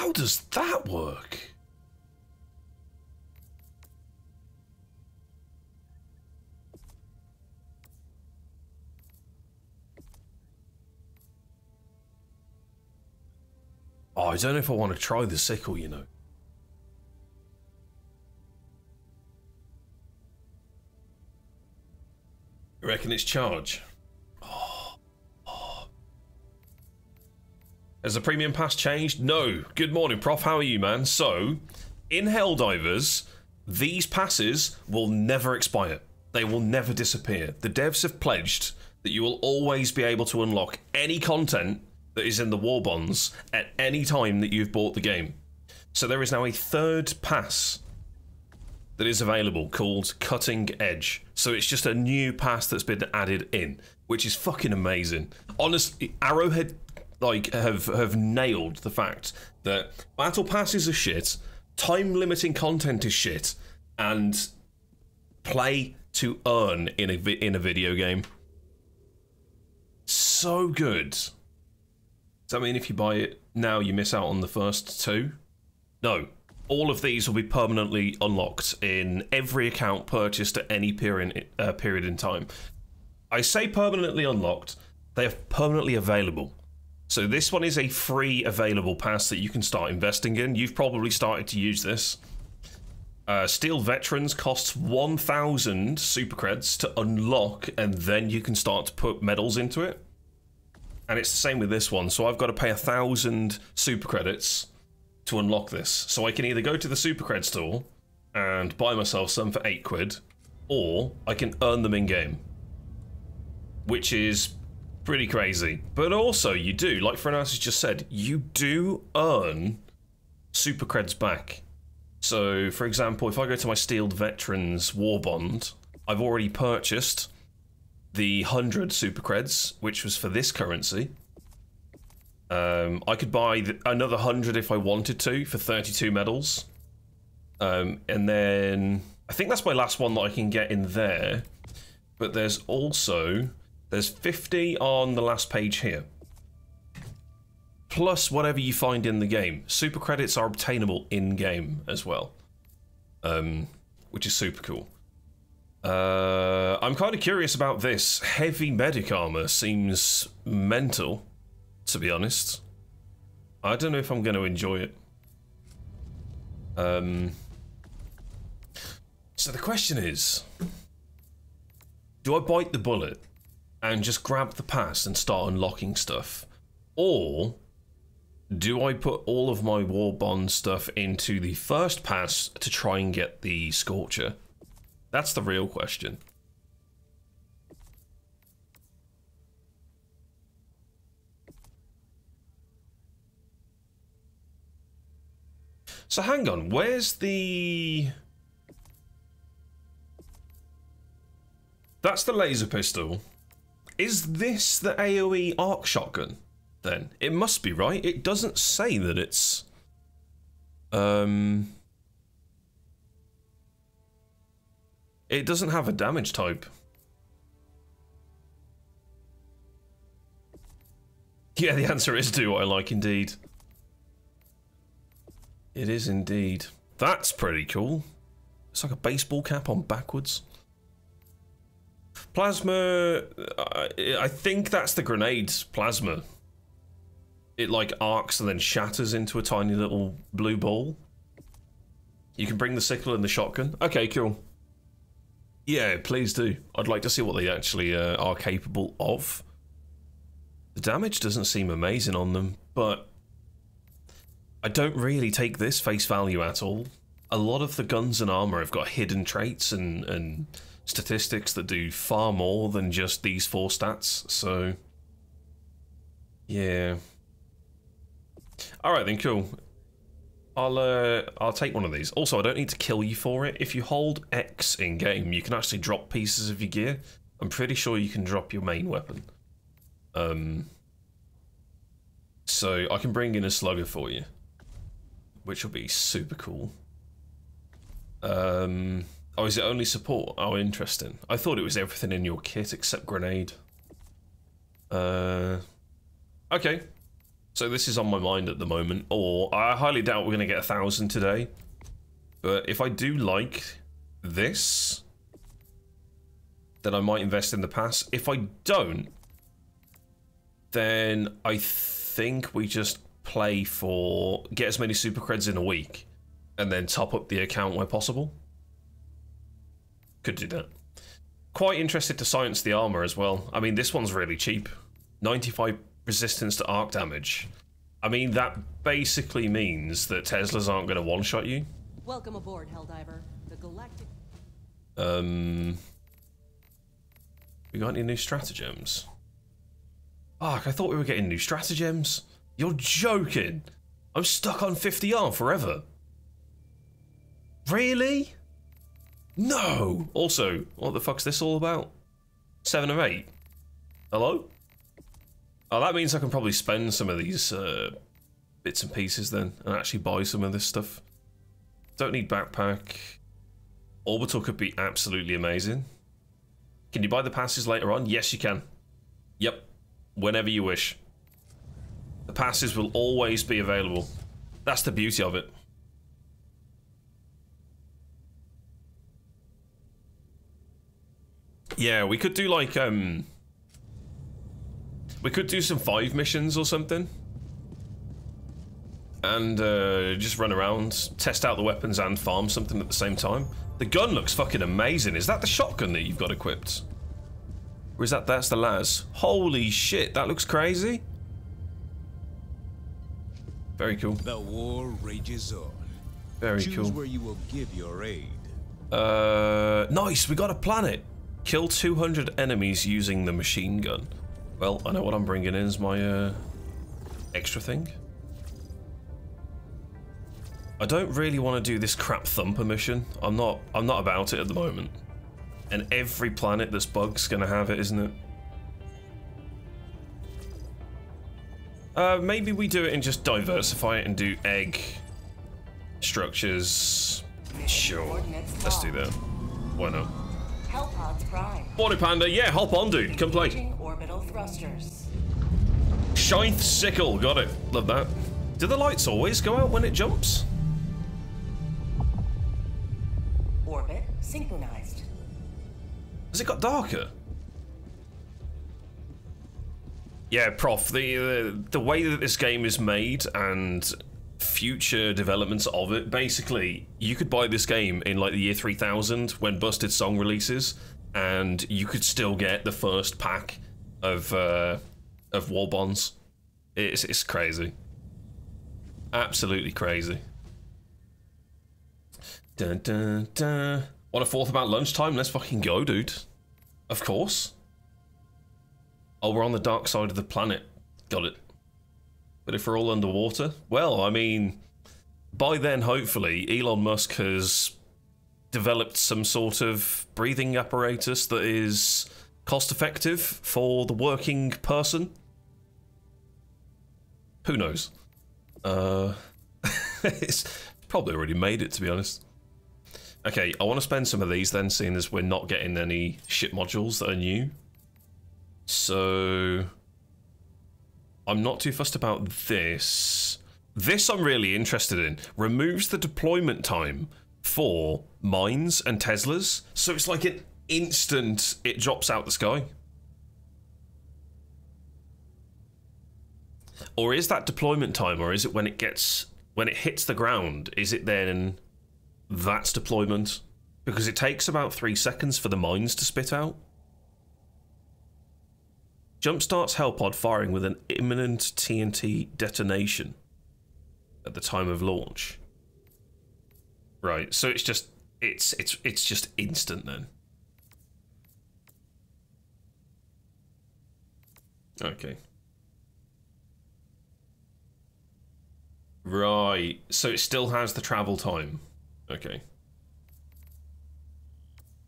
How does that work? Oh, I don't know if I want to try the sickle, you know. You reckon it's charge? Has the premium pass changed? No. Good morning, Prof. How are you, man? So, in Helldivers, these passes will never expire. They will never disappear. The devs have pledged that you will always be able to unlock any content that is in the war bonds at any time that you've bought the game. So there is now a third pass that is available called Cutting Edge. So it's just a new pass that's been added in, which is fucking amazing. Honestly, Arrowhead like have have nailed the fact that battle passes are shit, time limiting content is shit, and play to earn in a in a video game. So good. Does that mean if you buy it now, you miss out on the first two? No. All of these will be permanently unlocked in every account purchased at any period uh, period in time. I say permanently unlocked; they are permanently available. So this one is a free available pass that you can start investing in. You've probably started to use this. Uh, Steel Veterans costs 1,000 super creds to unlock, and then you can start to put medals into it. And it's the same with this one. So I've got to pay a thousand super credits to unlock this. So I can either go to the super cred store and buy myself some for eight quid, or I can earn them in game, which is pretty crazy. But also, you do, like has just said, you do earn super creds back. So, for example, if I go to my Steeled Veterans War Bond, I've already purchased the 100 super creds, which was for this currency. Um, I could buy the, another 100 if I wanted to for 32 medals. Um, and then I think that's my last one that I can get in there. But there's also there's 50 on the last page here. Plus whatever you find in the game. Super credits are obtainable in game as well. Um, which is super cool. Uh, I'm kind of curious about this. Heavy medic armor seems mental, to be honest. I don't know if I'm going to enjoy it. Um, so the question is do I bite the bullet and just grab the pass and start unlocking stuff? Or do I put all of my War Bond stuff into the first pass to try and get the Scorcher? That's the real question. So hang on, where's the... That's the laser pistol. Is this the AoE arc shotgun? Then it must be right. It doesn't say that it's. Um. It doesn't have a damage type. Yeah, the answer is do what I like indeed. It is indeed. That's pretty cool. It's like a baseball cap on backwards. Plasma, I think that's the grenade's plasma. It like arcs and then shatters into a tiny little blue ball. You can bring the sickle and the shotgun. Okay, cool. Yeah, please do. I'd like to see what they actually uh, are capable of. The damage doesn't seem amazing on them, but I don't really take this face value at all. A lot of the guns and armor have got hidden traits and, and statistics that do far more than just these four stats, so yeah. All right then, cool. I'll uh, I'll take one of these. Also, I don't need to kill you for it. If you hold X in game, you can actually drop pieces of your gear. I'm pretty sure you can drop your main weapon. Um. So I can bring in a slugger for you, which will be super cool. Um. Oh, is it only support? Oh, interesting. I thought it was everything in your kit except grenade. Uh, okay. So this is on my mind at the moment. Or I highly doubt we're going to get a thousand today. But if I do like this, then I might invest in the pass. If I don't, then I think we just play for get as many super creds in a week and then top up the account where possible. Could do that. Quite interested to science the armor as well. I mean, this one's really cheap. 95 resistance to arc damage. I mean, that basically means that Teslas aren't going to one-shot you. Welcome aboard, Helldiver. The galactic... Um... We got any new stratagems? Fuck, I thought we were getting new stratagems. You're joking. I'm stuck on 50R forever. Really? No. Also, what the fuck's this all about? Seven or eight? Hello? Oh, that means I can probably spend some of these uh, bits and pieces then and actually buy some of this stuff. Don't need backpack. Orbital could be absolutely amazing. Can you buy the passes later on? Yes, you can. Yep. Whenever you wish. The passes will always be available. That's the beauty of it. Yeah, we could do like, um... We could do some five missions or something. And uh, just run around, test out the weapons and farm something at the same time. The gun looks fucking amazing. Is that the shotgun that you've got equipped? Or is that, that's the Las? Holy shit, that looks crazy. Very cool. The war rages on. Very Choose cool. where you will give your aid. Uh, nice, we got a planet. Kill 200 enemies using the machine gun. Well, I know what I'm bringing in as my uh, extra thing. I don't really want to do this crap thumper mission. I'm not. I'm not about it at the moment. And every planet that's bugs gonna have it, isn't it? Uh, maybe we do it and just diversify it and do egg structures. Sure, let's do that. Why not? Hellpods Prime. Body Panda, yeah, hop on, dude. Come play. Orbital thrusters. Scythe Sickle, got it. Love that. Do the lights always go out when it jumps? Orbit synchronized. Has it got darker? Yeah, Prof, the, the, the way that this game is made and future developments of it, basically, you could buy this game in like the year 3000 when Busted Song releases, and you could still get the first pack of uh, of War Bonds. It's, it's crazy. Absolutely crazy. Dun, dun, dun. Want a fourth about lunchtime? Let's fucking go, dude. Of course. Oh, we're on the dark side of the planet. Got it. But if we're all underwater, well, I mean, by then, hopefully, Elon Musk has developed some sort of breathing apparatus that is cost effective for the working person. Who knows? Uh, it's probably already made it, to be honest. Okay, I want to spend some of these then, seeing as we're not getting any ship modules that are new. So I'm not too fussed about this. This I'm really interested in. Removes the deployment time for mines and Teslas. So it's like an instant it drops out the sky. Or is that deployment time or is it when it gets when it hits the ground, is it then that's deployment? Because it takes about three seconds for the mines to spit out. Jumpstarts Hellpod firing with an imminent TNT detonation at the time of launch. Right, so it's just it's it's it's just instant then. Okay. Right, so it still has the travel time. Okay.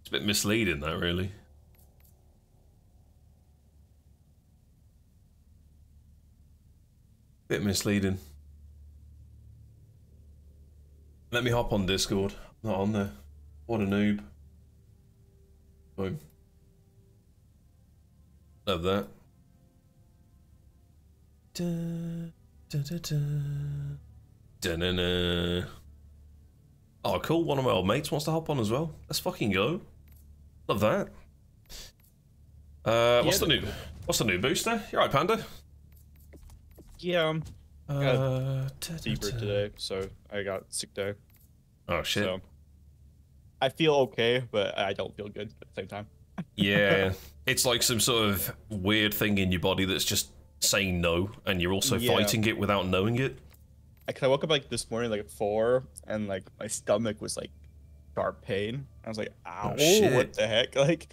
It's a bit misleading that really. Bit misleading. Let me hop on Discord. Not on there. What a noob. Boom. Love that. Da, Da-da-da. Da-na-na. Oh, cool. One of my old mates wants to hop on as well. Let's fucking go. Love that. Uh, what's Yeah, the new? What's the new booster? You're right, Panda? Yeah, I'm Uh, deeper today, so I got sick day. Oh shit. So I feel okay, but I don't feel good at the same time. Yeah, it's like some sort of weird thing in your body that's just saying no, and you're also Yeah. fighting it without knowing it. I, cause I woke up like this morning like at four, and like my stomach was like sharp pain. I was like, "Ow, shit. what the heck?" Like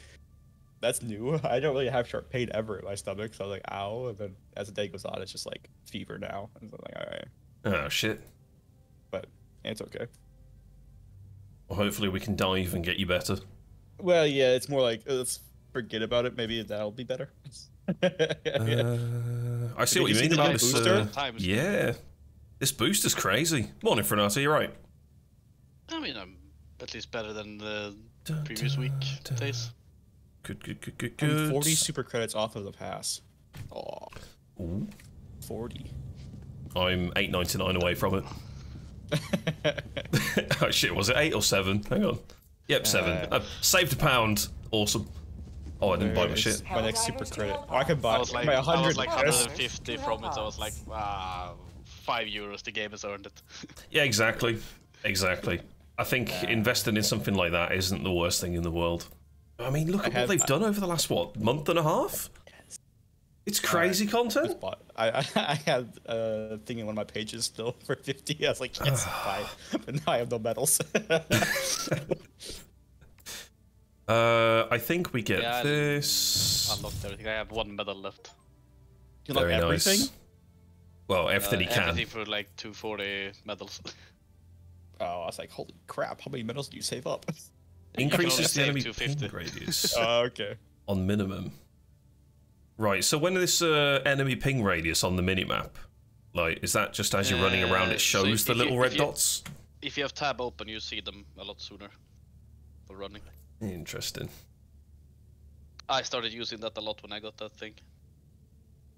that's new. I don't really have sharp pain ever in my stomach, so I was like, "Ow!" And then as the day goes on, it's just like fever now. And so I'm like, "All right," Oh shit. but it's okay. Well, hopefully we can dive and get you better. Well, yeah, it's more like let's forget about it. Maybe that'll be better. Uh, I see Did what you you see mean the about new this. booster? Uh, Times. yeah, this booster's crazy. Morning, Frenata. You're right. I mean, I'm at least better than the Dun, previous week dun, dun. days. Good, good, good, good, I'm 40 super credits off of the pass. Oh, Ooh. 40. I'm eight ninety nine away from it. oh shit, was it eight or seven? Hang on. Yep, seven. Uh, I saved a pound. Awesome. Oh, I didn't buy my shit. My next super credit. Oh, I can buy I was like, my I was like credits. 150 from it, so I was like, ah, five euros. The game has earned it. Yeah, exactly. Exactly. I think investing in something like that isn't the worst thing in the world. I mean, look at have- what they've done over the last what month and a half. It's crazy content. I, I, I had a thing in one of my pages still for 50. I was like, yes, buy. it. But now I have no medals. Uh, I think we get Yeah, I- this. Unlocked everything. I have one medal left. you like Very everything? nice. Well, everything Uh, he can. Everything for like 240 medals. Oh, I was like, holy crap, how many medals do you save up? Increases the enemy 250. ping radius Oh, okay. on minimum. Right. So when this uh, enemy ping radius on the minimap, like, is that just as you're running around, Uh, it so shows if the you- little if red you- dots? if you have tab open, you see them a lot sooner for running. Interesting. I started using that a lot when I got that thing.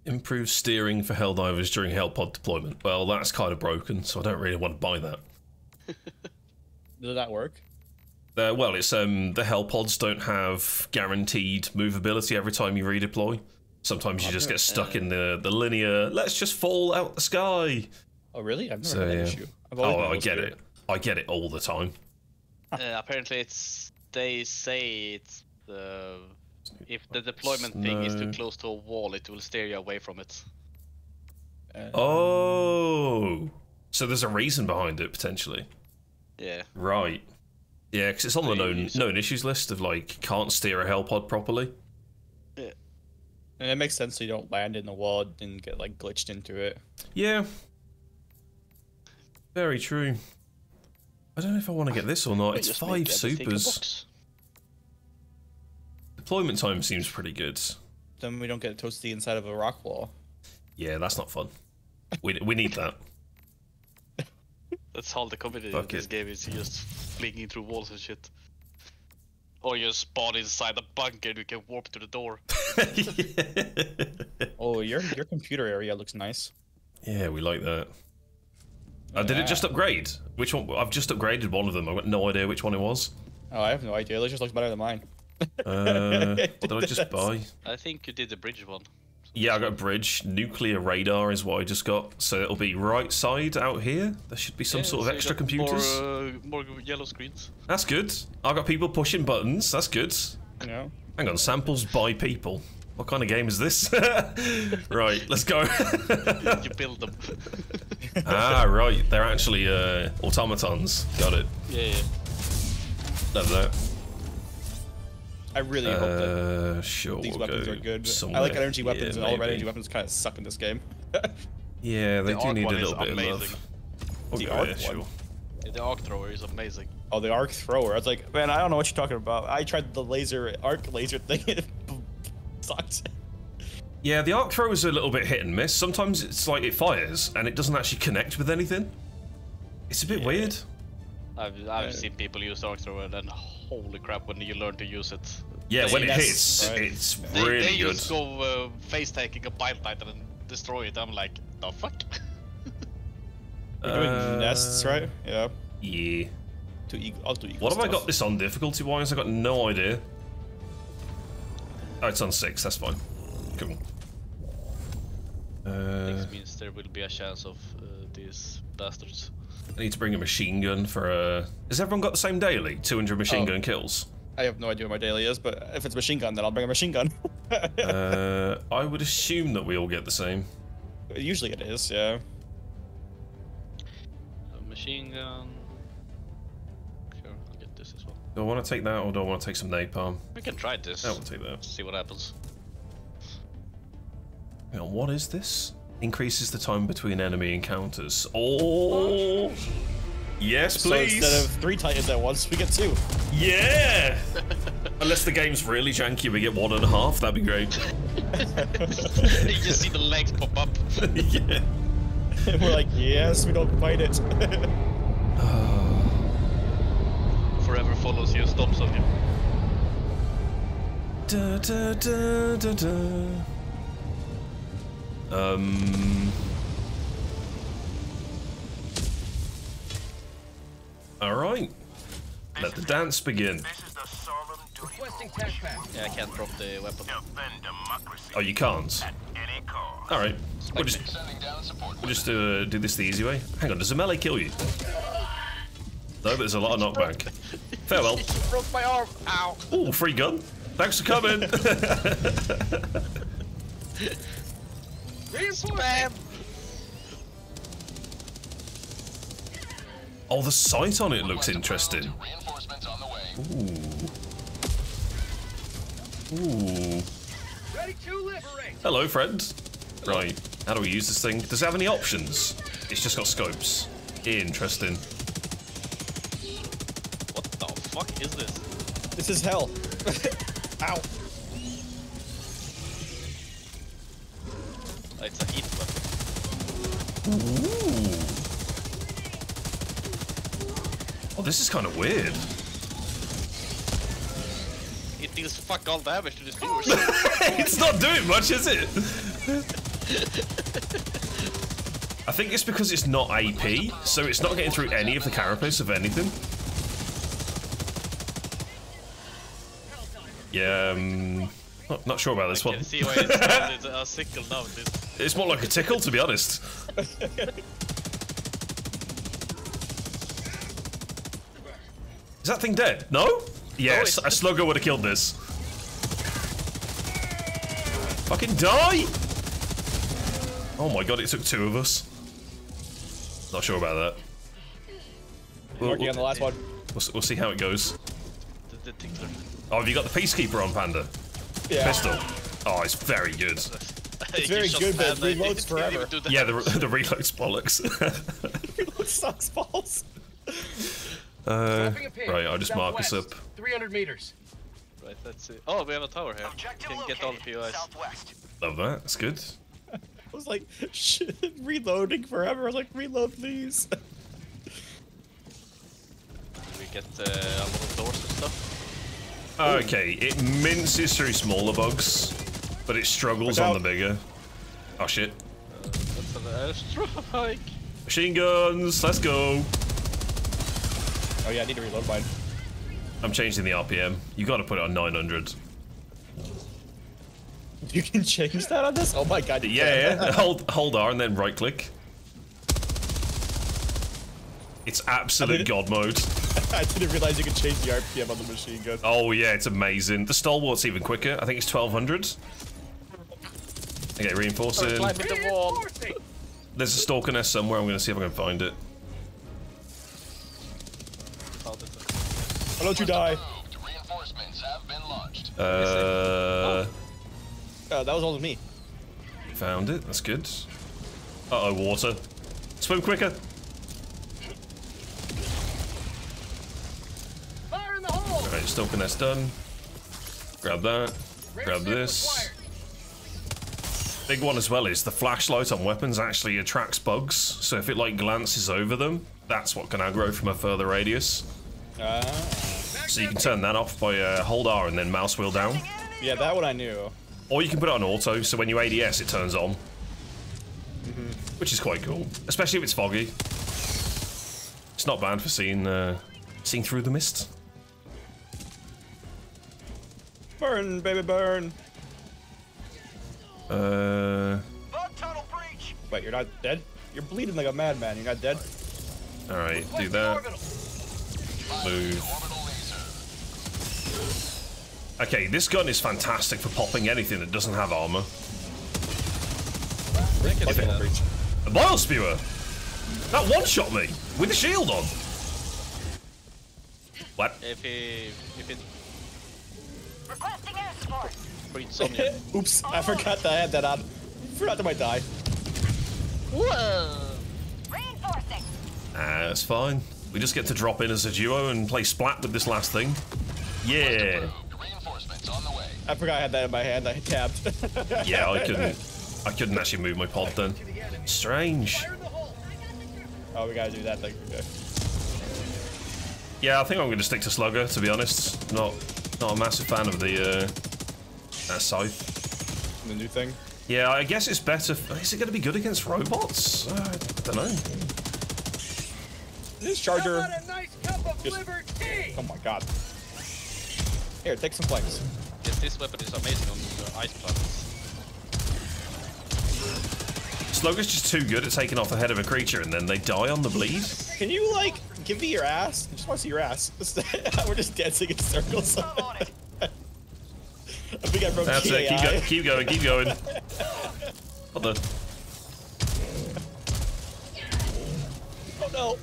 Improved steering for Helldivers during Hellpod deployment. Well, that's kind of broken, so I don't really want to buy that. Did that work? Uh, well, it's um the Hellpods don't have guaranteed movability every time you redeploy. Sometimes you just get stuck in the the linear. Let's just fall out the sky. Oh, really? I've never So had that yeah. issue. I've Oh, I get do it. I get it all the time. Uh, apparently, it's they say it's the if the deployment thing is too close to a wall, it will steer you away from it. Uh, Oh, so there's a reason behind it potentially. Yeah. Right. Yeah, because it's on the known known issues list of like can't steer a Hellpod properly. And it makes sense so you don't land in the wall and get like glitched into it. Yeah. Very true. I don't know if I want to get this or not. It's five make everything a supers. Deployment time seems pretty good. Then we don't get toasted inside of a rock wall. Yeah, that's not fun. We, we need that. That's all the comedy Fuck in this it. game is just flicking through walls and shit. Or you spawn inside a bunker and you can warp to the door. Oh, your your computer area looks nice. yeah, we like that. Uh, did it just upgrade? Which one? I've just upgraded one of them. I've got no idea which one it was. Oh, I have no idea. It just looks better than mine. Uh, what did I just buy? I think you did the bridge one. Yeah, I got a bridge. Nuclear radar is what I just got. So it'll be right side out here. There should be some Yeah, sort of you extra computers. More, uh, more yellow screens. That's good. I got people pushing buttons. That's good. You know? Hang on, samples by people. What kind of game is this? right, let's go. you build them. ah, right. They're actually uh, automatons. Got it. yeah, yeah. Love that. I really hope that Uh, sure. these we'll weapons go are good. I like energy here, weapons, and all red energy weapons kind of suck in this game. Yeah, they The do need a little bit of amazing. love. We'll The go arc there, one? sure. Yeah, The arc thrower is amazing. oh, the arc thrower. I was like, man, I don't know what you're talking about. I tried the laser arc laser thing. It sucked. Yeah, the arc throw is a little bit hit and miss. Sometimes it's like it fires and it doesn't actually connect with anything. It's a bit weird. I've, I've seen people use the arc thrower and then holy crap when you learn to use it. Yeah, They- when it hits, right. it's They, really they good. just go uh, face taking a bile titan and destroy it. I'm like, the fuck? We're doing Uh, nests, right? Yeah. Yeah. Two e- I'll do What have I got this on difficulty wise? I got no idea. Oh, it's on six. That's fine. Cool. Uh, this means there will be a chance of uh, these bastards. I need to bring a machine gun for a. Has everyone got the same daily? 200 machine Oh. gun kills. I have no idea what my daily is, but if it's machine gun, then I'll bring a machine gun. Uh, I would assume that we all get the same. Usually it is, yeah. A machine gun. Sure, I'll get this as well. Do I want to take that or do I want to take some napalm? We can try this. I will take that. See what happens. Hang on, what is this? Increases the time between enemy encounters. Oh! Yes, So please! instead of three titans at once, we get two. Yeah! Unless the game's really janky, we get one and a half, that'd be great. you just see the legs pop up. yeah. We're like, yes, we don't fight it. Forever follows you, stops on you. Da, da, da, da, da. Um. All right. Let the dance begin. This is the duty Yeah, I can't drop the weapon. Oh, you can't. at any cost. All right. We'll just Sending down support. we'll just uh, do this the easy way. Hang on. Does a melee kill you? No, but there's a lot of knockback. Farewell. Broke my arm. Ow. Oh, free gun. Thanks for coming. Spam. oh, the sight on it looks interesting. Reinforcements on the way. Ooh. Hello, friend. Right, how do we use this thing? Does it have any options? It's just got scopes. Interesting. What the fuck is this? this is hell. Ow. It's a heat weapon. Oh, this is kind of weird. It deals fuck all damage to the viewers. it's not doing much, is it? I think it's because it's not AP, so it's not getting through any of the carapace of anything. Yeah, um, not, not sure about this Can one. you see why it's called it's a sickle now? This It's more like a tickle, to be honest. Is that thing dead? No? Yes, it's- a slugger would have killed this. Fucking die! Oh my god, it took two of us. Not sure about that. We'll, Working on the last one. we'll, we'll see how it goes. the, the. Oh, have you got the Peacekeeper on, Panda? Yeah. Pistol. Oh, it's very good. It's very good, but it reloads forever. Yeah, the, the reload's bollocks. It sucks balls. uh, right, I'll just mark this up. 300 meters. Right, let's see. Oh, we have a tower here. Objective Can get all the located POIs. southwest. Love that. That's good. I was like, shit, reloading forever. I was like, reload, please. We get uh, a lot of doors and stuff. Okay, it minces through smaller bugs, but it struggles on the bigger. Oh shit. That's an airstrike. Machine guns, let's go. Oh yeah, I need to reload mine. I'm changing the RPM. You gotta put it on 900. You can change that on this? Oh my god. Yeah, yeah. hold, hold R and then right click. It's absolute did- god mode. I didn't realize you could change the RPM on the machine gun. Oh yeah, it's amazing. The stalwart's even quicker. I think it's 1200. Okay, reinforcing. Climb the wall. There's a stalker nest somewhere. I'm gonna see if I can find it. Found. Why don't you die? Moved. Reinforcements have been launched. Uh, Oh, that was only me. found it. That's good. Uh oh, water. Swim quicker. Fire in the hole! Alright, stalker nest done. Grab that. Grab this. Big one as well is the flashlight on weapons actually attracts bugs. So if it like glances over them, that's what can aggro from a further radius. Ah. So you can turn that off by uh, hold R and then mouse wheel down. Yeah, that one I knew. Or you can put it on auto, so when you ADS, it turns on. Mm-hmm. Which is quite cool, especially if it's foggy. It's not bad for seeing uh, seeing through the mist. Burn, baby, burn. Uh, Wait, you're not dead? You're bleeding like a madman. You're not dead? all right, do that. Move. Okay, this gun is fantastic for popping anything that doesn't have armor. I can do that. Breach. A bile spewer. That one shot me with the shield on. What? If he if it Requesting air support. breeds on you. Oops, I forgot that I had that on. Forgot that might die. Whoa! Reinforcing. Ah, that's fine. We just get to drop in as a duo and play splat with this last thing. Yeah. Reinforcements on the way. I forgot I had that in my hand. I tapped. Yeah, I couldn't. I couldn't actually move my pod then. Strange. The oh, we gotta do that thing. Okay. Yeah, I think I'm going to stick to Slugger. To be honest, not not a massive fan of the uh, that scythe. The new thing. Yeah, I guess it's better. Is it going to be good against robots? Uh, I don't know. This charger. nice cup of Just- tea? Oh my god. Here, take some flames. Yes, this weapon is amazing on the ice planets. Slugger's just too good at taking off the head of a creature and then they die on the bleed. Can you like give me your ass? I just want to see your ass. We're just dancing in circles. I think I broke That's it. Keep, TAI. go- keep going. Keep going. What the? Oh no.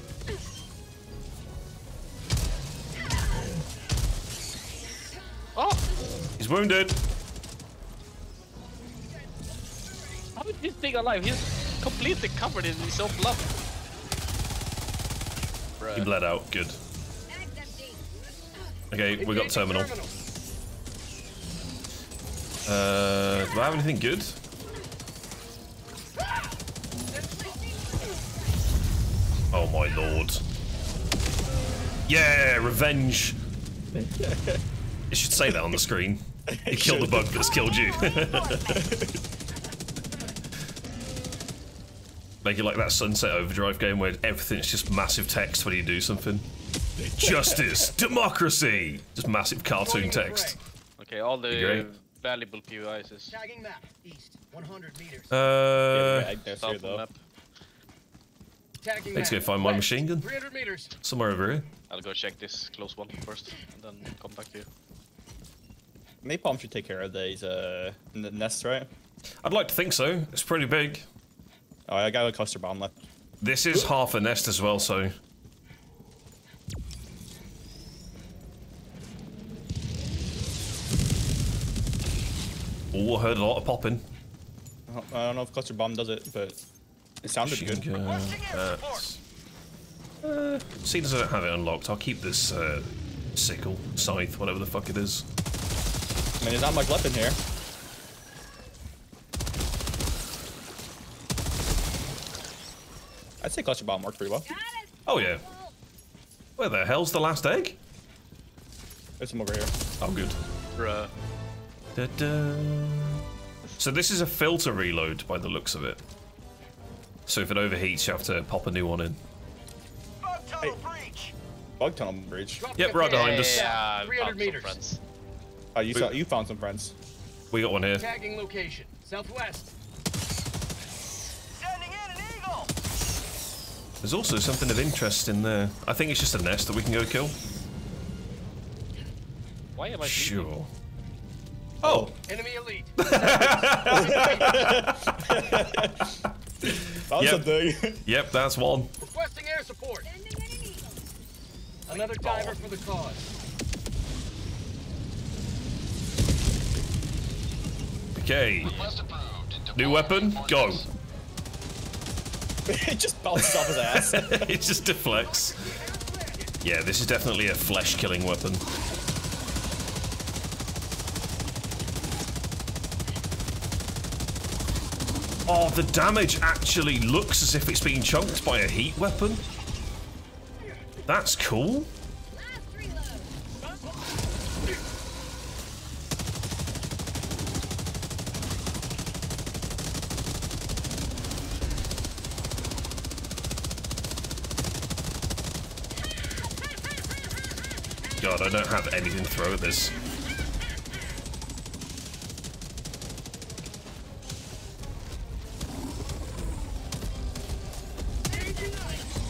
Oh! He's wounded. Is this thing alive? He's completely covered in his own blood. He bled out. Good. Okay, we got terminal. Uh, do I have anything good? Oh my lord. Yeah, revenge. It should say that on the screen. You killed the bug that's killed you. Make it like that Sunset Overdrive game where everything's just massive text when you do something. Justice, democracy, just massive cartoon text. Okay, all the valuable POIs is Tagging map. East. 100 meters. Uh, Yeah, next south here the though. map. Tagging let's go find my machine gun. 300 meters. somewhere over here. I'll go check this close one first, and then come back to you. Napalm should take care of these uh n- nests, right? I'd like to think so. It's pretty big. Oh, I got a cluster bomb left. This is half a nest as well, so Oh, I heard a lot of popping. I don't- know if cluster bomb does it, but it sounded Machine good. that's- Uh, seeing as I don't have it unlocked, I'll keep this uh, sickle, scythe, whatever the fuck it is. I mean, there's not much left in here. I'd say cluster bomb worked pretty well. Oh yeah. Where the hell's the last egg? There's some over here. Oh, good. Bruh. Da-da. So this is a filter reload by the looks of it. So if it overheats, you have to pop a new one in. Bug tunnel breach. Bug Drop Yep, ship right here. behind us. Yeah, 300 meters. friends. Oh, you saw you found some friends. We got one here. Tagging location. Southwest. There's also something of interest in there. I think it's just a nest that we can go kill. Why am I bleeding? Sure. Oh. oh, Enemy elite. Found Yep. something. yep, that's one. Requesting air support. Another diver for the cause. Okay, Request approved. new weapon, go. it just bounces off his ass. it just deflects. Yeah, this is definitely a flesh-killing weapon. Oh, the damage actually looks as if it's being chunked by a heat weapon. That's cool. I don't have anything to throw at this.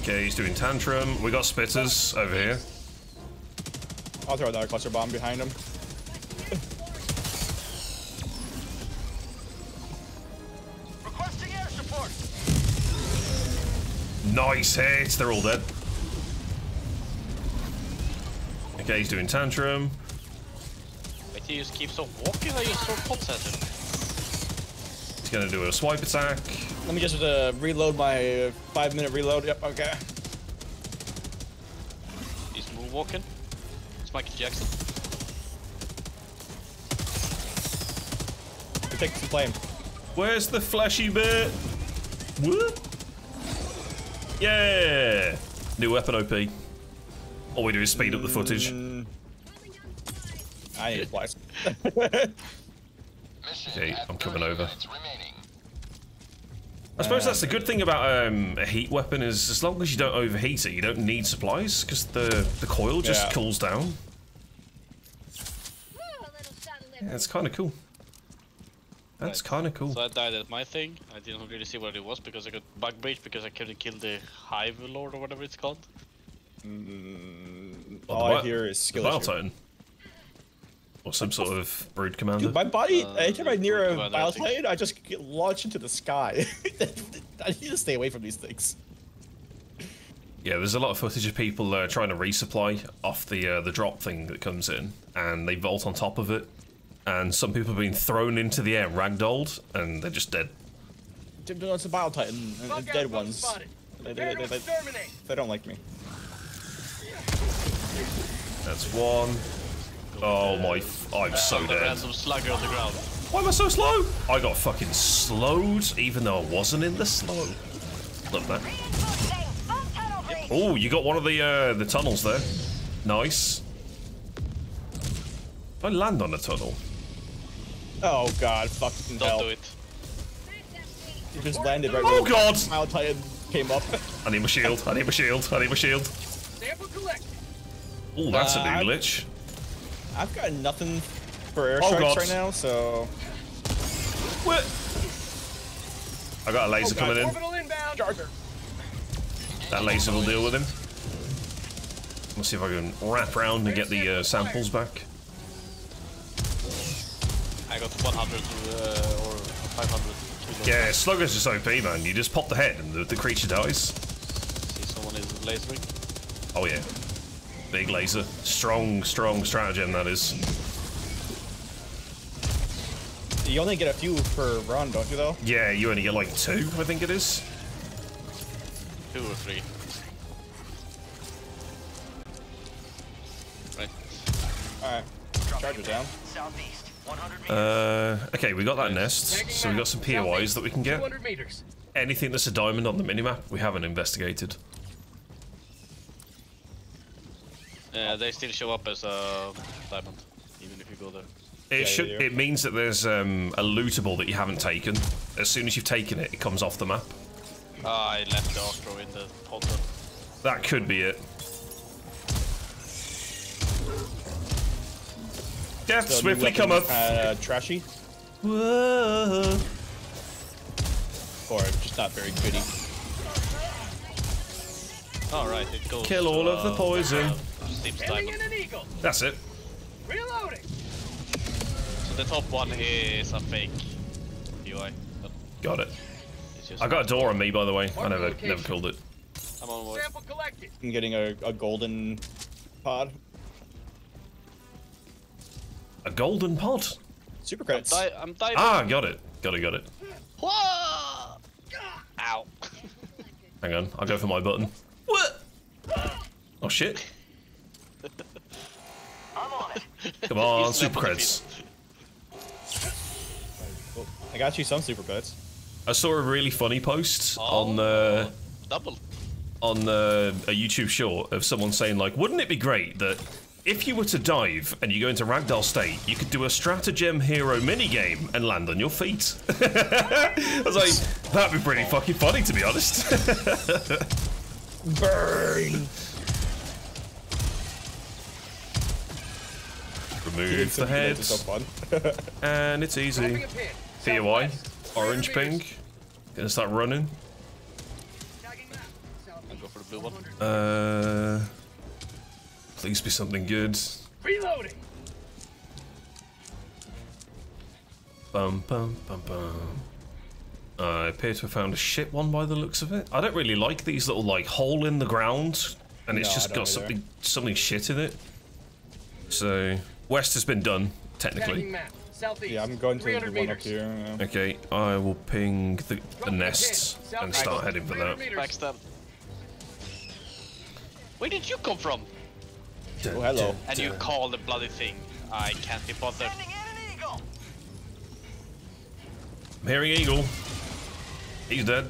Okay, he's doing tantrum. We got spitters over here. I'll throw another cluster bomb behind him. Requesting air support. Nice hit. They're all dead. Okay, he's doing tantrum. Wait, you just keeps on walking or you throw pots at him? He's gonna do a swipe attack. Let me just uh, reload my uh, five minute reload. Yep, okay. He's moonwalking. It's Michael Jackson. Take some flame. Where's the fleshy bit? What? Yeah! New weapon OP. All we do is speed up the footage. I need a splice. Okay, I'm coming over. I suppose that's the good thing about um, a heat weapon is as long as you don't overheat it, you don't need supplies because the the coil just Yeah. cools down. Yeah, it's kind of cool. That's Right. kind of cool. So I died at my thing. I didn't really see what it was because I got bug breach because I couldn't kill the hive lord or whatever it's called. All I hear is skill Bile. Titan. Or some sort of brood commander. Dude, my body, Uh, anytime I'm near a Commander, I Titan, I just get launched into the sky. I need to stay away from these things. Yeah, there's a lot of footage of people uh, trying to resupply off the uh, the drop thing that comes in, and they vault on top of it. And some people have been thrown into the air, ragdolled, and they're just dead. No, it's a Bile Titan, and dead ones. spotted. They, they, they, they, they don't like me. That's one. Oh my! F- I'm so A dead. random slugger on the ground. Why am I so slow? I got fucking slowed, even though I wasn't in the slow. Love that. Reinforcing. Full tunnel breach. Oh, you got one of the uh, the tunnels there. Nice. I land on a tunnel. Oh god, fucking Don't hell. do it. You just landed right Oh where god! Bile Titan came up. I need my shield. I need my shield. I need my shield. Sample collected. Oh, that's Uh, a new I'm- glitch. I've got nothing for air Oh, strikes God. right now, so What? I got a laser God. coming in. Orbital inbound. Charger. That laser will deal with him. Let's see if I can wrap around and get the uh, samples back. I got 100 uh, or 500 kilos. Yeah, Slugger's just OP, man. You just pop the head and the, the creature dies. See someone is lasering. Oh, yeah. Big laser. Strong, strong stratagem, that is. You only get a few per run, don't you though? Yeah, you only get like two, I think it is. Two or three. Right. Alright. Charger down. Southeast, 100 meters. Uh, okay, we got that nest, so we got some POIs that we can get. 200 meters. Anything that's a diamond on the minimap, we haven't investigated. Uh, they still show up as a diamond, even if you go there. It Yeah, should. yeah, yeah. It means that there's um, a lootable that you haven't taken. As soon as you've taken it, it comes off the map. Ah, I left the Astro in the hotel. That could be it. Death So swiftly weapon, cometh. Uh, trashy, Whoa. or just not very goody. Alright, it goes. Kill all to, of the uh, poison. Steve's Sending diamond. in an eagle. That's it. Reloading. So the top one is a fake UI. Got it. I got a door on me, by the way. I never, location. never killed it. I'm on my way. Sample collected. I'm getting a, a golden pod. A golden pod. Super I'm, credits. di- I'm diving. Ah, got it. Got it. Got it. Whoa! Ow. Hang on. I'll go for my button. What? Oh shit. I'm on it. Come on, super level creds. Oh, I got you some super credits. I saw a really funny post Oh. on uh, Double. on uh, a YouTube short of someone saying like, wouldn't it be great that if you were to dive and you go into ragdoll state, you could do a stratagem hero minigame and land on your feet. I was like, that'd be pretty fucking funny to be honest. Burn. Remove the head, It's so fun. and it's easy. a pin. POI, Southwest. orange 300 meters. ping. Gonna start running. Tagging map. I'll Southeast. go for the blue one. Uh, please be something good. Reloading. Bum bum bum bum. I appear to have found a shit one by the looks of it. I don't really like these little like hole in the ground, and it's No, just got either. something something shit in it. So west has been done technically. map. Yeah, I'm going to the 300 one up here. yeah. Okay, I will ping the, the nests and start heading for 300 that. Backstab. Where did you come from? Oh, hello. And you call the bloody thing. I can't be bothered. Sending eagle. I'm hearing Eagle. He's dead.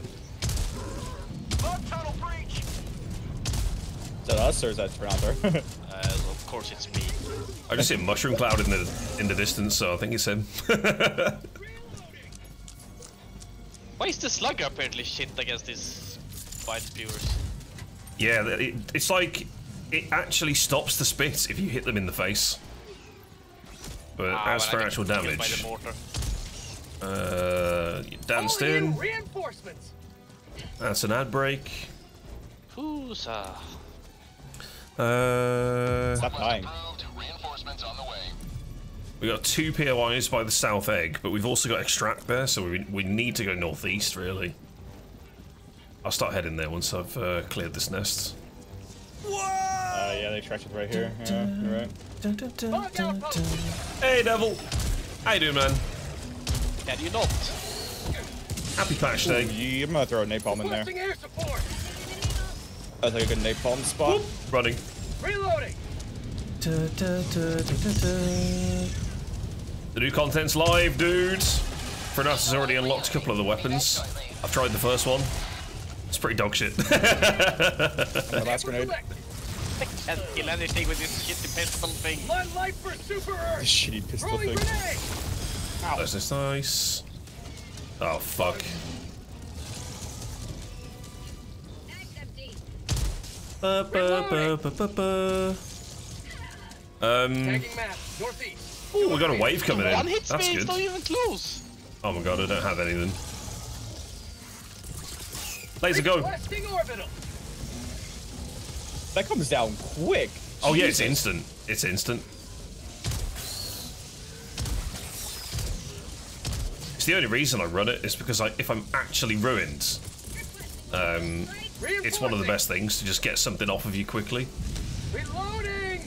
Bug tunnel breach. Is that us or is that Fernando? Uh, of course it's me. I just see a mushroom cloud in the in the distance, so I think it's him. Why is the slugger apparently shit against these white spewers? yeah, it, it's like it actually stops the spits if you hit them in the face. But Ah, as when for I actual damage, uh, danced Calling in in. Reinforcements. That's an ad break. Husa. Stop Uh, dying. Approved. Reinforcements on the way. we got two POIs by the south egg, but we've also got extract there, so we we need to go northeast really. I'll start heading there once I've uh, cleared this nest. Uh, yeah, they extracted right here. Yeah, you're right. Bug outpost. Hey, devil. How you doing, man? Can you not? Happy patch day. Yeah, I'm gonna throw a napalm in there. Requesting air support. That's like a good napalm spot. Running. Reloading. The new content's live, dudes. Frenas has already unlocked a couple of the weapons. I've tried the first one. It's pretty dog shit. My last grenade. Collect. Can't kill anything with this shitty pistol thing. My life for Super Earth. Shitty pistol Throwing thing. grenade. Oh, That's just nice. Oh, fuck. Ba, ba, ba, ba, ba, ba. Um, Tagging map. Northeast. oh, we got a wave coming One in. hit That's me, it's good. not even close. Oh my god, I don't have anything. Laser go. That comes down quick. Oh yeah, it's instant. It's instant. It's the only reason I run it is because I, if I'm actually ruined, um, it's one of the best things to just get something off of you quickly. Reloading.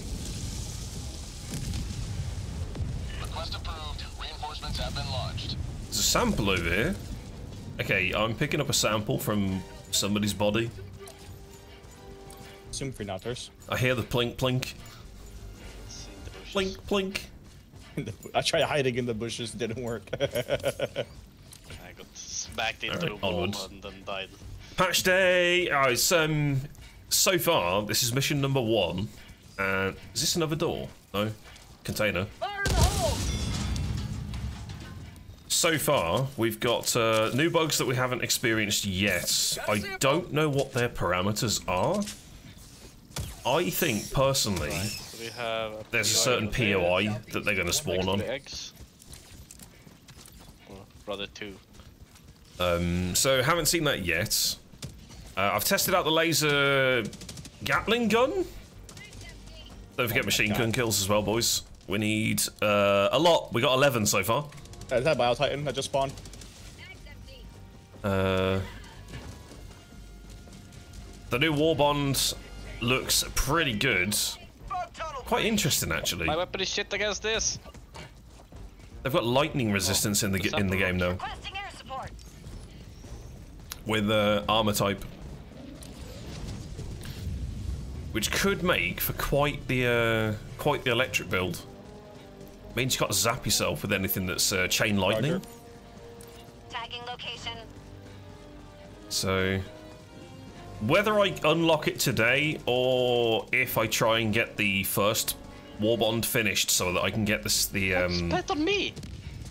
Request approved. Reinforcements have been launched. There's a sample over here. Okay, I'm picking up a sample from somebody's body. Assume Frenauters. I hear the plink plink. It's in the bushes. Plink plink. I tried hiding in the bushes, didn't work. I got smacked into Alright, a wall and then died. Patch day. Oh, it's um. So far, this is mission number one. And is this another door? No. Container. Fire in the hole. So far, we've got uh, new bugs that we haven't experienced yet. I don't know what their parameters are. I think personally, So we have. there's a certain there, POI that they're going to spawn on. the eggs. Or rather two. Um, so haven't seen that yet. Uh, I've tested out the laser Gatling gun. Don't forget machine gun kills as well, boys. We need uh, a lot. We got 11 so far. Is that Bile Titan that just spawned? Uh, the new war bond looks pretty good. Quite interesting, actually. My weapon is shit against this. They've got lightning resistance in the in the game now Requesting air support. with uh, armor type, which could make for quite the uh, quite the electric build. Means you got to zap yourself with anything that's uh, chain lightning. Roger. Tagging location. So whether I unlock it today or if I try and get the first Warbond finished so that I can get this the um Spit on me.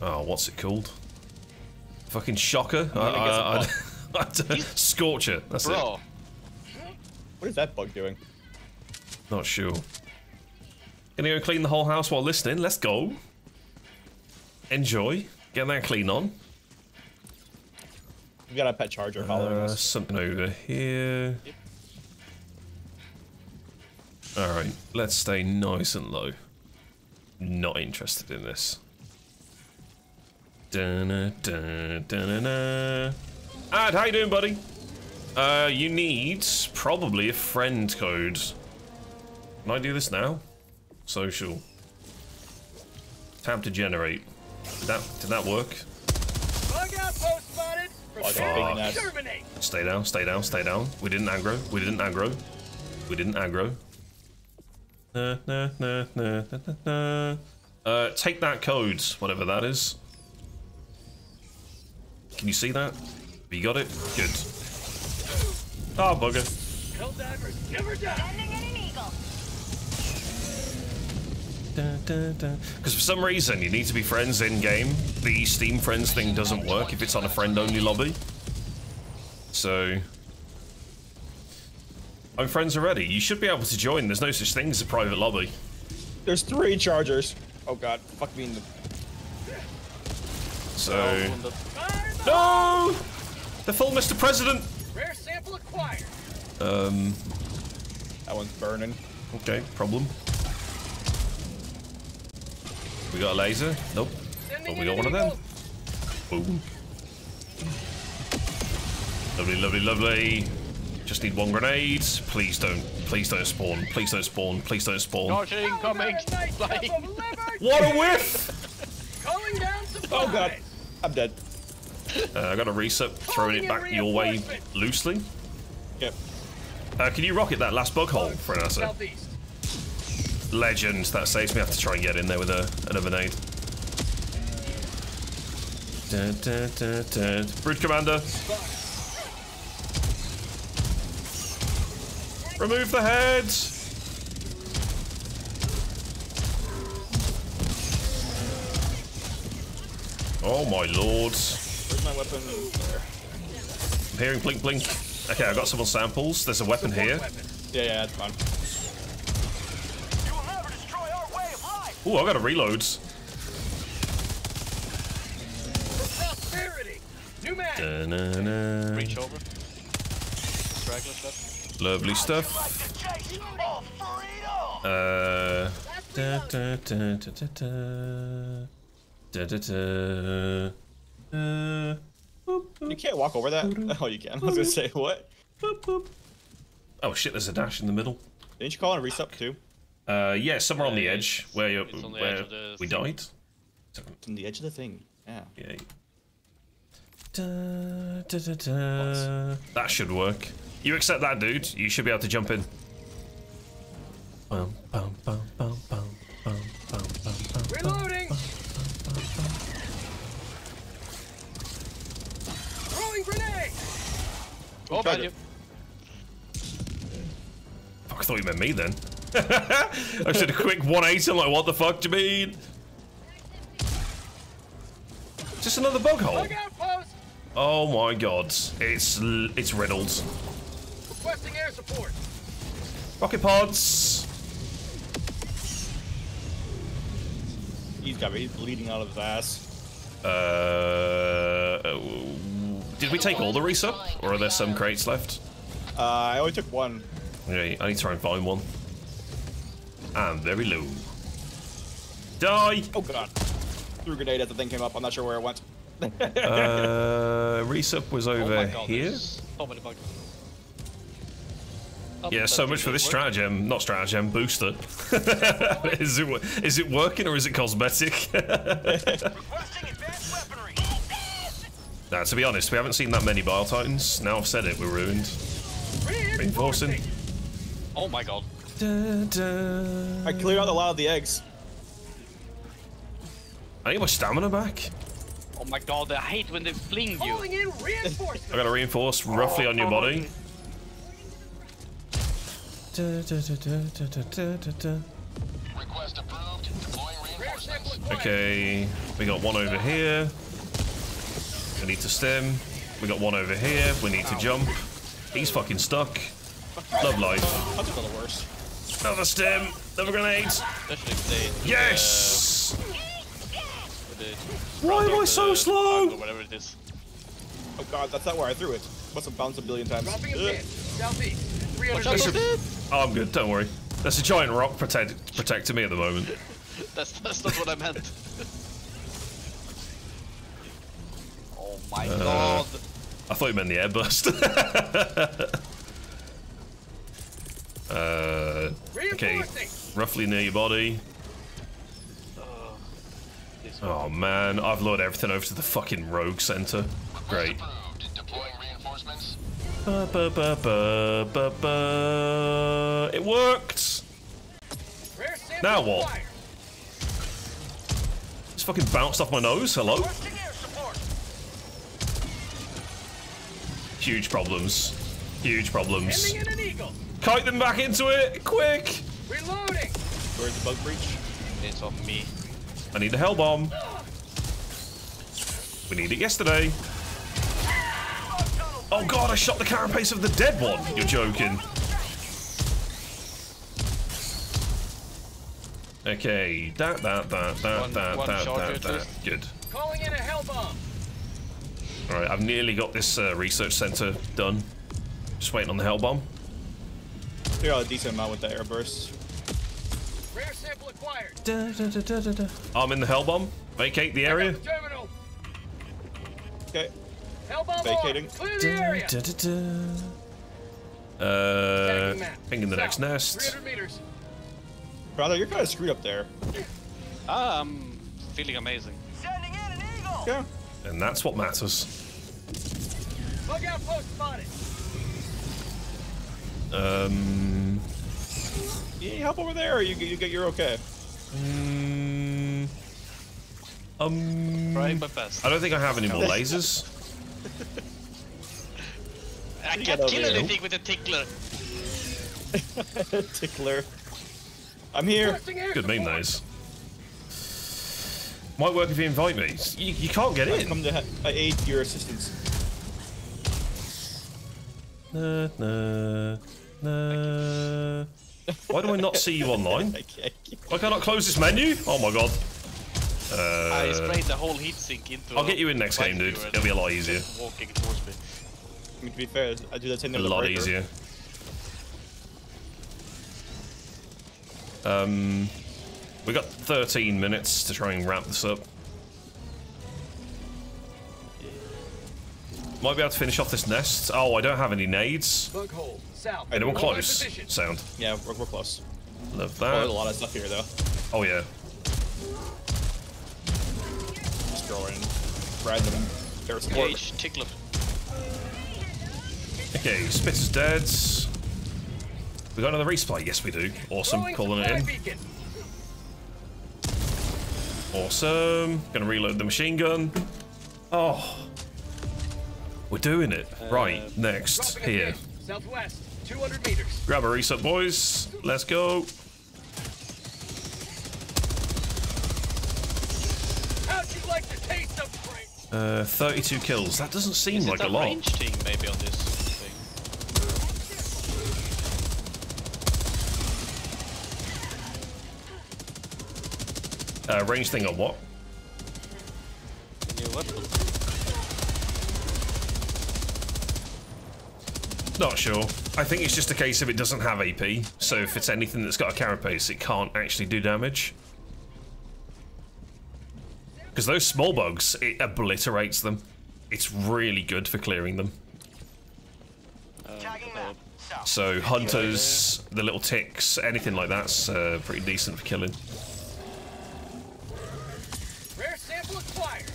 oh what's it called? Fucking shocker. I, gonna I, I, I Scorcher. That's it. What is that bug doing? Not sure. Gonna go clean the whole house while listening. Let's go. Enjoy. Get that clean on. We got a pet charger following Uh, us. something over here. Alright, let's stay nice and low. Not interested in this. Dun, dun, dun, dun, Ad, how you doing, buddy? Uh, you need probably a friend code. Can I do this now? Social. Tab to generate. Did that did that work? Bug outpost spotted. Fuck. Prepare Fuck. Stay down, stay down, stay down. We didn't aggro. We didn't aggro. We didn't aggro. Nah, nah, nah, nah, nah, nah, nah. Uh, take that code, whatever that is. Can you see that? Have you got it? Good. Ah, bugger. Because for some reason you need to be friends in game. The Steam friends thing doesn't work if it's on a friend only lobby. So. I'm friends already. You should be able to join. There's no such thing as a private lobby. There's three chargers. Oh god, fuck me in the. So. Fire No! The full Mr. President! Rare sample acquired. Um. That one's burning. Okay, problem. We got a laser? Nope. Sending But we got one of them. Boom. Lovely, lovely, lovely. Just need one grenade. Please don't. Please don't spawn. Please don't spawn. Please don't spawn. Archer incoming! Oh, nice Flying. cup of liver. What a whiff! Calling down. Oh god, I'm dead. Uh, I got a reset, throwing it back your way loosely. Yep. Uh, can you rocket that last bug hole for an answer? Southeast. Legend. That saves me. I have to try and get in there with a, another nade. Dun, dun, dun, dun. Brood Commander. Remove the heads! Oh my lord. Where's my weapon? There. I'm hearing blink blink. Okay, I've got some samples. There's a weapon here. Yeah, yeah, that's fine. You will never destroy our way of life. Ooh, I got a reload. Prosperity. New man. Reach over. Stragglers. Lovely stuff. Like the chase of freedom. Uh. Da, da, da, da, da, da. Da, da, da. Uh, boop, boop, You can't walk over that? Oh, you can. I was gonna say, what? boop, boop. Oh shit, there's a dash in the middle. Didn't you call it a resup too? Uh, yeah, somewhere on the edge where, you're, where we died. On the edge of the thing. Yeah. Yeah. Da, da, da, that should work. You accept that, dude. You should be able to jump in. Reloading! Rolling grenade! Oh, you. Fuck, I thought you meant me then. I should have quick 180. I'm like, what the fuck do you mean? Just another bug hole. Bug outpost. Oh my god, it's l- it's riddled. Requesting air support. Rocket pods. He's got. He's bleeding out of his ass. Uh, did we take all the resup, or are there some crates left? Uh, I only took one. Okay, I need to try and find one. I'm very low. Die! Oh god. Threw a grenade as the thing came up. I'm not sure where it went. Uh, resup was Oh over my god, here. so many bugs. Oh, Yeah, so much for this work. stratagem, not stratagem, booster. is it it working or is it cosmetic? Requesting advanced weaponry. nah, to be honest, we haven't seen that many Bile Titans. Now I've said it, we're ruined. Reinforcing. Oh my god. Da, da. I cleared out a lot of the eggs. I need my stamina back. Oh my god, I hate when they fling you. In I reinforcements. gotta reinforce roughly on your oh, body. Deploying reinforcements. Okay, we got one over here. We need to stem. We got one over here. We need to jump. He's fucking stuck. Love life. That's for the worst. Another stem. Another grenade. Especially if Yes. The, the Why am I so uh, slow? Whatever it is. Oh god, that's not where I threw it. Must have bounced a billion times. Dropping a Ugh. Southeast. 300 Watch out, meters. Oh, I'm good. Don't worry. There's a giant rock protect, protecting me at the moment. That's that's not what I meant. oh my uh, god. I thought you meant the airburst. Uh, okay, roughly near your body. Oh man, I've loaded everything over to the fucking rogue center. Great. Deploying reinforcements. Ba, ba, ba, ba, ba, ba. It worked. Now what? acquired. It's fucking bounced off my nose. Hello. Requesting air. Huge problems. Huge problems. Sending in an eagle. Kite them back into it, quick! Reloading. Where's the bug breach? It's on me. I need a hell bomb. We need it yesterday. Oh god, I shot the carapace of the dead one. You're joking. Okay, that, that, that, that, One- that, one that, that, that. Good. Calling in a hell bomb. Alright, I've nearly got this uh, research center done. Just waiting on the hell bomb. Clear out a decent amount with the air burst. Rare sample acquired. I'm in the hell bomb. Vacate the area. The terminal. Okay. Hell bomb Vacating. on. Clear the area. Uh, Tagging map. pinging the next nest. 300 meters. Brother, you're kind of screwed up there. Ah, I'm feeling amazing. Sending in an eagle. Yeah. And that's what matters. Bug outpost spotted. Um, You need help over there, or you, you get you're okay. mm, um, Trying my best. I don't think I have any more lasers. I You can't kill over here. anything with a tickler. Tickler. I'm here. Good meme support. those. Might work if you invite me. You, you can't get I in. come to I aid your assistance. Nah, nah, nah. Why do I not see you online? I can't Why can't I close this menu? Oh my god. I Uh, sprayed the whole heat sink into. I'll get you in next game, dude. It'll be a lot easier. Walking towards me. I mean, to be fair, I do the same A thing with lot breaker. easier. Um, we got 13 minutes to try and wrap this up. Might be able to finish off this nest. Oh, I don't have any nades. Bug hole. South. Anyone Hold my close? Sound. Yeah, we're, we're close. Love that. there's a lot of stuff here, though. Oh yeah. Just Destroying random air support. Gage, tickler. Okay, Spitter's dead. We got another resupply. Yes, we do. Awesome. Throwing Calling it in. beacon. Awesome. Gonna reload the machine gun. Oh. We're doing it. right, uh, next. Here. Southwest. 200 meters. Grab a reset, boys. Let's go. How'd you like the taste of? Uh, 32 kills. That doesn't seem Is like it a a lot. range thing maybe on this thing? Uh, range thing on what? New weapon. Not sure. I think it's just a case of it doesn't have AP, so if it's anything that's got a carapace, it can't actually do damage. Because those small bugs, it obliterates them. It's really good for clearing them. So hunters, the little ticks, anything like that's uh, pretty decent for killing. Rare sample acquired.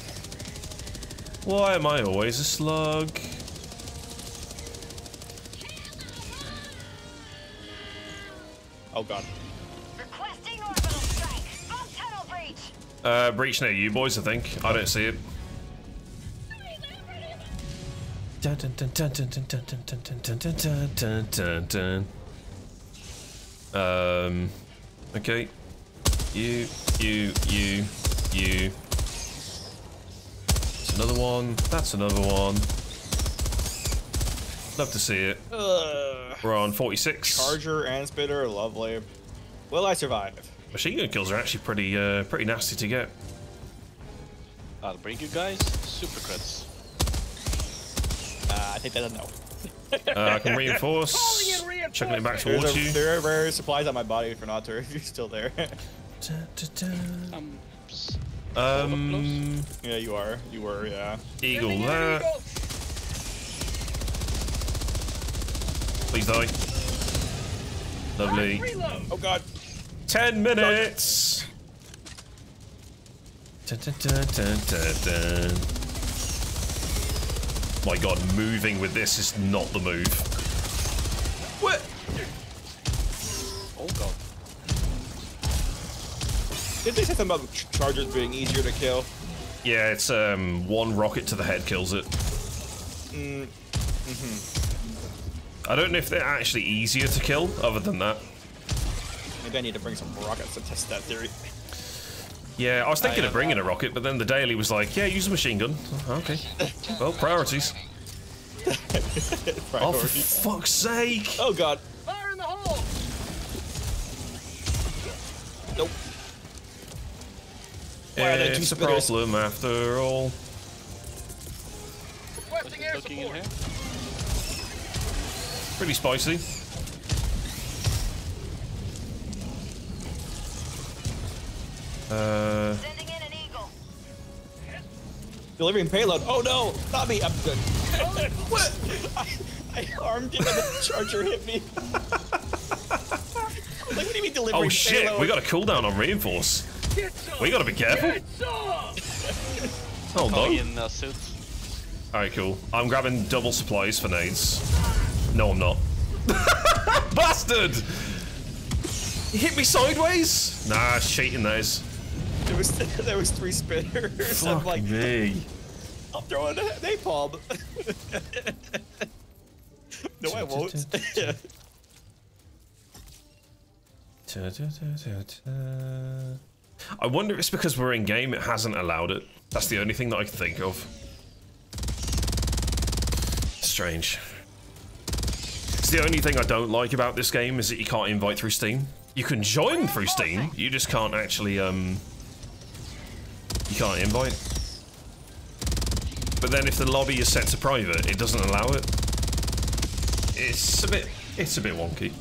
Why am I always a slug? Oh god. Requesting orbital strike. Bomb tunnel breach. Uh, breach near you boys, I think. I don't see it. Dun, dun, dun, dun, dun, dun, dun, dun, dun, dun, dun, dun, dun, dun, dun. Um, okay. You, you, you, you. That's another one. That's another one. Love to see it. Ugh. We're on 46. Charger and spitter, lovely. Will I survive? Machine gun kills are actually pretty uh, pretty nasty to get. I'll bring you guys super crits. Uh, I think that's a no. Uh, I can reinforce. Calling in Chucking it back There's towards a, you. there are rare supplies on my body for not to if you're still there. Um, s- Um, yeah, you are. You were, yeah. eagle Sending in an there. eagle. Please die. Lovely. Oh god. 10 minutes. Dun, dun, dun. My god, moving with this is not the move. What? oh god. Did they say something about ch- chargers being easier to kill? Yeah, it's um one rocket to the head kills it. Mm, I don't know if they're actually easier to kill, other than that. Maybe I need to bring some rockets to test that theory. Yeah, I was thinking I of am bringing a rocket, but then the daily was like, yeah, use a machine gun. Oh, okay. Well, priorities. Oh, for fuck's sake! Oh god. Fire in the hole. Nope. Why are there two It's a spitters? problem after all. Requesting air support. Here. Pretty spicy. Uh, Sending in an eagle. Delivering payload. Oh no! Not me. I'm good. what? I, I armed him and the charger hit me. like, what do you mean delivering oh shit, payload? we got a cooldown on reinforce. We gotta be careful. Get some. Hold on. in a suit. Alright, cool. I'm grabbing double supplies for nades. No, I'm not. Bastard! He hit me sideways? Nah, cheating, that is. There was there was three spitters. I'm like, me. I'm throwing a napalm. no, I won't. I wonder if it's because we're in game, it hasn't allowed it. That's the only thing that I can think of. Strange. It's the only thing I don't like about this game is that you can't invite through Steam. You can join through Steam, you just can't actually, um... You can't invite. But then if the lobby is set to private, it doesn't allow it. It's a bit... It's a bit wonky.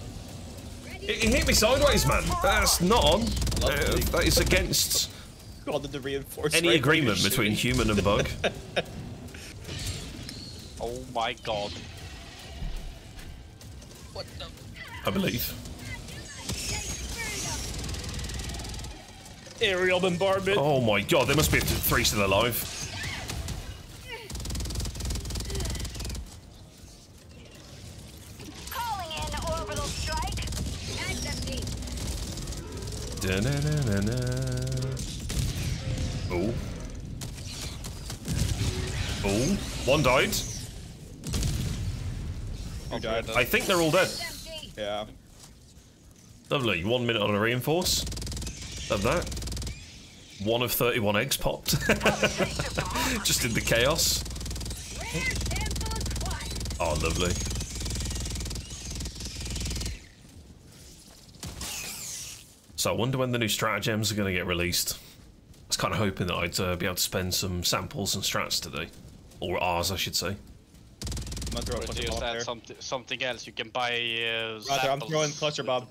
It, it hit me sideways, man. That's not on. Uh, that is against Called it the reinforced. any agreement between human and bug. Oh my god. I believe. aerial bombardment. Oh my god, there must be three still alive. Calling in orbital strike. Da-na-na-na-na. Oh. Oh. One died. Who died? I think they're all dead. Yeah. Lovely. One minute on a reinforce. Love that. One of 31 eggs popped. Just in the chaos. Oh, lovely. So I wonder when the new stratagems are going to get released. I was kind of hoping that I'd uh, be able to spend some samples and strats today. Or ours, I should say. I'm gonna throw a Or cluster bomb there. something something else. You can buy. Uh, Rather, I'm samples. throwing cluster bomb.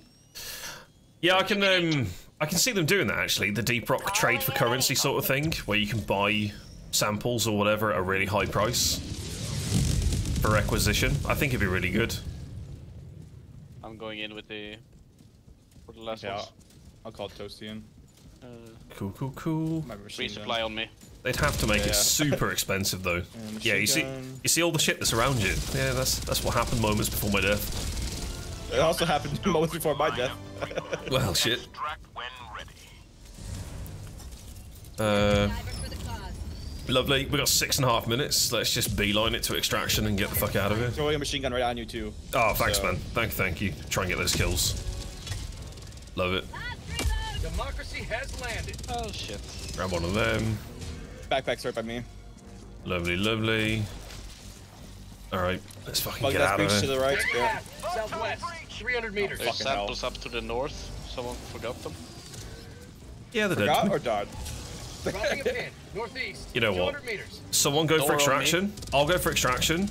Yeah, I can um I can see them doing that actually. The deep rock trade for currency sort of thing, where you can buy samples or whatever at a really high price for acquisition. I think it'd be really good. I'm going in with the. For the last Yeah. ones. I'll call Toastian. Uh, Cool, cool, cool. My machine resupply on me. They'd have to make Yeah. it super expensive though. machine yeah, you see, you see all the shit that's around you. Yeah, that's that's what happened moments before my death. It also happened moments before my death. Well, shit. Extract when ready. Uh, lovely. We got six and a half minutes. Let's just beeline it to extraction and get the fuck out of here. Throwing a machine gun right on you too. Oh, thanks, So- man. Thank, thank you. Try and get those kills. Love it. Democracy has landed. Oh shit. Grab one of them. Backpack's right by me. Lovely, lovely. All right. Let's fucking Bug get that out of breach to the right. Yeah. southwest, 300 meters. There's Fucking hell. samples up to the north. Someone forgot them. Yeah, they're Forgot dead. or died? Dropping a pin, northeast, You know what? 200 meters. Someone go for Door on me. extraction. I'll go for extraction.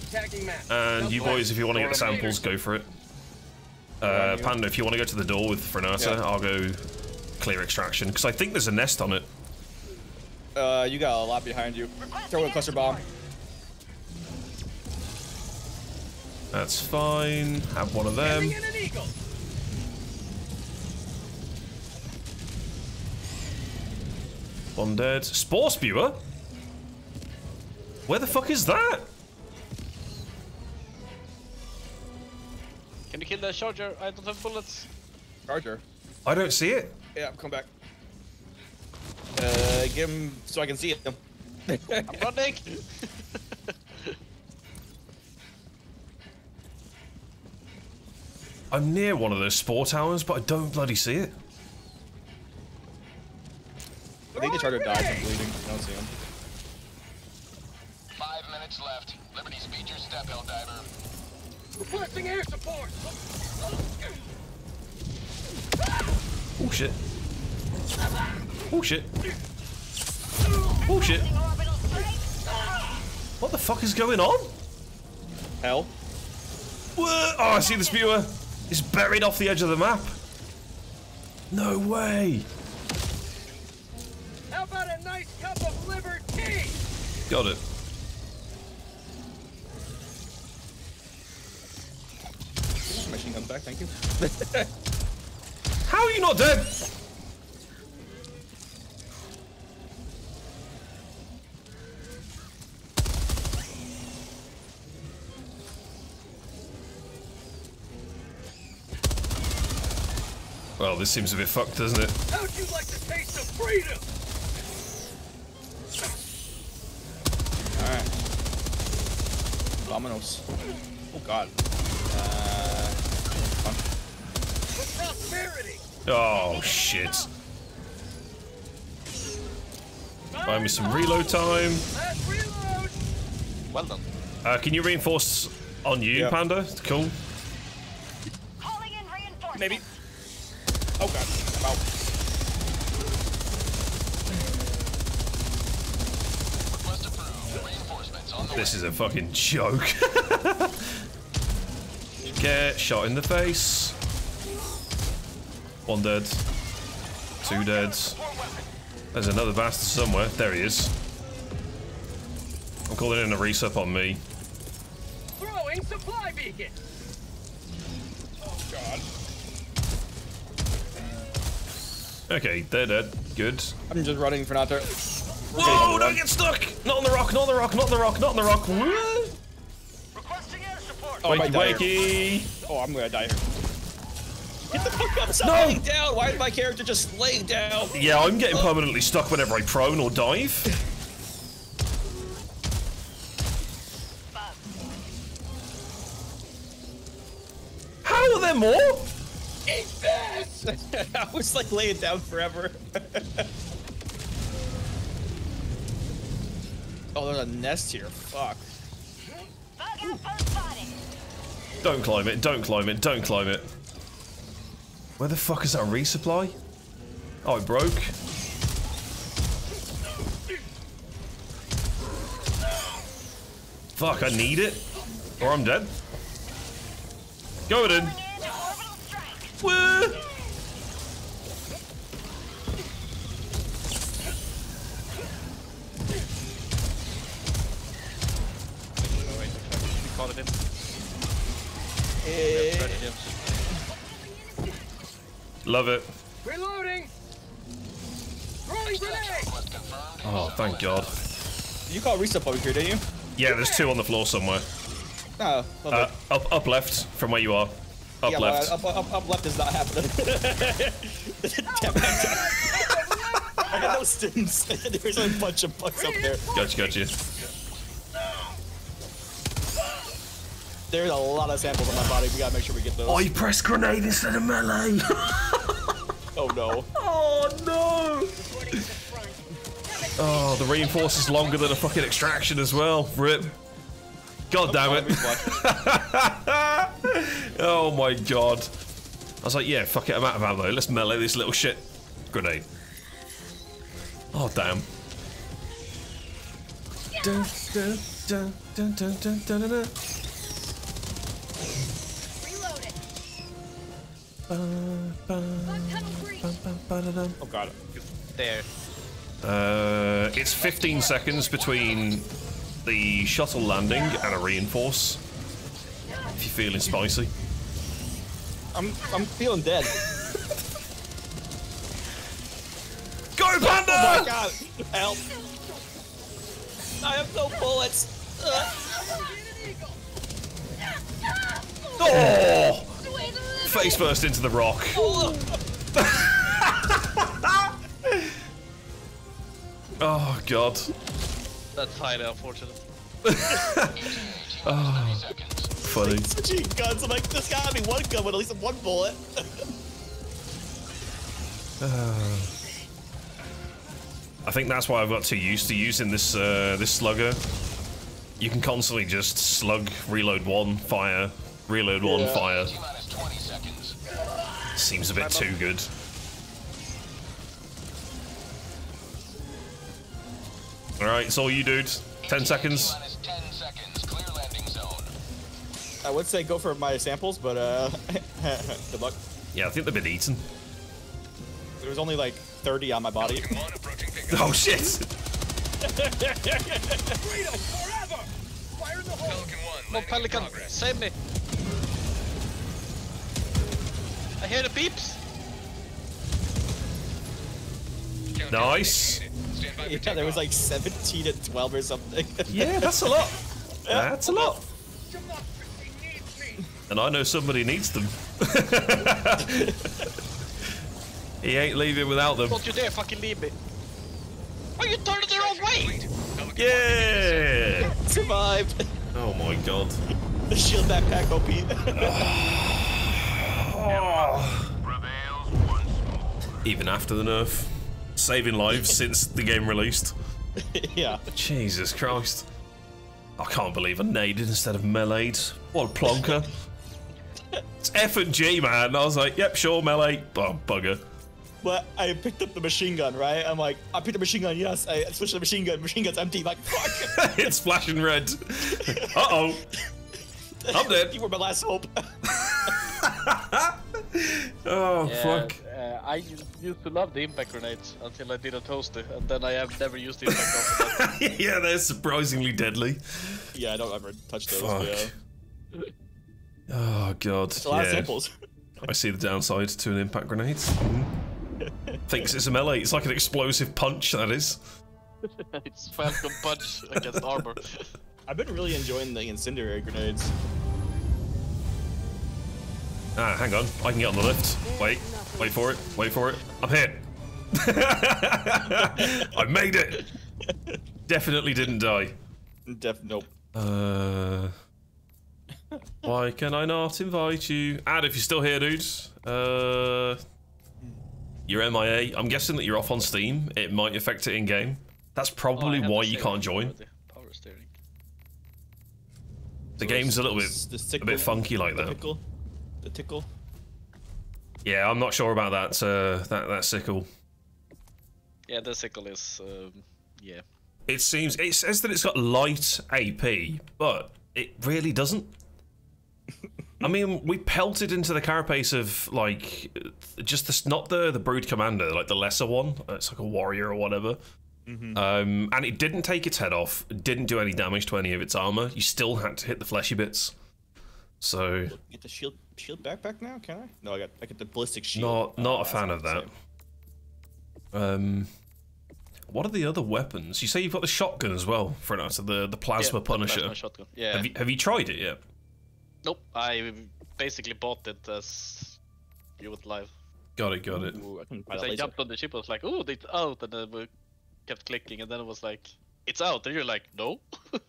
And you boys, if you want to get the samples, meters. go for it. Uh. Panda, if you want to go to the door with Frenata, Yeah. I'll go clear extraction. Because I think there's a nest on it. Uh, you got a lot behind you. Throw a cluster bomb. That's fine. Have one of them. Sending in. One dead. Spore spewer? Where the fuck is that? Can you kill the charger? I don't have bullets. Charger. I don't see it. Yeah, come back. Uh, give him so I can see him. I'm running. I'm near one of those spore towers, but I don't bloody see it. I think the charger died from bleeding. I don't see him. Five minutes left. Liberty speed your step, Helldiver. Requesting air support. Oh shit. Oh shit. Oh shit. What the fuck is going on? Hell. Whoa! Oh, I see the spewer. It's buried off the edge of the map. No way. How about a nice cup of liver tea? Got it. Machine gun back, thank you. How are you not dead? Well, this seems a bit fucked, doesn't it? How'd you like the taste of freedom? Alright. Dominoes. Oh god. Uh, fun. For prosperity. Oh, shit. Buy me some reload time. Last reload. Well done. Uh, can you reinforce on you, Yep. Panda? Cool. Calling in reinforcements. Maybe. Oh god. I'm out. Request approved. Reinforcements on the This is a fucking joke. Get shot in the face. One dead. Two dead. There's another bastard somewhere. There he is. I'm calling in a resup on me. Throwing supply beacon. Okay, they're dead. Good. I'm just running for not there. Whoa, don't get stuck! Not on the rock, not on the rock, not on the rock, not on the rock. Woo! Requesting air support. Oh, I Wakey, wakey! Oh, I'm gonna die here. Get the fuck up! Stop laying down! Why is my character just laying down? Yeah, I'm getting permanently stuck whenever I prone or dive. How are there more? Eat this! I was like laying down forever. oh, there's a nest here. Fuck. Bug outpost spotted. Don't climb it, don't climb it, don't climb it. Where the fuck is that resupply? Oh, it broke. Fuck, I need it. Or I'm dead. Go it in. Woo! Call it in. Love it. Reloading. Throwing grenade. Oh, thank God. you call resup over here, didn't you? Yeah, there's two on the floor somewhere. Oh, lovely. Uh, up, up left from where you are. Up yeah, left. Well, up, uh, up, up left is not happening. Damn it. I got no stims. There's a bunch of bugs up there. Gotcha, gotcha. There's a lot of samples on my body. We gotta make sure we get those. I press grenade instead of melee. Oh no. oh no. Oh, the reinforcer's longer than a fucking extraction as well. Rip. God damn it. oh my god. I was like, yeah, fuck it, I'm out of ammo. Let's melee this little shit. Grenade. Oh, damn. Dun. Oh god. There. Uh, it's 15 seconds between the shuttle landing and a reinforce. If you're feeling spicy. I'm I'm feeling dead. Go, Panda! Oh my god! Help! I have no bullets. Ugh. Oh! Face first into the rock. Oh. oh god. That's highly unfortunate. Funny. Switching guns. I'm like, there's gotta be one gun with at least one bullet. I think that's why I've got too used to using this uh, this slugger. You can constantly just slug, reload one, fire, reload one, Yeah. fire. T minus 20 seconds. Seems a bit too good. Alright, it's all you, dude. Ten seconds. minus 10 seconds. Clear landing zone. I would say go for my samples, but uh, good luck. Yeah, I think they've been eaten. There was only like 30 on my body. One approaching pickup. Oh shit! Freedom forever! Fire the hole! Pelican 1, Come on, landing in Pelican, save me. I hear the beeps. Countdown Nice. Initiated. Stand by for Yeah, there was like 17 and 12 or something. Yeah, that's a lot. That's a lot. Democracy needs me! And I know somebody needs them. he ain't leaving without them. Don't you dare fucking leave me. Are you turning the wrong way? Yeah! Survived. Oh my god. The shield backpack OP. prevails. Even after the nerf. Saving lives since the game released. yeah. Jesus Christ. I can't believe I naded instead of melee'd. What a plonker. it's F and G, man. I was like, yep, sure, melee. Oh, bugger. But I picked up the machine gun, right? I'm like, I picked up the machine gun, yes. I switched the machine gun. Machine gun's empty. like, fuck. it's flashing red. Uh oh. I'm dead. you were my last hope. Oh, fuck. Uh, I used used to love the impact grenades until I did a toaster, and then I have never used the impact after that. yeah, they're surprisingly deadly. yeah, I don't ever touch those. Fuck. Yeah. Oh, God. It's a lot of samples. I see the downside to an impact grenade. Thinks it's a melee. It's like an explosive punch, that is. it's Falcon Punch against armor. I've been really enjoying the incendiary grenades. Ah, hang on. I can get on the lift. Wait. Wait for it. Wait for it. I'm here. I made it. Definitely didn't die. Def nope. Uh, why can I not invite you? Ad, if you're still here, dudes. Uh, you're MIA. I'm guessing that you're off on Steam. It might affect it in game. That's Oh, probably had why you can't join. the Power steering. The game's a little bit, The a bit funky like that. Tickle. The tickle. Yeah, I'm not sure about that. Uh, that that sickle. Yeah, the sickle is, um, yeah. It seems it says that it's got light AP, but it really doesn't. I mean, we pelted into the carapace of like just this, not the the brood commander, like the lesser one. It's like a warrior or whatever. Um, and it didn't take its head off. Didn't do any damage to any of its armor. You still had to hit the fleshy bits. So Get the shield shield backpack now? Can I? No, I got I get the ballistic shield. not not Uh, a fan of that. Um, what are the other weapons? You say you've got the shotgun as well, for now. So the the plasma yeah, the punisher. plasma shotgun. Yeah. Have you have you tried it yet? Nope, I basically bought it as you would live. Got it. Got it. Ooh, I can buy So that I jumped on the ship, I was like, oh, it's out, and then we kept clicking, and then it was like, it's out, and you're like, no.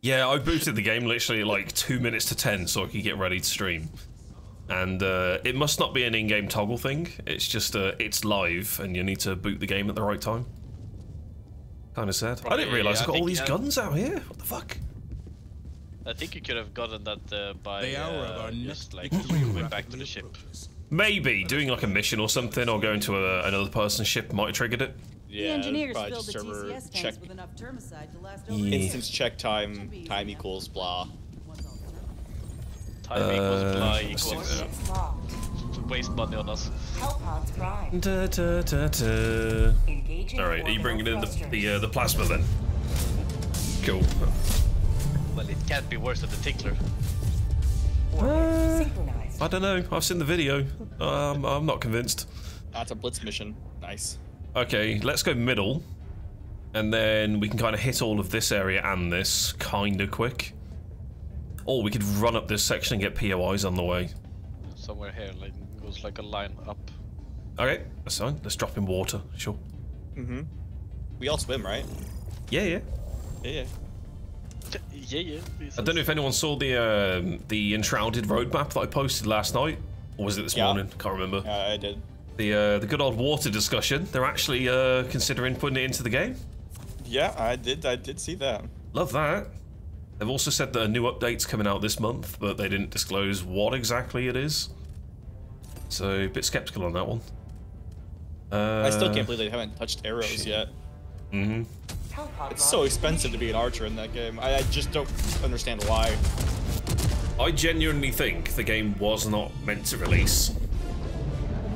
Yeah, I booted the game literally like two minutes to ten so I could get ready to stream. And uh, it must not be an in-game toggle thing. It's just uh, it's live, and you need to boot the game at the right time. Kind of sad. I didn't realize yeah, I got all these yeah. guns out here. What the fuck? I think you could have gotten that uh, by The hour uh, our just like victory going back to the ship. Maybe doing like a mission or something, or going to a, another person's ship might have triggered it. The Yeah, engineers probably filled the server TCS check tanks with enough termicide to last over Yeah. instance check time time equals blah. Once all Time equals Uh, blah equals It's locked. waste money on us. Da, da, da, da. Engaging All right, are you bringing in the the, uh, the plasma then? Cool. Well, it can't be worse than the tickler. Uh. I don't know. I've seen the video. Um, I'm not convinced. That's a blitz mission. Nice. Okay, let's go middle, and then we can kind of hit all of this area and this kind of quick. Or we could run up this section and get POIs on the way. Somewhere here, like goes like a line up. Okay, that's fine. Let's drop in water. Sure. Mm-hmm. We all swim, right? Yeah, yeah. Yeah. yeah. Yeah, yeah. I don't know if anyone saw the um, the enshrouded roadmap that I posted last night, or was it this Yeah. morning? Can't remember. Yeah, I did. The uh, the good old water discussion. They're actually uh, considering putting it into the game. Yeah, I did. I did see that. Love that. They've also said that a new update's coming out this month, but they didn't disclose what exactly it is. So a bit skeptical on that one. Uh, I still can't believe they haven't touched arrows yet. hmm It's so expensive to be an archer in that game. I, I just don't understand why. I genuinely think the game was not meant to release.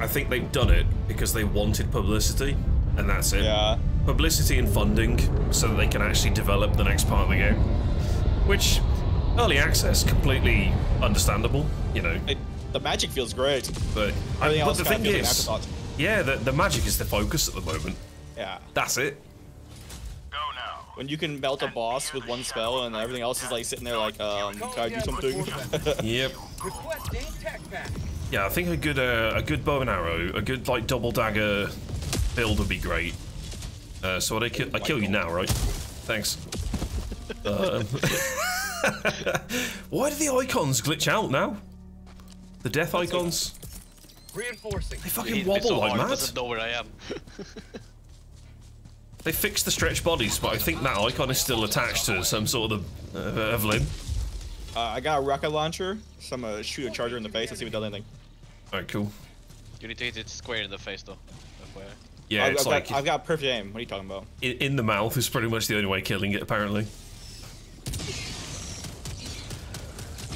I think they've done it because they wanted publicity, and that's it. Yeah. Publicity and funding so that they can actually develop the next part of the game. Which, early access, completely understandable, you know. It, the magic feels great. But, I, Everything but the thing feels like an is, yeah, the, the magic is the focus at the moment. Yeah. That's it. Go now. When you can melt a boss with one spell and everything else is like sitting there like, um, can I do something? Yep. Requesting tech pack. Yeah, I think a good uh, a good bow and arrow, a good like double dagger build would be great. Uh, so I kill I kill you now, right? Thanks. Um, why do the icons glitch out now? The death icons? Reinforcing. They fucking hit wobble so like hard, mad. doesn't know where I am. They fixed the stretch bodies, but I think that icon is still attached to some sort of uh, of limb. uh, I got a rocket launcher, so I'm gonna shoot a charger in the face and see if it does anything. Alright, cool. You need to hit it square in the face though. FYI. Yeah, I've, it's I've like got, I've got perfect aim. What are you talking about? in, in the mouth is pretty much the only way killing it, apparently.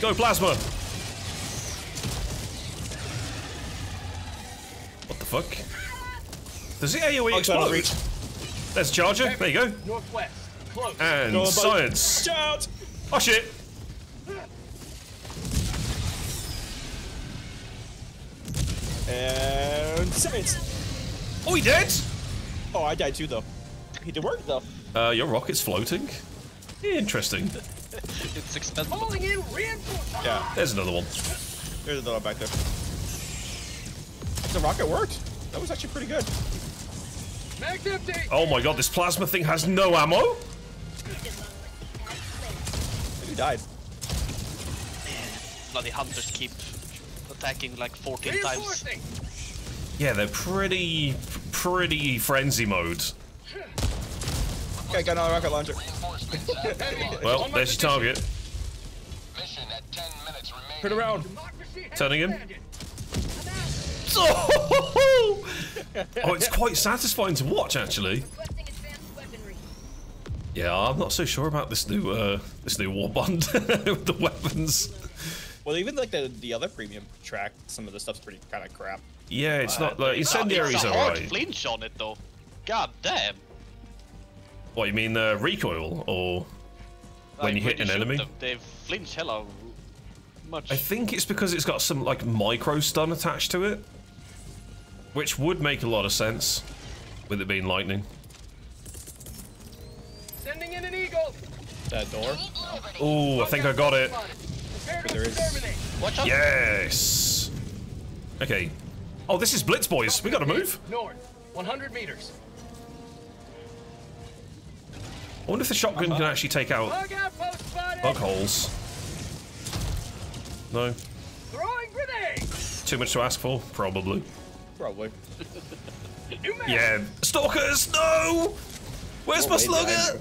Go plasma! What the fuck? Does the AoE Oh, it's out of explode? reach. There's a charger. There you go. Northwest. Close. And Go, buddy. science. Watch out! Oh shit! And science. Oh, he dead? Oh, I died too though. He did work though. Uh, your rocket's floating. Interesting. It's expensive. Calling in reinforcements. Yeah, There's another one. there's another one back there. The rocket worked. That was actually pretty good. Max. Oh my god, this plasma thing has no ammo? He died. Bloody hunters keep attacking like 14 times. Yeah, they're pretty, pretty frenzy mode. Okay, got another rocket launcher. Well, On there's your target. Mission at 10 minutes remaining. Turn around. Turning in. landed. Oh, it's quite satisfying to watch, actually. Requesting advanced weaponry. Yeah, I'm not so sure about this new, uh, this new war bond with the weapons. Well, even like the the other premium track, some of the stuff's pretty kind of crap. Yeah, it's not like It's incendiaries a are hard right. flinch on it though. God damn. What you mean, uh, recoil or when Like, you hit an enemy? Them, they flinch hella much. I think it's because it's got some like micro stun attached to it, which would make a lot of sense with it being lightning. Sending in an eagle. That door. Oh, I think I got it. Prepare to There is- Watch out. Yes. Okay. Oh, this is Blitz, boys. We gotta move. North. 100 meters. I wonder if the shotgun can actually take out Bug outpost spotted. bug holes. No. Throwing grenade. Too much to ask for? Probably. Probably. Yeah. Stalkers, no! Where's Oh, my slugger?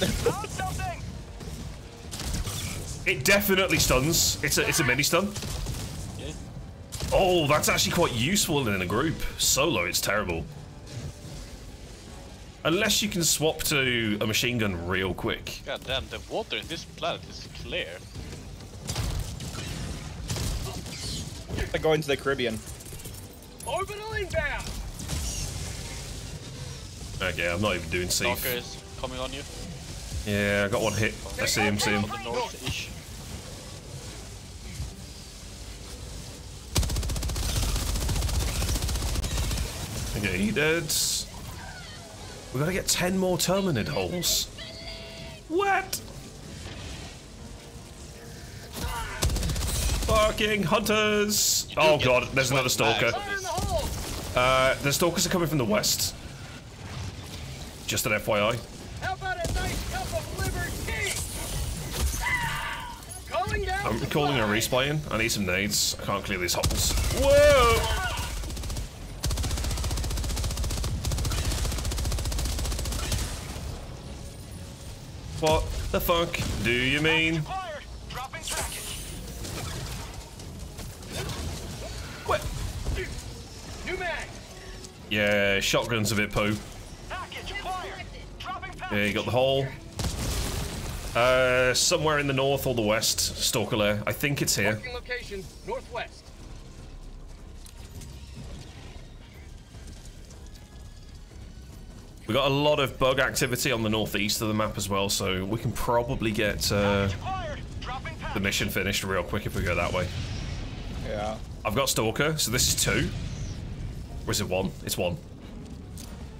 Found something. It definitely stuns. It's a it's a mini stun. Yeah. Oh, that's actually quite useful in a group. Solo, it's terrible. Unless you can swap to a machine gun real quick. God damn, the water in this planet is clear. Like going to the Caribbean. Orbital inbound. Okay, I'm not even doing Stalker safe. is coming on you. Yeah, I got one hit. I see him, see him. On the north-ish. Okay, he dead. We gotta get 10 more Terminid holes. What? Fucking hunters! Oh god, there's another stalker. The. Uh, the stalkers are coming from the west. Just an FYI. How about a nice cup of liver? Calling down. I'm calling a respawn. I need some nades. I can't clear these holes. Whoa! What the fuck do you mean? What? Yeah, shotgun's a bit poo. Yeah, you got the hole. Uh, somewhere in the north or the west, Stalker lair. I think it's here. Northwest. We got a lot of bug activity on the northeast of the map as well, so we can probably get uh, the mission finished real quick if we go that way. Yeah. I've got Stalker, so this is two. Or is it one? It's one.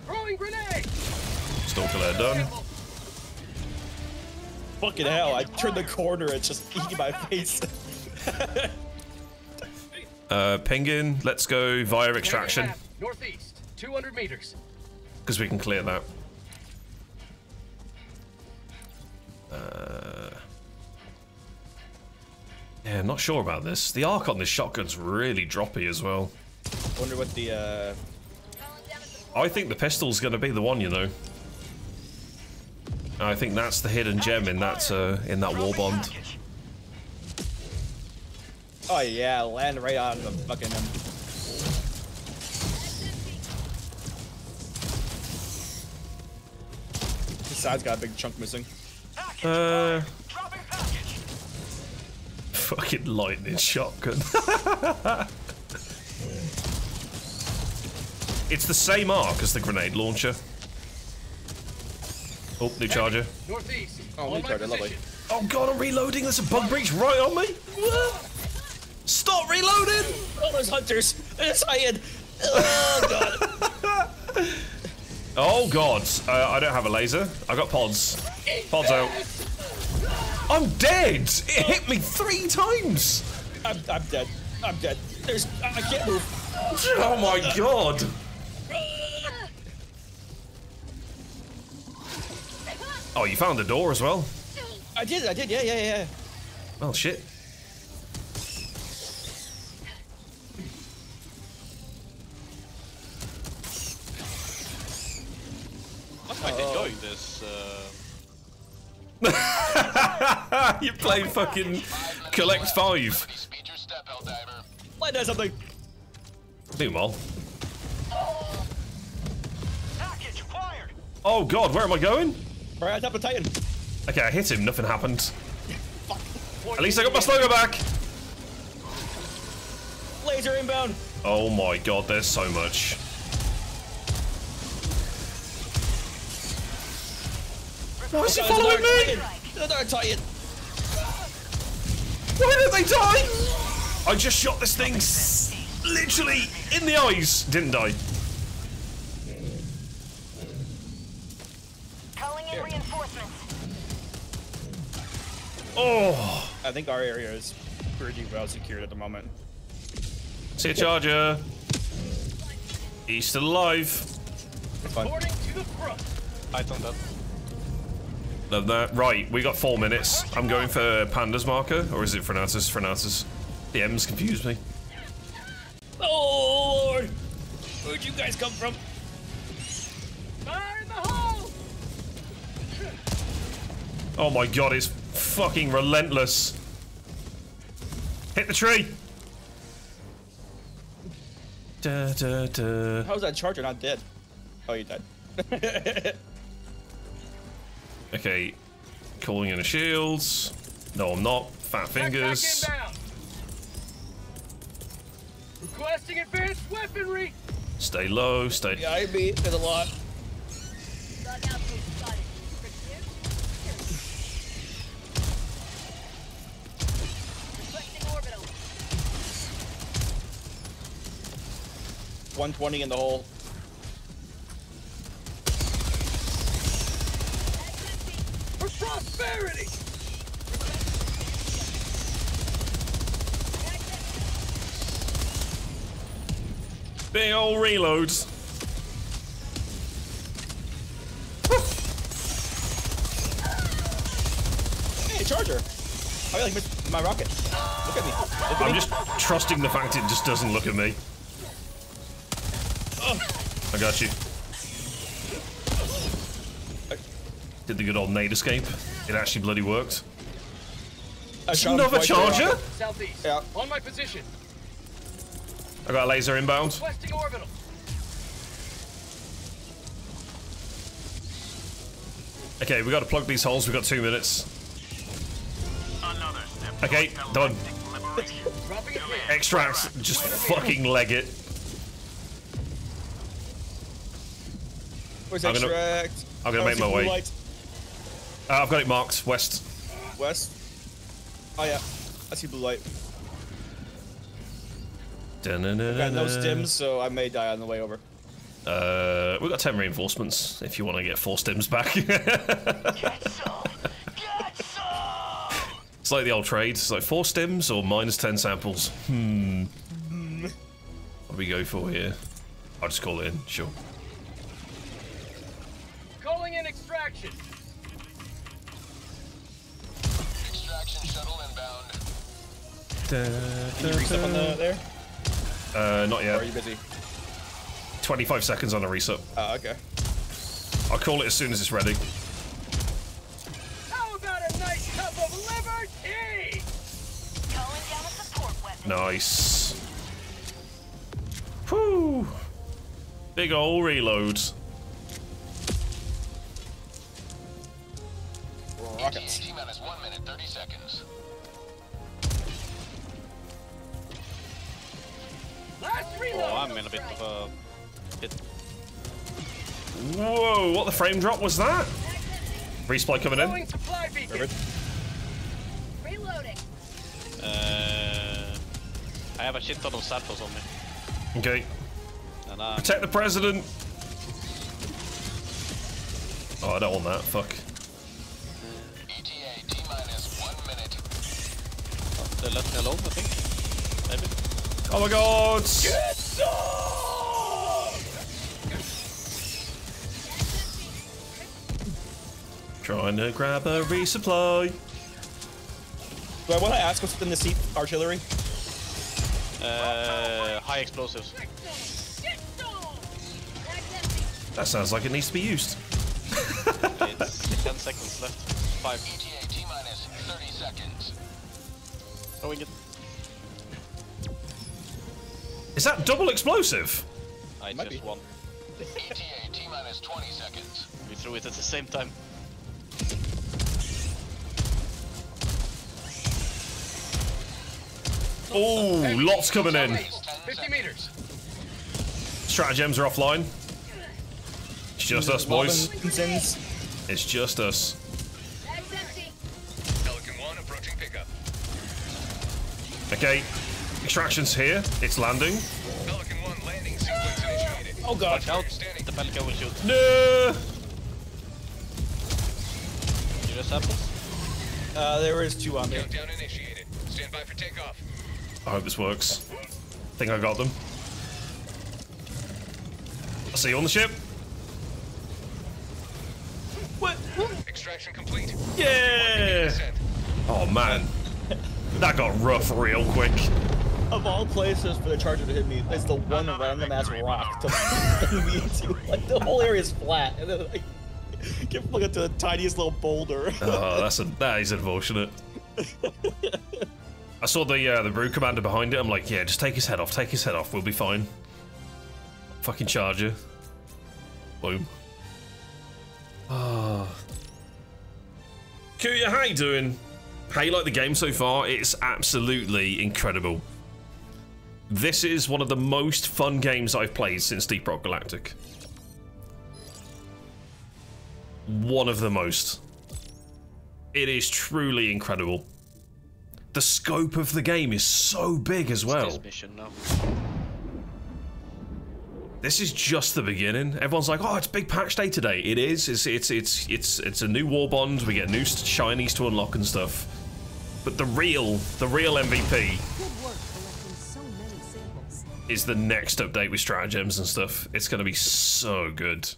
Throwing grenade. Stalker lair done. Fucking hell! I turned the corner. and just eating my face. Uh, Penguin, let's go via extraction, Northeast. 200 meters. Because we can clear that. Uh, yeah, I'm not sure about this. The arc on this shotgun's really droppy as well. I Wonder what the uh. I think the pistol's going to be the one, you know. I think that's the hidden gem in that uh, in that war bond. Oh yeah, land right on the fucking. Side's got a big chunk missing. Uh, acquired. Dropping package. fucking lightning shotgun. it's the same arc as the grenade launcher. Oh, new charger. Northeast. Oh, new my charger, lovely. Oh god, I'm reloading. There's a bug breach right on me. Stop reloading! Oh, there's hunters. There's Hyatt. Oh god. Oh god, uh, I don't have a laser. I got pods. Pods out. I'm dead. It hit me three times. I'm, I'm dead. I'm dead. There's. I I can't move. Oh my god. Oh, you found the door as well. I did. I did. Yeah, yeah, yeah. Well, shit. I'm quite enjoying this. Uh, you play fucking collect five. Speed your step, Light does something. Meanwhile. Package. Oh god, where am I going? Right on top of Titan. Okay, I hit him, nothing happened. At least I got my slugger back. Laser inbound. Oh my god, there's so much. Why is he There's following me? Titan. Another Titan. Why did they die? I just shot this thing s- literally in the eyes. Didn't die. Calling in reinforcements. Oh, I think our area is pretty well secured at the moment. see a charger. He's still alive. It's fine. Boarding to the front. Titan dead. Love that. Right, we got four minutes. I'm going for Panda's marker, or is it Frenatus? Frenatus. The M's confused me. Oh lord! Where'd you guys come from? Fire in the hole. Oh my god, it's fucking relentless. Hit the tree. Da, da, da. How's that charger not dead? Oh, you died. Okay, calling in a shields. No, I'm not. Fat fingers. Backpack inbound. Requesting advanced weaponry. Stay low. Stay. Behind me, there's a lot. 120 in the hole. Prosperity. Big old reloads. Hey, charger. I like missed my rocket. Look at me. Look at I'm me. just trusting the fact it just doesn't look at me. I got you. Did the good old nade escape. It actually bloody worked. I shot him Another twice with a charger? rocket. Southeast. Yeah. On my position. I got a laser inbound. Requesting orbital. Okay, we got to plug these holes. We got two minutes. Okay, done. Dropping a hit. Extract. Just fucking leg it. Where's I'm gonna- extract? I'm gonna Oh, make my way. light. Uh, I've got it marked. West. West. Oh yeah, I see blue light. Got no stims, so I may die on the way over. Uh, we've got 10 reinforcements if you want to get four stims back. Get some. Get some. it's like the old trade. It's like four stims or minus 10 samples. Hmm. What do we go for here? I'll just call it in, sure. Calling in extraction. Extraction Can you reset on the there? Uh, not Or are yet. you busy? 25 seconds on a reset. Oh, okay. I'll call it as soon as it's ready. How about a nice cup of liberty? Calling down a support weapon. Nice. Whew. Big ol' reload. Rockets. Oh, I'm in a bit of a bit. Whoa, what the frame drop was that? Resupply coming in. Throwing supply beacon. Reloading. Uh, I have a shit ton of samples on me, Okay. and I'm Protect the president. Oh, I don't want that. Fuck. ETA T minus one minute. they let me alone. I think. Maybe. Oh my god! Trying to grab a resupply. Do I want to ask what's in the SEAF artillery? Uh, high explosives. That sounds like it needs to be used. It's 10 seconds left. Five. ETA T minus 30 seconds. Throwing it. Is that double explosive? I Might just be. won. ETA T minus 20 seconds. We threw it at the same time. Oh, lots coming in. 50 meters. Stratagems are offline. It's just us, boys. It's just us. Pelican 1 approaching pickup. Okay. Extraction's here. It's landing. Pelican 1 landing sequence initiated. Oh god. Watch out. The Pelican will shoot. No! You just samples? Uh, there is two on me. Countdown initiated. Stand by for takeoff. I hope this works. I think I got them. I'll see you on the ship. What? Extraction complete. Yeah! Oh man. That got rough real quick. Of all places for the charger to hit me, is the one random ass rock to hit me into. Like the whole area is flat, and then like Keep looking to the tiniest little boulder. Oh, that's a, that is unfortunate. I saw the uh, the Brood Commander behind it. I'm like, yeah, just take his head off. Take his head off. We'll be fine. Fucking charger. Boom. Ah. Kuya, how you doing? How you like the game so far? It's absolutely incredible. This is one of the most fun games I've played since Deep Rock Galactic. One of the most. It is truly incredible. The scope of the game is so big as well. This mission now. This is just the beginning. Everyone's like, "Oh, it's big patch day today." It is. It's it's it's it's it's a new war bond. We get new shinies to unlock and stuff. But the real the real MVP is the next update with stratagems and stuff. It's going to be so good.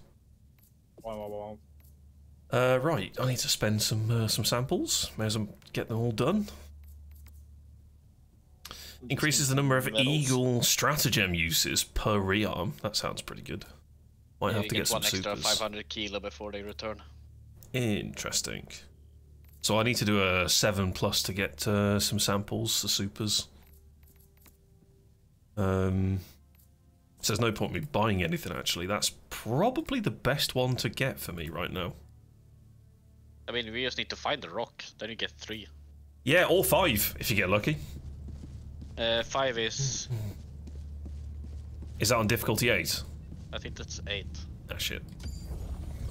Uh, right, I need to spend some uh, some samples. May as well get them all done. Increases the number of Medals. eagle stratagem uses per rearm. That sounds pretty good. Might Yeah, have to get get some one extra supers. 500 kilo before they return. Interesting. So I need to do a seven plus to get uh, some samples, the supers. Um, so there's no point me buying anything. Actually, that's probably the best one to get for me right now. I mean, we just need to find the rock, then you get three. Yeah, or five if you get lucky. Uh, five is, Is that on difficulty eight? I think that's eight. Ah shit.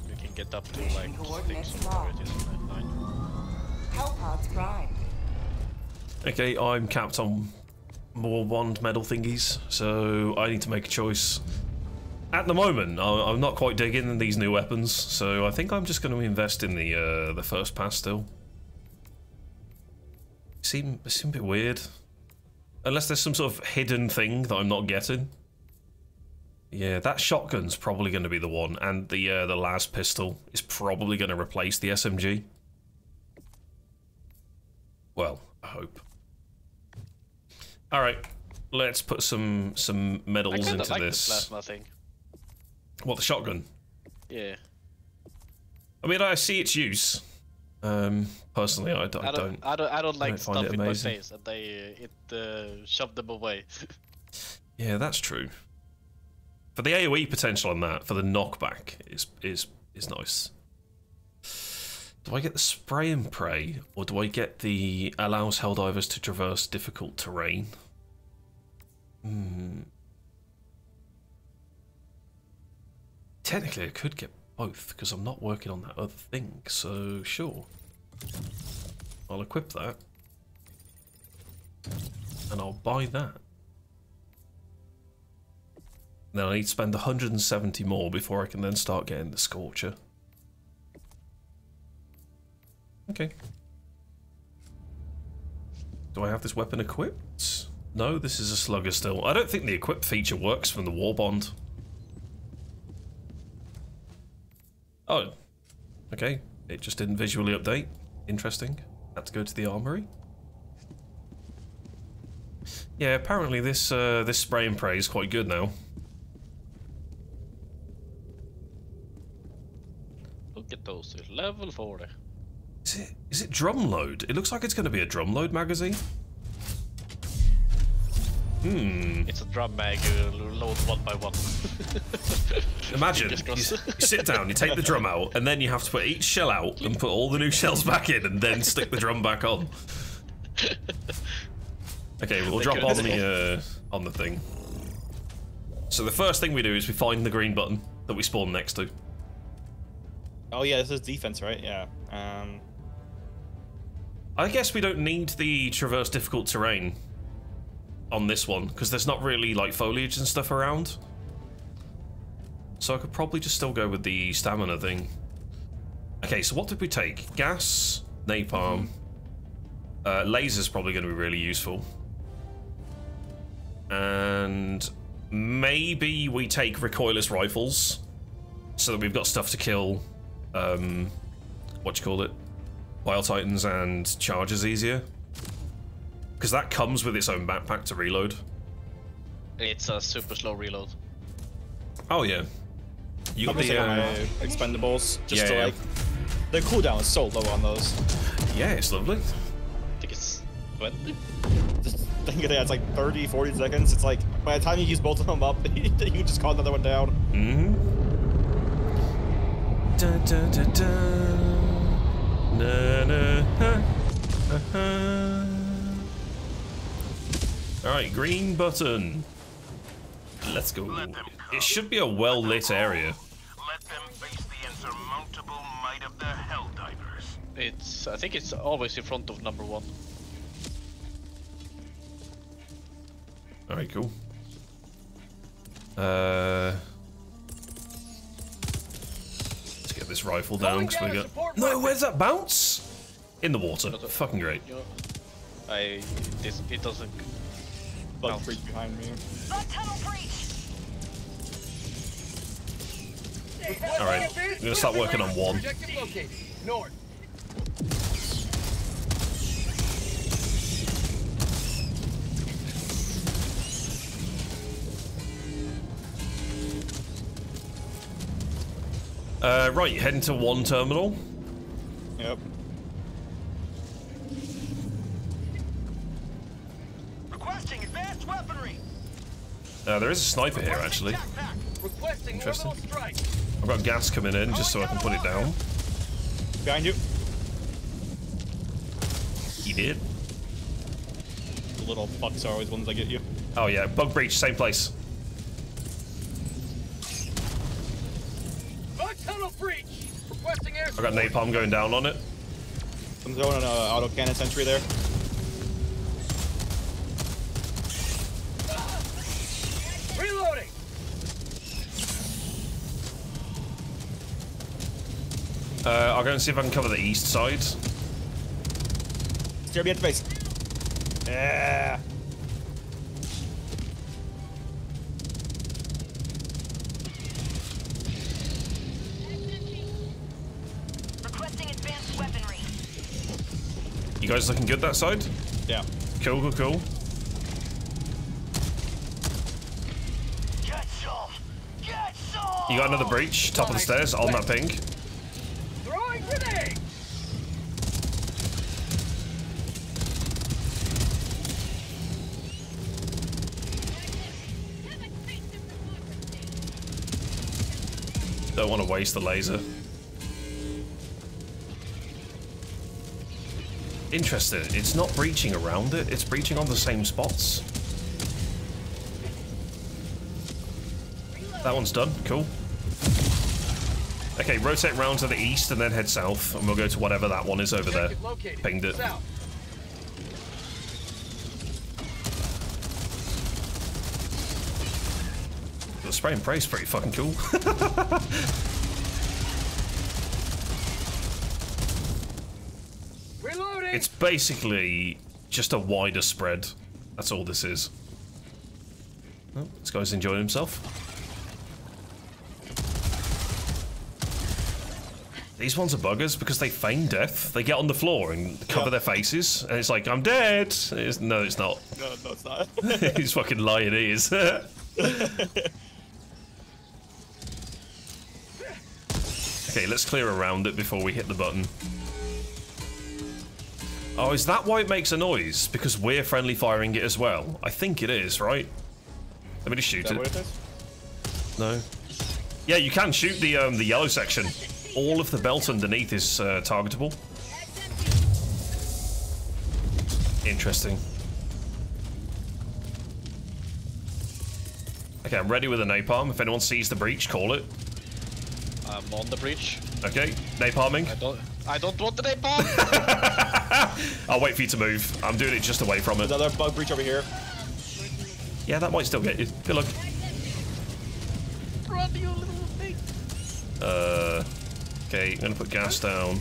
You can get up to like six, whatever it nine. Hellpods prime. Okay, I'm capped on war bond medal thingies, so I need to make a choice. At the moment, I'm not quite digging these new weapons, so I think I'm just going to invest in the uh, the first pass still. Seem seem a bit weird, unless there's some sort of hidden thing that I'm not getting. Yeah, that shotgun's probably going to be the one, and the uh, the las pistol is probably going to replace the SMG. Well, I hope. All right, let's put some some I medals into like this. this plasma thing. What the shotgun? Yeah. I mean, I see its use. Um, personally, I, I I don't. don't, I don't, I don't like don't stuff in my face, and they, uh, it uh, shoved them away. Yeah, that's true. For the AOE potential on that, for the knockback, is is is nice. Do I get the spray and pray, or do I get the allows Helldivers to traverse difficult terrain? Hmm. Technically, I could get both because I'm not working on that other thing. So sure, I'll equip that, and I'll buy that. Then I need to spend 170 more before I can then start getting the Scorcher. Okay. Do I have this weapon equipped? No, this is a slugger still. I don't think the equip feature works from the war bond. Oh. Okay. It just didn't visually update. Interesting. Had to go to the armory. Yeah, apparently this uh, this spray and pray is quite good now. Look at those, level 40. Is it is it drum load? It looks like it's going to be a drum load magazine. Hmm. It's a drum mag, you load one by one. Imagine you, you sit down, you take the drum out, and then you have to put each shell out and put all the new shells back in, and then stick the drum back on. Okay, we'll drop on the uh, on the thing. So the first thing we do is we find the green button that we spawn next to. Oh yeah, this is defense, right? Yeah. Um. I guess we don't need the traverse difficult terrain on this one because there's not really like foliage and stuff around. So I could probably just still go with the stamina thing. Okay, so what did we take? Gas, napalm, uh, laser's probably going to be really useful, and maybe we take recoilless rifles so that we've got stuff to kill. Um, what you call it? Wild Titans and Chargers easier. Because that comes with its own backpack to reload. It's a super slow reload. Oh, yeah. You got the uh, expendables, just yeah, to yeah. like. The cooldown is so low on those. yeah, it's lovely. I think it's 20. Just think of it, it's like 30, 40 seconds. It's like by the time you use both of them up, you can just call another one down. Mm-hmm. Dun, dun, dun, dun. Na, na, ha, ha, ha. All right, green button. Let's go. It should be a well lit area. Let them face the insurmountable might of the Helldivers. It's. I think it's always in front of number one. All right, cool. Uh, let's get this rifle down because we got. No, where's that bounce? In the water. Fucking great. I. This. It doesn't. Bug Bounce. freak behind me. Bug tunnel breach. All right, I'm gonna start working on one. Objective located. North. Uh, right, heading to one terminal. Yep. Requesting advanced weaponry. Uh, there is a sniper here, actually. Interesting. I've got gas coming in just so I can put it down. Behind you. He did. The little fucks are always ones that get you. Oh yeah, bug breach, same place. Bug tunnel breach. Requesting air I got napalm going down on it. I'm throwing an uh, auto cannon sentry there. Reloading. Uh, I'll go and see if I can cover the east side. Stare me at the face. Yeah. Requesting advanced weaponry. You guys looking good that side? Yeah. Cool, cool, cool. You got another breach, top of the stairs, on that ping. Don't want to waste the laser. Interesting. It's not breaching around it, it's breaching on the same spots. That one's done. Cool. Okay, rotate round to the east and then head south, and we'll go to whatever that one is over there. Pinged it. South. The spray and pray's pretty fucking cool. Reloading. it's basically just a wider spread. That's all this is. Oh, this guy's enjoying himself. These ones are buggers because they feign death. They get on the floor and cover Yeah. their faces, and it's like, I'm dead! It's- no, it's not. No, no, it's not. He's fucking lying, he is. okay, let's clear around it before we hit the button. Oh, is that why it makes a noise? Because we're friendly firing it as well? I think it is, right? Let me just shoot Is that what it. it? No. Yeah, you can shoot the um, the yellow section. All of the belt underneath is uh, targetable. Interesting. Okay, I'm ready with a napalm. If anyone sees the breach, call it. I'm on the breach. Okay, napalming. I don't. I don't want the napalm. I'll wait for you to move. I'm doing it just away from it. Another bug breach over here. Yeah, that might still get you. Good luck. Run, you little thing. Uh, okay, I'm gonna put gas down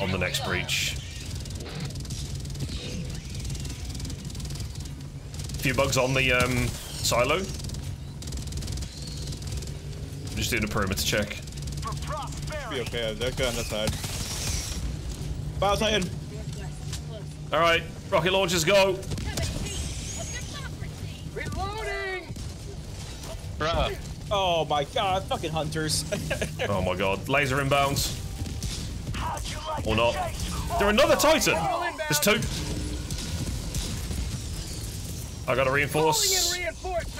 on the next breach. A Few bugs on the um, silo. I'm just doing a perimeter check. Be okay. They're good on this side. Wow, Titan. All right, rocket launchers go. Reloading. Bruh. Oh my god, fucking hunters. Oh my god. Laser inbounds. Like Or not. taste There another Titan! There's two. I gotta Calling in reinforce.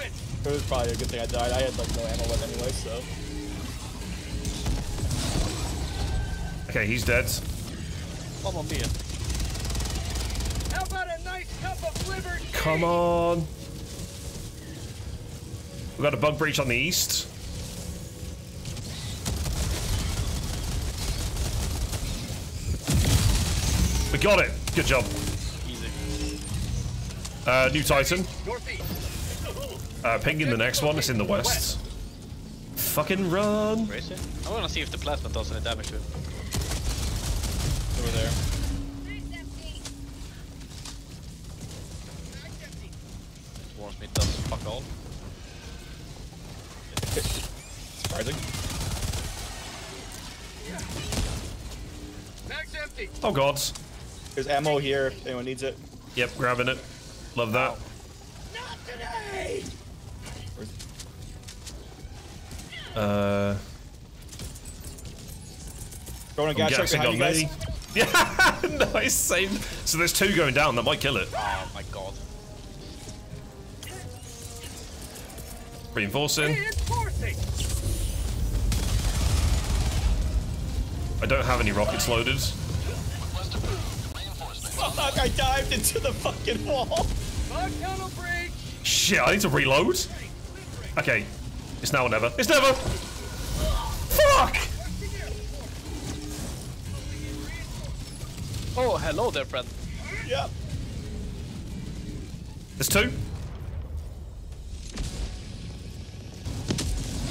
it was probably a good thing I died. I had like no ammo left anyway, so. Okay, he's dead. Mamma mia. How about a nice cup of liver? Come on. We got a bug breach on the east. We got it. Good job. Uh, new Titan. Northeast. Uh, pinging the next one. It's in the west. Fucking run. Where is it? I wanna see if the plasma does any damage to it. Over there. It warns me it does fuck all. Surprising. Mag's empty. Oh god. There's ammo here if anyone needs it. Yep, grabbing it. Love that. Not today. Uh, Throwing a I'm gas truck guessing behind on you me. guys. Yeah, nice. Same. So there's two going down. That might kill it. Oh my god. Reinforcing. Reinforcing. I don't have any rockets loaded. Fuck, I dived into the fucking wall. Bug tunnel breach. Shit, I need to reload. Okay, it's now or never. It's never. Fuck. Oh, hello there, friend. Yep. There's two.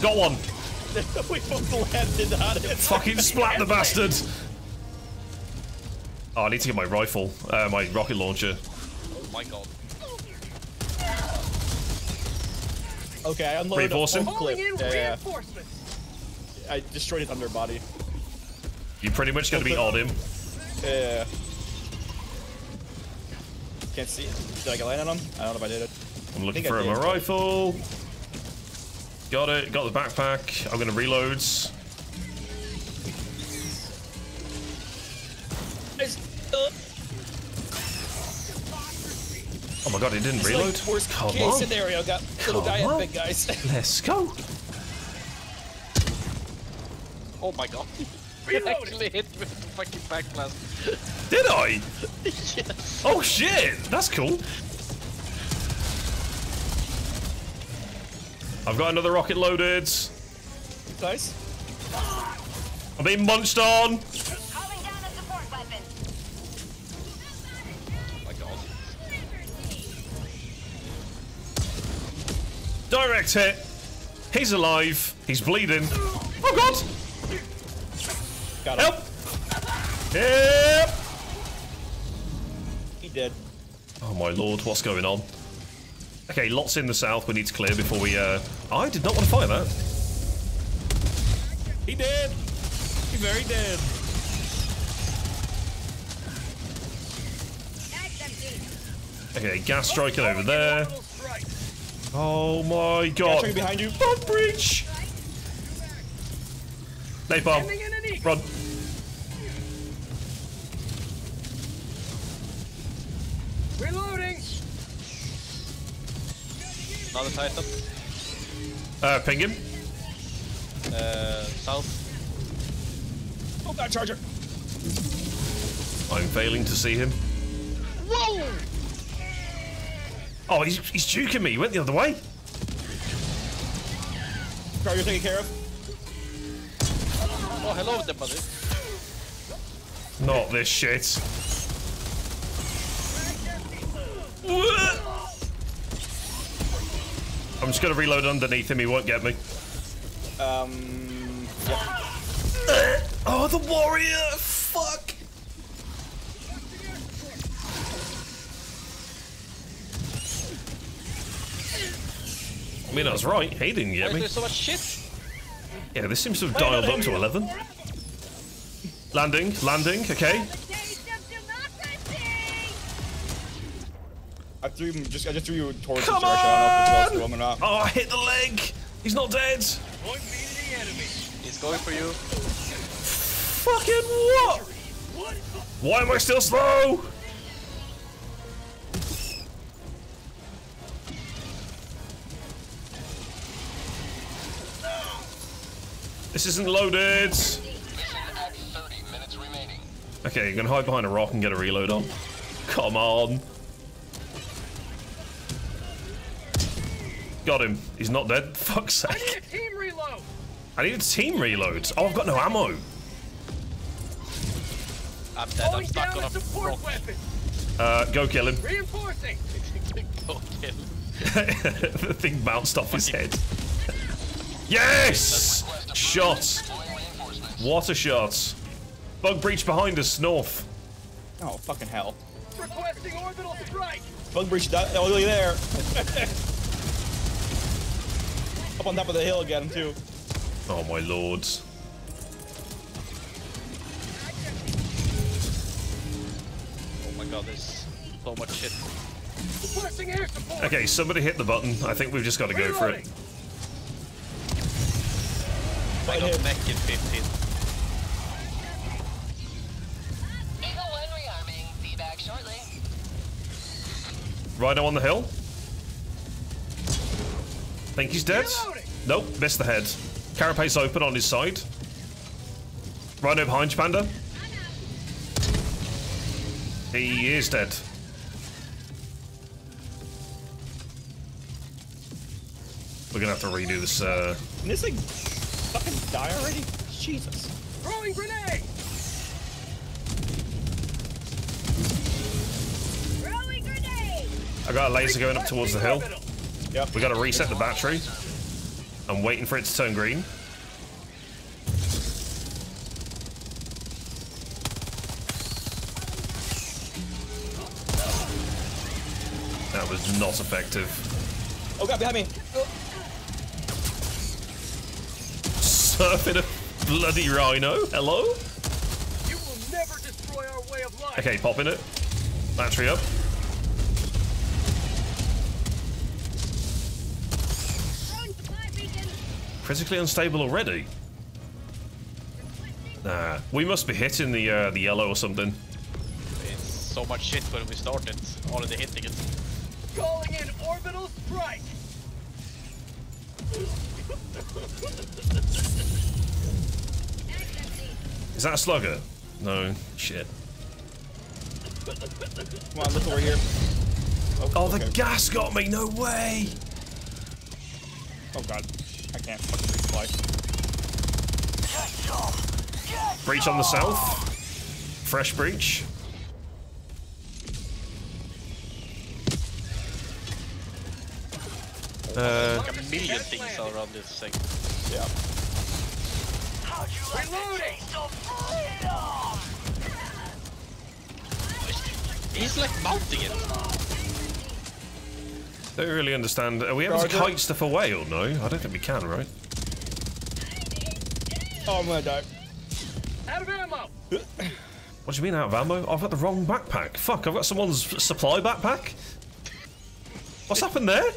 Got one. we both landed on it. Fucking splat the bastard. Oh, I need to get my rifle, uh, my rocket launcher. Oh my god. Okay, I unloaded Reinforcing? a full clip. Calling in Yeah, yeah, I destroyed his underbody. You pretty much gonna be on him. Yeah. Can't see it. Did I get land on him? I don't know if I did it. I'm looking for my did. rifle. Got it. Got the backpack. I'm gonna reload. Oh my god, it didn't It's reload. like worst Come case on. scenario. Got little Come guy and big guys. Let's go. Oh my god. You actually hit me with the fucking backblast. Did I? yes. Oh shit! That's cool. I've got another rocket loaded. nice. I'm being munched on. Calling down a support weapon. Oh my god. Direct hit. He's alive. He's bleeding. Oh god! Got him. Help! Help! He dead. Oh my lord, what's going on? Okay, lots in the south we need to clear before we, uh... I did not want to fire that. He did. He very did. Okay, gas striking over there. Oh my god. Gas behind you. Bug breach! Napalm. Sending in an eagle. Run. Reloading. Another Titan. Uh, ping him. Uh, south. Oh god, charger. I'm failing to see him. Whoa! Oh, he's, he's juking me. He went the other way. Charger taken care of. Oh, hello there, buddy. Not this shit. I'm just gonna reload underneath him. He won't get me. Um. Yeah. Oh, the warrior! Fuck! I mean, I was right. He didn't Why get is me. there so much shit? Yeah, this seems to have dialed up to 11. Landing, landing, okay. I threw him. Just I just threw you towards Come this direction. I don't know if it's on! him or not. Oh, I hit the leg! He's not dead. Point me to the enemy. He's going for you. Fucking what? What? Why am I still slow? This isn't loaded. Okay, you're gonna hide behind a rock and get a reload on. Come on. Got him. He's not dead. Fuck's I need a team reload. I need a team reload. Oh, I've got no ammo. I'm dead. I'm stuck on a a support rock. weapon. Uh, go kill him. Reinforcing. Go kill. him. the thing bounced off his head. Yes! Shot. What a shot. Bug breach behind us, north. Oh, fucking hell. Requesting orbital strike. Bug breach di- oh, look there. Up on top of the hill again, too. Oh my lords. Oh my god, there's so much shit. Requesting air support. Okay, somebody hit the button. I think we've just got to go for it. I Right got hit. mech in 15. Eagle 1 rearming. Be back shortly. Rhino on the hill. Think he's dead? Nope, missed the head. Carapace open on his side. Rhino behind you, Panda. He is dead. We're gonna have to redo this. Uh, Can this thing fucking die already? Jesus. Throwing grenade. Throwing grenade! I got a laser going up towards the hill. Orbital. Yep. We gotta reset the battery. I'm waiting for it to turn green. That was not effective. Oh god, behind me. Surfing a bloody rhino. Hello? You will never destroy our way of life. Okay, popping it. Battery up. Critically unstable already. Nah, we must be hitting the uh, the yellow or something. It's so much shit when we started. Already hitting it. Calling in orbital strike. Is that a slugger? No. Shit. Come on, look over here. Oh, the okay. gas got me. No way. Oh god. I can't fucking resupply. Breach on the south. Fresh breach. Uh, Like a million things are around this thing. Yeah. Reloading. He's like mounting it. Don't really understand. Are we able to kite stuff away or no? I don't think we can, right? Oh, I'm gonna die. Out of ammo. What do you mean out of ammo? I've got the wrong backpack. Fuck, I've got someone's supply backpack. What's happened there?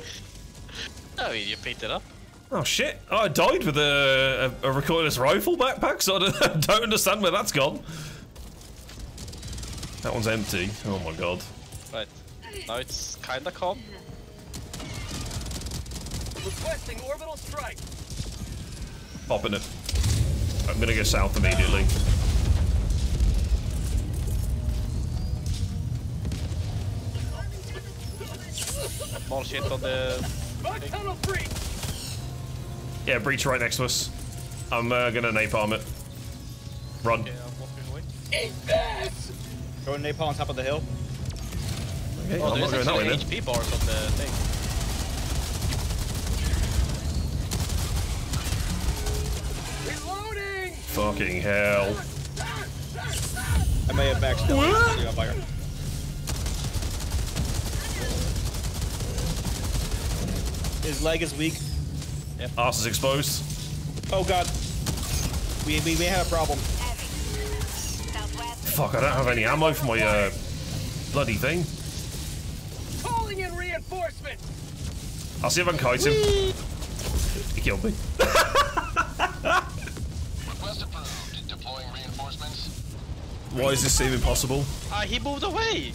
Oh, you picked it up. Oh shit! Oh, I died with a, a, a recoilless rifle backpack, so I don't, don't understand where that's gone. That one's empty. Oh my god. Right. Now it's kinda calm. Requesting orbital strike. Popping it. I'm gonna go south immediately. Small shit on the. Tunnel breach. Yeah, breach right next to us. I'm uh, gonna napalm it. Run. Yeah, I'm walking away. Eat this. Napalm on top of the hill. Okay, Oh, I'm not there's going that way actually then. HP bars on the thing. Fucking hell. I may have backstabbed. Yeah, fire. His leg is weak. Arse is exposed. Oh god. We, we may have a problem. Fuck, I don't have any ammo for my uh, bloody thing. Calling in reinforcement. I'll see if I can kite him. He killed me. Why does this seem impossible? Ah, he moved away!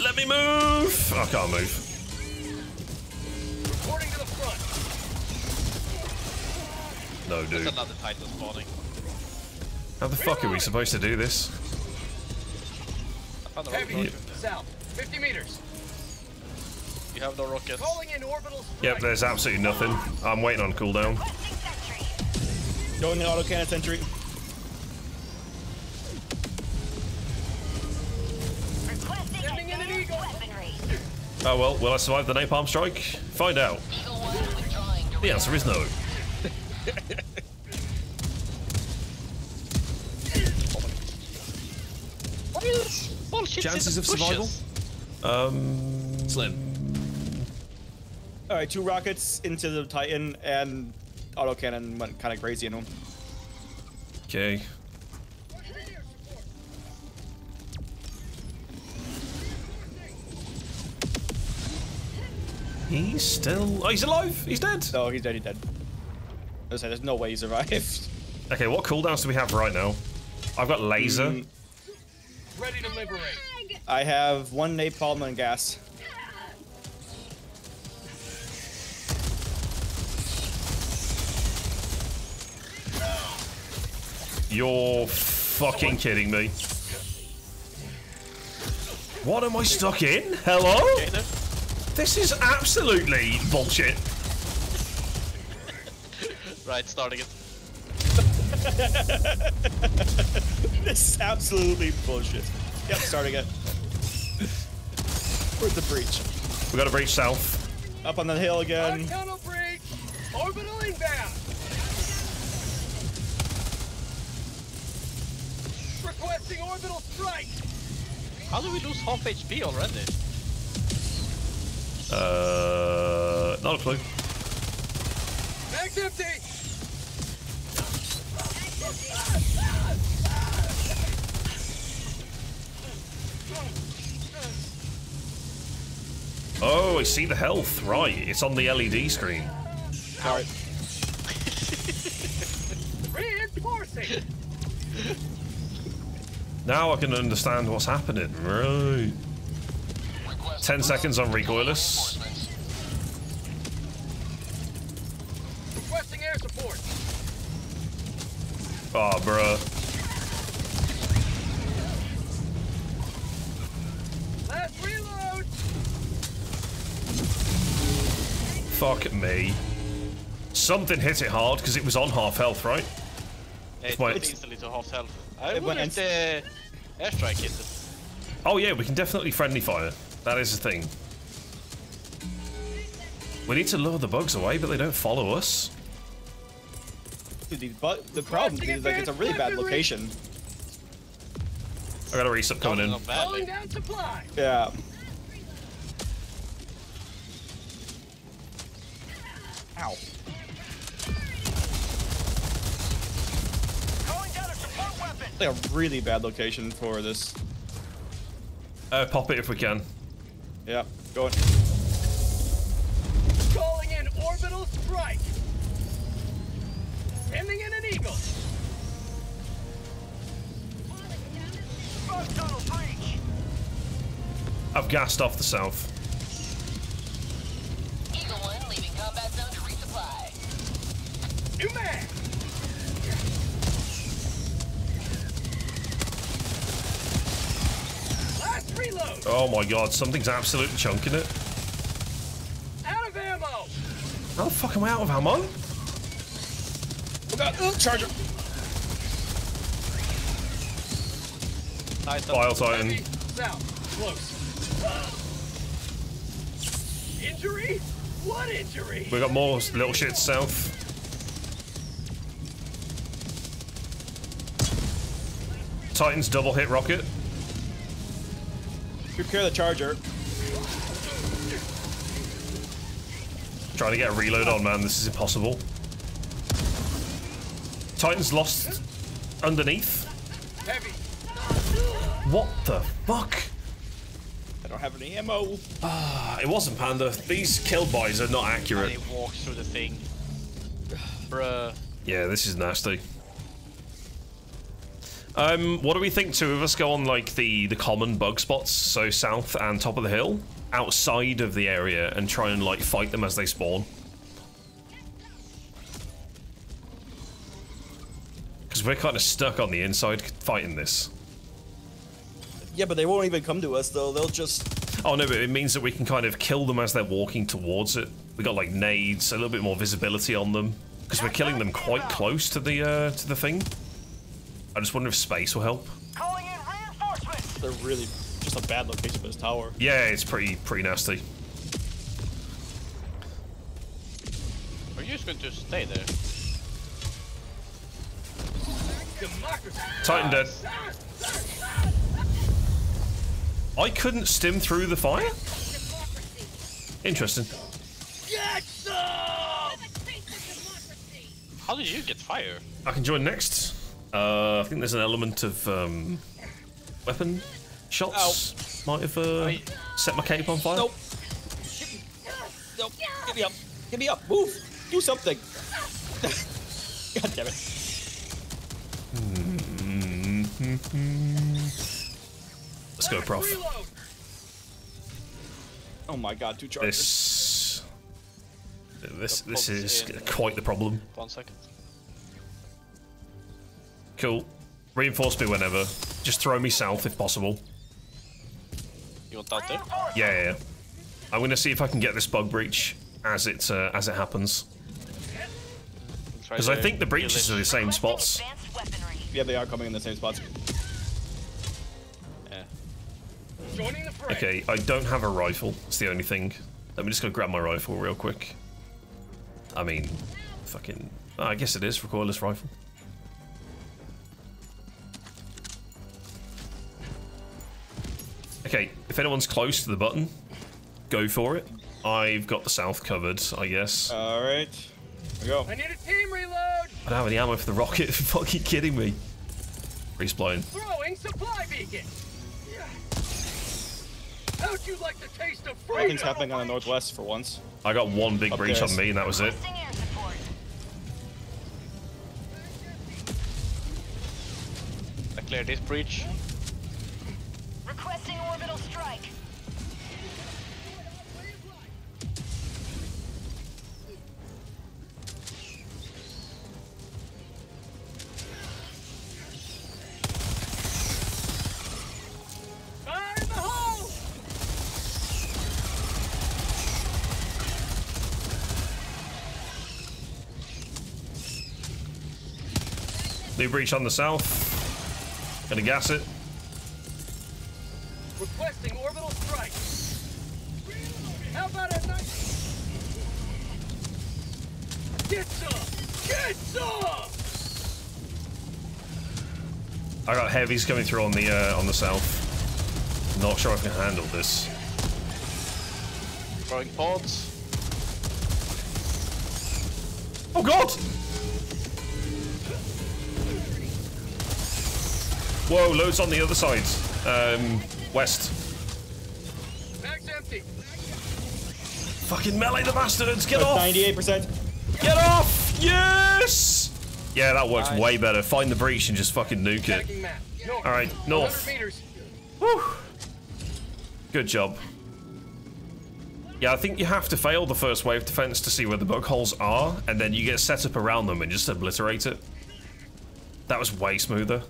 Let me move! I can't move. Reporting to the front. No, There's dude. another Titan spawning. How the fuck are we supposed to do this? I found a Heavy. rocket. South. 50 meters. You have no rockets. Calling in orbital. Yep, there's absolutely nothing. I'm waiting on cooldown. Requesting sentry. Going in autocannon sentry. Requesting Sending in an advanced eagle. weaponry. Oh well, will I survive the napalm strike? Find out. Eagle 1 withdrawing to The answer is no. What is this? Bullshit Chances of survival? Um, Slim. All right, two rockets into the Titan, and autocannon went kind of crazy in him. okay. He's still. Oh, he's alive. He's dead. No, he's dead. He's dead. I was saying, there's no way he survived. Okay, what cooldowns do we have right now? I've got laser. Mm, Ready to liberate. I have one napalm and gas. You're fucking kidding me. What am I stuck in? Hello? This is absolutely bullshit. Right, starting it. This is absolutely bullshit. Yep, starting it. Where's the breach? We got to breach south. Up on the hill again. tunnel breach. Orbital inbound. Requesting orbital strike. How do we lose half HP already? Uh, not a clue. Mag's empty. Oh, I see the health. Right, it's on the LED screen. Sorry. Reinforcing. Now I can understand what's happening. Right. Request 10 seconds on recoilless. Requesting air support. Oh, bruh. Last reload. Fuck me. Something hit it hard because it was on half health, right? Yeah, it Wait. went instantly to half health. I It wonder went if the airstrike hit it. Oh yeah, we can definitely friendly fire. That is the thing. We need to lure the bugs away, but they don't follow us. Dude, the, bu- the problem is like it's a really bad location. I got a resup coming in. Not badly. Calling down supply. Yeah. Ow. Calling down a support weapon. Like a really bad location for this. Uh, pop it if we can. Yeah, going. Calling in orbital strike. Sending in an eagle. Bug breach. I've gassed off the south. Eagle 1 leaving combat zone to resupply. New mag. Last reload. Oh my god, something's absolutely chunking it. Out of ammo. How the fuck am I out of ammo? Oh god, oh, charger. Titan. Bile Titan. Heavy. South. Close. Injury? What injury? We got more little shit south. Titan's double hit rocket. Prepare the charger. Trying to get a reload on, man. This is impossible. Titan's lost underneath. Heavy. What the fuck? I don't have any ammo. Ah, it wasn't Panda. These kill boys are not And accurate. he walks through the thing. Bruh. Yeah, this is nasty. Um, what do we think two of us go on like the the common bug spots, so south and top of the hill, outside of the area, and try and like fight them as they spawn? Because we're kind of stuck on the inside fighting this. Yeah, but they won't even come to us though. They'll just. Oh no, but it means that we can kind of kill them as they're walking towards it. We got like nades, a little bit more visibility on them, because we're killing them quite close to the uh, to the thing. I just wonder if space will help. Calling in reinforcements. They're really just a bad location for this tower. Yeah, it's pretty pretty nasty. Are you just going to stay there? Democracy. Titan dead. I couldn't stim through the fire. Interesting. Get some! How did you get fire? I can join next. Uh, I think there's an element of um, weapon shots. Might have uh, Wait. set my cape on fire. Nope. Nope. Get me up. Get me up. Move. Do something. God damn it. Let's go, Prof. Oh my god, two charges. This this this is in, quite the problem. One second. Cool. Reinforce me whenever. Just throw me south if possible. You want out there? Yeah, yeah. yeah. I'm gonna see if I can get this bug breach as it uh, as it happens. Because I think the breaches are the same spots. Yeah, they are coming in the same spots. Yeah. Joining the. Okay, I don't have a rifle. It's the only thing. Let me just go grab my rifle real quick. I mean, fucking. I guess it is recoilless rifle. Okay, if anyone's close to the button, go for it. I've got the south covered, I guess. All right. Here we go. I need a team reload. I don't have any ammo for the rocket. fucking kidding me. Respawn. Throwing supply beacon. How'd you like the taste of freedom? Nothing's happening on the northwest for once. I got one big Up breach there. on me, and that was it. Requesting. I cleared this breach. New breach on the south. Gonna gas it. Requesting orbital strike. How about a nice? Get some. Get some. I got heavies coming through on the uh, on the south. Not sure I can handle this. Throwing pods. Oh god! Whoa, loads on the other side. Um, west. Mag's empty. Fucking melee the bastards! Get off! Ninety-eight percent. Get off! Yes! Yeah, that works Nice. way better. Find the breach and just fucking nuke it. Tagging map. North. All right, north. 100. Whew. Good job. Yeah, I think you have to fail the first wave defense to see where the bug holes are, and then you get set up around them and just obliterate it. That was way smoother.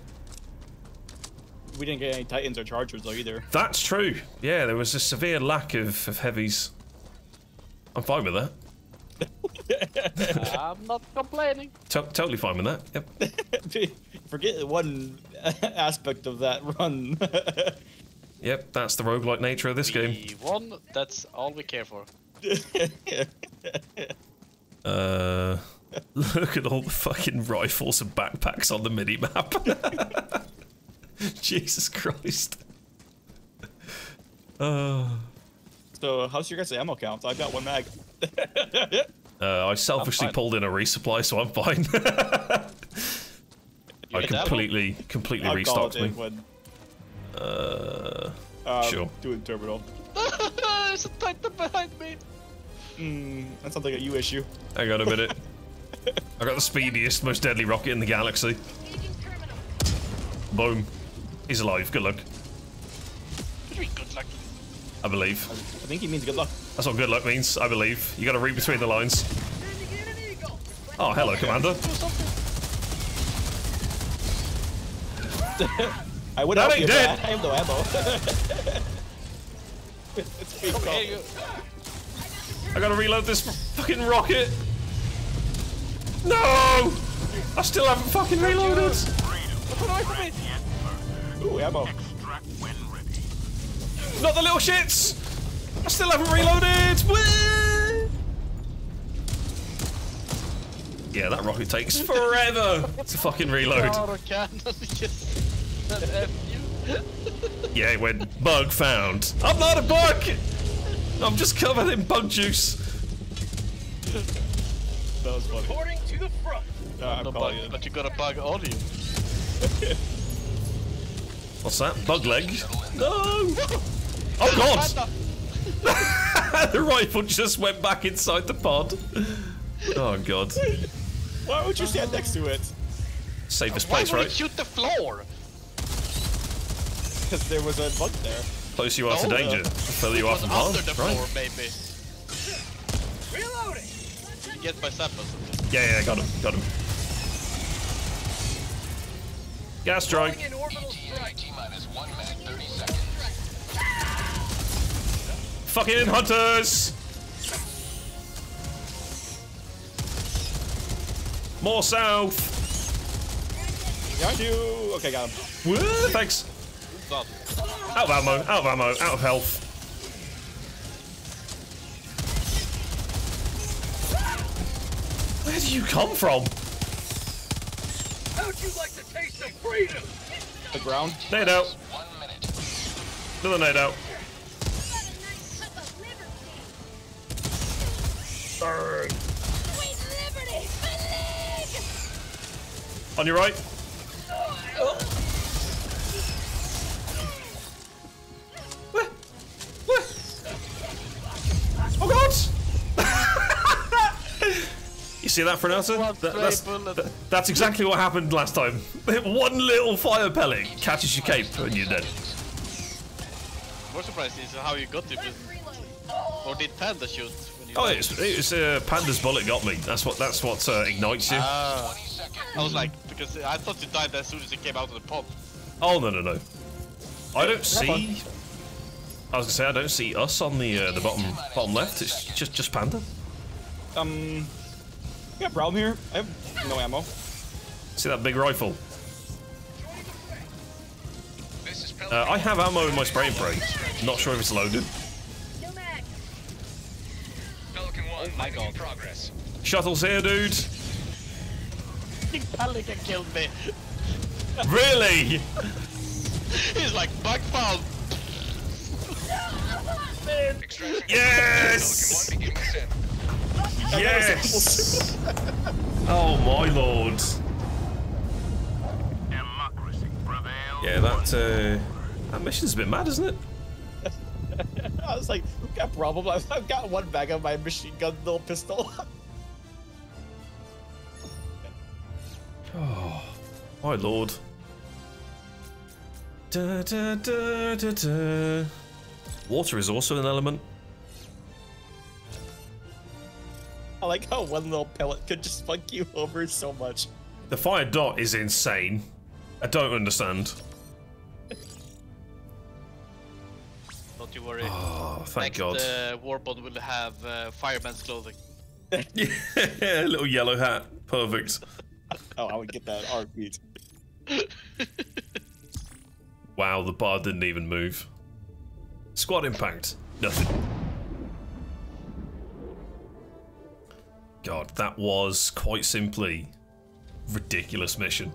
We didn't get any titans or chargers though either. That's true. Yeah, there was a severe lack of, of heavies. I'm fine with that. I'm not complaining. To- totally fine with that. Yep. Forget one aspect of that run. Yep, that's the roguelike nature of this game. We won. That's all we care for. Uh, look at all the fucking rifles and backpacks on the mini map. Jesus Christ. Uh, so how's your guys' ammo count? I've got one mag. uh, I selfishly pulled in a resupply, so I'm fine. I get that one? completely, completely I'll restocked me. in when- Uh, Um, Sure. Doing terminal. There's a titan behind me. Hmm, that sounds like a you issue. Hang on a minute. I got the speediest, most deadly rocket in the galaxy. Boom. He's alive. Good luck. What do you mean good luck? I believe. I think he means good luck. That's what good luck means. I believe. You got to read between the lines. Sending in an eagle. Oh, hello, Commander. I would That help ain't you, dead. I have no ammo. it's pretty cool. I gotta reload this fucking rocket. No! I still haven't fucking reloaded. Ooh, ammo. Extract when ready. Not the little shits. I still haven't reloaded. Whee! Yeah, that rocket takes forever to fucking reload. Auto cannon. yes. That F you. Yeah, when bug found. I'm not a bug. I'm just covered in bug juice. That was funny. Reporting to the front. Uh, I'm No calling bug, it. but you got a bug on you. What's that? Bug leg? No! Oh god! the rifle just went back inside the pod. Oh god. Why would you stand next to it? Safest Why place, would right? you shoot the floor? Because there was a bug there. Closer you are to oh, danger, the further you are from harm. Under the Right? floor, maybe. Reloading. You get my samples. Yeah, yeah, got him, got him. Gas strike. Fucking hunters! More south. Yeah, I do. Okay, got him. Woo, thanks. Out of ammo, out of ammo, out of health. Where do you come from? How'd you like to taste of freedom? The ground. Nade out. One minute. Another nade out. Got a nice cup of liberty. Burn. Sweet liberty. My leg. On your right. Where? Where? Oh god! you see that, Frenata? One That- that's, that- that's exactly what happened last time. One little fire pellet catches your cape and you're dead. More surprised is how you got it. but- Or did Panda shoot? When you Oh, died? it's, it's uh, Panda's bullet got me. That's what that's what uh, ignites you. Ah. I was like, because I thought you died as soon as you came out of the pod. oh no no no! I don't see. I was gonna say I don't see us on the uh, the bottom bottom left. It's just just Panda. Um, we got a problem here. I have no ammo. See that big rifle? Uh, I have ammo in my spray and pray. Not sure if it's loaded. No mag. Pelican 1, my God. progress. Shuttle's here, dude. Pelican killed me. Really? He's like, bug found. Extraction Yes! Pelican 1, begin descent. Yes! oh my lord! Yeah, that uh, that mission's a bit mad, isn't it? I was like, we got a problem. I've, I've got one bag of my machine gun little pistol. Oh, my lord. Da, da, da, da, da. Water is also an element. I like how one little pellet could just fuck you over so much. The fire dot is insane. I don't understand. Don't you worry. Oh, thank Next God. uh, Warbond will have uh, fireman's clothing. Yeah, little yellow hat. Perfect. Oh, I would get that heartbeat. Wow, the bar didn't even move. Squad impact. Nothing. God, that was quite simply ridiculous mission.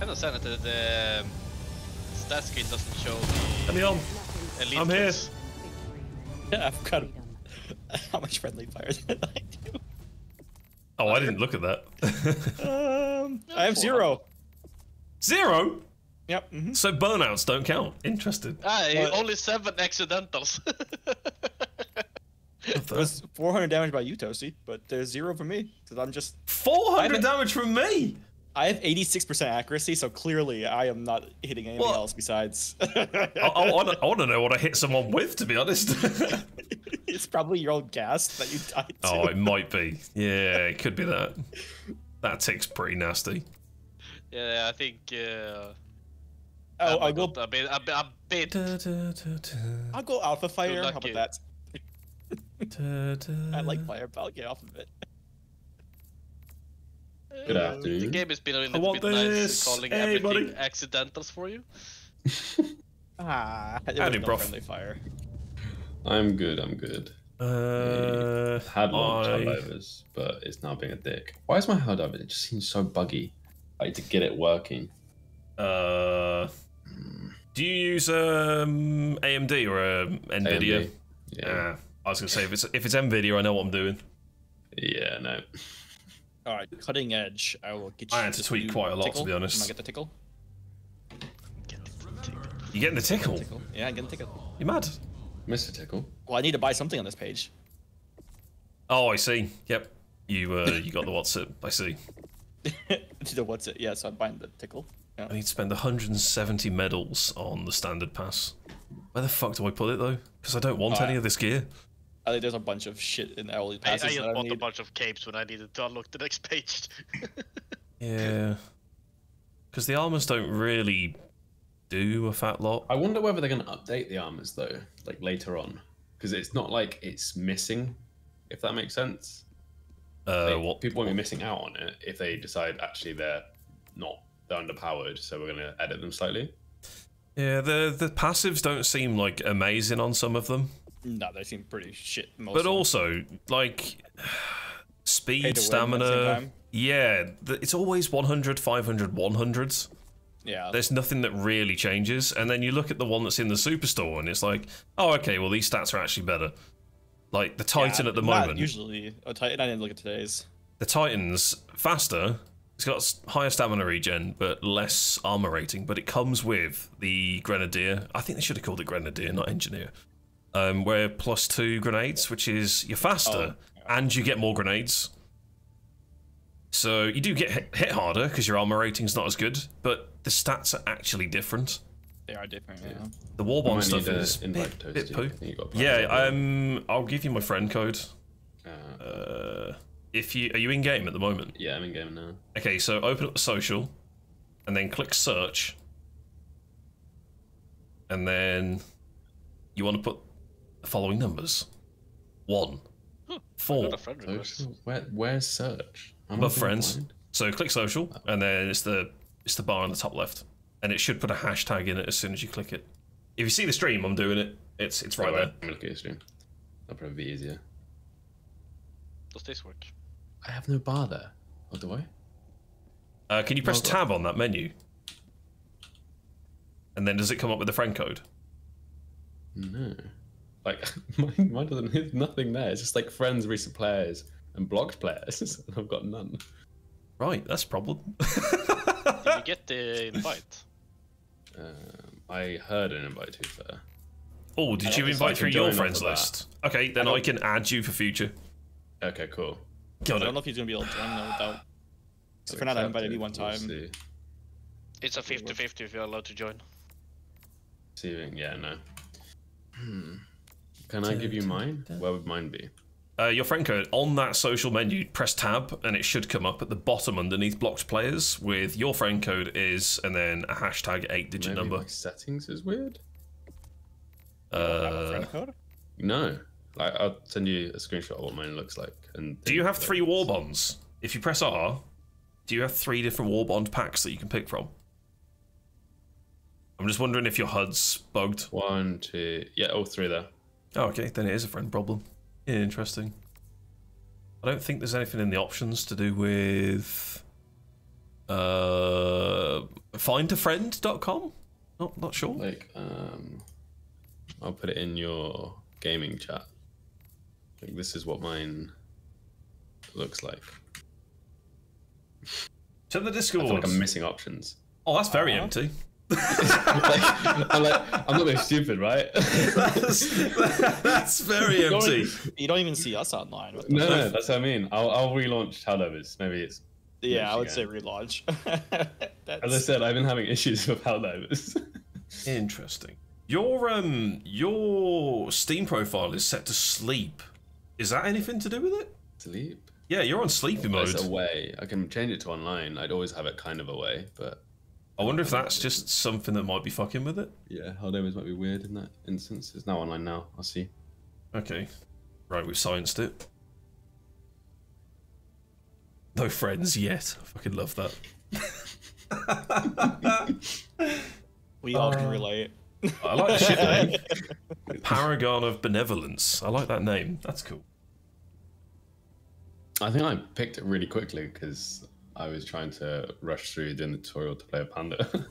I understand that the, the um, stat screen doesn't show Let me the on. elite I'm here. kills. I've got how much friendly fire did I do? Oh, I didn't look at that. Um, I have zero. Zero? Yep. hmm So burnouts don't count. Interesting. Ah, What? only seven accidentals. It was 400 damage by you, Toasty, but there's zero for me because I'm just 400 I'm- damage from me. I have 86% accuracy, so clearly I am not hitting anything What? else besides. I, I, want to know what I hit someone with, to be honest. it's probably your old gas that you died to. oh, it might be. Yeah, it could be that. That tick's pretty nasty. yeah, I think. Uh, oh, I'll go. a bit, a bit, a bit. Da, da, da, da, I'll go Alpha Fire. How about that? da, da. I like fire, but I'll get off of it. Good afternoon. The afternoon. game has been a I little want bit nice this. calling Hey, everything buddy. accidentals for you. Ah, it Howdy, was no bruv. friendly fire. I'm good. I'm good. Uh, Had launched I- Helldivers, but it's now being a dick. Why is my Helldiver? It just seems so buggy. Like to get it working. Uh, do you use um, AMD or um, Nvidia? AMD. Yeah. Yeah, I was gonna say if it's if it's Nvidia, I know what I'm doing. Yeah. No. All right, cutting edge. I will get you. I had to this tweak quite a lot, to be honest. Can I get the tickle? You getting the tickle? Tickle. Yeah, get the tickle. You mad? Mr. Tickle. Well, I need to buy something on this page. Oh, I see. Yep. You uh, you got the what's it? I see. the what's it? Yeah, so I'm buying the tickle. Yeah. I need to spend 170 medals on the standard pass. Where the fuck do I put it though? Because I don't want Uh, any of this gear. I think there's a bunch of shit in the early I, I passes just that I bought a bunch of capes when I needed to unlock the next page. Yeah. Because the armors don't really do a fat lot. I wonder whether they're going to update the armors though, like later on, because it's not like it's missing. If that makes sense. Uh, Like, what? people won't be missing out on it if they decide actually they're not they're underpowered, so we're going to edit them slightly. Yeah, the the passives don't seem like amazing on some of them, No, they seem pretty shit. Most but also like speed, to win at the same stamina. Yeah, it's always 100, 500, 100s. yeah, There's nothing that really changes, and then you look at the one that's in the superstore, and it's like, oh, okay, well these stats are actually better. Like the Titan Yeah, at the moment, Usually, oh, Titan. I didn't look at today's. the Titan's faster. It's got higher stamina regen, but less armor rating. But it comes with the Grenadier. I think they should have called it Grenadier, not Engineer. Um, where plus two grenades, which is you're faster and you get more grenades. So you do get hit, hit harder because your armor rating's not as good, but the stats are actually different. They are different. Yeah. The Warbond stuff is invite bit, bit poo. I think you got plans Yeah, like that. um, I'll give you my friend code. Uh, Uh, if you are you in game at the moment? yeah, I'm in game now. Okay, so open up the social, and then click search, and then you want to put the following numbers: one, four, Got a friend request. Social? Where, where's search? I'm above not friends. blind. So click social, and then it's the it's the bar on the top left, and it should put a hashtag in it as soon as you click it. If you see the stream, I'm doing it. It's it's right Oh, there. I'm gonna look at your stream. That'll probably be easier. Does this work? I have no bar there. Or do I? Uh, can you press No, tab on that menu? And then does it come up with the friend code? No. Like mine, mine doesn't. There's nothing there. It's just like friends, recent players, and blocked players. I've got none. Right, that's a problem. Did you get the invite? Um, I heard an invite to fair. Oh, did I you invite through your friends of that. list? Okay, then I I, can add you for future. Okay, cool. I don't it. know if he's gonna be able to join though without. So So for now, I invited you one we'll time. see. It's a 50-50 if you're allowed to join. Receiving, yeah, no. Hmm. Can I give you mine? Where would mine be? Uh, your friend code on that social menu, press tab, and it should come up at the bottom underneath blocked players with your friend code is, and then a hashtag eight digit Maybe number. my settings is weird. Uh, friend code? No, like I'll send you a screenshot of what mine looks like. And do you have three war bonds? If you press R, do you have three different war bond packs that you can pick from? I'm just wondering if your HUD's bugged. One, two, yeah, all three there. Oh, okay, then it is a friend problem. Interesting. I don't think there's anything in the options to do with uh findafriend.com. Not not sure. Like, um, I'll put it in your gaming chat. Like, this is what mine looks like. To the I Discord. feel like I'm missing options. oh, that's very Uh-huh. empty. Like, I'm like, I'm not being stupid, right? that's, that's very You don't empty. You don't even see us online. What no, no, that's what I mean. I'll, I'll relaunch Helldivers. Maybe it's. Yeah, I would again. say relaunch. As I said, I've been having issues with Helldivers. Interesting. Your um your Steam profile is set to sleep. Is that anything to do with it? Sleep. Yeah, you're on sleepy mode. It's away. I can change it to online. I'd always have it kind of away, but I wonder if that's just something that might be fucking with it. yeah, Helldivers might be weird in that instance. It's now online now. I'll see. Okay. Right, we've scienced it. No friends yet. I fucking love that. we all can relate. I like the shit name. Paragon of Benevolence. I like that name. That's cool. I think I picked it really quickly because I was trying to rush through doing the tutorial to play a panda.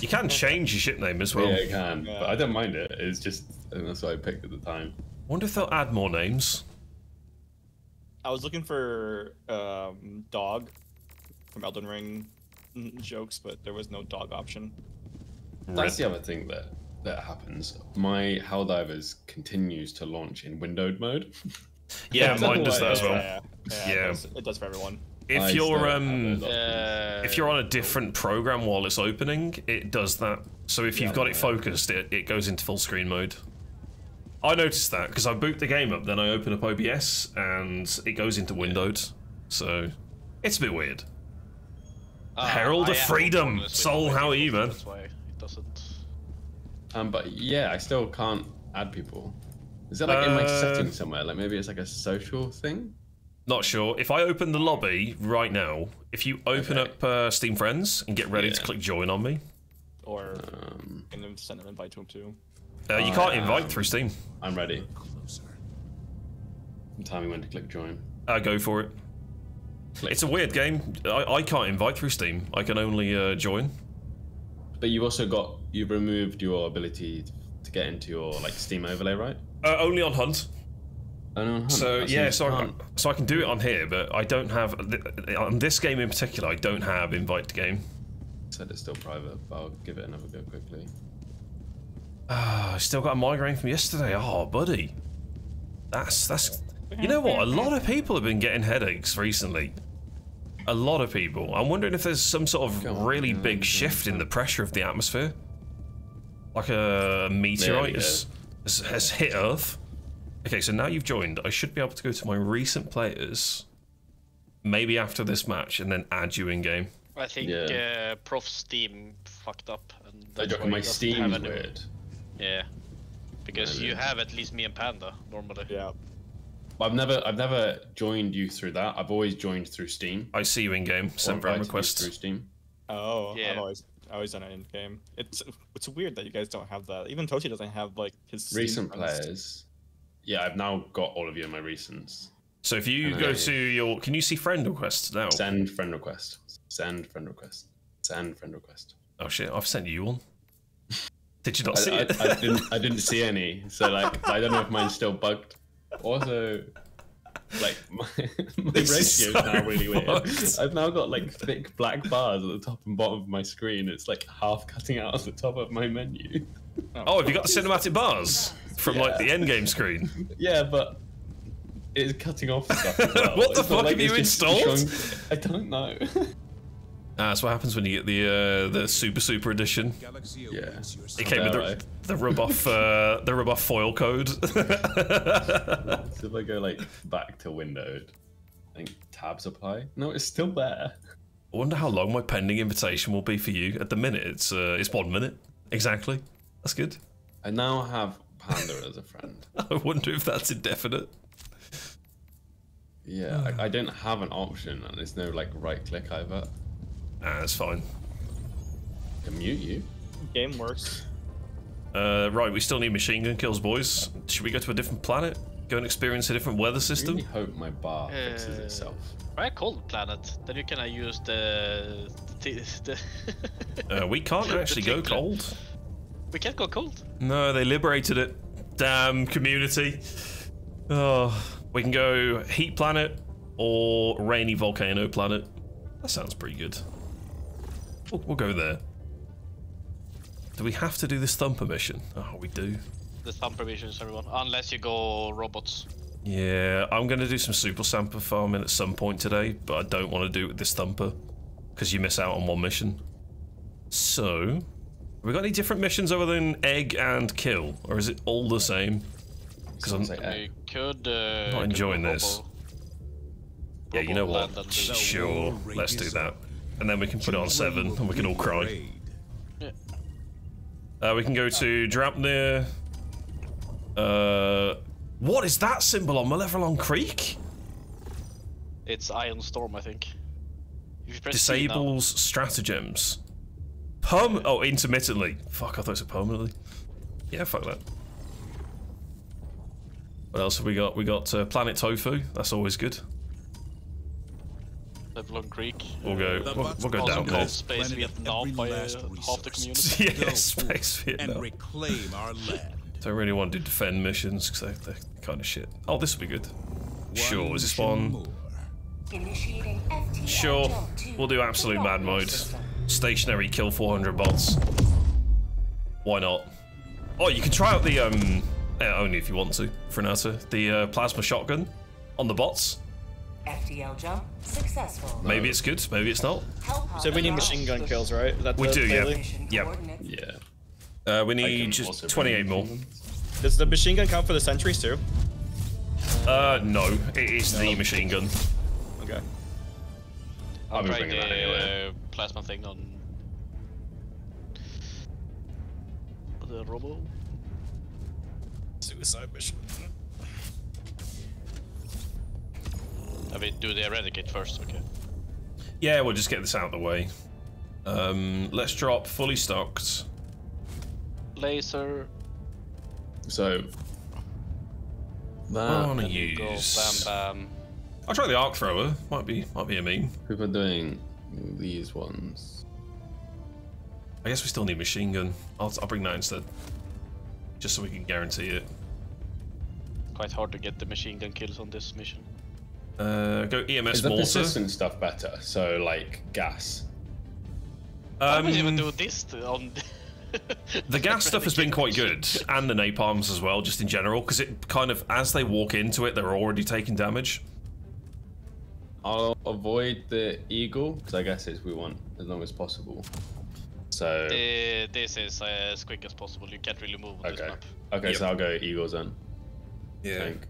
You can change your ship name as well. yeah, I can, but I don't mind it. It's just I that's what I picked at the time. Wonder if they'll add more names. I was looking for um, dog from Elden Ring jokes, but there was no dog option. That's the other thing that that happens. My Helldivers continues to launch in windowed mode. Yeah, mine does that as it well. Yeah, yeah, Yeah. It, does, it does for everyone. If I you're um have. Uh, if you're on a different program while it's opening, it does that. So if you've got it focused, it, it goes into full screen mode. I noticed that because I boot the game up, then I open up OBS and it goes into windowed. So it's a bit weird. uh, Herald I of Freedom! on Soul, how are you, man? default, That's why it doesn't. Um, but yeah, I still can't add people. Is that like in my Uh, settings somewhere? Like maybe it's like a social thing. Not sure. If I open the lobby right now, if you open Okay. up uh, Steam Friends and get ready to click join on me, Or Um, and then send an invite to him too. uh, you can't invite am- through Steam. I'm ready. Tell me when to click join. Uh, go for it. It's a weird game. I, I can't invite through Steam. I can only uh, join. But you've also got you've removed your ability to get into your like Steam overlay, right? Uh, only on Hunt. No, Hunt. So That's yeah, so I, can't- so I can do it on here, but I don't have th- on this game in particular. I don't have invite to game. said it's still private, but I'll give it another go quickly. Ah, I still got a migraine from yesterday. Oh, buddy, that's that's. You know what? A lot of people have been getting headaches recently. A lot of people. I'm wondering if there's some sort of on, really go on, big shift in the pressure of the atmosphere, like a meteorite go. has, has, has hit Earth. Okay, so now you've joined. I should be able to go to my recent players, maybe after this match, and then add you in game. I think Yeah. uh, Prof Steam fucked up. And I that's my it doesn't Steam's weird. Yeah. Because Maybe. you have at least me and Panda normally. Yeah. I've never I've never joined you through that. I've always joined through Steam. I see you in game. Send friend invited you request. through Steam. Oh, I've Yeah. always I always done it in game. It's it's weird that you guys don't have that. Even Toshi doesn't have like his Steam Recent friends. players. Yeah, I've now got all of you in my recents. So if you go to your, can you see friend requests now? Send friend request. Send friend request. Send friend request. Oh shit! I've sent you one. Did you not I, see I, it? I didn't I didn't see any. So like I don't know if mine's still bugged. Also like my, my ratio so now really weird. I've now got like thick black bars at the top and bottom of my screen. It's like half cutting out at the top of my menu. oh, have you got the cinematic bars from like the end game screen? Yeah, but it's cutting off stuff. Well. What the It's fuck like have you installed? I don't know. Ah, that's what happens when you get the uh, the super super edition. Yeah. It came with the, the rub off uh, the rub off foil code. so if I go like back to windowed, I think tabs apply. No, it's still there. I wonder how long my pending invitation will be for you. At the minute, it's uh, it's one minute exactly. That's good. I now have Panda as a friend. I wonder if that's indefinite. Yeah, I, I don't have an option, and there's no like right click either. Ah, that's fine. I can mute you. Game works. Uh, right, we still need machine gun kills, boys. Should we go to a different planet? Go and experience a different weather I system? really hope my bar fixes Uh, itself. Try a cold planet. Then you can uh, use the. the, the Uh, we can't actually go cold. We can't go cold. No, they liberated it. Damn community. Oh, we can go heat planet or rainy volcano planet. That sounds pretty good. We'll, we'll go there. Do we have to do this thumper mission? Oh, we do. The Thumper missions, everyone. Unless you go robots. Yeah, I'm going to do some super sample farming at some point today, but I don't want to do it with this thumper because you miss out on one mission. So, we got any different missions other than egg and kill, or is it all the same? Because I'm like egg. Could. Uh, not enjoying go this. robo. Yeah, you know what? land and do Sh- that. Sure, let's do that, and then we can put it on seven, and we can all cry. Uh, we can go to Draupnir. Uh, what is that symbol on Malevelon Creek? It's Ion Storm, I think. If you press C now- Disables stratagems. Perm. Oh, intermittently. Fuck, I thought it said permanently. Yeah, fuck that. What else have we got? We got uh, Planet Tofu. That's always good. Levelon Creek. We'll go. The We'll, we'll go also down called there. Space of Vietnam every by uh, last half the community. Yeah, Space Vietnam. And reclaim our land. Don't really want to do defend missions because they're, they're kind of shit. Oh, this will be good. Sure, is this one? Initiating Sure, we'll do absolute mad rocket mode. system. Stationary kill 400 bots. Why not? Oh, you can try out the um, eh, only if you want to, for Frenata, the uh, plasma shotgun on the bots. FTL jump successful. Maybe it's good, maybe it's not. So we need machine gun kills, right? Is We do, yeah. daily? Yep. Yeah. Uh, we need just 28 more. Does the machine gun count for the sentries too? Uh, no, it is the machine gun. Okay. I'll I'll be try bringing that the anyway. uh, plasma thing on the robo. Suicide mission. I mean, do the eradicate first, okay? Yeah, we'll just get this out of the way. Um, let's drop fully stocked. Laser. So that I want to and you Go use. bam bam. I'll try the arc thrower. Might be, might be a mean. people are doing these ones. I guess we still need machine gun. I'll, I'll bring that instead, just so we can guarantee it. Quite hard to get the machine gun kills on this mission. Uh, go EMS Is the mortar. persistent stuff better? So like gas. I would even Um, do this to, on. the gas stuff has been quite good, and the napalms as well, just in general, because it kind of as they walk into it, they're already taking damage. I'll avoid the eagle because I guess it's we want as long as possible. So Uh, this is uh, as quick as possible. You can't really move on this okay, map. okay, so I'll go eagles then. Yeah. Tank.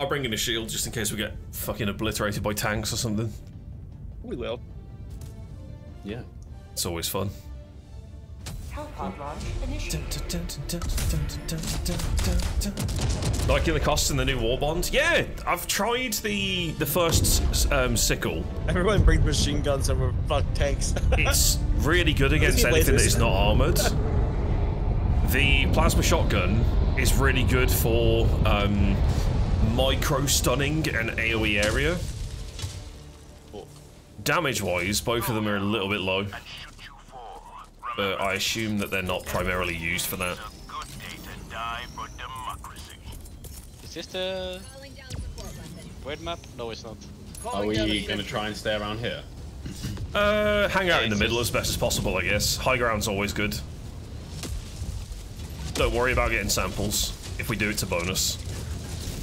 I'll bring in a shield just in case we get fucking obliterated by tanks or something. We will. Yeah. It's always fun. The costs in the new war bond? Yeah, I've tried the the first um, sickle. Everyone brings machine guns over fuck tanks. It's really good against anything that is not armored. The plasma shotgun is really good for um, micro stunning and AOE area. Damage wise, both of them are a little bit low, but I assume that they're not primarily used for that. A good day to die for democracy. Is this the weird map? No, it's not. Are we gonna try and stay around here? Uh, hang out in the middle as best as possible, I guess. High ground's always good. Don't worry about getting samples. If we do, it's a bonus.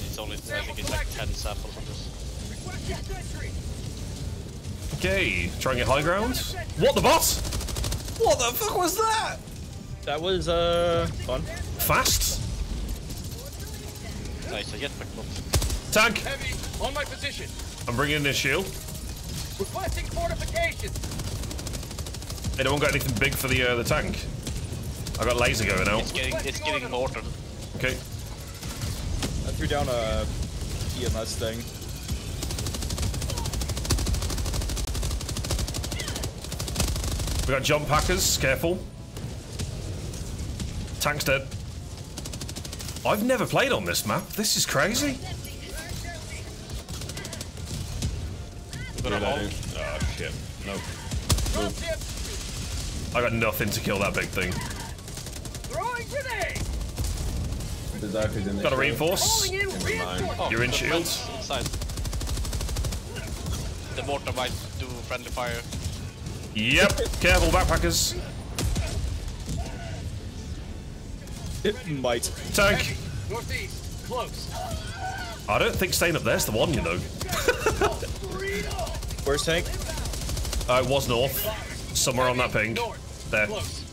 It's only I think it's like 10 samples on this. Okay, try and get high ground. What the bot? What the fuck was that? that was uh fun. Fast? Nice, a jetpack bot. Tank! Heavy on my position. I'm bringing in a shield. Requesting fortifications. Anyone got anything big for the uh, the tank? I got laser going out. It's getting it's getting mortared. Okay. I threw down a EMS thing. We got jump packers. Careful. Tank's dead. I've never played on this map. This is crazy. Oh shit. Nope. Drop. I got nothing to kill that big thing. Throwing grenade. Berserker's in the Got a reinforce. Calling in Never mind. reinforcements. Oh, You're in got shields? Inside. The mortar might do friendly fire. Yep. Careful, backpackers. It might. Tank. Northeast. Close. I don't think staying up there's the one, you know. Where's tank? Uh, it was north. Somewhere on that ping. There. Close.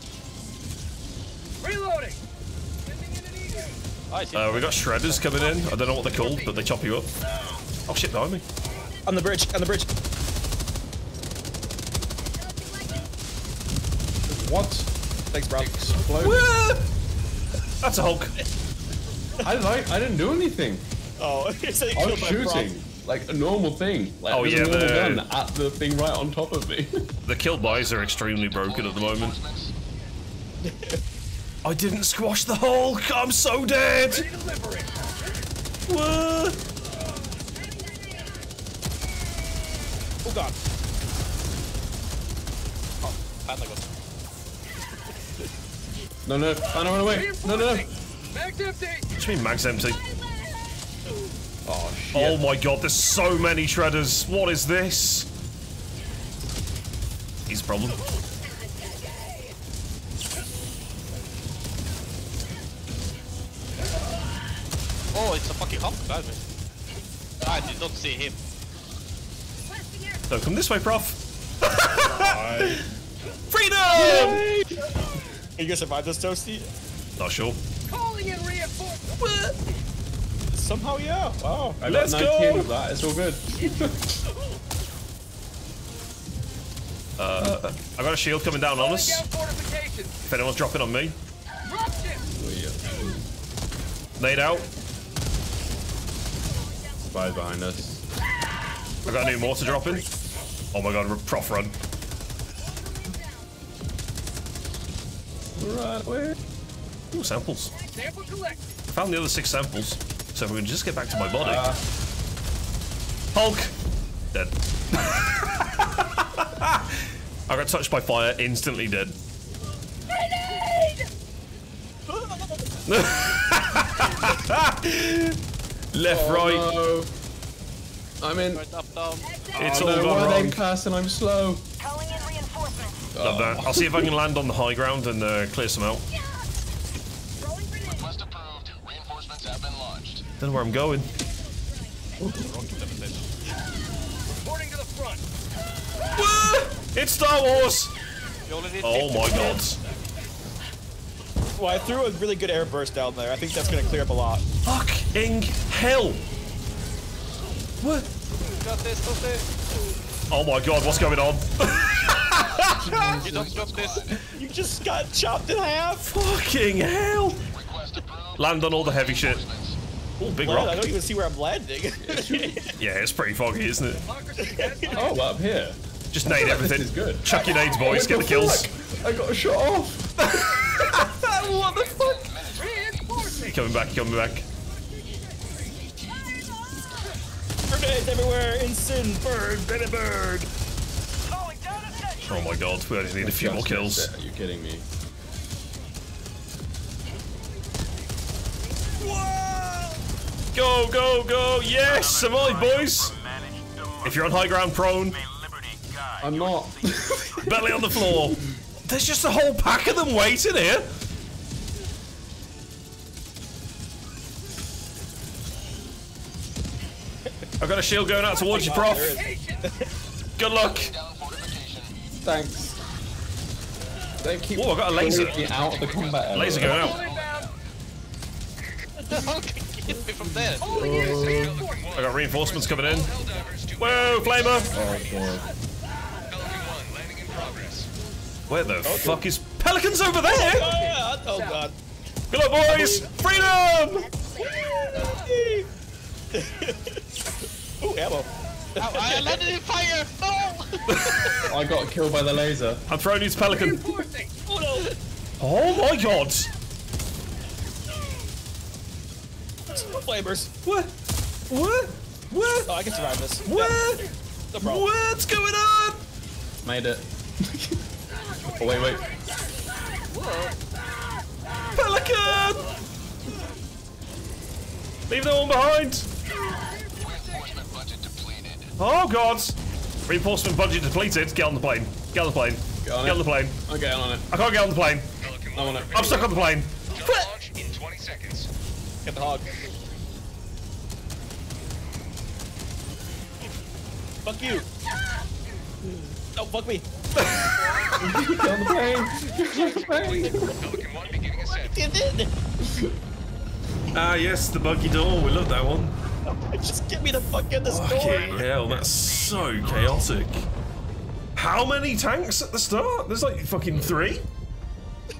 Reloading. I. Uh, we got shredders coming in. I don't know what they're called, but they chop you up. Oh shit, behind me. On the bridge. On the bridge. What? Thanks, bro. Explode. That's a Hulk. I like. I didn't do anything. Oh, it's like I was killed by prop. shooting like a normal thing. Like, Oh, there's yeah, a normal the- gun at the thing right on top of me. The kill buys are extremely broken at the moment. I didn't squash the Hulk. I'm so dead. Wah! Oh god. Oh, I like no, no, I don't run away. No, no, no. Mag's empty. What do you mean mag's empty? Oh shit. Oh my god, there's so many shredders. What is this? He's a problem. Oh, it's a fucking Hulk. Damn it. I did not see him. Don't come this way, Prof. Freedom! You gonna survive this, Toasty? Not sure. Calling in reinforcements. Somehow, yeah. Wow. I Let's 19 go. of that. It's all good. Uh, I got a shield coming down on us. If anyone's dropping on me, Dropship. nade out. Spies behind us. I got a new mortar dropping. Oh my god, prof run. Right, where? Ooh, samples. Sample collected. Found the other six samples. So we can just get back to my body. Uh. Hulk! Dead. I got touched by fire, instantly dead. Left, oh, right. No. I'm in. Right up, down. It's oh, all no, gone why are wrong. they class and I'm slow? Calling in reinforcements. Love that. I'll see if I can land on the high ground and uh, clear some out. Rolling. Request approved. Reinforcements have been launched. Don't know where I'm going. Reporting to the front. It's Star Wars! You only need Oh my god. Well, I threw a really good air burst down there. I think that's gonna clear up a lot. Fucking hell! What? Got this, got this. Oh my god, what's going on? You don't drop this. You just got chopped in half. Fucking hell! Land on all the heavy shit. Oh, big Well, I don't even see where I'm landing. Yeah, it's pretty foggy, isn't it? oh, has Oh, up here. Just nade everything. This is good. Chuck your nades, boys. Get the kills. I got a shot off. what the fuck? Coming back, coming back. Grenades everywhere. Instant bird, baby bird. Calling down attention. Oh my god, we only need a few more kills. Are you kidding me? Go, go, go! Yes! Survive, boys! If you're on high ground prone, May Liberty guide I'm not. belly on the floor. There's just a whole pack of them waiting here. I've got a shield going out towards you, Prof. Good luck. Down fortification. Thanks. They keep Oh, I got a laser. pulling me out of the combat area. Laser going out. Inbound. The Hulk can get me from there. Calling in. I got reinforcements coming in. Whoa, flamer! Oh god. Where the fuck is Pelicans over there? Ah, oh god. Good luck, boys! Freedom! Ooh, ammo. I, I landed in fire. No. I got killed by the laser. I'm throwing you to Pelican. Reinforcing. Oh my god! Flamers. What? What? What? Oh, I can survive this. What? No problem. What's going on? Made it. oh wait, wait. Pelican! Leave no one behind! Reinforcement budget depleted. Oh god! Reinforcement budget depleted. Get on the plane. Get on the plane. Get on Get on the plane. I'm getting on it. I can't get on the plane. I'm on it. I'm stuck on the plane. Launch in seconds. Get the hog. Fuck you. No, fuck me. Get on the plane! Get on the plane! Pelican 1 beginning ascent. Get in. Ah, yes, the buggy door. We love that one. Just get me the fuck in this Fucking door. hell, that's so chaotic. How many tanks at the start? There's like fucking three.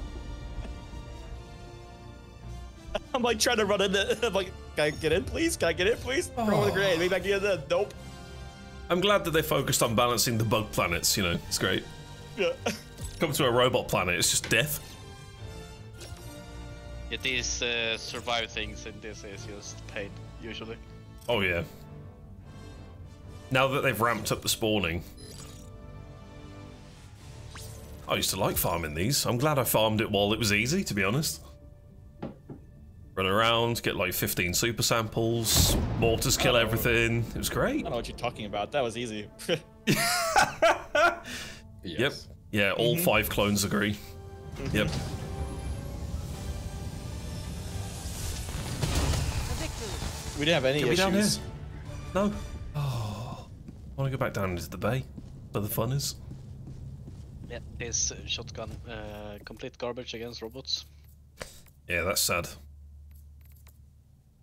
I'm like trying to run in. The, I'm like, can I get in, please? Can I get in, please? Throw with a grenade. Maybe I can get in. Nope. I'm glad that they focused on balancing the bug planets. You know, it's great. Yeah. Come to a robot planet, it's just death. Yeah, these uh, survive things in this is just pain, usually. Oh yeah. Now that they've ramped up the spawning. I used to like farming these. I'm glad I farmed it while it was easy, to be honest. Run around, get like 15 super samples, mortars kill Oh. everything. It was great. I don't know what you're talking about. That was easy. Yep. Yeah, all Mm-hmm. five clones agree. Yep. We didn't have any Get me down here. issues. No. Oh. I want to go back down into the bay where the fun is. Yeah, his uh, shotgun, uh, complete garbage against robots. Yeah, that's sad.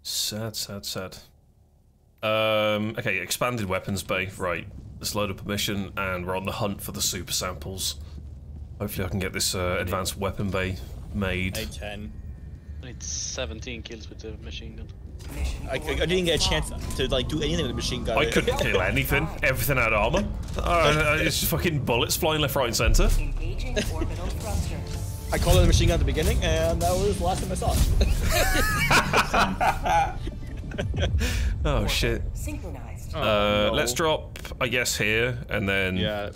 Sad, sad, sad. Um, okay, expanded weapons bay. Right, let's load up a mission, and we're on the hunt for the super samples. Hopefully, I can get this uh, advanced weapon bay made. A10. It's 17 kills with the machine gun. I, I didn't get a chance to like do anything with the machine gun. I couldn't kill anything. Everything had armor. Uh, it's just fucking bullets flying left, right, and center. Engaging orbital thrusters. I called it a machine gun at the beginning, and that was the last time I saw it. Oh shit. Synchronized. Uh, no. let's drop, I guess, here, and then yeah.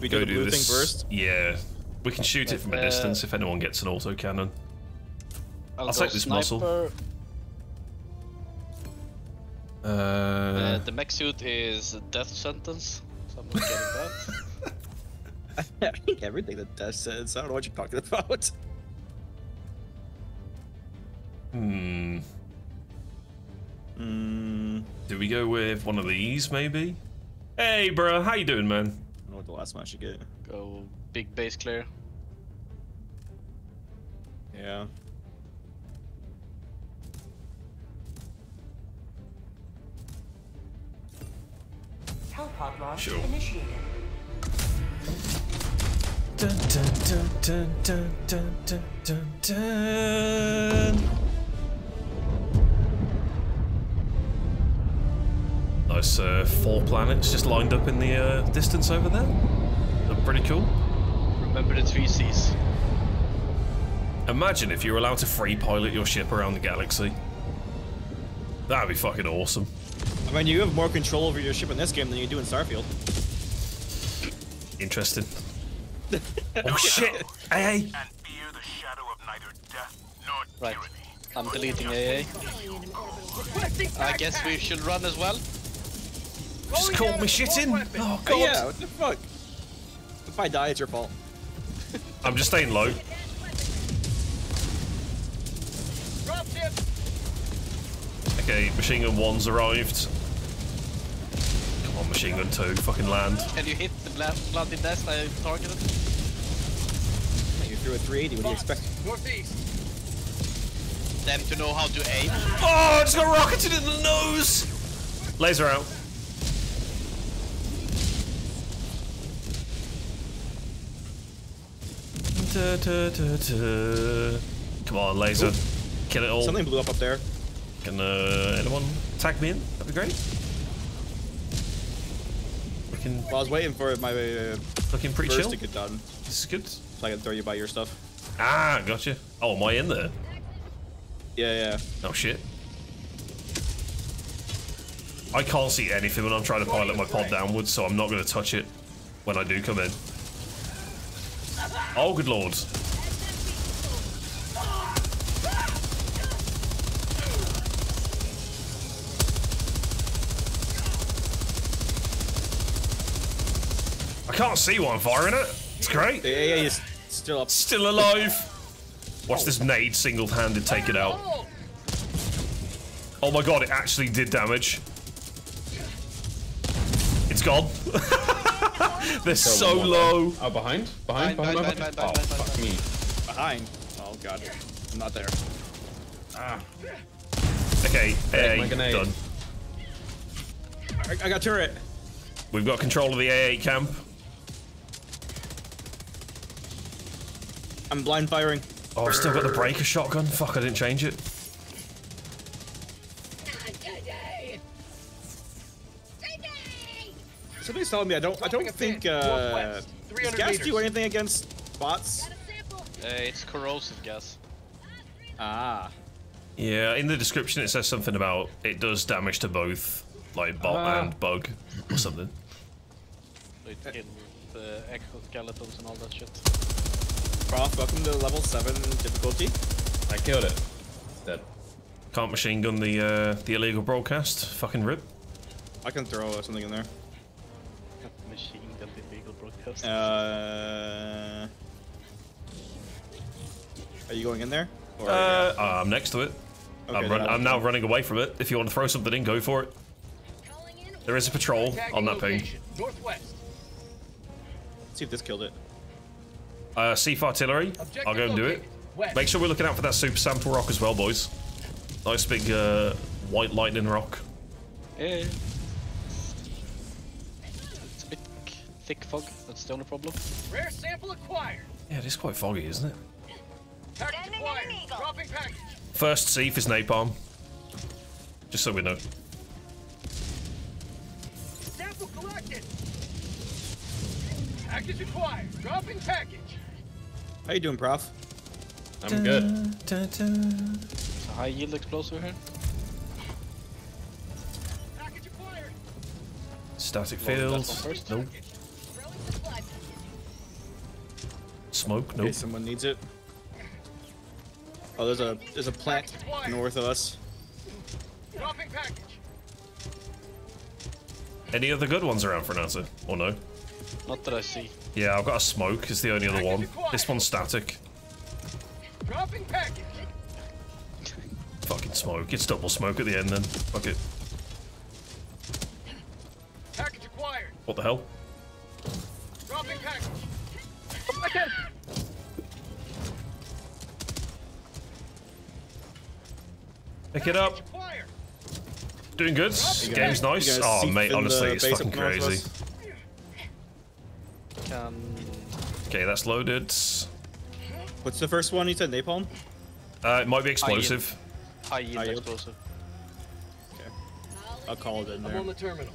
We go do the do this thing first. Yeah, we can shoot it from a Uh, distance if anyone gets an auto cannon. I'll, I'll take this muscle. Sniper. Uh, Uh, the mech suit is death sentence, so I'm getting that. I think everything that Death says. I don't know what you're talking about. hmm. Mm, Do we go with one of these, maybe? Hey, bro, how you doing, man? I don't know what the last match you get. Go big base clear. Yeah. Hellpod launch sure. initiated. Dun, dun, dun, dun, dun, dun, dun, dun, Nice uh, four planets just lined up in the uh, distance over there. Pretty cool. Remember the three C's. Imagine if you were allowed to free pilot your ship around the galaxy. That'd be fucking awesome. I mean, you have more control over your ship in this game than you do in Starfield. Interesting. oh shit! Hey, hey! And fear the shadow of neither death nor Right. I'm deleting AA. I guess we should run as well. Just called me shitting. Oh Oh, god! yeah, what the fuck? If I die, it's your fault. I'm just staying low. Okay, machine gun one's arrived. Come on, machine gun two, fucking land. Can you hit the bla- bloody nest I targeted? You threw a 380. What do you expect? Northeast. Them to know how to aim. Oh, I just got rocketed in the nose! Laser out. Da, da, da, da. Come on, laser. Kill it all. Something blew up up there. Can uh, anyone tag me in? That'd be great. Looking, Well, I was waiting for my uh, looking pretty chill. to get done, This is good. so I can throw you by your stuff. Ah, gotcha. Oh, am I in there? Yeah, yeah. Oh shit. I can't see anything when I'm trying to pilot my pod downwards, so I'm not going to touch it when I do come in. Oh, good lord. I can't see what I'm firing at. It's great. The AA is still up. Still alive. Watch this nade single-handed take it out. Oh my god, it actually did damage. It's gone. They're so one low. there. Oh, behind? Behind, Behind, behind, behind, behind. behind, Oh, behind, fuck me. Behind. Oh god. I'm not there. Ah. Okay, Break AA, done. I, I got turret. We've got control of the AA camp. I'm blind firing. Oh, I've still got the breaker shotgun. Fuck, I didn't change it. Somebody's telling me I don't. I don't think. Uh, does gas do anything against bots? Uh, it's corrosive gas. Ah. Yeah, in the description it says something about it does damage to both, like bot Ah. and bug, or something. It kills the exoskeletons and all that shit. Prof, welcome to level seven difficulty. I killed it. Dead. Can't machine gun the uh, the illegal broadcast. Fucking rip. I can throw something in there. Machine gun the illegal broadcast. Uh. Are you going in there? Or, Uh, I'm next to it. Okay, I'm, run- I'll- I'm now running away from it. If you want to throw something in, go for it. There is a patrol on that ping. Northwest. Let's see if this killed it. Uh, SEAF Artillery. I'll go and do it. West. Make sure we're looking out for that super sample rock as well, boys. Nice big uh, white lightning rock. Yeah. It's a bit thick fog. That's still only problem. Rare sample acquired. Yeah, it is quite foggy, isn't it? Package acquired. Dropping package. First SEAF is napalm. Just so we know. Sample collected. Package acquired. Dropping package. How you doing, Prof? I'm good. It's a high yield explosive here. Package. Static fields. field. that's one first. Nope. Smoke. Okay, Nope. someone needs it. Oh, there's a there's a plant north of us. Dropping package. Any other good ones around for NASA? Or no? Not that I see. Yeah, I've got a smoke. It's the only other one. This one's static. Dropping package. Fucking smoke. It's double smoke at the end then. Fuck it. Package acquired. What the hell? Dropping package. Pick it up. Doing good. Game's nice. Oh, mate, honestly, it's fucking up north crazy. Us? Can Okay, that's loaded. What's the first one? You said napalm. Uh, it might be explosive. high yield High yield. explosive. Okay. I'll call it in there. I'm on the terminal.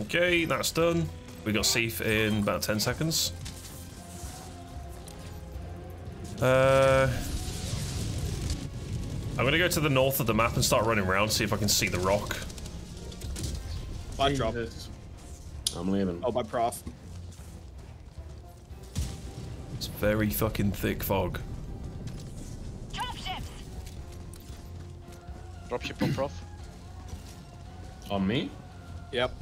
Okay, that's done. We got safe in about 10 seconds. Uh, I'm gonna go to the north of the map and start running around, see if I can see the rock. Bot drop. Jesus. I'm leaving. Oh, by Prof. It's very fucking thick fog. Dropships. Dropship on prof. On me? Yep.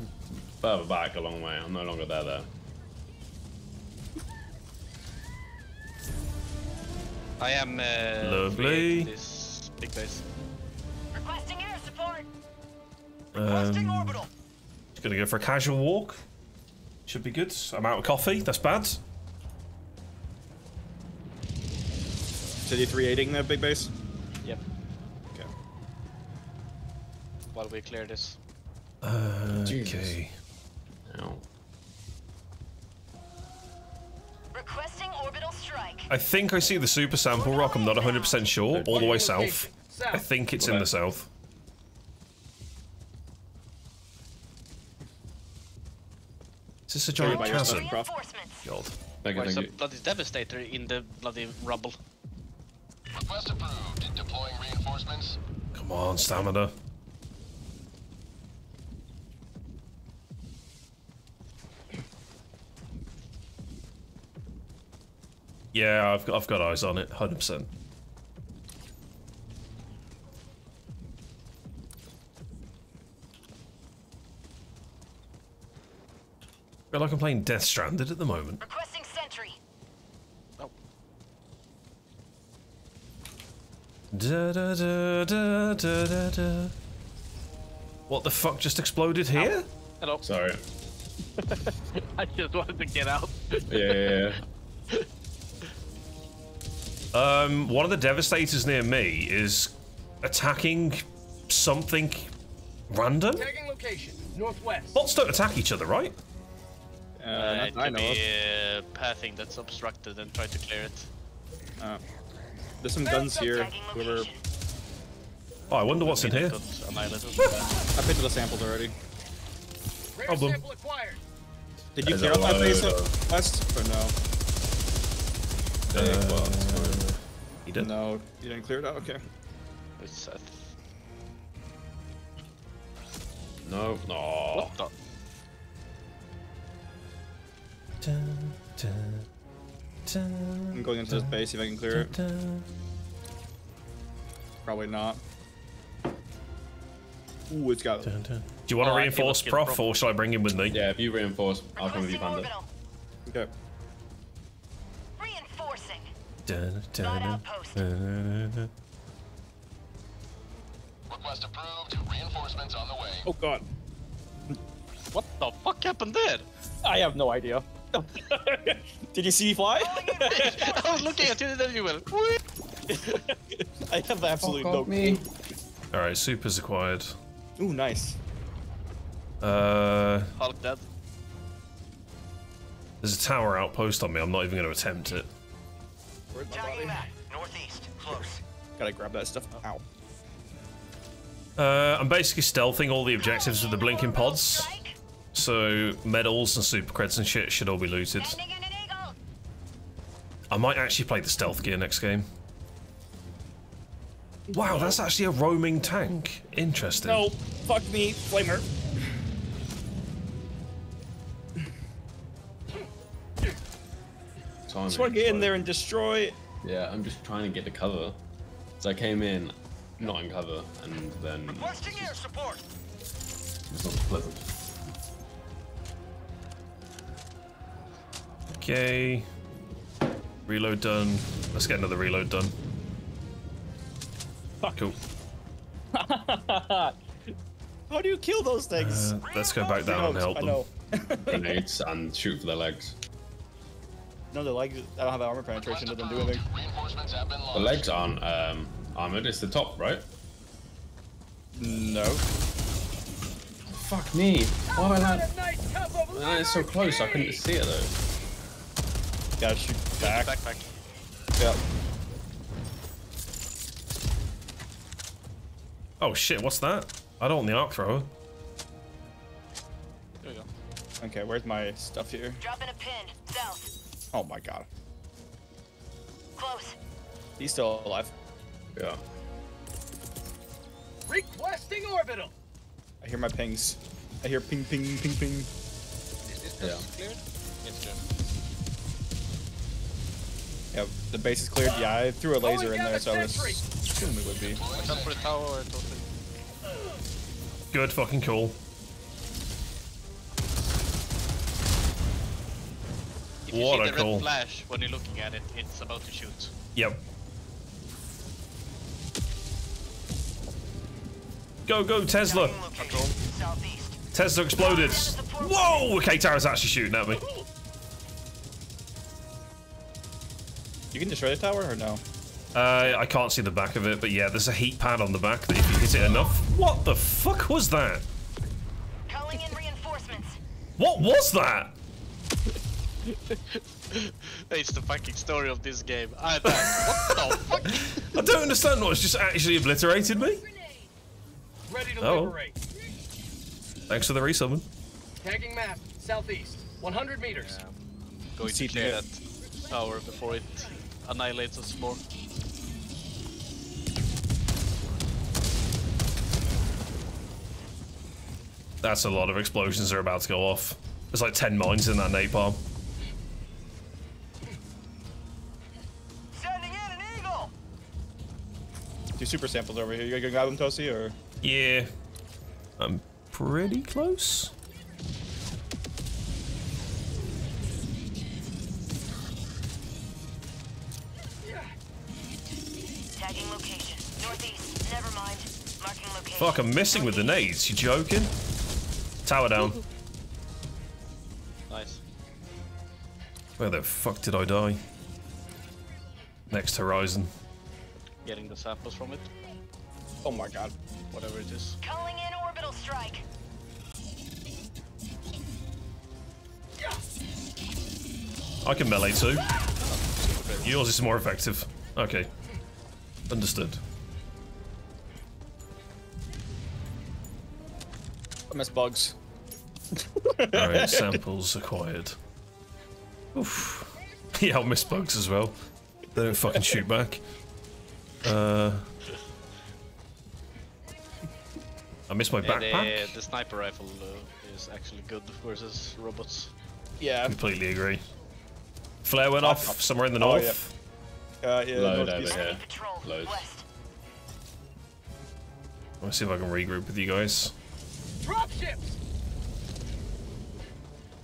Further back a long way. I'm no longer there there. I am uh, Lovely. this big base. Requesting air support. Requesting Um, orbital. just gonna go for a casual walk. Should be good. I'm out of coffee. That's bad. City 380 that big base. Yep. Okay. While we clear this. Uh, okay. Ow. Requesting orbital strike. I think I see the super sample rock. I'm not 100% sure. All the way south. I think it's in the south. Is this a giant about your chasm? stuff, Prof. Reinforcements. God. Thank you, There's thank a you. bloody devastator in the bloody rubble. Request approved. Deploying reinforcements. Come on, stamina. Yeah, I've got, I've got eyes on it, 100%. I feel like I'm playing Death Stranding at the moment. Requesting sentry. Da, da, da, da, da, da, da. What the fuck just exploded here? Hello. Sorry. I just wanted to get out. Yeah, yeah, yeah. Um, one of the devastators near me is attacking something random. Tagging location. Northwest. Bots don't attack each other, right? Uh, Uh, it that I could know be of. uh, pathing that's obstructed and try to clear it. Uh, there's some guns here. Whoever Oh, I wonder what's in here. Got annihilated. I picked up the samples already. Rare Problem. sample acquired. Did you clear a out my load base of- west or no? Big bots. You did? No, you didn't clear it out. Okay. It's, uh, No, no. what the? Dun, dun, dun, I'm going into this base. See if I can clear it. Probably not. Ooh, it's got. Dun, dun. Do you want to Oh, reinforce Prof, Prof. or shall I bring him with me? Yeah, if you reinforce, I'll come with you, Requesting Panda. orbital. Okay. Reinforcing. Dun, dun, Not dun, outpost. dun, dun, dun. Request approved. Reinforcements on the way. Oh god. What the fuck happened there? I have no idea. Did you see me fly? I was looking at you and then you went. I have absolutely no. me. All right, supers acquired. Ooh, nice. Uh, Hulk dead. there's a tower outpost on me. I'm not even going to attempt it. Where's my Tagging body? map. Northeast. Close. Gotta grab that stuff. Ow. Uh, I'm basically stealthing all the objectives with the blinking pods, Strike. So medals and super creds and shit should all be looted. Sending in an eagle. I might actually play the stealth gear next game. Wow, that's actually a roaming tank. Interesting. No, fuck me, flamer. Timing, Just want to get in there and destroy. Yeah, I'm just trying to get the cover. So I came in, not in cover, and then Requesting air support. it's not pleasant. Okay. Reload done. Let's get another reload done. Cool. How do you kill those things? Uh, let's go back down and help them. Grenades and shoot for their legs. No, the legs. I don't have armor penetration. Doesn't do anything. Reinforcements have been The legs aren't um, armored, it's the top, right? No. Fuck me. Why would I A nice cup of? It's so close, I couldn't see it though. Gotta shoot back. Backpack. Yeah. Oh shit, what's that? I don't want the arc thrower. There you go. Okay, where's my stuff here? Dropping a pin. South. Oh my god. Close. He's still alive. Yeah. Requesting orbital. I hear my pings. I hear ping, ping, ping, ping. Is this Yeah. cleared? Yeah, the base is cleared. Yeah, I threw a laser in there, so I would sentry. assume it would be. Watch out for the tower or something. Good fucking cool. If you What see a the call. red flash when you're looking at it, it's about to shoot. Yep. Go, go, Tesla! Tagging location. Southeast. Tesla exploded! Whoa! Okay, Tara's actually shooting at me. You can destroy the tower or no? Uh, I can't see the back of it, but yeah, there's a heat pad on the back that if you hit it enough. What the fuck was that? Calling in reinforcements. What was that? It's the fucking story of this game. I died. what the fuck? I don't understand what it's just actually obliterated me. Ready to Oh. liberate. Thanks for the resummon. Tagging map. Southeast. 100 meters. Going to clear that tower before it annihilates us more. That's a lot of explosions that are about to go off. There's like 10 mines in that napalm. Sending in an eagle. Two super samples over here. You gonna grab them, Toasty, or? Yeah. I'm pretty close. Tagging location. Northeast. Never mind. Marking location. Fuck, I'm missing with the nades. You joking? Tower down. Nice. Where the fuck did I die? Next horizon. Getting the samples from it. Oh my god. Whatever it is. Calling in orbital strike. I can melee too. Yours is more effective. Okay. Understood. I miss bugs. Alright, samples acquired. Oof. Yeah, I'll miss bugs as well. They don't fucking shoot back. Uh, I missed my Yeah, backpack. the, the sniper rifle uh, is actually good versus robots. Yeah. Completely agree. Flare went off somewhere in the Oh, north. Uh, yeah. Load over here. Patrol. Loads. Let's see if I can regroup with you guys. Dropships!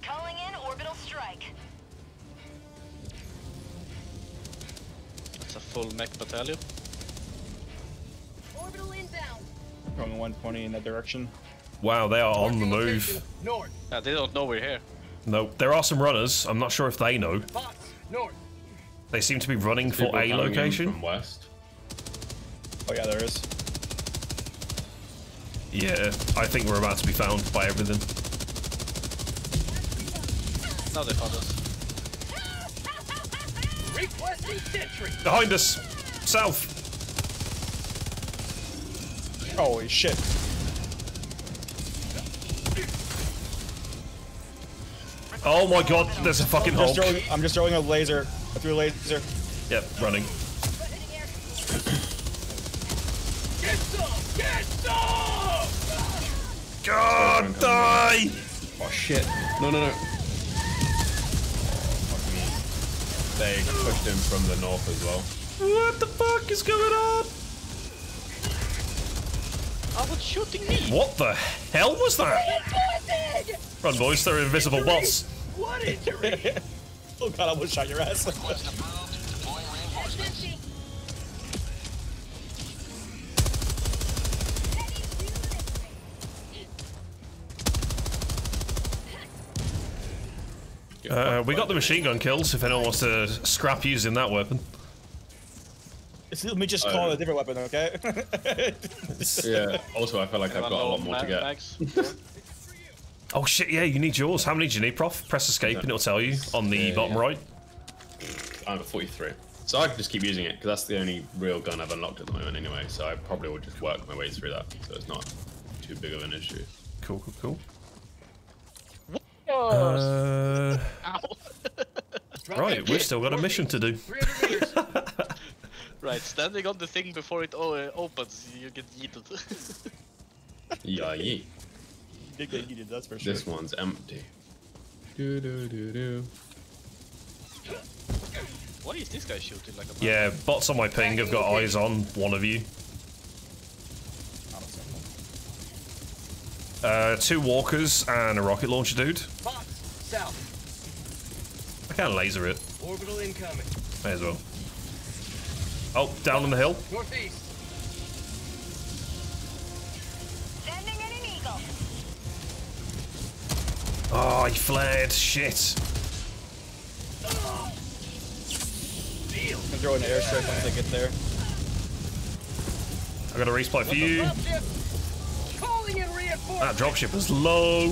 Calling in orbital strike. It's a full mech battalion. Orbital inbound. Going 120 in that direction. Wow, they are on the move. location, North. Yeah, they don't know we're here. No, there are some runners. I'm not sure if they know. Bots. North. They seem to be running People for a location. from west. Oh yeah, there is. Yeah, I think we're about to be found by everything. Now they found us. Requesting sentry. Behind us! South! Holy shit. Oh my god, there's a fucking I'm Hulk. just, throwing, I'm just throwing a laser. I threw a laser. Yep, running. Get some! Get some! God, die! Oh shit. No, no, no. Fuck me. They pushed him from the north as well. What the fuck is going on? I was shooting me! What the hell was that? Run, boys, they're invisible bots. What injury? Oh god, I almost shot your ass. Request approved. Deploying reinforcements. Uh, we got the machine gun kills if anyone wants to scrap using that weapon. Let me just call it a different weapon, okay? Yeah. Also, I feel like I've got a lot more to ma- get. Mags. Oh shit, yeah, you need yours. How many do you need, Prof? Press escape and it'll tell you on the Yeah, bottom yeah. right. I'm at 43. So I can just keep using it because that's the only real gun I've unlocked at the moment anyway. So I probably will just work my way through that. So it's not too big of an issue. Cool, cool, cool. Uh, right, we've still got a mission to do. right, standing on the thing before it o- uh, opens, you get yeeted. Yeah, yeah. Did get heated, that's for sure. This one's empty. Do do do do. what is this guy shooting like a Yeah, bots on my ping have got eyes on one of you. Uh, two walkers and a rocket launcher dude. Bots. South. I can't laser it. Orbital incoming. May as well. Oh, down on the hill. Northeast. Oh, he flared. Shit. I'm gonna throw an airstrike once I get there. I got a resupply for you. Calling in That dropship was low.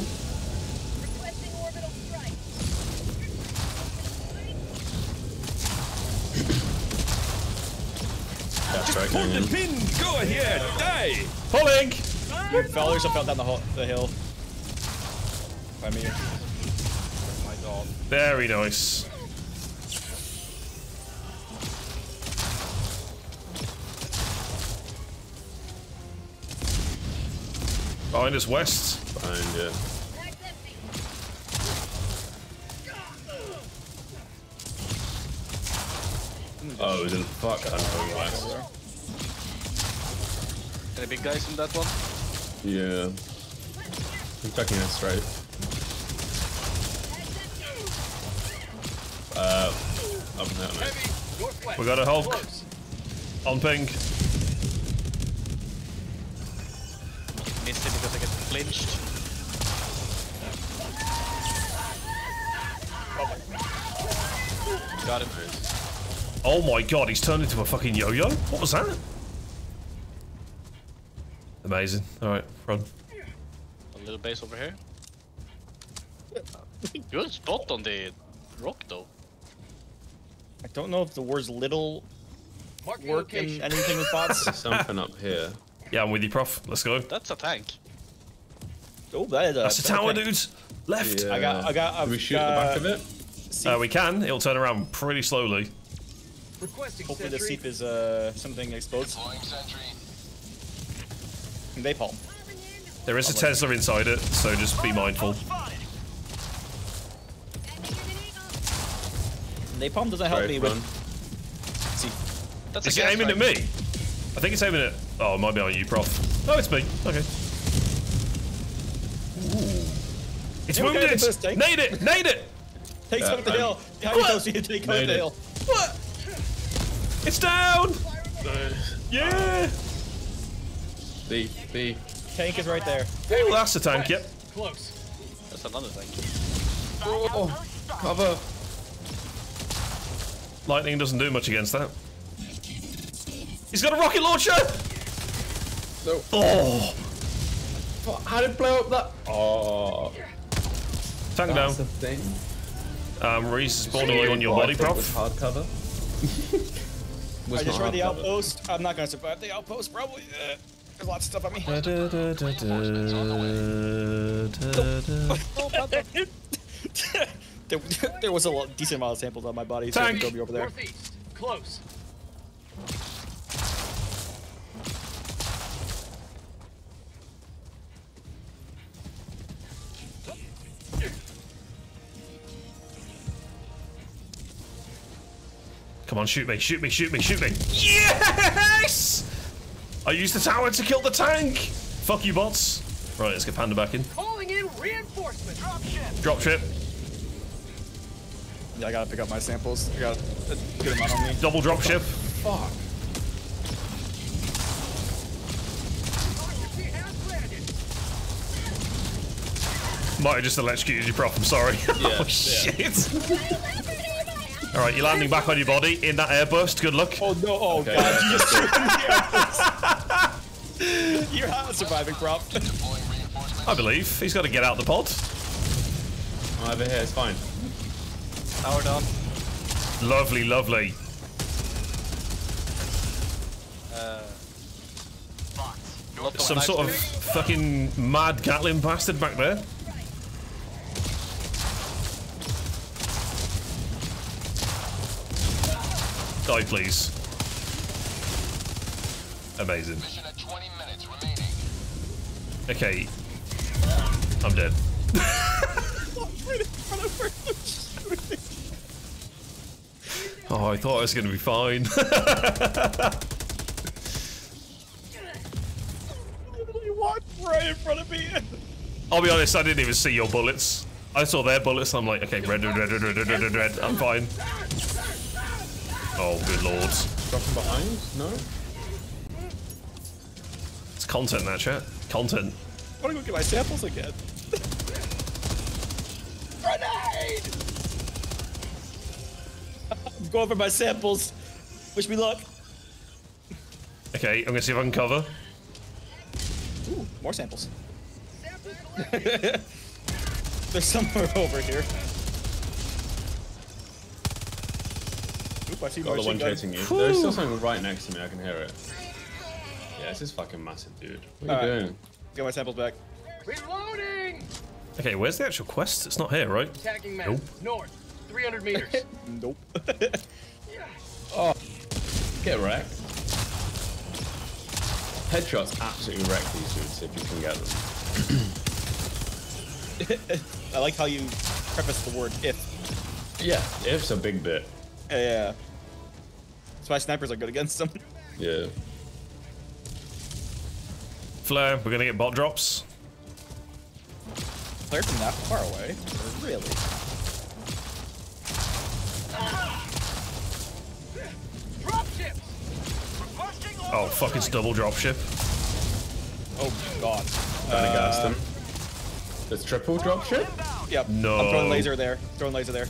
Requesting orbital strike. That's right. going in. pin. Go ahead. Die. Pulling. You fellers have fell down the, the hill. By me. My dog. Very nice. Behind us west. Behind you. Oh, it was in fuck. I'm going west. Any big guys in that one? Yeah. I'm checking this right. Uh, up and down. Heavy. We got a Hulk. Close. On ping. miss it because I get flinched. Got him. Oh my god, he's turned into a fucking yo-yo? What was that? Amazing. Alright, run. A little base over here. Good spot on the rock though. I don't know if the words little Marking work in anything with bots. There's something up here. Yeah, I'm with you, Prof. Let's go. That's a tank. oh, that is a. That's a tower, okay. dude. Left. Yeah. I got- I got- Do we I've shoot the back of it? Uh, we can. It'll turn around pretty slowly. Requesting Hopefully the sentry. seep is uh something explodes. Deploying sentry. Napalm. There is a Tesla inside it, so just be mindful. Napalm doesn't help Right, me run. with. See, That's Is it gas aiming at me? I think it's aiming at. Oh, it might be on you, Prof. Oh, it's me. Okay. Ooh. It's Yeah, wounded! get this tank. Nade it! Nade it! take Yeah, some up the I'm- hill. Behind you, What? Toasty, take up Made the hill. What? It's down! Yeah! B, B. Tank is right there. Oh, that's a tank, yep. Close. That's another tank. Oh, cover. Lightning doesn't do much against that. He's got a rocket launcher! No. Oh! How did it blow up that? Oh, Tank down. that's the thing. Um, respawning you on your body, thought was Prof. hard cover. Was I not destroyed the outpost. I'm not gonna survive the outpost, probably. Uh, there's lots of stuff on me. Da, da, da, da, da, da, da. there, there was a lot, decent amount of samples on my body. So Tank. Go be over there. Northeast. Close. Come on, shoot me, shoot me, shoot me, shoot me. Yes! I used the tower to kill the tank! Fuck you, bots. Right, let's get Panda back in. Calling in reinforcements. Drop ship. Drop ship. Yeah, I gotta pick up my samples. I got a good amount on me. Double drop ship. Fuck. He has landed. Might have just electrocuted you, prof. I'm sorry. Yeah, oh, shit. Alright, you're landing back on your body in that airburst. Good luck. Oh no! Oh Okay. god! You just You're not surviving, prof. I believe. He's got to get out the pod. I'm over here, it's fine. Tower down. Lovely, lovely. Uh, Lot of Some sort of fucking mad Gatling bastard back there. Die, please. Amazing. Mission at 20 minutes remaining. Okay. I'm dead. oh, I thought I was going to be fine. You walked right in front of me. I'll be honest, I didn't even see your bullets. I saw their bullets. I'm like, okay, red, red, red, red, red, red, red, red, red. I'm fine. Oh, good lord. Dropping behind? No? It's content, that chat. Content. I wanna go get my samples again. Grenade! I'm going for my samples. Wish me luck. Okay, I'm gonna see if I can cover. Ooh, more samples. There's somewhere over here. Oop, I see Got the one chasing you. There's still something right next to me, I can hear it. Yeah, this is fucking massive, dude. What are you Alright. doing? Get my samples back. Reloading. Okay, where's the actual quest? It's not here, right? Attacking map. Nope. North. 300 meters. Nope. Oh, Get wrecked. Headshots absolutely wreck these dudes if you can get them. I like how you preface the word if. Yeah, if's a big bit. Yeah, yeah. That's why snipers are good against them. Yeah. Flare, we're gonna get bot drops. They're from that far away. Really? Drop ships. Oh, fuck, it's double drop ship. Oh god. Kinda uh, gassed him. There's triple dropship? Yep. No. I'm throwing laser there. Throwing laser there.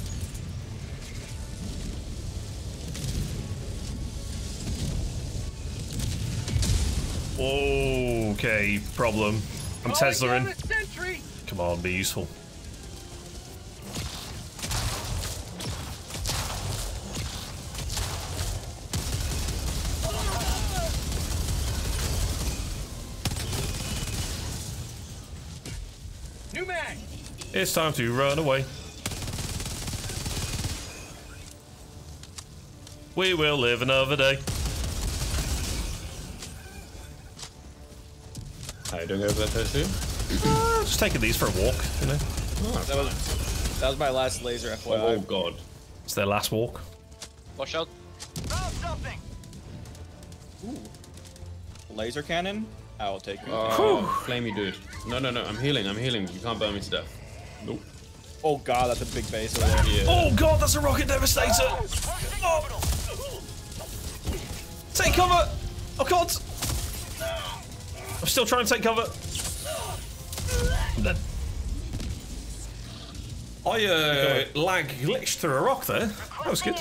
Okay, problem. I'm oh, Tesla in. Calling down a sentry. Come on, be useful. It's time to run away. We will live another day. How you doing over there, Tosu? Uh, just taking these for a walk, you know. Oh, That was that was my last laser FYI. oh, oh god. It's their last walk. Watch out. Found something. Laser cannon? I will take it. Oh, flamey dude. No, no, no. I'm healing. I'm healing. You can't burn me to death. Nope. oh god, that's a big base over there. Yeah. Oh god, that's a rocket devastator! Oh. Take cover! Oh god! I'm still trying to take cover. I'm. I uh, lag glitched through a rock there. That was good.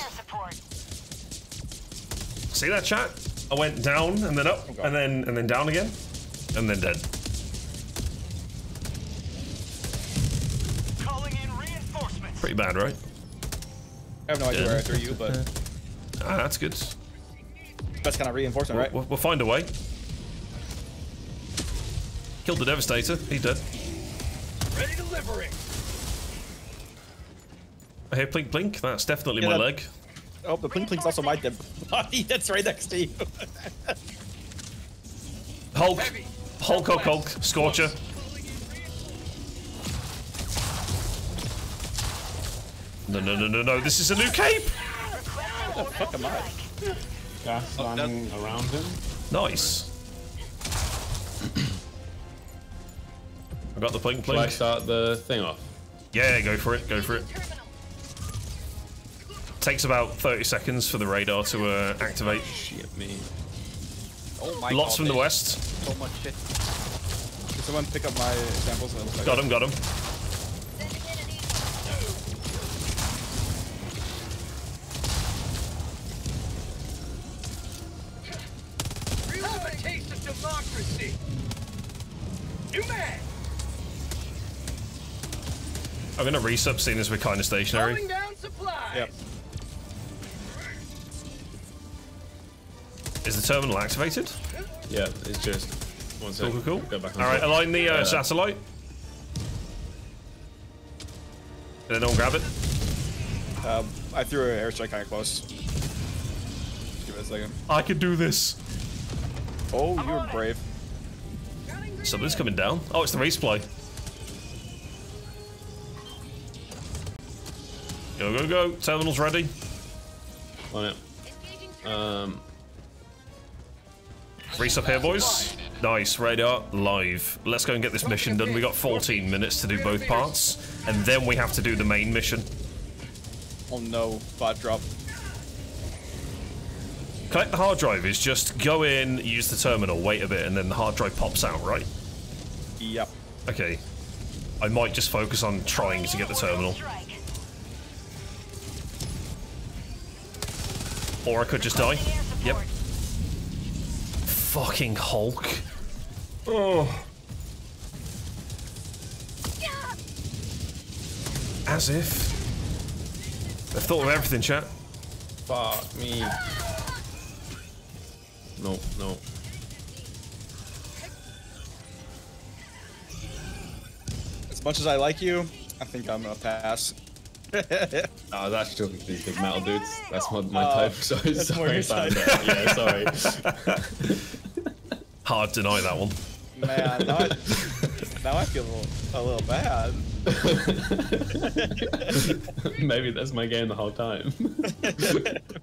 See that chat? I went down and then up and then and then down again and then dead. Pretty bad, right? I have no idea where I threw you, but Ah, that's good. that's kind of reinforcement, right? We'll, we'll find a way. Killed the Devastator. He's dead. Ready to liberate. I hear blink blink. That's definitely Yeah, my that- leg. Oh, the pink plink's also my dead body. That's right next to you. Hulk. Hulk, Hulk, Hulk. Scorcher. No, no, no, no, no. This is a new cape. Fuck am I? Gas slamming around him. Nice. I got the blink Shall I start the thing off? Yeah, go for it. Go for it. Takes about 30 seconds for the radar to uh, activate. Shit me. Oh my Lots god. from the west. So much shit. Can someone pick up my examples? It looks like Got him, got him. Democracy. New mag. I'm gonna resub seeing as we're kind of stationary. Calling down supplies. Yep. Is the terminal activated? Yeah, it's just. One Cool, cool, cool. Go back on All right, top. align the uh, Yeah. satellite. And then don't grab it. Um, I threw an airstrike kind of close. Give it a second. I can do this. Oh, you're brave. Something's coming down. Oh, it's the resupply. Go, go, go. Terminal's ready. On it. Um, Resup here, boys. Nice. Radar live. Let's go and get this mission done. We got 14 minutes to do both parts. And then we have to do the main mission. Oh no, bot drop. Collect the hard drive is just go in, use the terminal, wait a bit, and then the hard drive pops out, right? Yep. Okay. I might just focus on trying to get the terminal. Or I could just die. Yep. Fucking Hulk. Oh. As if. I've thought of everything, chat. fuck me. No, no. As much as I like you, I think I'm gonna pass. I was actually talking to these big metal dudes. That's my, my Oh, type. Sorry, that's sorry, your type. Yeah, sorry. Hard to deny that one. Man, now I, now I feel a little, a little bad. Maybe that's my game the whole time.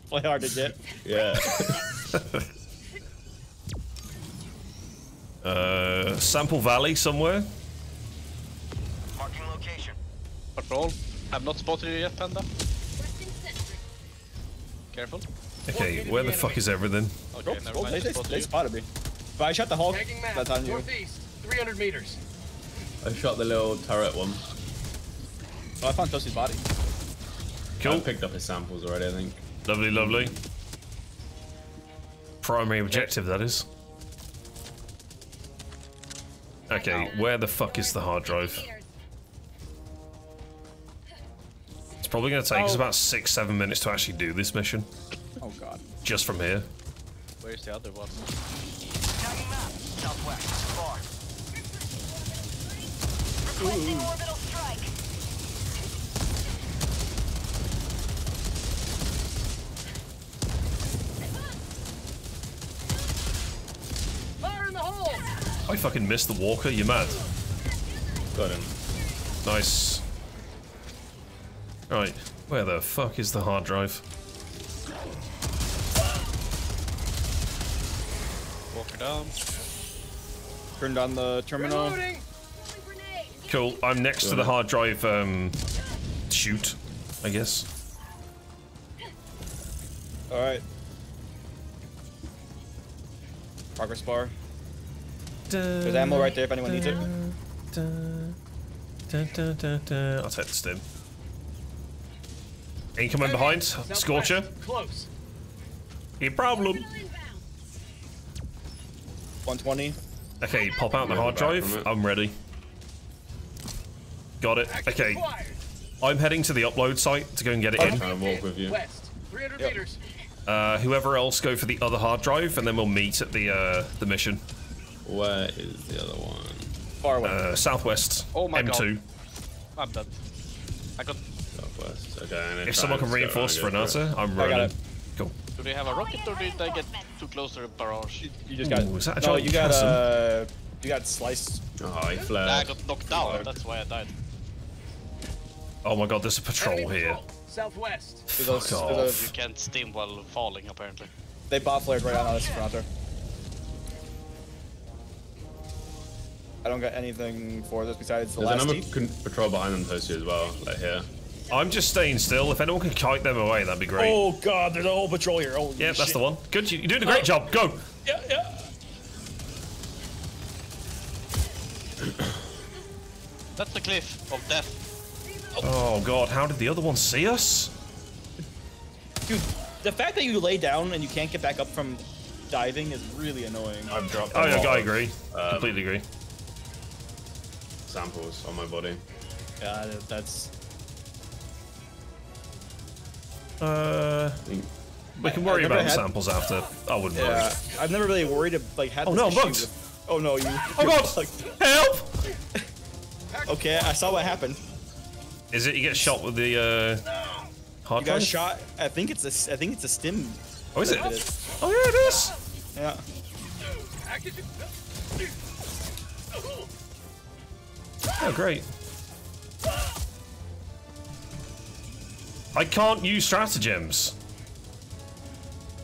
Play hard to get. yeah. Sample Valley somewhere. Marking location. Patrol. Have not spotted you yet, Panda. Careful. Okay, where the fuck is everything? Okay, Oh, never oh, mind. they, they, they spotted me. But I shot the Hulk. Tagging map. That's on you. Northeast. 300 meters. I shot the little turret one. Oh, I found Toasty's body. I Cool. picked up his samples already, I think. Lovely, lovely. Primary objective, that is. Okay, where the fuck is the hard drive? It's probably going to take us Oh. about six, seven minutes to actually do this mission, Oh god. just from here. Where's the other one? Tagging map. Southwest. Far. Requesting orbital I fucking missed the walker, you mad? Got him. Nice. Right, where the fuck is the hard drive? Walker down. Turned on the terminal. Reloading! Cool, I'm next to the hard drive, um, chute, I guess. Alright. Progress bar. There's ammo right there if anyone needs it. I'll take the stim. Incoming behind, Scorcher. Close. A problem. 120. Okay, pop out the hard drive. I'm ready. Got it. Okay. I'm heading to the upload site to go and get it in. Trying to walk with you. West. 300 Yep. meters. Uh, whoever else go for the other hard drive, and then we'll meet at the uh, the mission. Where is the other one? Far away. Uh, southwest. Oh my M2. I'm done. I got. Southwest. Okay. I'm If someone can reinforce around and go Renata, I'm I got running. it. Cool. Do they have a rocket or did I get too close to the barrage? you just got. Ooh, is that a no, you got chasm? uh, you got sliced. for it. Oh, he I got knocked down. That's why I died. Oh my god, there's a patrol Enemy here. patrol. Southwest. Fuck there's off. You can't steam while falling, apparently. they bot flared right on us, Fronter. I don't got anything for this besides the There's last another heat. con- patrol behind them, Toasty, as well. Like here. I'm just staying still. If anyone can kite them away, that'd be great. Oh god, there's a whole patrol here. Holy yeah, that's the one. Good, you- you're doing a great job. Go. Yeah, yeah. That's the cliff of death. Oh god, how did the other one see us? Dude, the fact that you lay down and you can't get back up from diving is really annoying. I've dropped. Oh a yeah, I of agree. Uh, Completely agree. Samples on my body. Yeah, that's Uh, we can worry about the had- samples after. I wouldn't yeah. worry. I've never really worried about like had. Oh, no, I'm bugged. with- Oh no, you. Oh god! Like, Help! okay, I saw what happened. Is it you get shot with the uh, hard You got drive? shot. I think it's a. I think it's a stim. Oh, is it? that did it. Oh yeah, it is. Yeah. Active. Oh great. I can't use stratagems.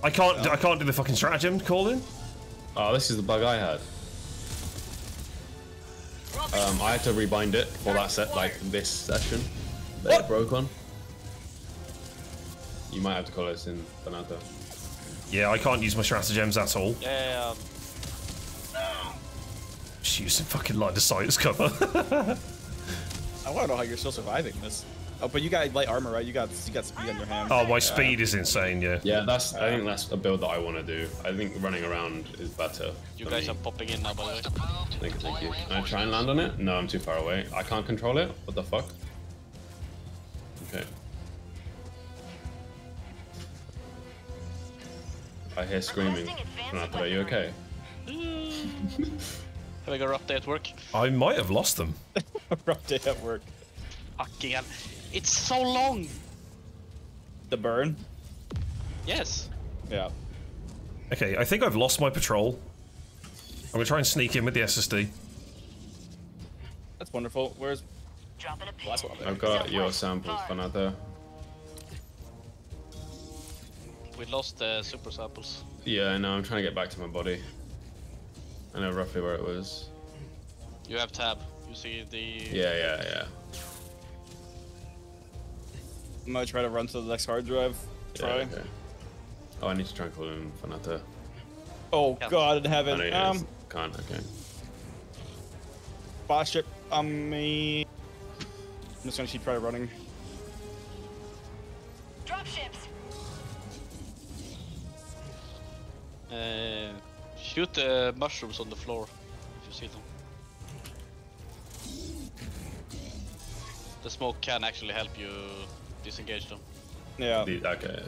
I can't. I can't do the fucking stratagem calling. Oh, this is the bug I had. Um, I had to rebind it for that set, like this session. That it broke on. You might have to call us in Bonanza. Yeah, I can't use my stratagems at all. Yeah, Just using fucking line of sight as cover. I want to know how you're still surviving this. Oh, but you got light armor, right? You got you got speed on your hand. oh, my speed is insane. Yeah. Yeah, that's. I think that's a build that I want to do. I think running around is better. you for guys me. are popping in now, by the way. Thank you, thank you. Can I try and land on it? No, I'm too far away. I can't control it. What the fuck? Okay. I hear screaming. Renata, are you okay? Having a rough day at work. I might have lost them. Rough day at work. Fucking hell. It's so long! The burn. Yes. Yeah. Okay, I think I've lost my patrol. I'm gonna try and sneak in with the SSD. That's wonderful. Where's Dropping a pin. last one? I've got your samples, Renata. We lost the super samples. Yeah, I know. I'm trying to get back to my body. I know roughly where it was. You have tab. You see the. Yeah, yeah, yeah. I'm gonna try to run to the next hard drive. yeah okay. Oh, I need to try and call in Fanata. Oh Yeah. God in I heaven. know you Um, guys can't, okay. Boss ship on me. I'm just gonna keep try running. Dropships. Uh, shoot the mushrooms on the floor if you see them. The smoke can actually help you disengage them. Yeah. The- Okay.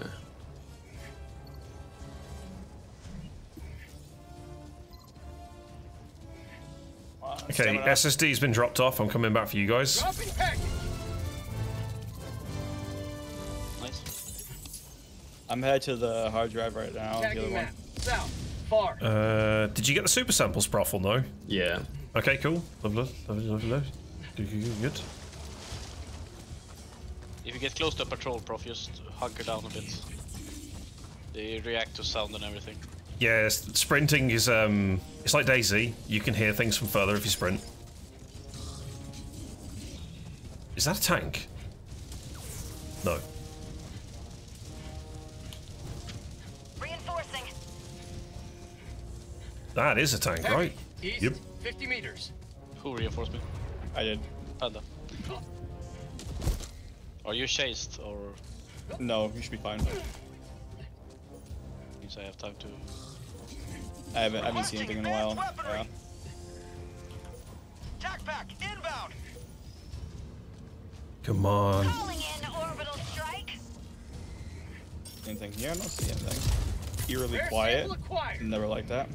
Okay. SSD's been dropped off. I'm coming back for you guys. Nice. I'm headed to the hard drive right now. The other Tagging one. South. Far. Uh, did you get the super samples, Prof, or no? Yeah. Okay, cool. Lovely, lovely, lovely, lovely. Good, good, good, good. If you get close to a patrol, prof, just hunker down a bit. They react to sound and everything. Yeah, sprinting is um, it's like Daisy. You can hear things from further if you sprint. Is that a tank? No. That is a tank, right? East. Yep. 50 meters. Who reinforced me? I did. Panda. Are you chased or No, you should be fine. means I have time to? I haven't, I haven't seen anything in a while. Yeah. Backpack inbound. Come on. Calling in. Anything here? I don't see anything. Eerily quiet. Never like that.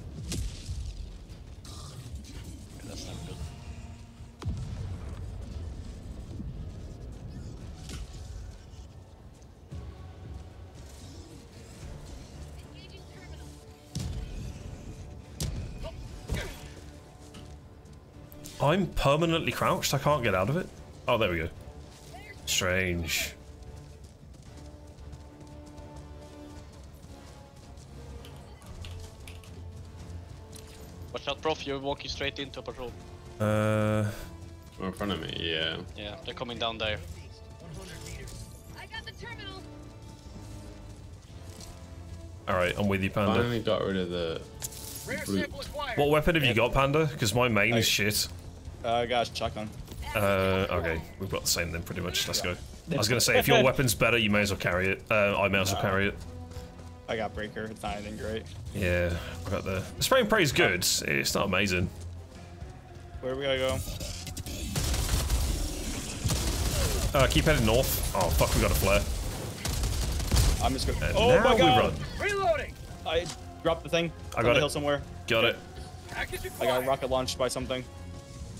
I'm permanently crouched. I can't get out of it. Oh, there we go. Strange. Watch out, prof. You're walking straight into a patrol. Uh, Oh, in front of me. Yeah. Yeah, they're coming down there. I got the terminal. all right, I'm with you, Panda. I finally got rid of the. Rare Brute. sample acquired. What weapon have you got, Panda? Because my main I- is shit. Uh, I got a shotgun. Uh, okay, we've got the same then, pretty much. Let's go. I was gonna say, if your weapon's better, you may as well carry it. Uh, I may as well carry it. I got breaker. It's not anything great. Yeah, I got the. The spray and pray is good. It's not amazing. Where we gotta go? Uh, keep heading north. Oh fuck, we got a flare. I'm just gonna. Oh now my god! we run. Reloading. I dropped the thing. I on got the it. hill somewhere. Got it. I acquired. got rocket launched by something.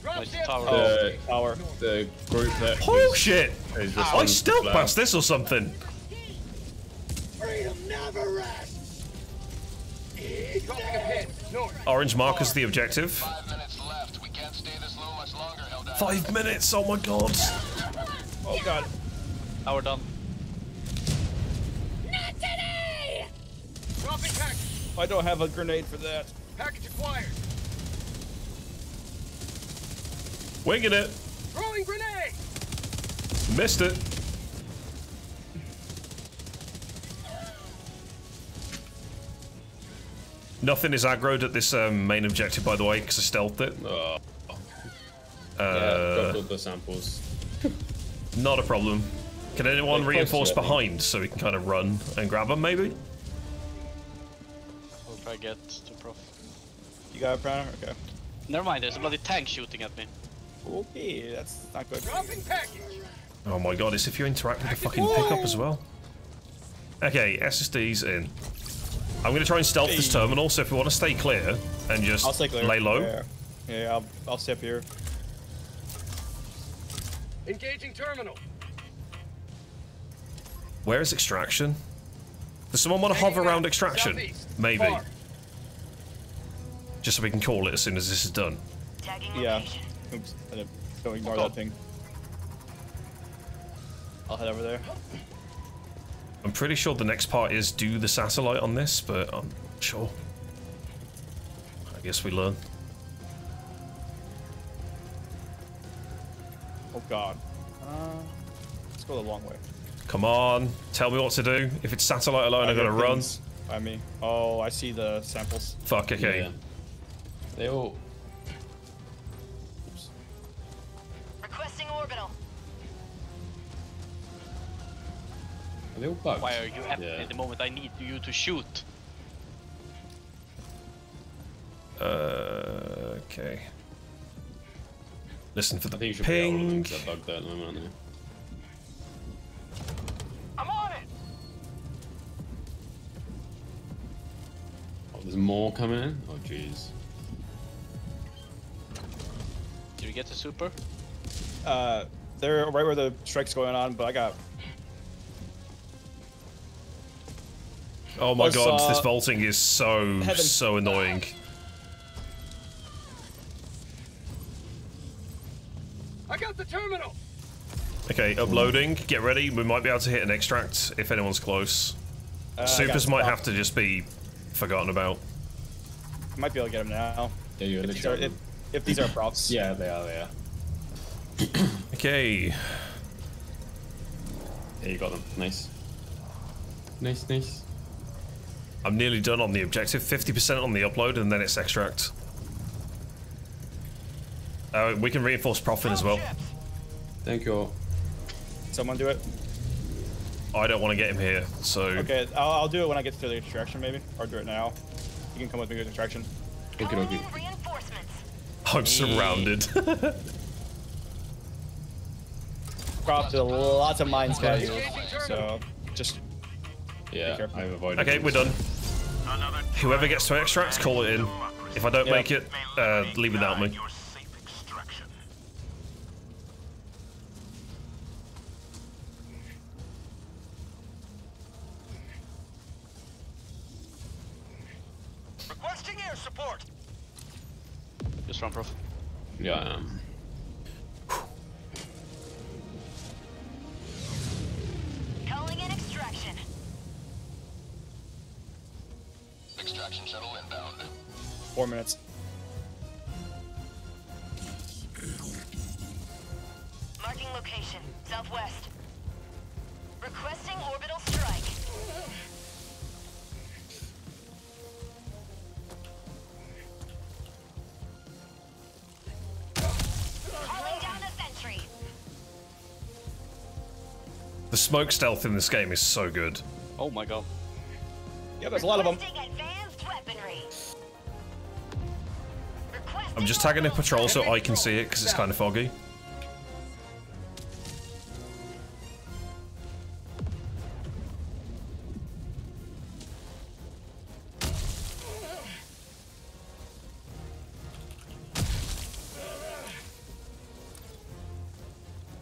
Drop Nice sample. tower. The, Power. the group that. Oh shit! I responsible stealth past this or something. Freedom never rests. Dropping a pin. North. Orange markers the objective. Five minutes left. We can't stay this low much longer, Helldiver. Five minutes. Oh my god. Oh god. Tower done. Not today. Dropping package. I don't have a grenade for that. Package acquired. Winging it. Throwing grenade. Missed it. Nothing is aggroed at this um, main objective, by the way, because I stealthed it. Oh, yeah, Uh, dropped the samples. not a problem. Can anyone They're reinforce to it, I think. behind so we can kind of run and grab them, maybe? Hope I'll try get to prof. You got a Prowler? Okay. Never mind. There's a bloody tank shooting at me. Okay, that's not good. Dropping package. Oh my god, it's if you interact with the fucking pickup as well. Okay, SSD's in. I'm gonna try and stealth this terminal, so if we want to stay clear and just I'll stay clear. lay low. Yeah, yeah, yeah, I'll, I'll stay up here. Engaging terminal. Where is extraction? Does someone want to hover around extraction? Southeast. Maybe. Far. Just so we can call it as soon as this is done. Yeah. location. Oops. I Don't ignore Okay. that thing. I'll head over there. I'm pretty sure the next part is do the satellite on this, but I'm not sure. I guess we learn. Oh god. Uh, let's go the long way. Come on, tell me what to do. If it's satellite alone, I gotta run. pins By me. Oh, I see the samples. Fuck, okay. Yeah. They all. Are they all bugged? Why are you at Yeah. at the moment I need you to shoot? Uh, okay. Listen for I the think you should be all of them ping. 'cause they're bugged there at the moment, aren't they? I'm on it. Oh, there's more coming in? Oh, jeez. Did you get the super? Uh, they're right where the strike's going on, but I got Oh my Was, god, uh, this vaulting is so Heaven. so annoying. I got the terminal. Okay, uploading. Get ready. We might be able to hit an extract if anyone's close. uh, Supers might have to just be forgotten about. Might be able to get them now. Yeah, you If these are, if, if these are props. Yeah, they are, they are. Okay. Yeah, you got them. Nice. Nice, nice. I'm nearly done on the objective. 50% on the upload, and then it's extract. Uh, we can reinforce profit as well. Thank you all. Someone do it. I don't want to get him here, so Okay, I'll, I'll do it when I get to the extraction, maybe, or do it now. You can come with me to the extraction. Okay, Calling okay. I'm surrounded. Prop to lots of mines value, so just Yeah. I've avoided okay, them. we're done. Whoever gets to extract, call it in. If I don't Yeah. make it, uh, leave without me. Your safe extraction. Requesting air support. Just run, prof. Yeah, I am. Four minutes. Marking location. Southwest. Requesting orbital strike. Calling down a sentry. The smoke stealth in this game is so good. Oh my god. Yeah, there's a lot of them. Just tagging a patrol so I can see it because it's kind of foggy.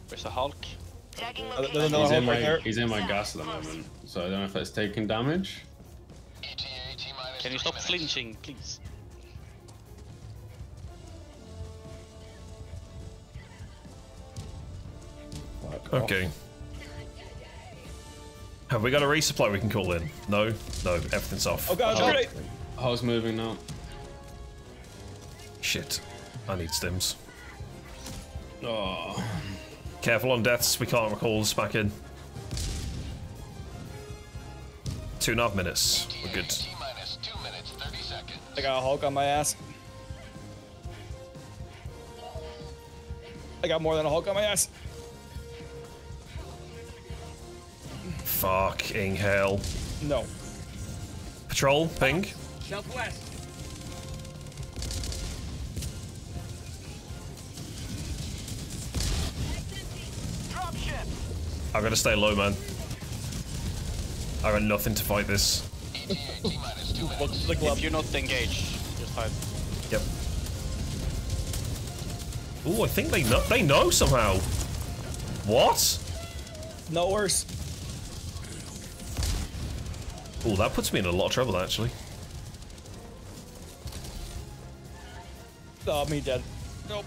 Where's the Hulk? Uh, there's another He's in Hulk right my there. he's in my gas at the moment, so I don't know if that's taking damage. ETA T minus Can you stop flinching, please? Okay. Have we got a resupply we can call in? No? No, everything's off. Oh god, Oh. grenade! How's moving now? Shit. I need stims. Oh. Careful on deaths, we can't recall us back in. Two and a half minutes. We're good. T minus two minutes, 30 seconds. I got a Hulk on my ass. I got more than a Hulk on my ass. Fucking hell. No. Patrol, ping. Southwest. Dropship. I gotta stay low, man. I got nothing to fight this. ETA T minus two Look, minutes. the glove. If you're not engaged, just hide. Yep. Ooh, I think they know. They know somehow. What? No worse. Ooh, that puts me in a lot of trouble, actually. Oh, me dead. Nope.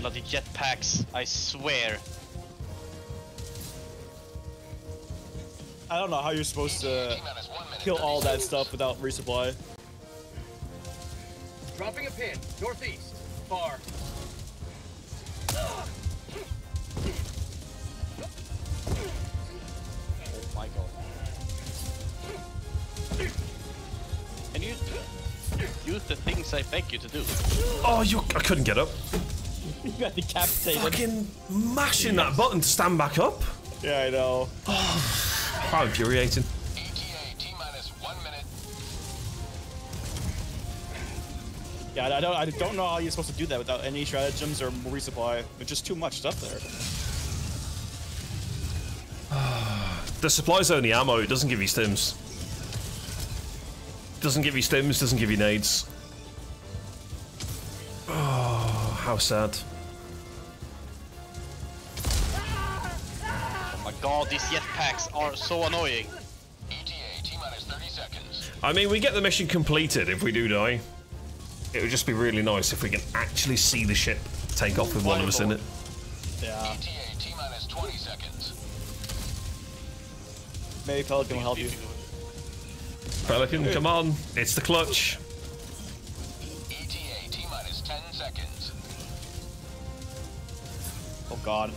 Bloody jetpacks, I swear. I don't know how you're supposed to T minus one minute. kill all that stuff without resupply. Oh, you! I couldn't get up. You got decapitated. Fucking mashing that button to stand back up. Yeah, I know. How infuriating. ETA T minus one minute. Yeah, I don't. I don't know how you're supposed to do that without any stratagems or resupply. There's just too much stuff there. The supply's only ammo, it doesn't give you stims. Doesn't give you stims, doesn't give you nades. Sad. Oh my god, these jetpacks are so annoying. ETA T minus 30 seconds. I mean, we get the mission completed if we do die. It would just be really nice if we can actually see the ship take off with one of us in it. Yeah. ETA T minus 20 seconds. Maybe Pelican will help you. Pelican, come on. It's the clutch. God.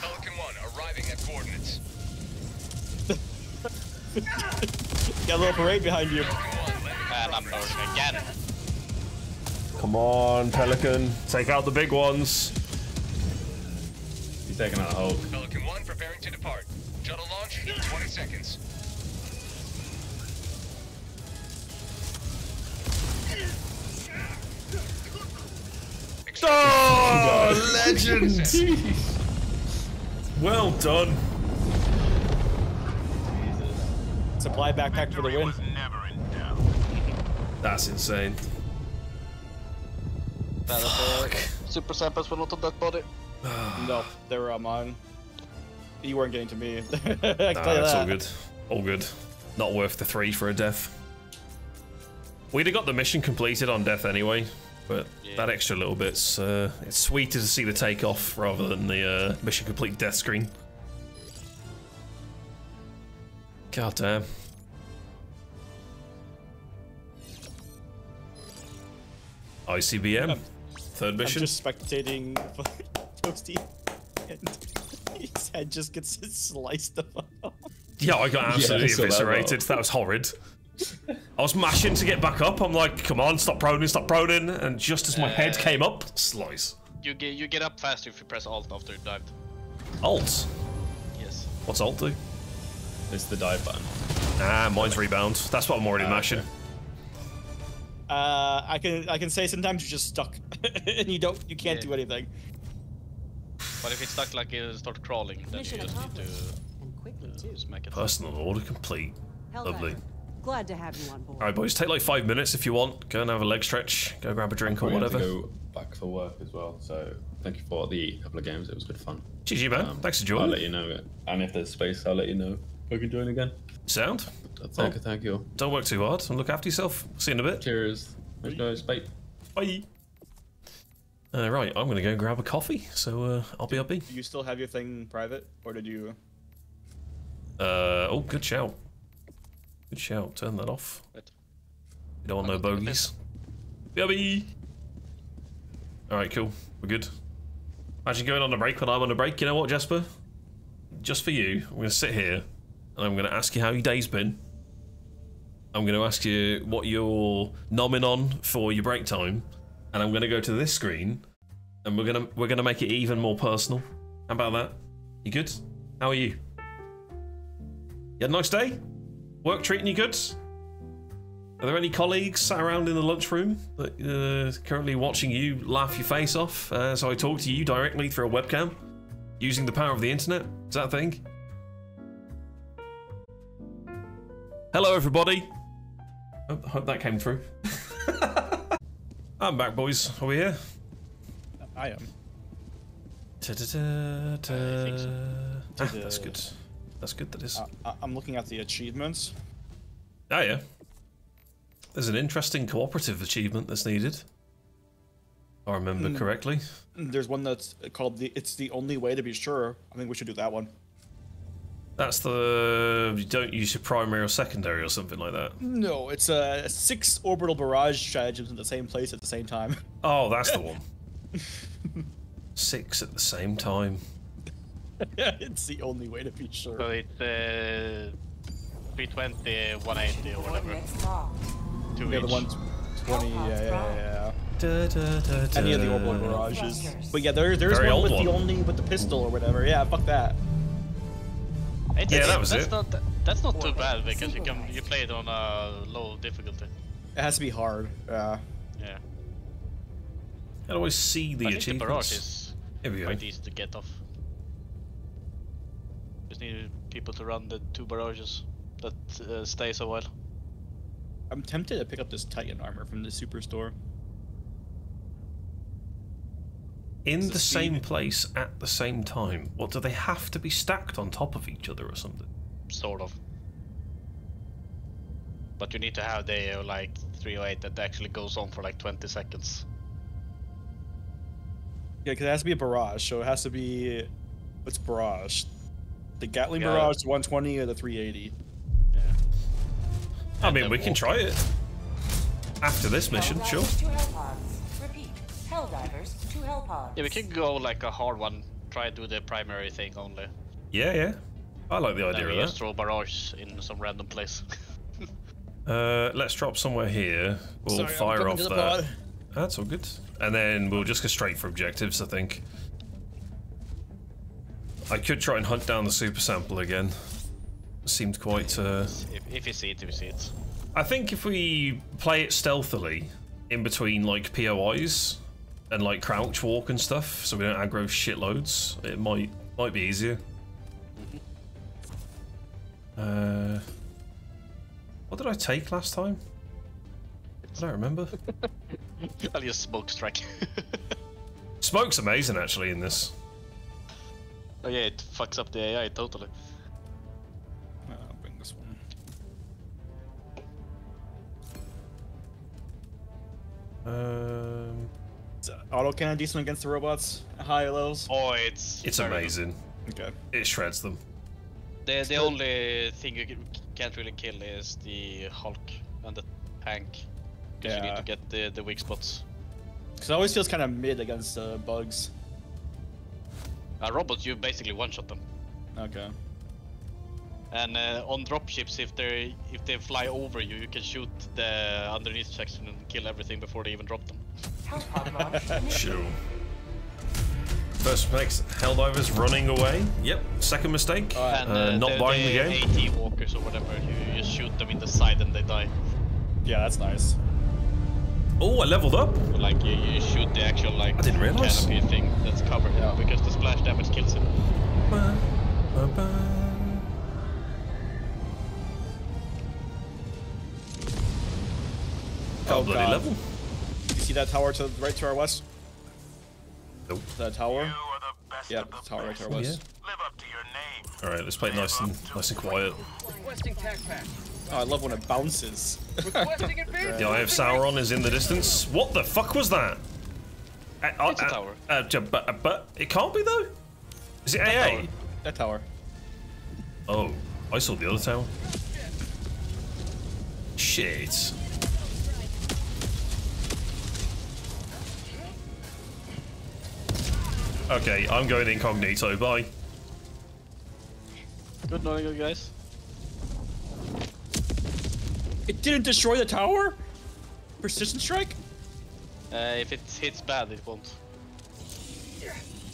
Pelican 1 arriving at coordinates. Got a little parade behind you. And I'm burning again. Come on, Pelican. Take out the big ones. He's taking out a hold. Pelican 1 preparing to depart. Shuttle launch in 20 seconds. Oh, legend! well done. Supply backpack for the win. was never in doubt. That's insane. Super Samples will not on that body. No, they were on mine. You weren't getting to me. Nah, tell you all good. All good. Not worth the three for a death. We'd have got the mission completed on death anyway, but that extra little bit's uh, it's sweeter to see the takeoff rather than the uh, mission complete death screen. God damn. ICBM, third I'm mission. just spectating Toasty, and his head just gets sliced up. Yeah, I got absolutely I saw that eviscerated. well. That, was horrid. I was mashing to get back up. I'm like, come on, stop proning, stop proning. And just as my head came up, slice. You get you get up faster if you press Alt after you dived. Alt. Yes. What's alt do? It's the dive button. Ah, mine's rebound. That's what I'm already Ah, mashing. okay. Uh, I can I can say sometimes you're just stuck and you don't you can't Yeah. do anything. But if it's stuck like you start crawling, then Mission you just need to accomplished. And quickly, too. smack it. Personal order complete. Lovely. Helldiver, glad to have you on board. All right, boys, take like five minutes if you want. Go and have a leg stretch. Go grab a drink or Probably have to whatever. go back for work as well. So thank you for the couple of games. It was good fun. GG, man. Um, Thanks for joining. I'll let you know. And if there's space, I'll let you know if I can join again. Sound? Thank Oh. you, thank you. Don't work too hard and look after yourself. See you in a bit. Cheers. Thanks, guys. Bye. Bye. Uh, right, I'm going to go grab a coffee, so uh, I'll be up. Do you still have your thing private, or did you? Uh, oh, good shout. Good shout. Turn that off. You don't want no bogeys. Yummy. All right, cool. We're good. Imagine going on a break when I'm on a break. You know what, Jasper? Just for you, I'm going to sit here and I'm going to ask you how your day's been. I'm going to ask you what you're nomming on for your break time, and I'm going to go to this screen, and we're gonna we're gonna make it even more personal. How about that? You good? How are you? You had a nice day? Work treating you good? Are there any colleagues sat around in the lunchroom that uh, currently watching you laugh your face off uh, as I talk to you directly through a webcam using the power of the internet? Is that a thing? Hello, everybody. Hope, hope that came through. I'm back, boys. Are we here? I am. Ta-ta-ta-ta. Ah, Ta-da. that's good. That's good. That is. Uh, I- I'm looking at the achievements. Oh yeah. There's an interesting cooperative achievement that's needed. If I remember Hmm. correctly. There's one that's called the. It's the only way to be sure. I think we should do that one. That's the you don't use your primary or secondary or something like that. No, it's uh, six orbital barrage stratagems in the same place at the same time. Oh, that's the one. Six at the same time. it's the only way to be sure. So sure. it's uh, 320, 180 or whatever. Two Yeah, the each. one twenty. Yeah, yeah, yeah. Da, da, da, Any of the da. orbital barrages. But yeah, there, there's Very one old with the only with the pistol or whatever. Yeah, fuck that. It's- Yeah, that was that's it. Not, that's not too bad because you can you play it on a low difficulty. It has to be hard. Yeah. Yeah. I always see the I think the barrage achievements. is Here we go. quite easy to get off. Just need people to run the two barrages that uh, stays a while. I'm tempted to pick up this Titan armor from the superstore. In It's the the same place at the same time. What do they have to be stacked on top of each other or something? Sort of. But you need to have the uh, like 308 that actually goes on for like 20 seconds. Yeah, because it has to be a barrage, so it has to be. What's barrage? The Gatling Yeah. barrage, the 120 or the 380. I And mean, then we can try it. After this mission, Helldivers sure. to Hellpods. Repeat. Helldivers to Hellpods. Yeah, we can go like a hard one. Try to do the primary thing only. Yeah, yeah. I like the idea we of just throw barrage in some random place. Uh, let's drop somewhere here. We'll Sorry, I'm fire off to the that. pod. That's all good. And then we'll just go straight for objectives, I think. I could try and hunt down the super sample again. It seemed quite. Uh... if, if you see it, if you see it. I think if we play it stealthily, in between like POIs and like crouch walk and stuff, so we don't aggro shitloads, it might might be easier. Uh, what did I take last time? I don't remember. I'll just smoke strike. Smoke's amazing actually in this. Oh yeah, it fucks up the AI totally. Uh, I'll bring this one. Um, Is auto cannon decent against the robots at high levels? Oh, it's it's amazing. Okay. It shreds them. The the only thing you can- can't really kill is the Hulk and the tank. Because you need to get the the weak spots. Because it always feels kind of mid against uh, bugs. Uh, robots, you basically one shot them. Okay. And uh, on dropships, if they if they fly over you, you can shoot the underneath section and kill everything before they even drop them. Hellpod. Sure. First mistakes, Helldivers running away. Yep. Second mistake, And uh, not the, buying the, game. AT walkers or whatever, you, you just shoot them in the side and they die. Yeah, that's nice. Oh, I leveled up. Like you, you shoot the actual like I didn't realise. canopy thing that's covered Yeah. because the splash damage kills him. Ba, ba, ba. Oh, oh bloody God. level. You see that tower to right to our west? Nope. That You tower? are the best Yeah, of the tower right to our Oh, west. Live up to your name. All right, let's play it nice and nice and quiet. Requesting tac pack. Oh, I love when it bounces. Requesting advance. The Eye of Sauron is in the distance. What the fuck was that? Uh, uh, It's a uh, tower. Uh, j- but, uh, but it can't be though. Is it AA? tower. that tower. Oh, I saw the other tower. Shit. Okay, I'm going incognito. Bye. Good knowing you guys. It didn't destroy the tower? Precision strike? Uh, if it hits bad, it won't.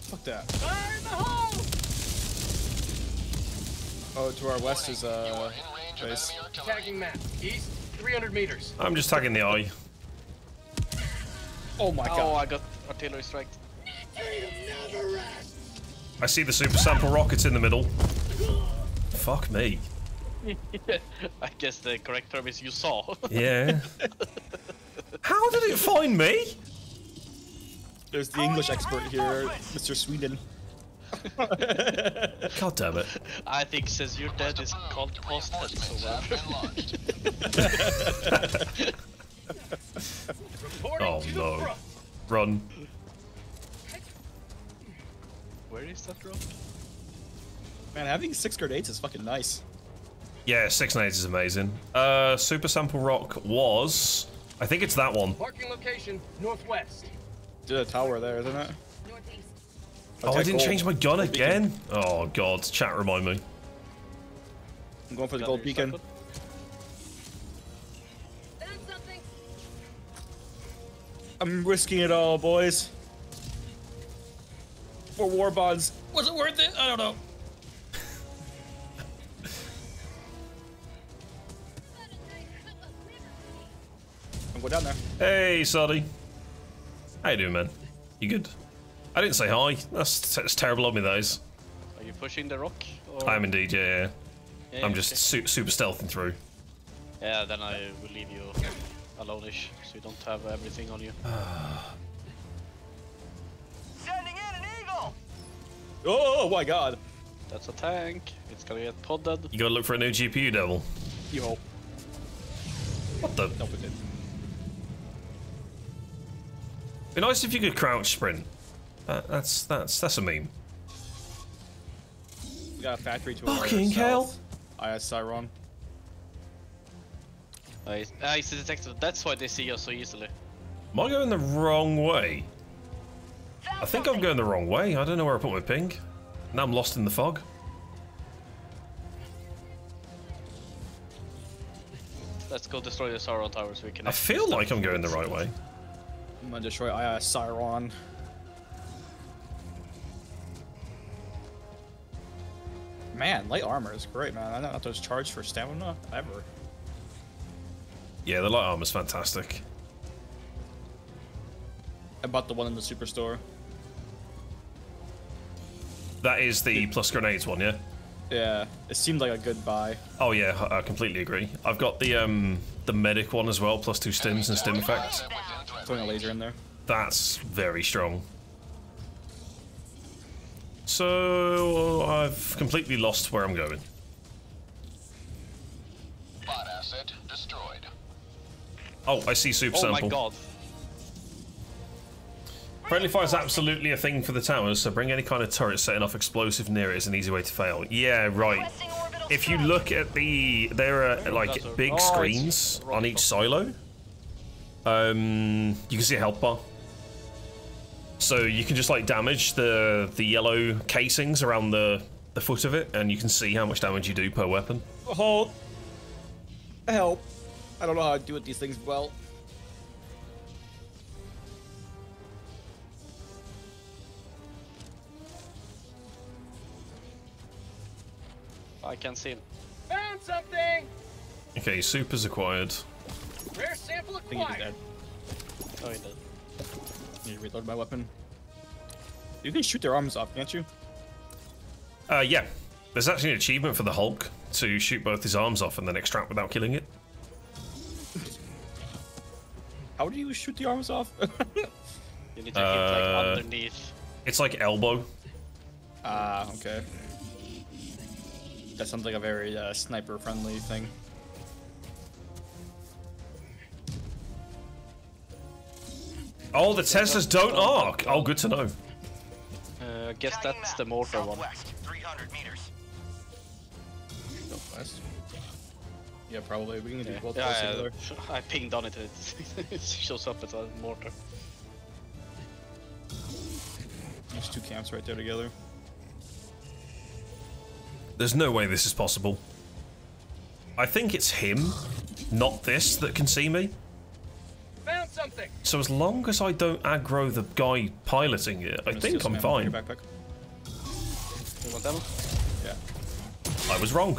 Fuck that. Fire in the hole! Oh, to our west is You uh. in base. enemy artillery. Tagging map. East, 300 meters. I'm just tagging the eye. Oh my Oh, god. Oh, I got artillery strike. I see the super sample rockets in the middle. Fuck me. I guess the correct term is you saw. Yeah. How did it find me? There's the English expert here, Mr. Sweden. God damn it. I think since you're dead, it's called post so have been launched. Oh no. front. Run. Where is that drop? Man, having six grenades is fucking nice. Yeah, six nades is amazing. Uh, super sample rock was. I think it's that one. Parking location, northwest. There's a tower there, isn't it? Northeast. Oh, I didn't gold. change my gun Gold beacon. again. Oh god, chat remind me. I'm going for the gold beacon. I'm risking it all, boys. For war bonds. Was it worth it? I don't know. I'm going down there. Hey, Soddy. How you doing, man? You good? I didn't say hi. That's, that's terrible of me, that is. Are you pushing the rock? Or... I am indeed, yeah, yeah. Yeah, I'm just okay. su super stealthing through. Yeah, then I will leave you alone-ish, so you don't have everything on you. Sending in an eagle! Oh my god. That's a tank. It's gonna get podded. You gotta look for a new GPU, Devil. You hope. What the? Nope, Be nice if you could crouch sprint. That, that's that's that's a meme. We got a factory to Fucking hell. IS Cyron. Uh, it's, uh, it's detected. That's why they see us so easily. Am I going the wrong way? I think I'm going the wrong way. I don't know where I put my ping. Now I'm lost in the fog. Let's go destroy the Sauron towers. so we can. I feel like I'm going the right way. I'm gonna destroy IS Cyron. Man, light armor is great, man. I don't have to charge for stamina ever. Yeah, the light armor is fantastic. I bought the one in the superstore. That is the plus grenades one, yeah? Yeah, it seemed like a good buy. Oh yeah, I completely agree. I've got the um the medic one as well, plus two stims and stim effect. Throwing a laser in there. That's very strong. So I've completely lost where I'm going. Bot asset destroyed. Oh, I see super Oh sample. my god. Friendly fire is absolutely a thing for the towers, so bring any kind of turret setting off explosive near it is an easy way to fail. Yeah, right. If you look at the, there are like big oh, screens on each silo. Um, you can see a health bar. So you can just like damage the the yellow casings around the the foot of it, and you can see how much damage you do per weapon. Hold. Help. I don't know how to do with these things well. I can see him. Found something! Okay, supers acquired. Rare sample I think he's acquired. dead. Oh, he did. Need to reload my weapon. You can shoot their arms off, can't you? Uh, yeah. There's actually an achievement for the Hulk to shoot both his arms off and then extract without killing it. How do you shoot the arms off? You need to hit Uh, like underneath. It's like elbow. Ah, okay. That sounds like a very uh, sniper-friendly thing. Oh, the Teslas don't arc. Oh, good to know. Uh, I guess that's the mortar one. Southwest, 300 meters. Southwest. Yeah, probably. We can do Yeah, both yeah, yeah, together. I pinged on it and it, it shows up as a mortar. There's two camps right there together. There's no way this is possible. I think it's him, not this, that can see me. Found something! So as long as I don't aggro the guy piloting it, I Just think I'm fine. your backpack. You want them? Yeah. I was wrong.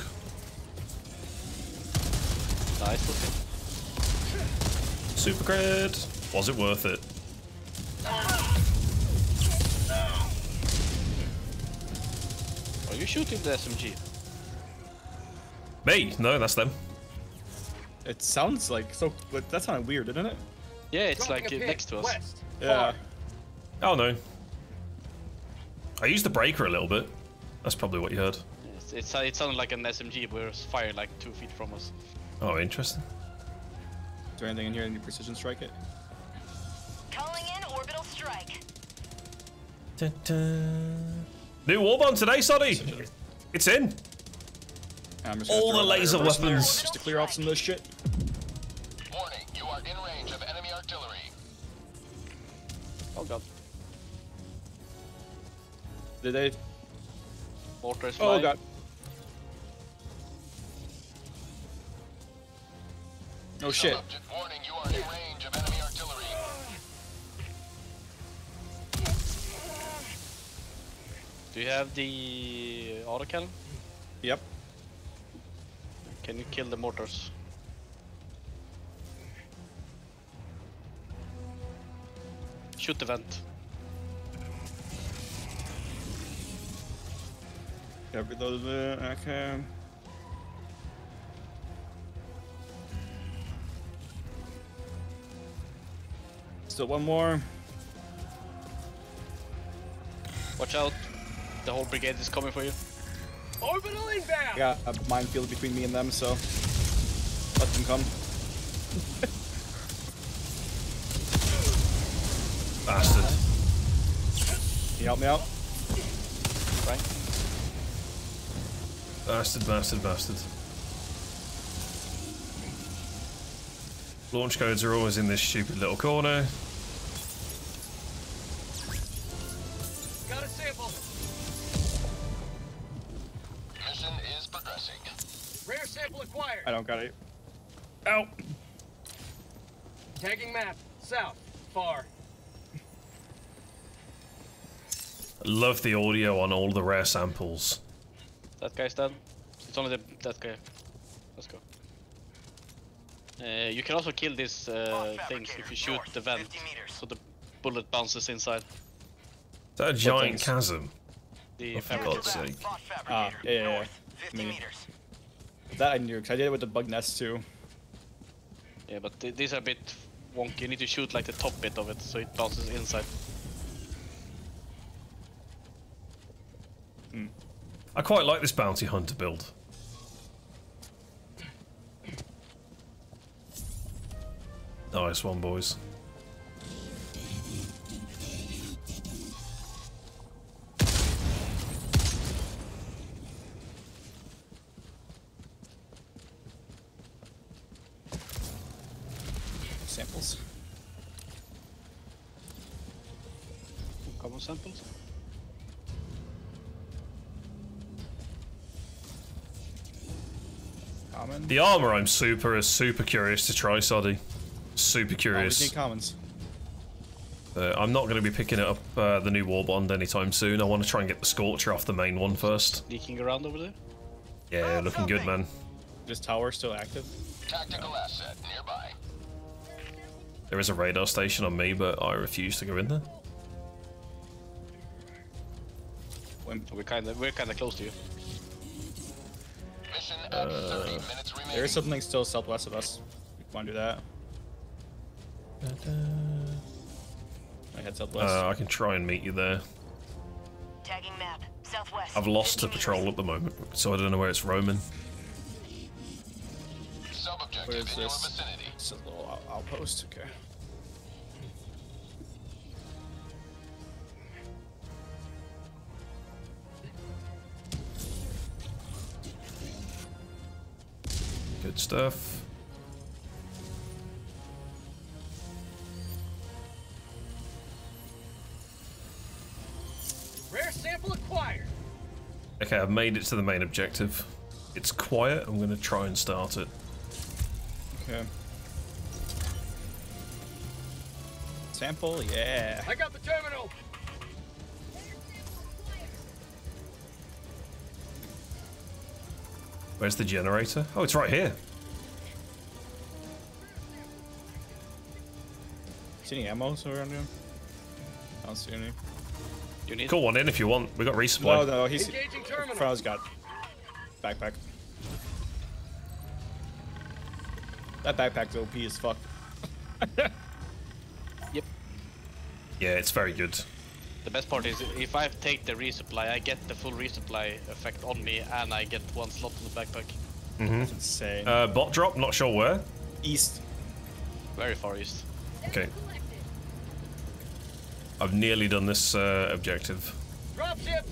Nice looking. Super cred. Was it worth it? Are you shooting the SMG? Me? No, that's them. It sounds like so, but that's kind of weird, isn't it? Yeah, it's Dropping like a uh, pin, next to us. West. Yeah. Oh no. I used the breaker a little bit. That's probably what you heard. It's, it's, it sounded like an SMG, but it was firing like two feet from us. Oh, interesting. Is there anything in here? Any precision strike it? Calling in orbital strike. New warbond today, Soddy. It's in. I'm just gonna All the laser weapons. Just to clear off some of this shit. Warning, you are in range of enemy artillery. Oh god. Did they? Mortars fly? Oh god. No oh, shit. Warning, Do you have the autocannon? Yep. Can you kill the mortars? Shoot the vent. Got reloaded it. Okay. Still one more. Watch out. The whole brigade is coming for you. Orbital I inbound! got a minefield between me and them, so let them come. Bastard. Can you help me out? Right? Bastard, bastard, bastard. Launch codes are always in this stupid little corner. Got a sample. Mission is progressing. Rare sample acquired. I don't got it. Ow! Tagging map. South. Far. Love the audio on all the rare samples. That guy's dead. It's only the, that guy. Let's go. Uh, you can also kill these uh, things if you shoot the vent, so the bullet bounces inside. Is that a giant things? chasm? The Oh, for fabric. God's sake. Ah, yeah, yeah, yeah. I mean, that I knew, because I did it with the bug nest too. Yeah, but th these are a bit wonky. You need to shoot like the top bit of it, so it bounces inside. I quite like this bounty hunter build. Nice one, boys. Samples. Common samples. The armor I'm super, is super curious to try, Soddy. Super Oh, we curious. need commons. Uh, I'm not going to be picking up uh, the new war bond anytime soon. I want to try and get the Scorcher off the main one first. Sneaking around over there. Yeah, looking good, man. This tower still active? Tactical asset nearby. There is a radar station on me, but I refuse to go in there. We're kind of we're kind of close to you. Mission at 30 minutes remaining. There is something still southwest of us. Want to do that? I head southwest. Uh, I can try and meet you there. Tagging map. Southwest. I've lost to patrol at the moment, so I don't know where it's roaming. Sub-objective Where is in your this? vicinity. It's a little outpost. Okay. Good stuff. Rare sample acquired. Okay, I've made it to the main objective. It's quiet. I'm going to try and start it. Okay. Sample, yeah. I got the terminal. Where's the generator? Oh, it's right here. See any ammo around here? I don't see any. You need. Call one in if you want. We got resupply. No, no, he's. Engaging terminal. Frau's got backpack. That backpack's OP as fuck. Yep. Yeah, it's very good. The best part is if I take the resupply, I get the full resupply effect on me, and I get one slot in the backpack. That's insane. Uh, bot drop. Not sure where. East. Very far east. Okay. I've nearly done this uh, objective. Dropships.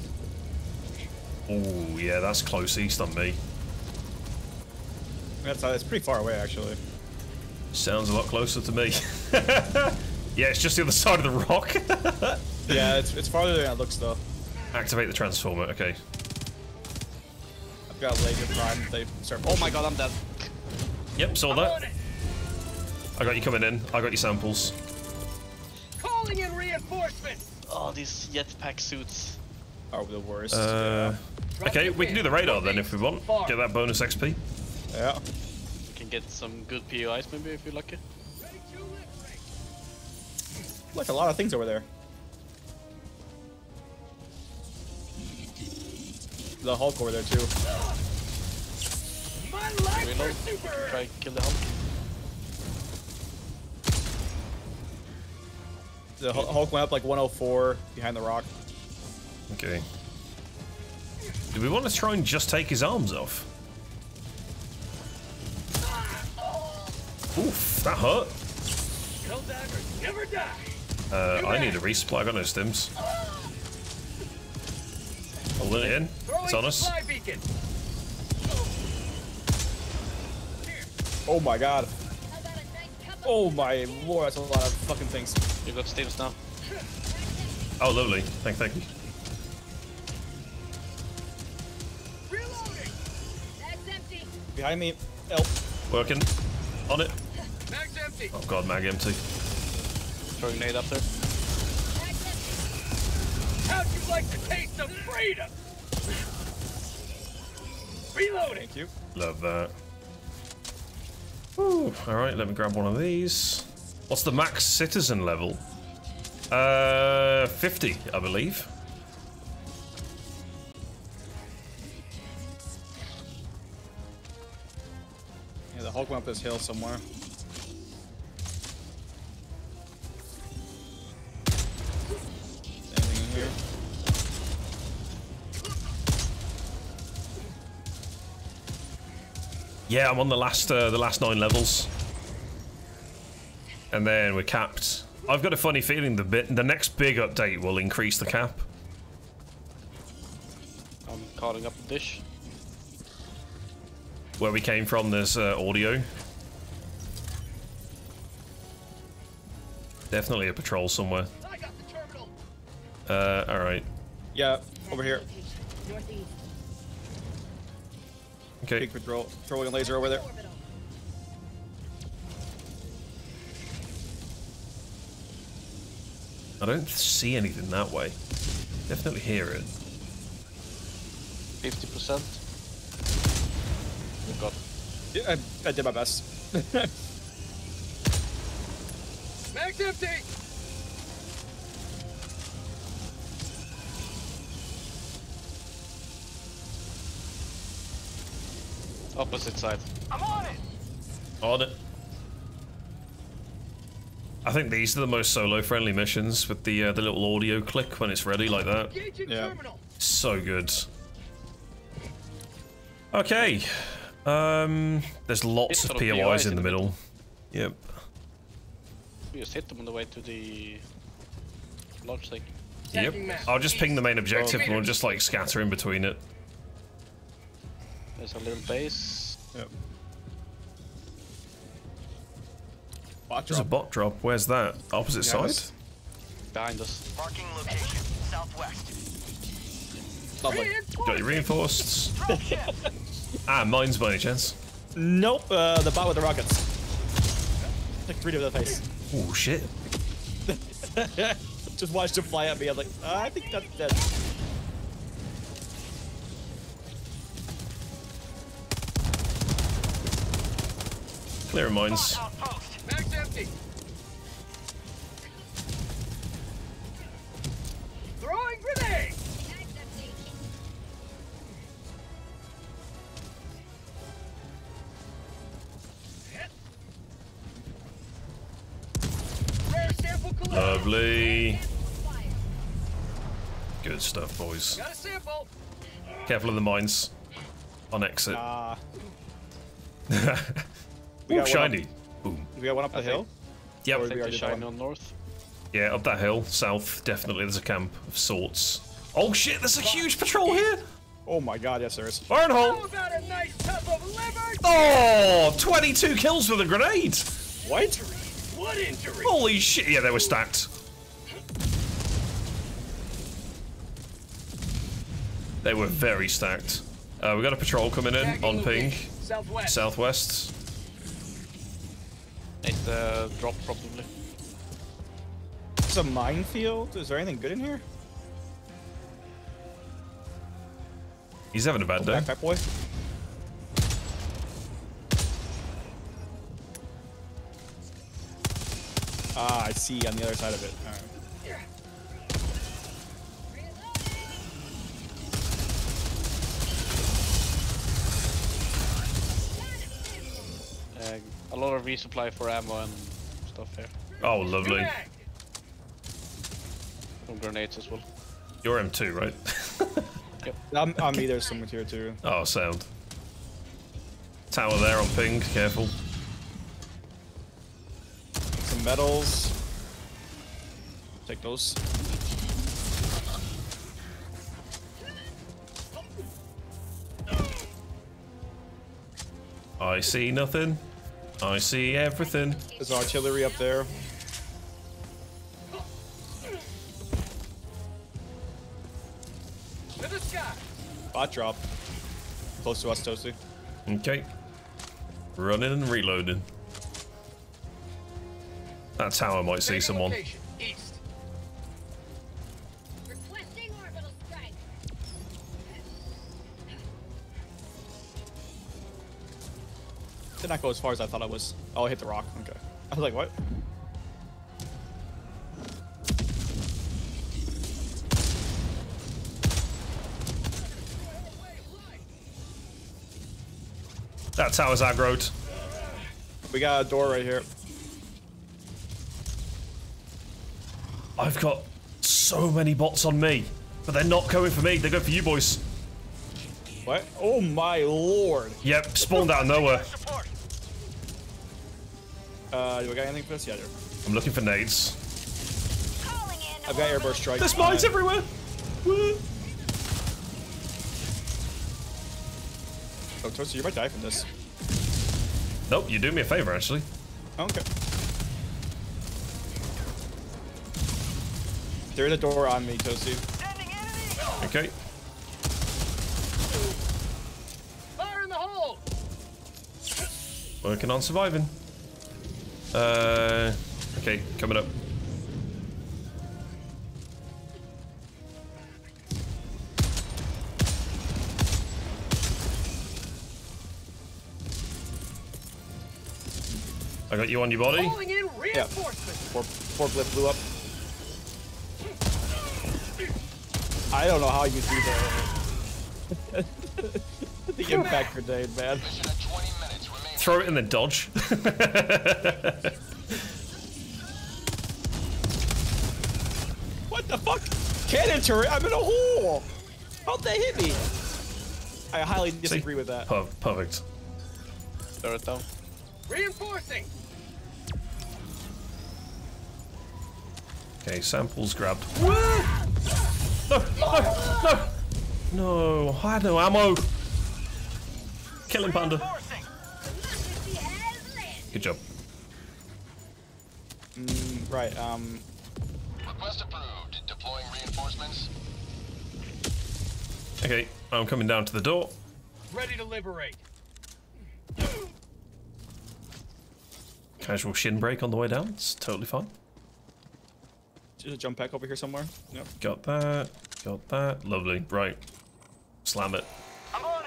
Oh, yeah, that's close east on me. That's uh, it's pretty far away actually. Sounds a lot closer to me. yeah, it's just the other side of the rock. Yeah, it's it's farther than it looks though. Activate the transformer. Okay. I've got laser prime. They start. Oh my god, I'm dead. Yep, saw that. I got you coming in. I got your samples. Calling in reinforcements. Oh, these jetpack suits. are the worst. Uh, okay, we can do the radar then if we want. Get that bonus XP. yeah. We can get some good POIs maybe if you're lucky. Like a lot of things over there. The Hulk over there too. My life Reload. for super. Try kill the Hulk. The Hul- Hulk went up like 104 behind the rock. Okay. Do we want to try and just take his arms off? Oof, that hurt. Helldivers never die. Uh, I need a resupply. I got no stims. Hold it in. It's on us. Fly beacon. Oh my god. Oh my lord, that's a lot of fucking things. You've got stims now. Oh, lovely. Thank, thank you. Reloading. Behind me. Help. Working. On it. Mag's empty. Oh god, mag empty. Throwing nade up there. How'd you like the taste of freedom? Reloading. Thank you. Love that. Ooh, all right, let me grab one of these. What's the max citizen level? Uh, 50, I believe. Yeah, the Hulk went up this hill somewhere. Yeah, I'm on the last uh, the last nine levels, and then we're capped. I've got a funny feeling the bit the next big update will increase the cap. I'm calling up the dish. Where we came from, there's uh, audio. Definitely a patrol somewhere. I got the terminal. Uh, all right. Yeah, over here. Northeast. Okay. Big patrol. Throwing a laser over there. I don't see anything that way. Definitely hear it. 50%. We got Yeah, I, I did my best. Mag's empty. Opposite side. I'm on it. On it. I think these are the most solo-friendly missions with the uh, the little audio click when it's ready like that. Yeah. So good. Okay. Um, there's lots It's of sort of POIs in the middle. Yep. We just hit them on the way to the launch thing. Yep. I'll just ping the main objective and we'll just like scatter in between it. There's a little base. Yep. Bot There's a bot drop. Where's that? Opposite Behind side? us. behind us. Marking location. Southwest. Lovely. Got your reinforced. ah, mines by any chance? Nope. Uh, the bot with the rockets. Like three to the face. Oh shit. Just watched him fly at me. I'm like, uh, I think that's dead. Sample collected. Lovely. Good stuff, boys. Got a sample. Careful of the mines. On exit. Ah. Ooh, got one shiny. Boom. we got one up the hill. Yep. I we think already they're did shiny on north. Yeah, up that hill, south, definitely there's a camp of sorts. Oh shit, there's a huge patrol here! Oh my god, yes there is. Fire How hole! nice tub of liver? Oh, 22 kills with a grenade! What? What injury? Holy shit, yeah, they were stacked. They were very stacked. Uh, we got a patrol coming in Tagging on ping. Southwest. southwest. It's uh, drop probably. It's a minefield. Is there anything good in here? He's having a bad day. Backpack boy. Ah, I see on the other side of it. All right. Uh, a lot of resupply for ammo and stuff here. Oh, lovely. Some grenades as well. You're M2, right? On, on me, there's some here too. oh, sound. Tower there on ping, careful. Some metals. Take those. I see nothing. I see everything. There's artillery up there. To the. Bot drop. Close to us, Toasty. Okay. Running and reloading. That tower might see someone. location, Did not go as far as I thought I was. Oh, I hit the rock. Okay. I was like, what? That tower's aggroed. We got a door right here. I've got so many bots on me, but they're not coming for me. They're going for you boys. What? Oh my lord. Yep, spawned out of nowhere. Uh, do I got anything for this? Yeah, I do. I'm looking for nades. I've got airburst strike. There's mines everywhere. Woo. Oh, Toasty, you might die from this. Nope, you do me a favor actually. Okay. There's the door on me, Toasty. Okay. Fire in the hole. Working on surviving. Uh, okay, coming up. I got you on your body. Calling in reinforcements. Four, forklift blew up. I don't know how you do that. The impact grenade, man. Throw it in the dodge. What the fuck? Cannon turret? I'm in a hole! How'd that hit me? I highly disagree with that. Per- perfect. Turret down. Reinforcing. Okay, samples grabbed. No! No! No! No! I had no ammo! Kill him, Panda. Good job. Mm, right, um... Request approved. Deploying reinforcements. Okay, I'm coming down to the door. Ready to liberate. Casual shin break on the way down. It's totally fine. Just a jump pack over here somewhere. Yep. Got that. Got that. Lovely. Right. Slam it. I'm on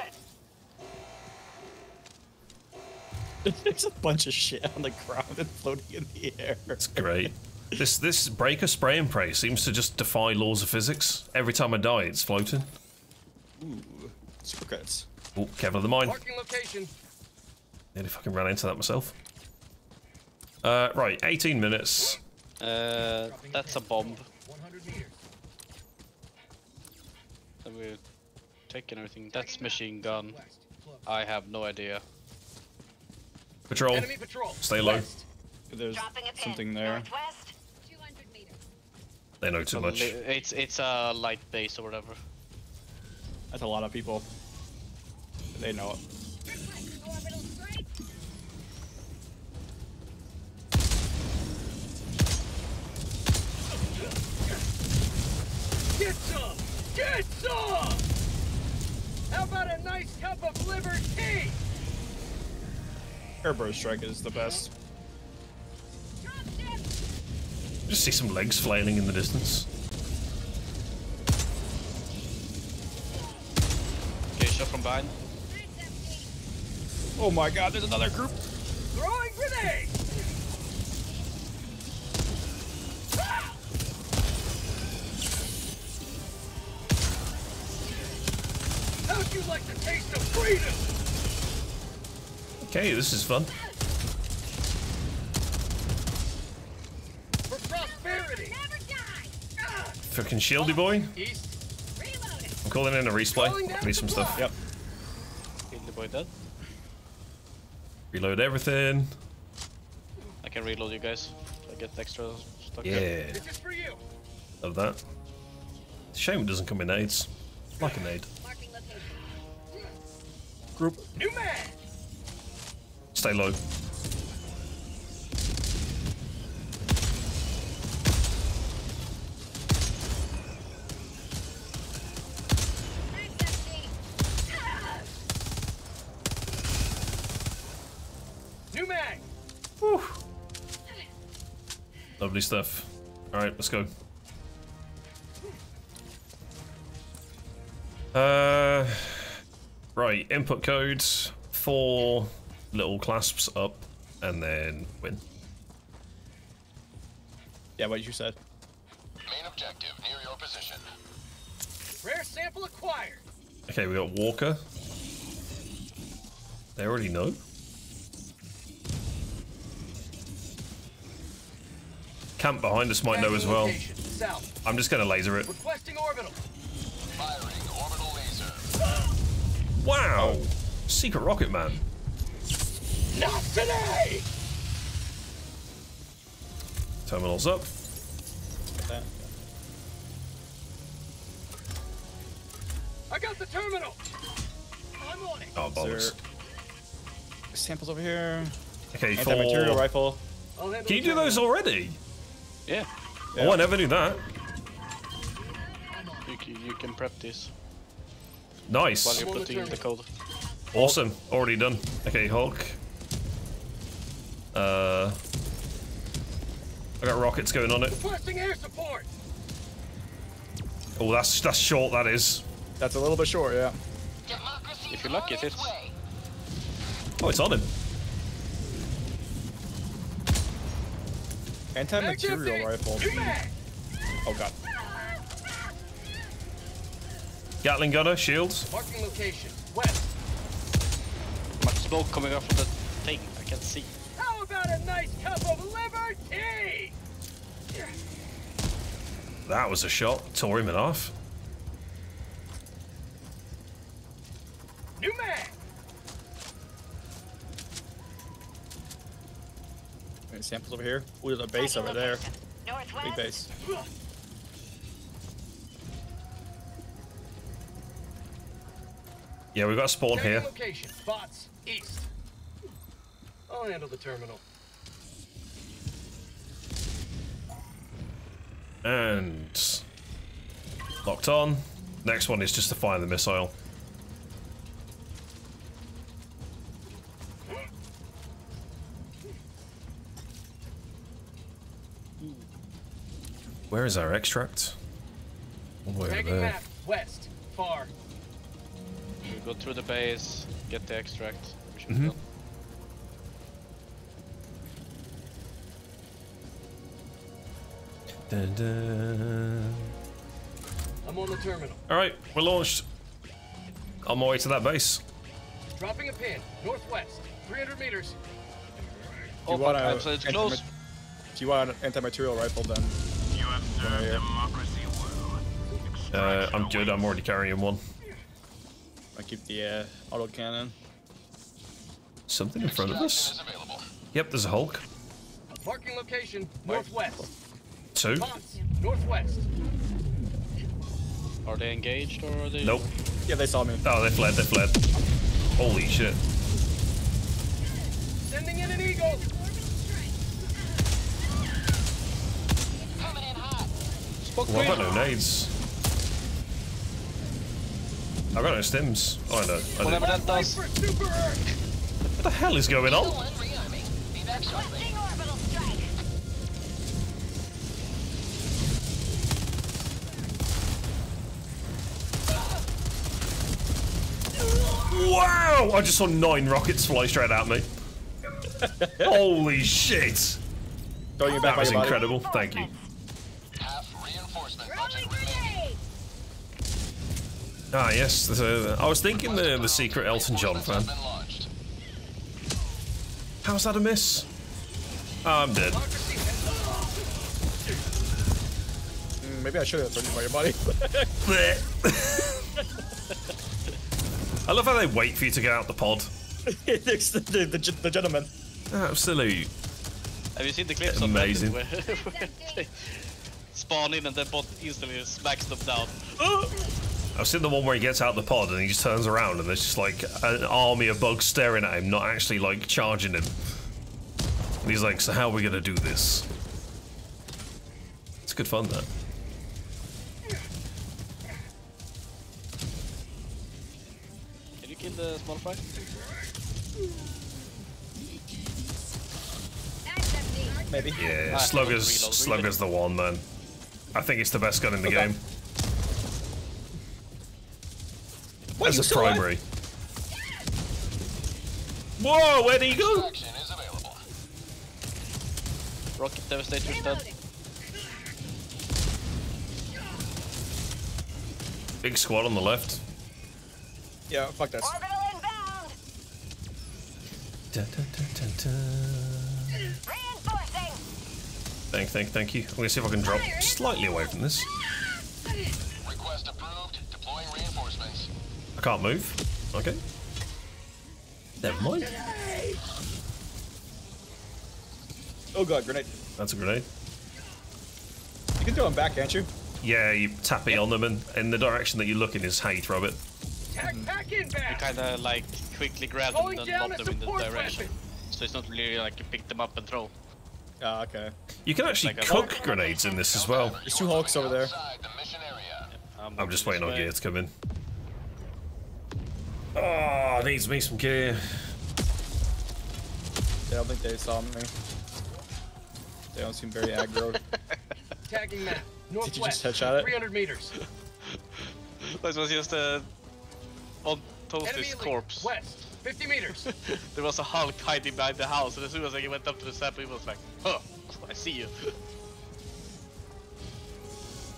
it. There's a bunch of shit on the ground and floating in the air. It's great. this this breaker spray and pray seems to just defy laws of physics. Every time I die, it's floating. Ooh, super credits. Oh, Kevlar the mine. Marking location. Nearly fucking ran into that myself. Uh, right, 18 minutes. Uh, that's a bomb. 100 meters. Then we're taking everything. That's machine gun. I have no idea. Patrol. Enemy patrol. Stay low. West. There's Dropping a pin. something there. Northwest. 200 meters. They know too much. It's it's a light base or whatever. That's a lot of people. They know it. Requesting orbital strike. Get some. Get some. How about a nice cup of liver tea? Airburst strike is the best. Just see some legs flailing in the distance. coming behind. Oh my god, there's another group. Throwing grenade! You like the taste of freedom? Okay, this is fun. For prosperity! Fucking shieldy boy. East. I'm calling in a replay. I need some stuff. Yep. Kill the boy dead. Reload everything. I can reload you guys. I get extra stuff. Yeah. This is for you. Love that. Shame it doesn't come in nades. Like a nade. Group. New man! Stay low. New mag! Lovely stuff. Alright, let's go. Uh, right, input code, four little clasps up, and then win. Yeah, what you said. Main objective near your position. Rare sample acquired. Okay, we got Walker. They already know. Camp behind us might know as well. I'm just gonna laser it. Requesting orbital. Firing orbital laser. Wow! Secret Rocket Man. Not today! Terminals up. I got the terminal. I'm on it. Oh, bollocks. Samples over here. Okay, Anti-materiel rifle. Can you do those already? Yeah. Oh, I never knew that. You, c- you can prep this Nice. while you're I'm on the putting in the terminal. code. Awesome. Already done. Okay, Hulk. Uh, I got rockets going on it. Requesting air support. Oh, that's that's short. That is. That's a little bit short, yeah. If you're lucky, it hits. Oh, it's on him. Anti-materiel rifle. Oh god. Gatling gunner, shields. Marking location. West. Much smoke coming off of the thing. I can't see. How about a nice cup of liberty? That was a shot. Tore him in half. New mag. Any samples over here? Ooh, there's a base over there. Northwest. Big base. Yeah, we've got a spawn here. Location. Bots. East. I'll handle the terminal. And locked on. Next one is just to fire the missile. Where is our extract? All the way over there. map. West. Far. You go through the base, get the extract. We should be Mhm. done. Dun, dun. I'm on the terminal. All right, we're launched. On my way to that base. Dropping a pin. Northwest. 300 meters. Oh, you want fuck, a I'm so it's close. If you want an anti-materiel rifle, then You have served democracy well. Uh, I'm good. I'm already carrying one. I keep the uh, auto cannon. Something in front of us. Yep, there's a Hulk. Marking location. Northwest. Two. Bots. Northwest. Are they engaged or are they? Nope. Yeah, they saw me. Oh, they fled. They fled. Holy shit. Sending in an eagle. Coming in hot. Spoke Well, I've got no nades. I've got no stims. Oh, I know. I Whatever do. that does. For Super Earth. What the hell is going on? One rearming. Be back shortly. Requesting orbital strike. Wow! I just saw nine rockets fly straight at me. Holy shit! Throwing you back That was incredible. Thank you. Ah, yes. there's a- I was thinking the the secret Elton John fan. How's that a miss? Ah, I'm dead. Mm, Maybe I should have thrown you by your body. I love how they wait for you to get out the pod. It's the, the, the, the gentleman. Absolute. Have you seen the clips Amazing. on Reddit where, where they spawn in and then bot instantly smacks them down? I've seen the one where he gets out the pod and he just turns around and there's just like an army of bugs staring at him, not actually like charging him. And he's like, "So how are we gonna do this?" It's good fun, that. Can you kill the small fry? Maybe. Yeah, Ah, Slugger's reload, Slugger's the one, then. I think it's the best gun in the Okay. game. Wait, As a primary. Whoa, where did he go? Action is available. Rocket Devastator's dead. Big squad on the left. Yeah, fuck this. Orbital inbound. Dun, dun, dun, dun, dun. Reinforcing. Thank, thank, thank you. I'm gonna see if I can drop slightly away from this. Request approved. Deploying reinforcements. I can't move. Okay. Never mind. Oh god, grenade. That's a grenade. You can throw him back, can't you? Yeah, you tap it on them, and in the direction that you're looking is how you throw it. Tac pack You kinda like quickly grab them Calling and down lob them in the direction. weapon. So it's not really like you pick them up and throw. Ah, okay. You can actually Like cook grenades in this as well. There's two Hulks over there. Outside the mission area. I'm just waiting on this gear to come in. Oh, needs me some gear. They don't think they saw me. They don't seem very aggro. Tagging map. Northwest. you just headshot it? 300 meters. This was just a on Enemy Toasty's corpse. West. 50 meters. There was a Hulk hiding behind the house, and as soon as I went up to the sample, he was like, "Huh, I see you."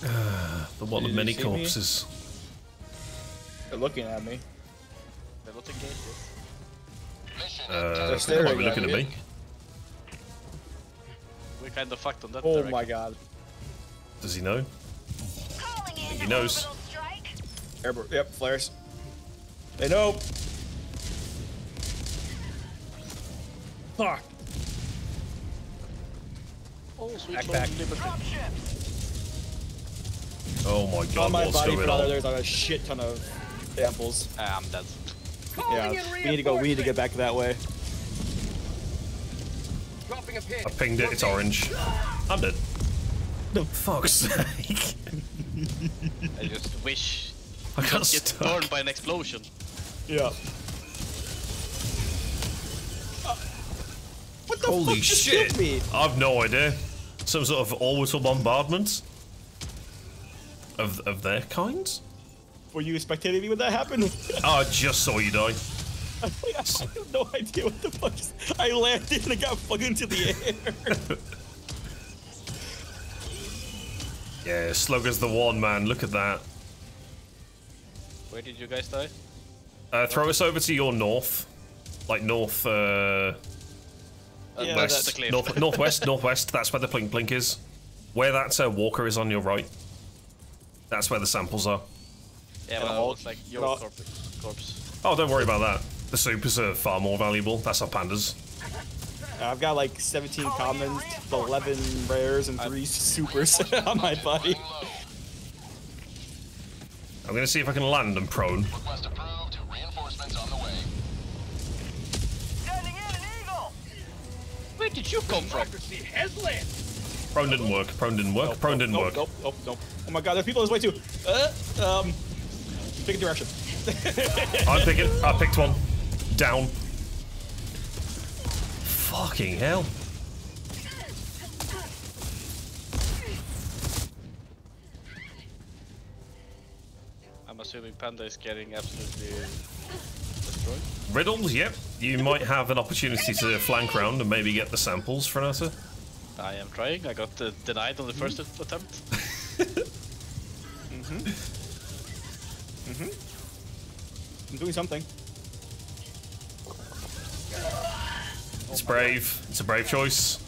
The one Did of many see me? corpses. They're looking at me. They're not engaged. Mission Uh, They're staring might looking at me. me. We kind of fucked on that Oh direction. my god. Does he know? In He knows. Airborne. Yep, flares. They know. Fuck. Oh, sweet Back, back. Oh my On god, my what's body going for on? there's like a shit ton of samples. Ah, I'm dead. Yeah, we need to go. We need to get back that way. Dropping a pin. I pinged it, it's orange. I'm dead. The fuck's sake. I just wish I you got don't get stuck. burned by an explosion. Yeah. What the Holy fuck shit! killed me? I've no idea. Some sort of orbital bombardment of of their kind. Were you spectating me when that happened? Oh, I just saw you die. I have no idea what the fuck. Is, I landed and I got fucking into the air. Yeah, Slugger's the one, man. Look at that. Where did you guys die? Uh, throw us over to your north, like north, uh, Yeah, west, that's the north, northwest, northwest. That's where the blink blink is. Where that uh, walker is on your right. That's where the samples are. Yeah, And but all- it looks like your and corpse. corpse. Oh, don't worry about that. The supers are far more valuable. That's our pandas. I've got like 17 commons, 11 rares, and 3 supers on my body. I'm gonna see if I can land and prone. Request approved. Reinforcements on the way. Sending in an eagle. Where did you come from? Prone didn't work. Prone didn't work. Prone didn't nope, work. Nope, nope, nope. Oh my god, there's people this way too. Uh, um, pick a direction. I'm picking. I picked one. Down. Fucking hell. I'm assuming Panda is getting absolutely destroyed. Riddles, yep. You might have an opportunity to flank round and maybe get the samples, Frenata. I am trying. I got uh, denied on the first Mm-hmm. attempt. Mm-hmm. Mm-hmm. I'm doing something. It's brave. It's a brave choice.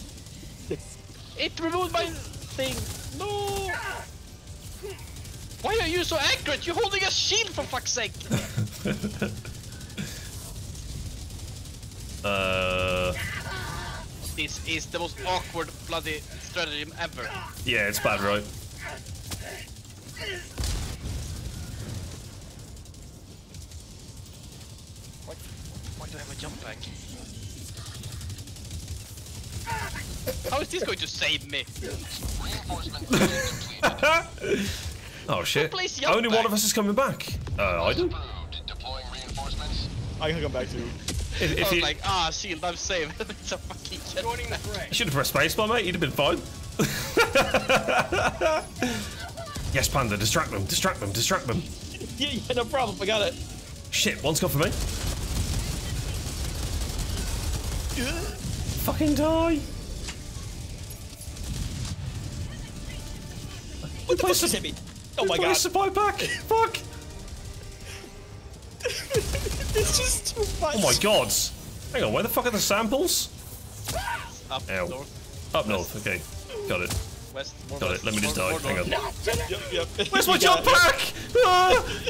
It removed my thing. No. Why are you so accurate? You're holding a shield for fuck's sake. Uh, this is the most awkward bloody stratagem ever. yeah, it's bad, right? Why do I have a jump pack? How is this going to save me? oh shit! Place jump Only one of us is coming back. Uh, I do. I can come back too. If, I was you, like, ah, shield, I'm safe. it's a fucking Joining the fray. you should have pressed spacebar, mate. You'd have been fine. yes, Panda. Distract them. Distract them. Distract them. Yeah, yeah, no problem. I got it. Shit, one's gone for me. Fucking die. What the fuck just hit me? Oh my god. Buy back? Fuck. it's just too much. Oh my god. Hang on, where the fuck are the samples? Up Ow. north, Up north, okay. Got it. west, Got west, it, let me just more- die. more Hang on. north. Yep, yep. Where's my jump pack? Ah!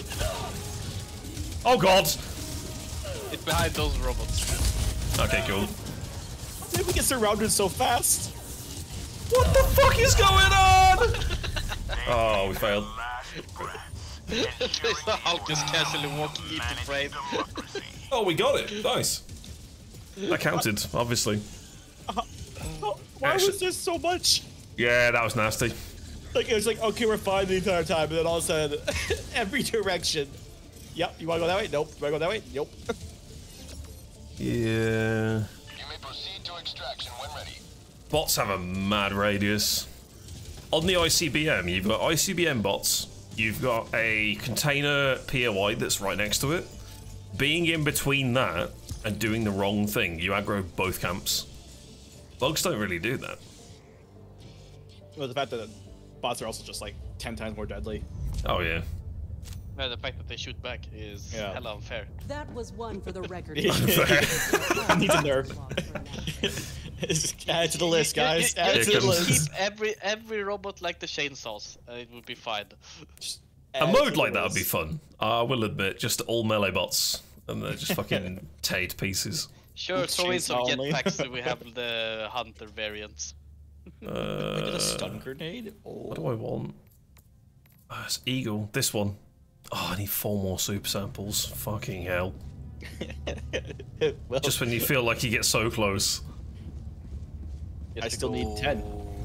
Oh god. It's behind those robots. Okay, cool. How did we get surrounded so fast? What the fuck is going on? Oh, we failed. The Hulk just casually walking into frame. Oh, we got it. Nice. That counted, obviously. Oh, why Actually- was there so much? Yeah, that was nasty. Like it was like okay, we're fine the entire time, and then all of a sudden, every direction. Yep, you wanna go that way? Nope. You wanna go that way? Nope. Yeah. You may proceed to extraction when ready. Bots have a mad radius. On the ICBM, you've got ICBM bots. You've got a container POI that's right next to it. Being in between that and doing the wrong thing, you aggro both camps. Bugs don't really do that. Well, the fact that bots are also just like ten times more deadly. Oh yeah. No, the fact that they shoot back is Yeah. hella unfair. That was one for the record. Needs a nerf. Add to the list, guys. You- Add you- it to you the keep list. every every robot like the chainsaws, and it would be fine. A mode like that would be list. fun. I will admit, just all melee bots. And they're just fucking teared pieces. Sure, throw in some only. jetpacks so we have the hunter variants. I did Uh, a stun grenade. Oh. what do I want? Oh, it's Eagle. This one. Oh, I need four more super samples. Fucking hell. well, Just when you feel like you get so close. I to still need 10.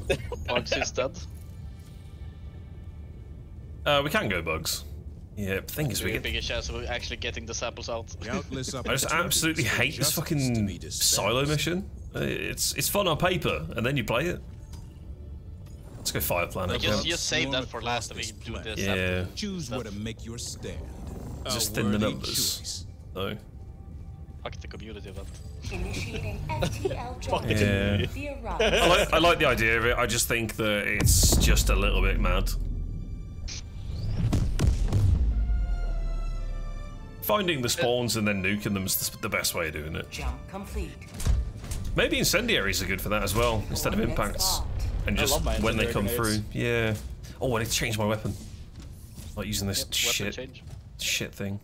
Bugs instead. Uh, we can go bugs. Yeah, the thing is, we Bigger, get. bigger chance of actually getting the samples out. I just absolutely hate this fucking silo mission. Uh, It's it's fun on paper, and then you play it. Let's go Fire Planet. Just, yeah. just save that for last and we can do this. Yeah, Choose where to make your stand. Just thin the numbers. choice. though. Fuck the community event. Initiating FTL drop. Yeah. The I arrival. like, I like the idea of it. I just think that it's just a little bit mad. Finding the spawns and then nuking them is the- the best way of doing it. Jump complete. Maybe incendiaries are good for that as well, instead of impacts. And just when they come grenades. through. Yeah. Oh, I need to change my weapon. Like using this Yep, shit shit thing.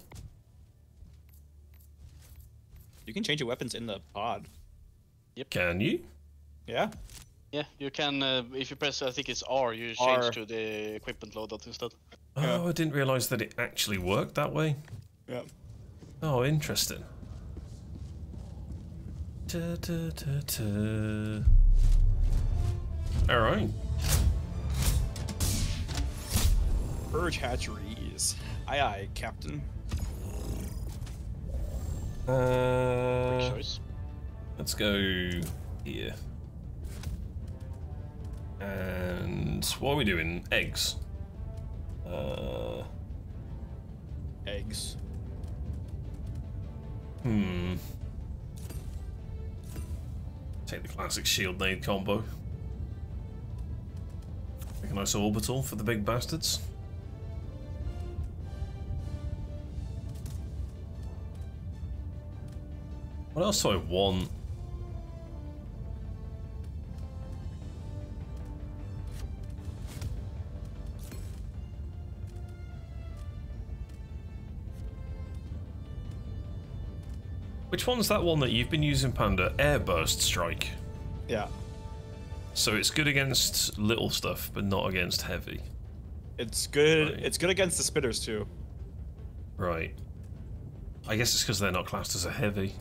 You can change your weapons in the pod. Yep. Can you? Yeah. Yeah, you can, uh, if you press, I think it's R, you change R. to the equipment loadout instead. Oh, I didn't realise that it actually worked that way. Yeah. Oh, interesting. Ta, ta, ta, ta. All right. Purge hatcheries. Aye, aye, Captain. Uh, choice. let's go here. And what are we doing? Eggs. Uh, Eggs. Hmm. Take the classic shield nade combo. A nice orbital for the big bastards. What else do I want? Which one's that one that you've been using, Panda? Airburst Strike. Yeah. So it's good against little stuff, but not against heavy. It's good. It's good against the spitters too. Right. I guess it's because they're not classed as a heavy.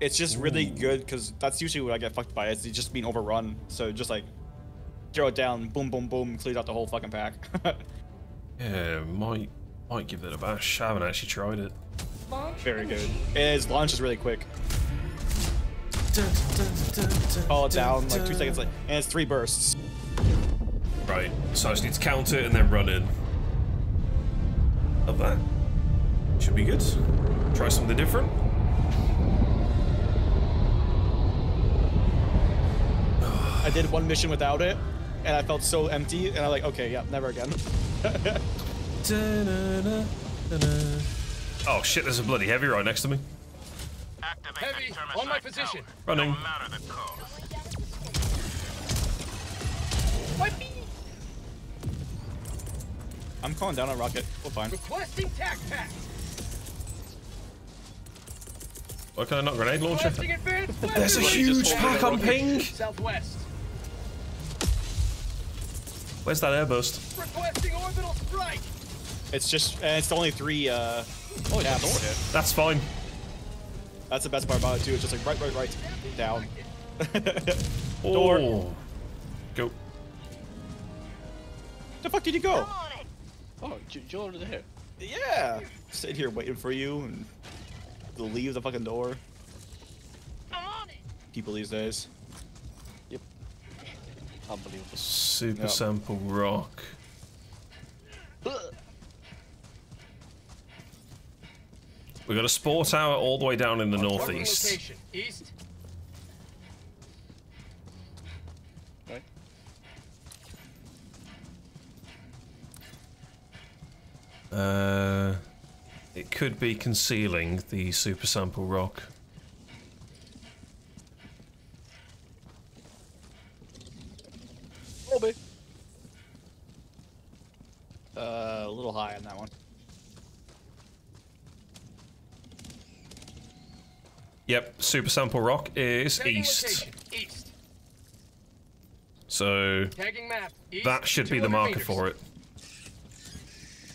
It's just really good because that's usually what I get fucked by. It's just being overrun. So just like throw it down, boom, boom, boom, clears out the whole fucking pack. Yeah, might might give it a bash. I haven't actually tried it. Very good. His launch is really quick. Call it down like two seconds, like, and it's three bursts. Right. So I just need to count it and then run in. Of that. Should be good. Try something different. I did one mission without it, and I felt so empty, and I'm like, okay, yeah, never again. Oh shit, there's a bloody heavy right next to me. Heavy, on my position. Running. I'm calling down a rocket. We're fine. Requesting tac pack. Why can I not grenade launcher? There's a huge pack on ping. Southwest. Where's that airburst? Requesting orbital strike. It's just, and it's only three. uh Oh, yeah, That's fine. That's the best part about it too. It's just like right, right, right, down. Oh. Go. The fuck did you go? Oh, you- you're already there. Yeah. Sit here waiting for you and to leave the fucking door. People these days. Yep. Unbelievable. Super Yep. sample rock. We got a spore tower all the way down in the Marking northeast. Location. East. Right. Uh, it could be concealing the super sample rock. Robbie. Uh, a little high on that one. Yep, super sample rock is east. East. So Tagging map. East. that should be the marker meters. for it.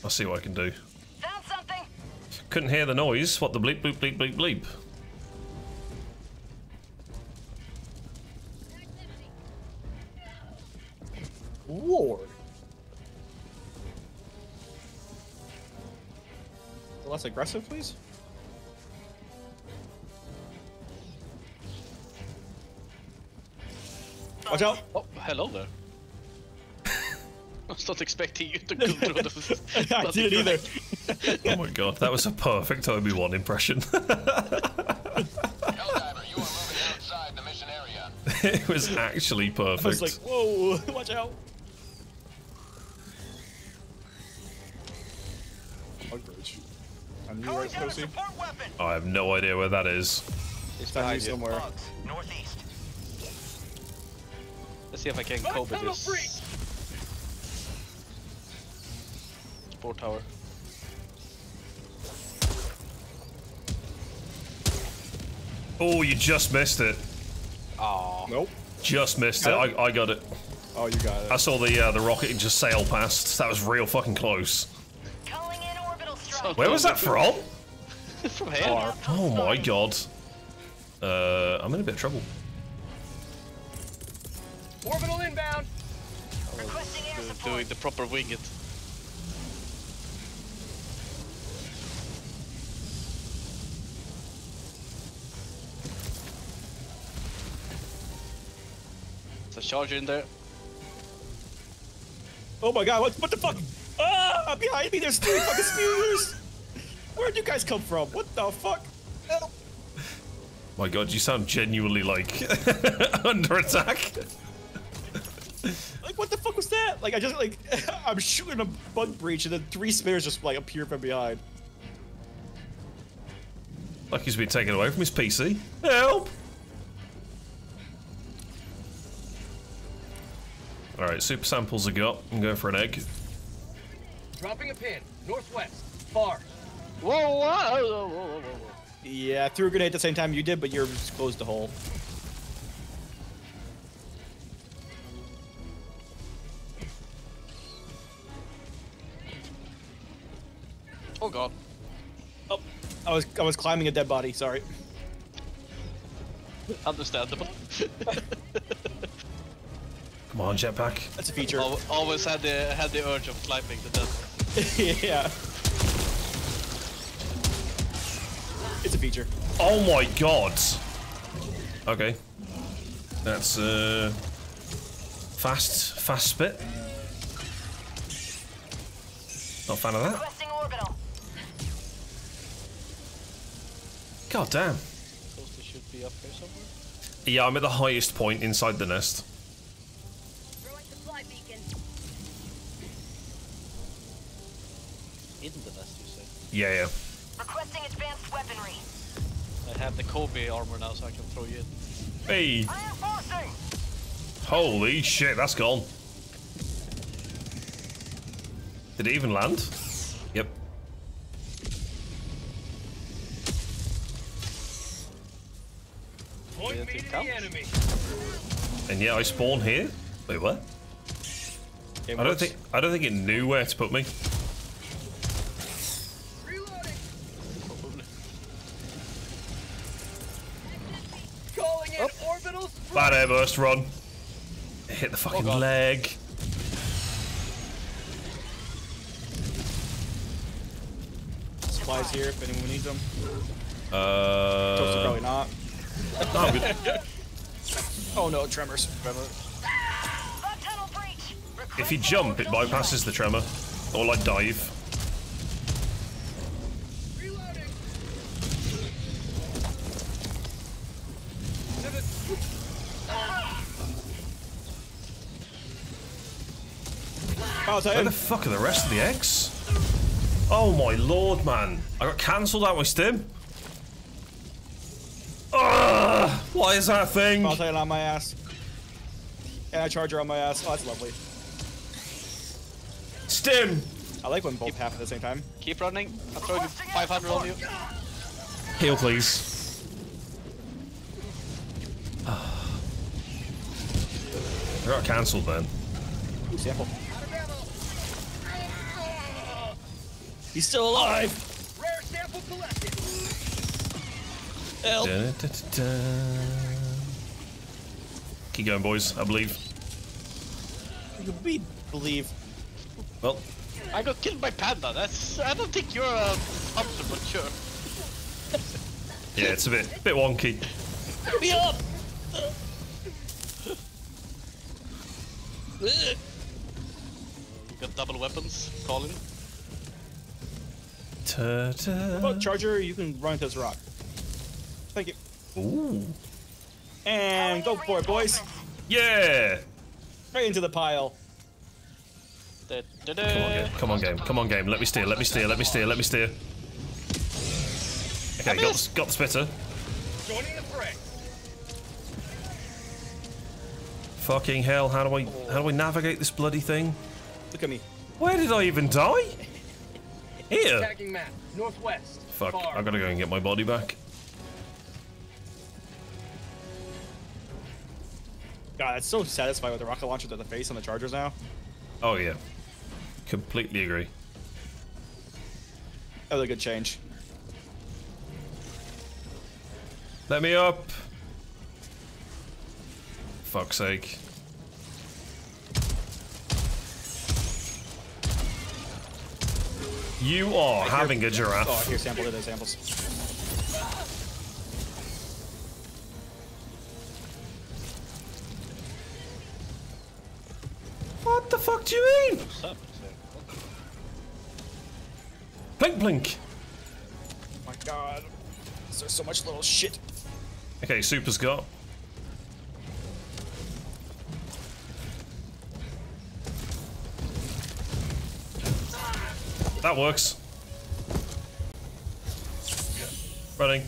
I'll see what I can do. Found something. Couldn't hear the noise. What the bleep bleep bleep bleep bleep? Lord. Less aggressive, please. Watch out! Oh, hello there. I was not expecting you to go through the. I didn't either. Oh my god, that was a perfect Obi Wan impression. Helldiver, you are moving outside the mission area. it was actually perfect. I was like, whoa, watch out! I knew you were supposed. I have no idea where that is. It's down here somewhere. Northeast. Let's see if I can Find cope with this. freak. Spore tower. Oh, you just missed it. Oh. Nope. Just missed it. I, I got it. Oh, you got it. I saw the uh, the rocket just sail past. That was real fucking close. Calling in orbital strike. Where was that from? From here. Oh my god. Uh, I'm in a bit of trouble. Orbital inbound. Requesting air support. Doing the proper wing it. There's a charger in there. Oh my god, what, what the fuck? Ah, behind me, there's three fucking spears! Where'd you guys come from? What the fuck? Help! My god, you sound genuinely like under attack. Like, what the fuck was that? Like, I just, like, I'm shooting a bug breach and then three spares just, like, appear from behind. Like he's been taken away from his PC. Help! Alright, super samples are got. I'm going for an egg. Dropping a pin. Northwest. Far. Whoa, whoa, whoa, whoa, whoa, whoa, whoa. Yeah, I threw a grenade at the same time you did, but yours closed the hole. Oh god. Oh, I was I was climbing a dead body. Sorry. Understandable. Come on, jetpack. That's a feature. Al- Always had the had the urge of climbing the death. yeah. It's a feature. Oh my god! Okay. That's, uh... Fast, fast spit. Not a fan of that. God damn. Supposed should be up here somewhere. Yeah, I'm at the highest point inside the nest. Throwing supply beacon. In the nest, you say? Yeah, yeah. Requesting advanced weaponry. I have the Kobe armor now, so I can throw you in. Hey! Reinforcing. Holy shit, that's gone. Did it even land? Point me to the enemy. And yeah, I spawn here. Wait, what? Game I don't think I don't think it knew where to put me. Reloading. Calling in orbital strike. Bad airburst, run. Hit the fucking God. leg. Supplies here if anyone needs them. Toast Uh, probably not. I'm good. Oh no, tremors. Breach. if you jump, it bypasses the tremor, or like dive. Oh, Where the fuck are the rest of the eggs? Oh my lord, man! I got cancelled out my stim. Ugh, why is that a thing? I'll tell you on my ass. And a charger on my ass. Oh, that's lovely. Stim. I like when both happen at the same time. Keep running. I'm throwing 500 on you. Heal, please. I got cancelled then. Ooh, sample. He's still alive. Rare sample collected. Help. Dun-dun-dun-dun. Keep going, boys. I believe. We believe. Well, I got killed by Panda. That's. I don't think you're a hunter, but sure. yeah, it's a bit, bit wonky. Me up. You got double weapons. Calling. Ta-ta. Oh, charger, you can run into this rock. Thank you. Ooh. And go for it, boys. Yeah. Right into the pile. Da, da, Come on, game. Come on, game. Come on, game. Let me steer. Let me steer. Let me steer. Let me steer. Okay, got the, got the spitter. Joining the fray. Fucking hell! How do I how do I navigate this bloody thing? Look at me. Where did I even die? Here. Attacking map. Northwest. Fuck! Far. I gotta go and get my body back. God, it's so satisfying with the rocket launcher to the face on the chargers now. Oh yeah. Completely agree. That was a good change. Let me up. Fuck's sake. You are having a giraffe. Oh, giraffe. here, sample it. Samples. What the fuck do you mean? Blink blink. Oh my God. There's so much little shit. Okay, Super's got. That works. Running.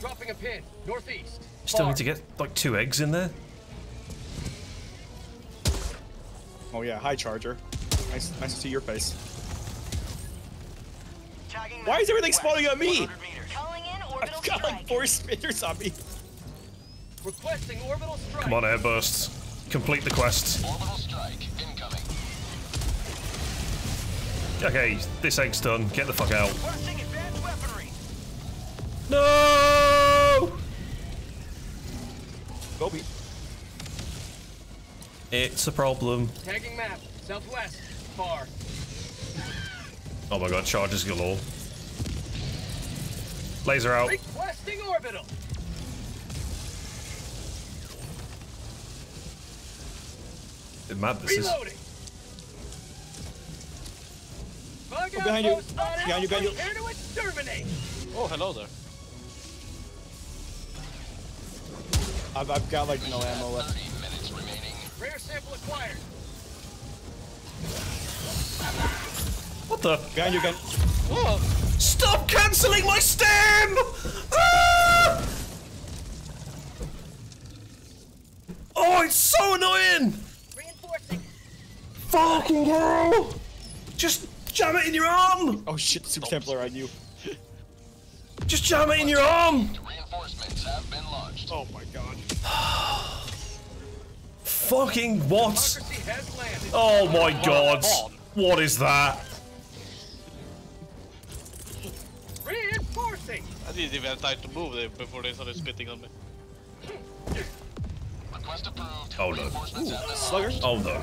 Dropping a pin. Northeast. Still need to get like two eggs in there. Oh yeah, hi Charger. Nice, nice to see your face. Why is everything spawning on me? Calling in I've orbital got like four spinners on me. Requesting orbital strike. Come on, airbursts. Complete the quest. Orbital strike incoming. Okay, this egg's done. Get the fuck out. No! Go, weaponry. No! Gobi. It's a problem. Tagging map. Southwest. Far. Oh my god, charges galore. Laser out. Requesting orbital. Bit mad this is. Reloading. Bug Oh, behind you. Behind you, behind you. Prepare to exterminate. Oh, hello there. I've, I've got like no ammo left. 30 minutes remaining. Rare sample acquired. What the? Behind you again. Whoa! Stop cancelling my stim! Ah! Oh, it's so annoying! Reinforcing. Fucking hell! Just jam it in your arm! Oh shit, Super Templar on you. Just jam it in your arm! Reinforcements have been launched. Oh my god. Fucking what? Democracy has landed. Oh my god! What is that? Reinforcing. I didn't even have time to move there before they started spitting on me. Request approved. Oh no. Reinforcements Slugger. Oh no.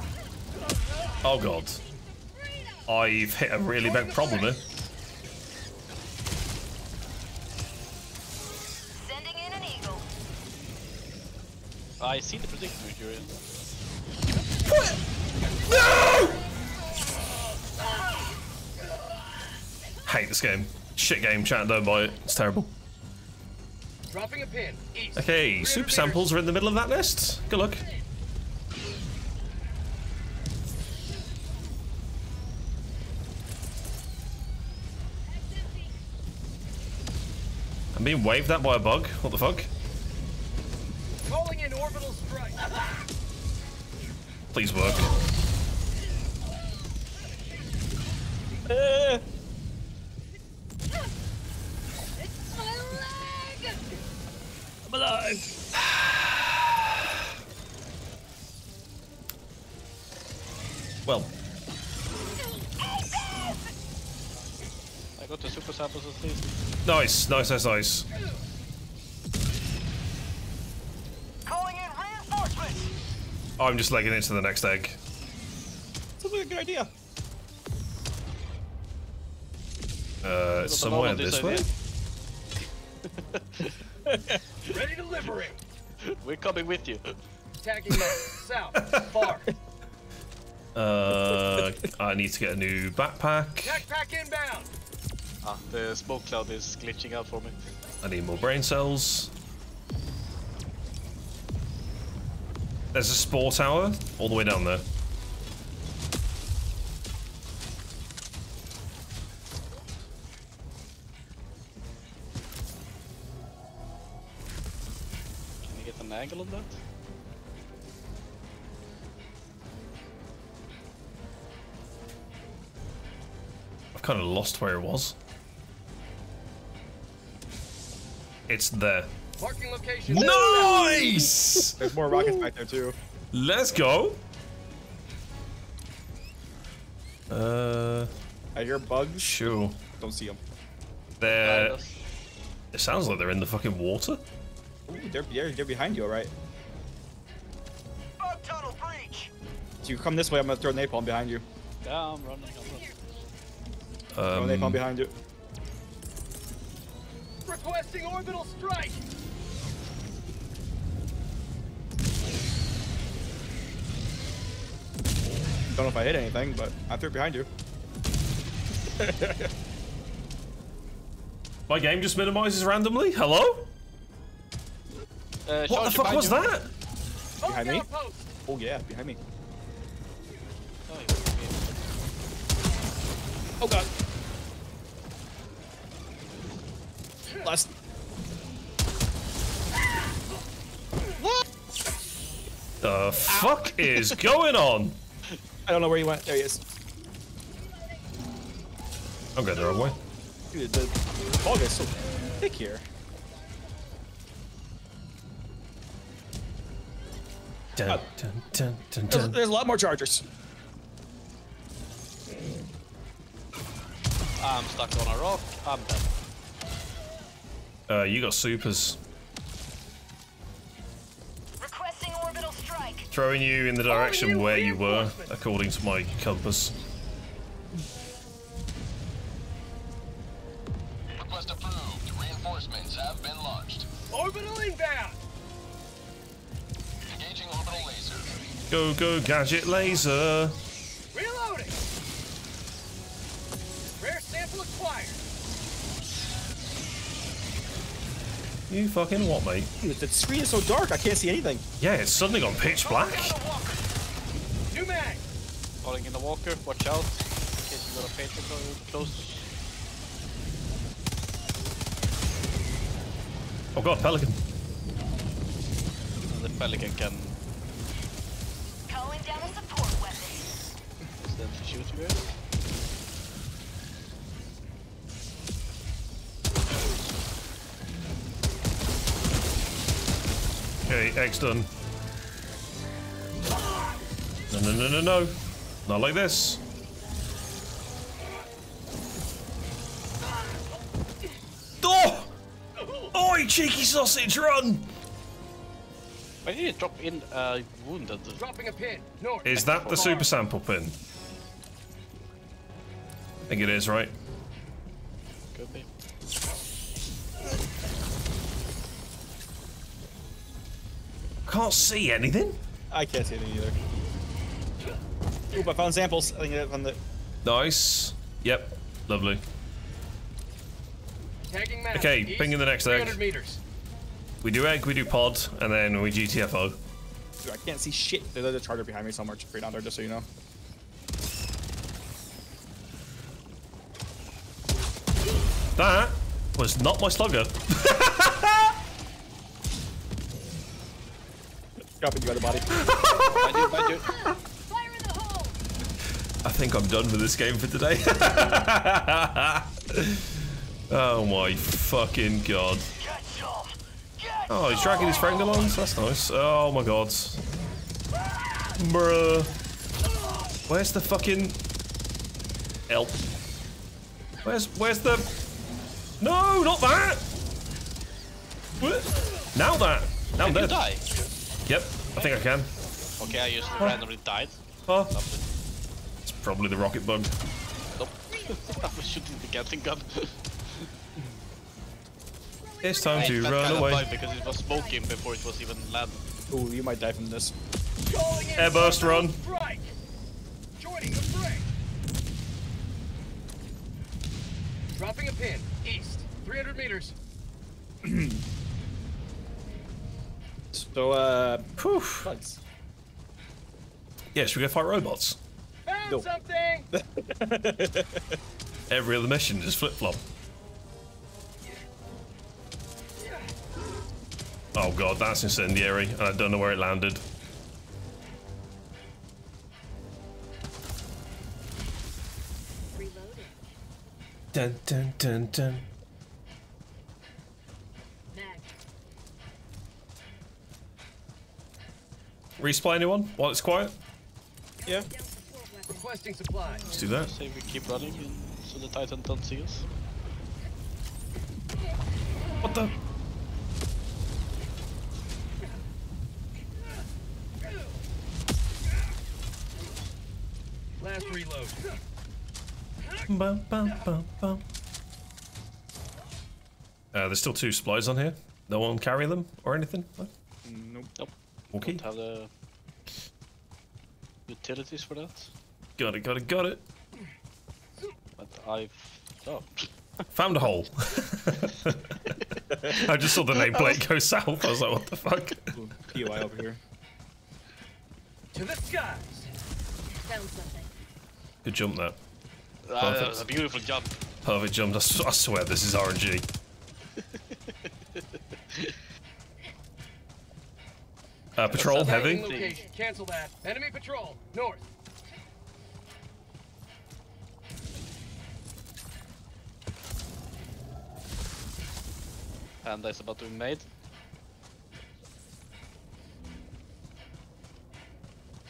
Oh god. I've hit a really big problem here. Sending in an eagle. I see the predicament you're in. No! Hate this game. Shit game, chat, don't buy it. It's terrible. Dropping a pin. East. Okay, 300 super samples are in the middle of that list. Good luck. I'm being waved at by a bug. What the fuck? Calling in orbital strike. Please work. Eh. I'm alive. Well, I got the super samples at least. nice, nice, nice, nice. I'm just legging it to the next egg. Sounds like a good idea. Uh, somewhere this this way? Ready to liberate. We're coming with you. Tagging map. South. Far. Uh, I need to get a new backpack. Backpack inbound. Ah, the smoke cloud is glitching out for me. I need more brain cells. There's a spore tower all the way down there. Can you get an angle on that? I've kind of lost where it was. It's there. Marking location. Nice! There's more rockets back there too. Let's go. Uh, I hear bugs. sure. Don't see them. They're. Uh, It sounds like they're in the fucking water. Ooh, they're, they're they're behind you, all right. Bug tunnel breach. So you come this way, I'm gonna throw napalm behind you. yeah, I'm running. I'm running. Throw Um, napalm behind you. Requesting orbital strike. Don't know if I hit anything, but I threw it behind you. My game just minimizes randomly? Hello? Uh, What the fuck was that? Behind me? Oh yeah, behind me. Oh god. Last. What? The fuck is going on? I don't know where he went. There he is. I'm going the wrong way. Dude, the, the fog is so thick here. Dun, dun, dun, dun, There's, there's a lot more chargers. I'm stuck on a rock. I'm dead. Uh, you got supers. Throwing you in the direction where you were, according to my compass. Request approved. Reinforcements have been launched. Orbital inbound. Engaging orbital laser. Go, go, gadget laser. You fucking what, mate? Dude, the screen is so dark, I can't see anything. Yeah, it's suddenly gone pitch black. New mag. Falling in the walker. Watch out. In case you got a patient close. Oh god, pelican. And the pelican can Calling down a support weapon. stand to shoot you guys. Okay, X done. No, no, no, no, no. Not like this. Oh! Oh, cheeky sausage, run! I did you drop in uh, wounded? Dropping a pin. North. Is that the super sample pin? I think it is, right? Could be. Can't see anything. I can't see anything either. Oop, I found samples. I think I found the. Nice. Yep. Lovely. Tagging mag. Okay, East, ping in the next egg. meters. We do egg, we do pod, and then we GTFO. Dude, I can't see shit. There's a charger behind me somewhere. Just right down there, just so you know. That was not my slugger. Dropping you out of body. I do, Fire in the hole. I think I'm done with this game for today. oh my fucking god. Get some. Get Oh, he's dragging his friend along? That's nice. Oh my god. Bruh. Where's the fucking... Help. Where's, where's the... No, not that! What? Now that! Now I'm Can you dead. die? Yep, I think I can. Okay, I just randomly died. Huh? Lovely. It's probably the rocket bug. Nope. I was shooting the Gatling gun. It's time I to felt run kind of away. died because it was smoking before it was even landed. Ooh, you might die from this. Calling in Airburst run. Strike. Joining the fray. Dropping a pin. East. 300 meters. So, uh, Whew. bugs. Yeah, should we go fight robots? Found No. something. Every other mission is flip flop. Oh god, that's incendiary, and I don't know where it landed. Reloading. Dun dun dun dun. Resupply anyone while it's quiet? Yeah. Requesting supplies. Let's do that. Say we keep running so the Titan don't see us. What the? Last reload. Bum, bum, bum, bum. Uh, there's still two supplies on here. No one carry them or anything? No? Nope. Nope. Okay. Don't have the utilities for that. Got it, got it, got it. But I've oh Found a hole. I just saw the nameplate go south. I was like, what the fuck? POI over here. To the skies. Found something. Good jump there. That was a beautiful jump. Perfect jump. I s- I swear this is RNG. Uh, patrol, Marking heavy. Location. Cancel that. Enemy patrol. North. And that's about to be made.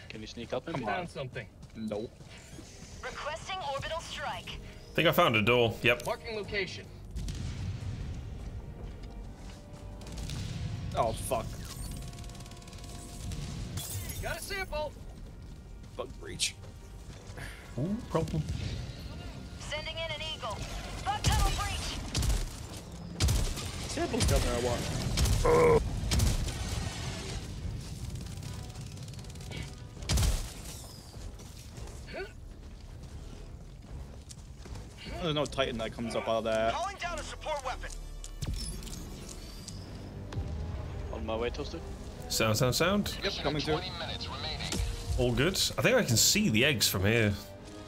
Can you sneak up? maybe? Found something. Nope. Requesting orbital strike. think I found a door. Yep. Marking location. Oh fuck. Got a sample. Bug breach. Ooh, problem. Sending in an eagle. Bug tunnel breach. Samples down there. I want. Oh. There's no Titan that comes up out of that. Calling down a support weapon. On my way, Toaster. Sound, sound, sound. Yep, coming through. All good. I think I can see the eggs from here.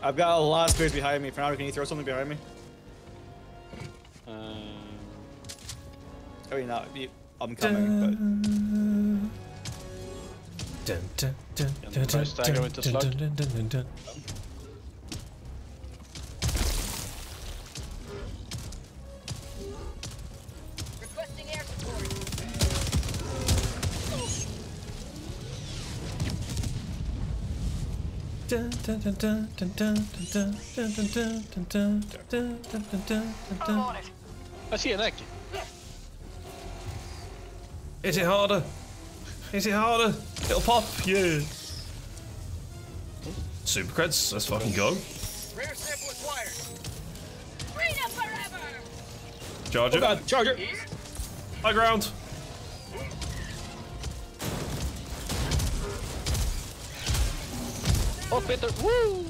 I've got a lot of space behind me. For now, can you throw something behind me? Um, I mean, not, I'm coming, Dun, dun, dun, Can dun, try dun, stagger dun, into dun, slug? dun, dun, dun, dun. Requesting I see an egg. Is it harder? Is it harder? It'll pop, yeah. Super creds, let's fucking go. Rare sample acquired. Freedom forever. Charge Oh god, charger! High ground. Oh, Peter! Woo!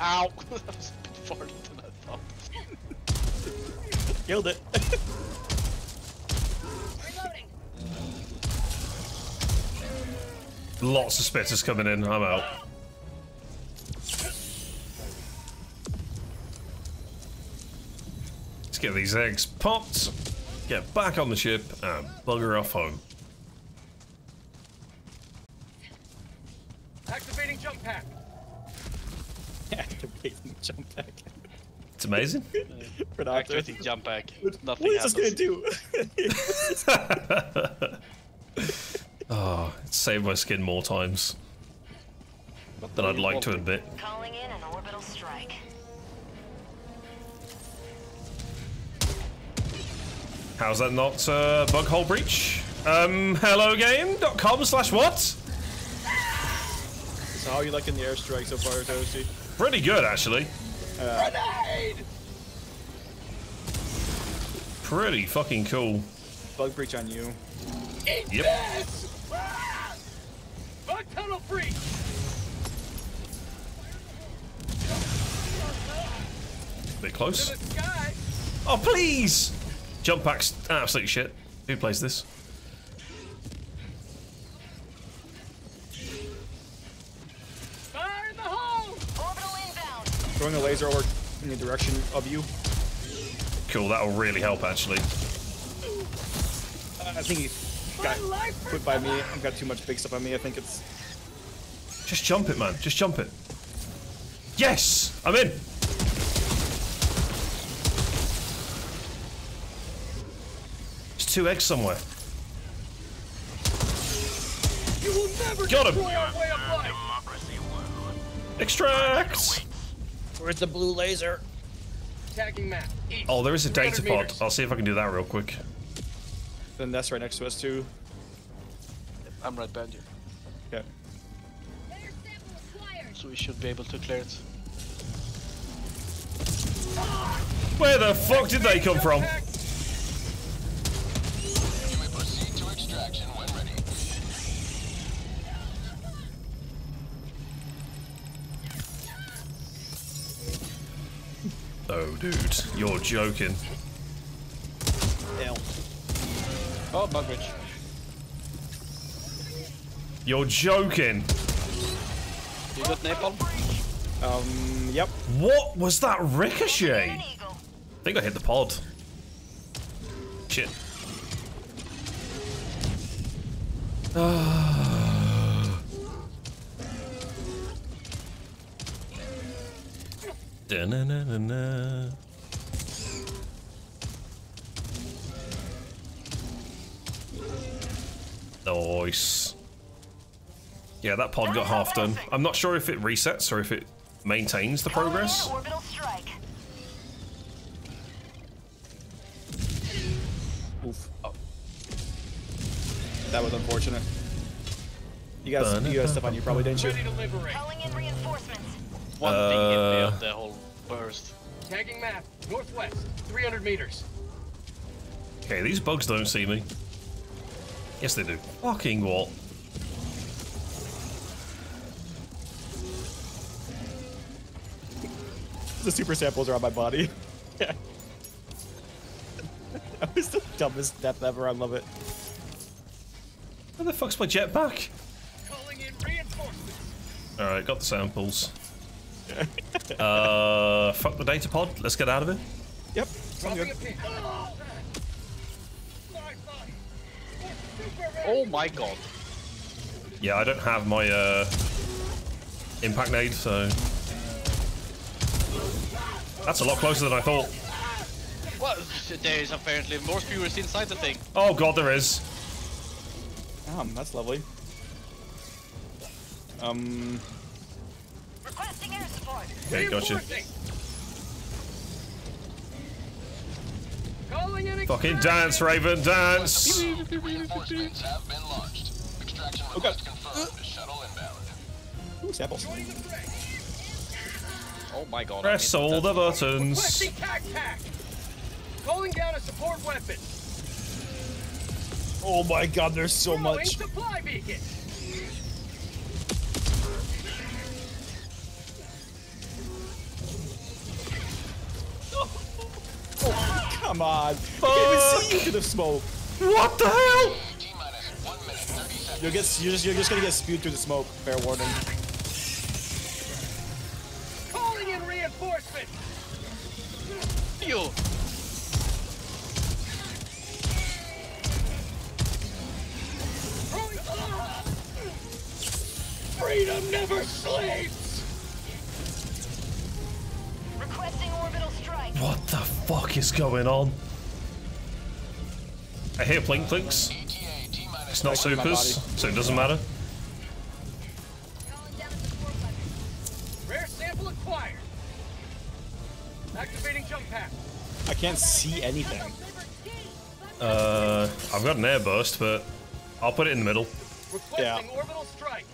Ow! that was a bit farther than I thought. Killed it. Lots of spitters coming in. I'm out. Let's get these eggs popped. Get back on the ship and bugger off home. Activating jump pack. Activating jump pack. It's amazing. Productive. Activating jump pack. Nothing What is happens. this gonna do? Oh, it's saved my skin more times than I'd like to admit. Calling in an orbital strike. How's that not uh, bug hole breach? Um, hellogame.com slash what? So how are you liking the airstrike so far, Toasty? Pretty good, actually. Uh, Grenade. Pretty fucking cool. bug breach on you. Eat Yep. this. Ah! Bug tunnel breach. Bit close. Oh, please! Jump pack's absolute shit. Who plays this? Fire in the hole. Orbital inbound. Throwing a laser over in the direction of you. Cool, that'll really help, actually. Uh, I think he got put by me. I've got too much big stuff on me. I think it's. Just jump it, man. Just jump it. Yes! I'm in! There's two eggs somewhere. You will never Got him. destroy our way of life. Extract! Where's the blue laser? Tagging map. East. Oh, there is a 300 data pod. meters. I'll see if I can do that real quick. Then that's right next to us too. I'm right behind you. Okay. Air sample acquired. So we should be able to clear it. Where the fuck did they come from? No, dude, you're joking. Ew. Oh, bug breach. You're joking. You got napalm? Um, yep. What was that ricochet? I think I hit the pod. Shit. Ah. Da-na-na-na-na. Nice. Yeah, that pod got half done. I'm not sure if it resets or if it maintains the progress. Oof. Oh. That was unfortunate. You guys, you guys stuff on you probably didn't you? Ready to liberate. Calling in reinforcements. One thing hit me Uh. of the whole burst. Tagging map. Northwest. 300 meters. Okay, these bugs don't see me. Yes, they do. Fucking what? The super samples are on my body. Yeah. that was the dumbest death ever. I love it. Where the fuck's my jetpack? Calling in reinforcements. Alright, got the samples. Uh, fuck the data pod. Let's get out of it. Yep. sounds Dropping good. a pin. Oh my god. Yeah, I don't have my uh, impact nade, so that's a lot closer than I thought. Well, there is apparently more skewers inside the thing. Oh god, there is. Um, that's lovely. Um, Requesting air support. Okay, gotcha. Reinforcing. Calling in Fucking dance, Raven, dance. Reinforcements have been launched. Extraction request confirmed. Shuttle inbound. ooh, samples. Joining the fray. Oh my god. Press all the buttons. Requesting tac tac. Calling down a support weapon. Oh my god, there's so much. supply beacon. Come on. I can't even see you through the smoke. What the hell? T minus 1 minute 30 seconds. You'll get, you're just, you're just gonna get spewed through the smoke. Fair warning. Calling in reinforcements. You. Ah! Freedom never sleeps. What the fuck is going on? I hear plink plinks. ETA T minus It's not Back in my supers, so it doesn't matter. Calling down a support weapon. Rare sample acquired. Activating jump pack. I can't see anything. Uh, I've got an air burst, but I'll put it in the middle. Requesting orbital strike.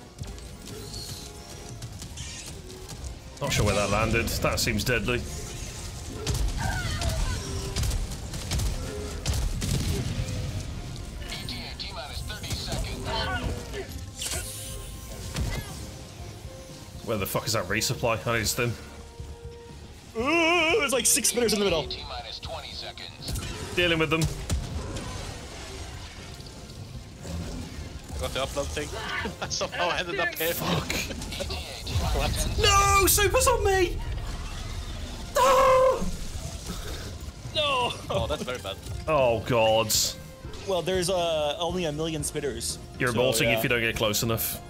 Not sure where that landed. That seems deadly. Where the fuck is that resupply? I need them. Ooh, there's like six spinners in the middle. T minus 20 seconds. Dealing with them. I got the upload thing. I somehow ended up here. Fuck. ETA T minus 10 No! Super's on me! No! No. Oh, that's very bad. Oh god. Well, there's uh, only a million spitters. You're so, aborting yeah. if you don't get close enough.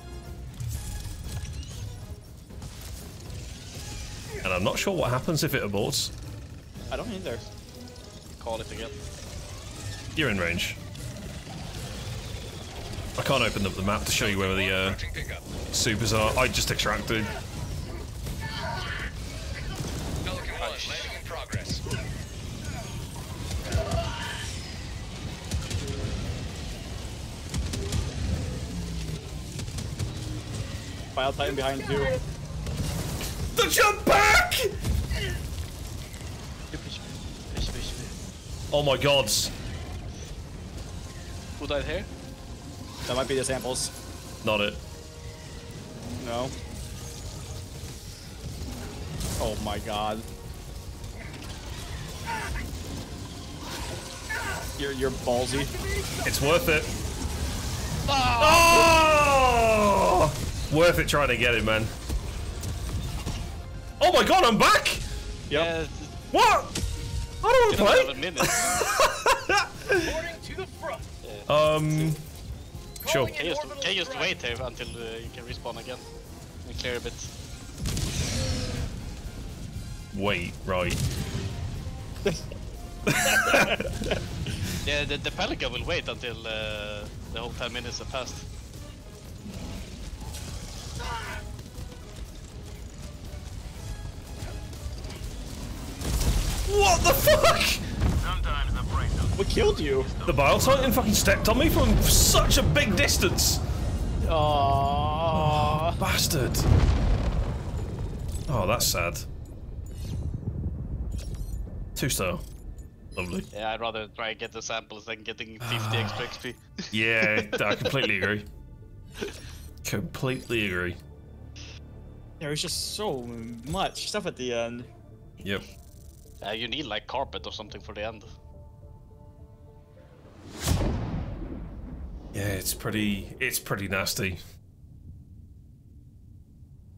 And I'm not sure what happens if it aborts. I don't either. Call it again. You're in range. I can't open up the map to show you where the uh, supers are. I just extracted. Pelican 1, landing in progress. Bile Titan behind too. The jump pack! Oh my god. Who died here? That might be the samples. Not it. No. Oh my god. You're you're ballsy. It's worth it. Oh! oh! Worth it trying to get it, man. Oh my god, I'm back! Yeah, What? I don't want don't to have a minute. To the front. play. Um, sure. Can you just, can you just wait here until uh, you can respawn again and clear a bit? Wait, right. Yeah, the, the Pelican will wait until uh, the whole 10 minutes have passed. What the fuck? Sometimes the brain doesn't What killed you? The Bile Titan fucking stepped on me from such a big distance. Oh, Bastard. Oh, that's sad. Two star. Lovely. Yeah, I'd rather try and get the samples than getting 50 extra XP. Yeah, I completely agree. Completely agree. there was just so much stuff at the end. Yep. Uh, you need like carpet or something for the end. Yeah, it's pretty. It's pretty nasty.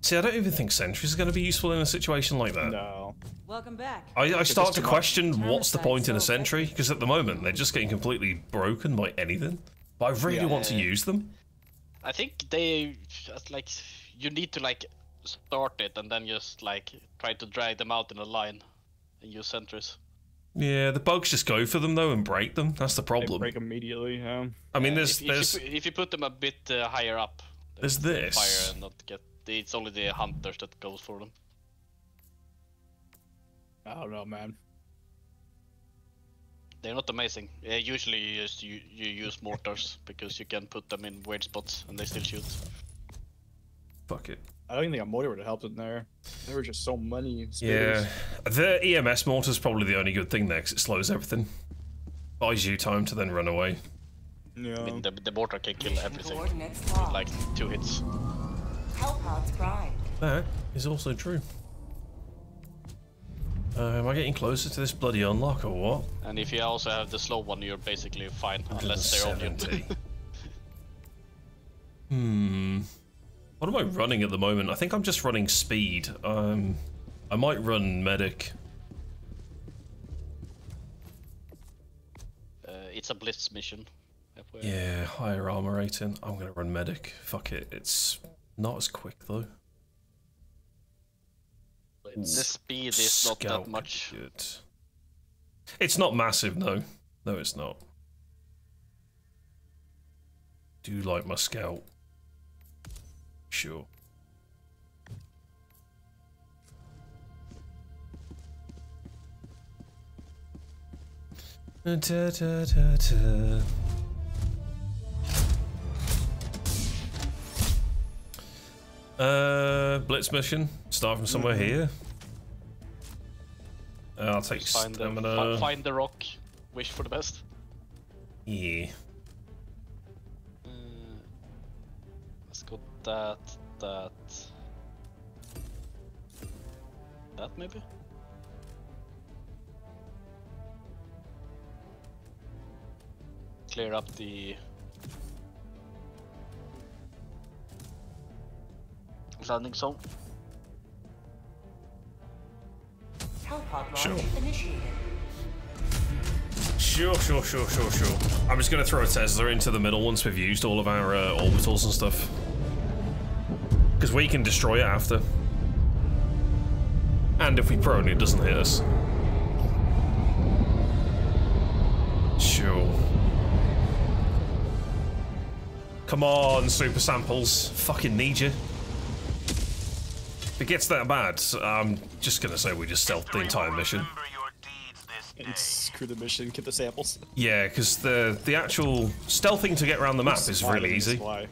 See, I don't even think sentries are going to be useful in a situation like that. No. Welcome back. I, I start to too much. question what's the point in a sentry because at the moment they're just getting completely broken by anything. But I really want to use them. I think they just like you need to like start it and then just like try to drag them out in a line and use sentries. Yeah, the bugs just go for them though and break them. That's the They problem. break immediately. Yeah. I mean, there's if, if there's you, if you put them a bit uh, higher up, There's this. fire and not get. It's only the hunters that goes for them. I don't know, man. They're not amazing. Uh, usually you just you, you use mortars because you can put them in weird spots and they still shoot. fuck it. I don't even think a mortar would have helped in there. There were just so many. Yeah, the EMS mortar is probably the only good thing there because it slows everything. Buys you time to then run away. Yeah. I mean, the, the mortar can kill everything. coordinates locked. Like two hits. Hellpods prime. That is also true. Uh, am I getting closer to this bloody unlock or what? And if you also have the slow one, you're basically fine unless they're on you. 170. hmm. What am I running at the moment? I think I'm just running speed. Um, I might run medic. uh, it's a blitz mission. Yeah, higher armor rating. I'm gonna run medic. Fuck it. It's not as quick though. The speed is not that much. Good. It's not massive, no. No, it's not. Do you like my scout. Sure. Da, da, da, da. Uh, blitz mission. Start from somewhere here. Uh, I'll take find, stamina. fi- find the rock. Wish for the best. Yeah. That, that. That maybe? Clear up the landing zone. Hellpod launch Sure. initiated. Sure, sure, sure, sure, sure. I'm just gonna throw a Tesla into the middle once we've used all of our uh, orbitals and stuff. Because we can destroy it after. And if we prone, it doesn't hit us. Sure. Come on, super samples. Fucking need you. If it gets that bad, I'm just gonna say we just stealth the entire mission. And screw the mission. Get the samples. Yeah, because the the actual stealthing to get around the map is really easy. Supply.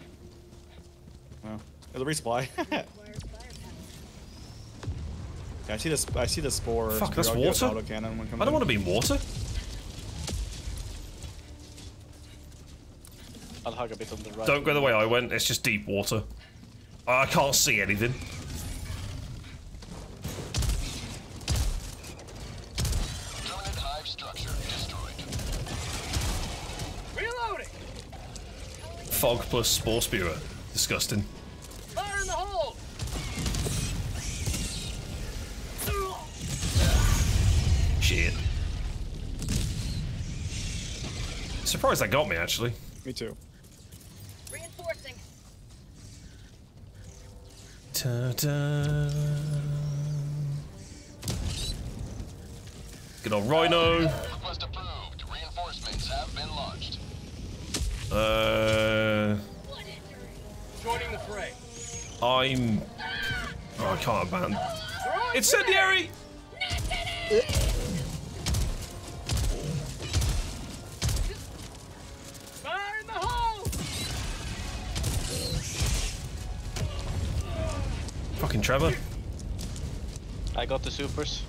Oh, there's a resupply. Yeah, I see this. I see the spore. Fuck, that's water. When I don't want to be in water. I'll hug a bit on the right. Don't go the way I went. It's just deep water. I can't see anything. Fog plus spore spewer. Disgusting. Shit. Surprised that got me actually. Me too. Reinforcing. Ta-da. Good old Rhino. Request approved. Reinforcements have been launched. Uh, Joining the fray. I'm. Oh, I can't ban. Incendiary! Fucking Trevor. I got the supers.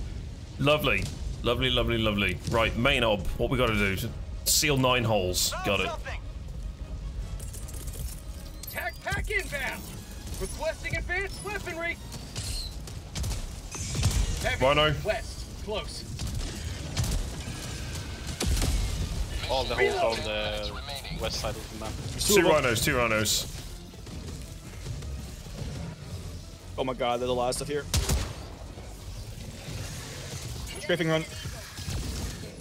Lovely. Lovely, lovely, lovely. Right, main ob. What we gotta do? Seal nine holes. Got it. Tac pack inbound! Requesting advanced weaponry! Heavy, Rhino. West. Close. All the holes on the west side of the map. Two rhinos, two rhinos. Oh my god, there's a lot of stuff here. Strafing run.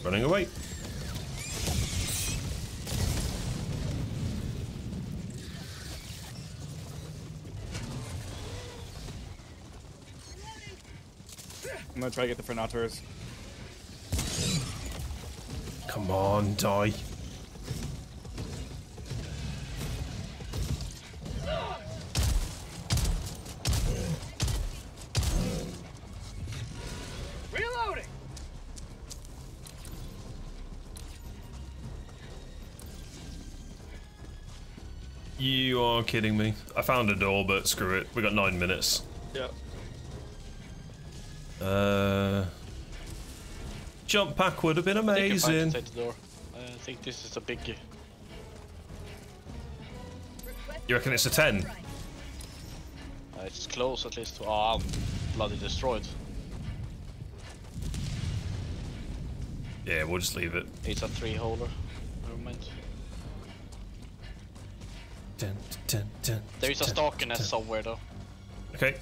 Running away. I'm gonna try to get the Frenators. Come on, die. You are kidding me. I found a door, but screw it. We got nine minutes. Yeah. Uh, jump pack would have been I think you're fine to amazing. the door. I think this is a big. You reckon it's a 10? Uh, it's close at least. Oh, I'm bloody destroyed. Yeah, we'll just leave it. It's a three holer. Dun, dun, dun, There is a dun, stalker nest somewhere though. Okay.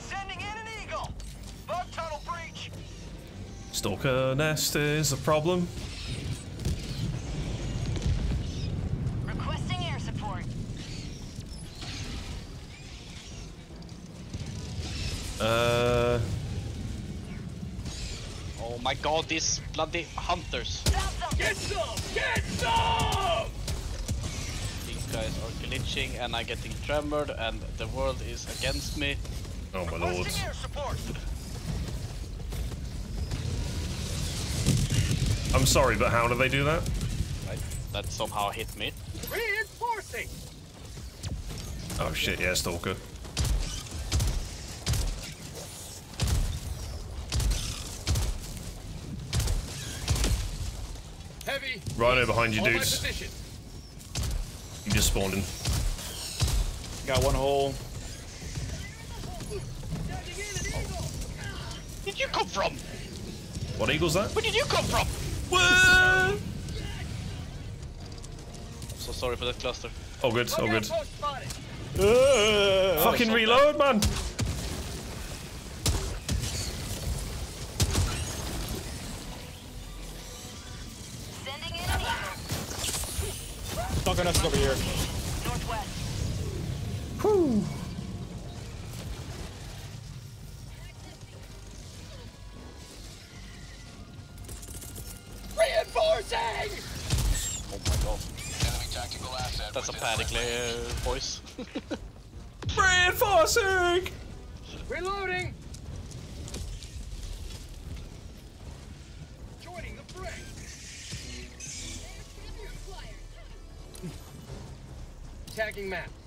Sending in an eagle. Bug tunnel breach. Stalker nest is a problem. Requesting air support. Uh, Oh my god, these bloody hunters. Get some! Get some! These guys are glitching and I'm getting tremored and the world is against me. oh my lord. Requesting air support. I'm sorry, but how do they do that? Right? That somehow hit me. Reinforcing! Oh shit, yeah, Stalker. Heavy. Rhino behind you, On my dudes. Position. You just spawned in. Got one hole. Where did you come from? What eagle's that? Where did you come from? What? So sorry for that cluster. Oh good, oh good. Post spotted. Fucking reload, man!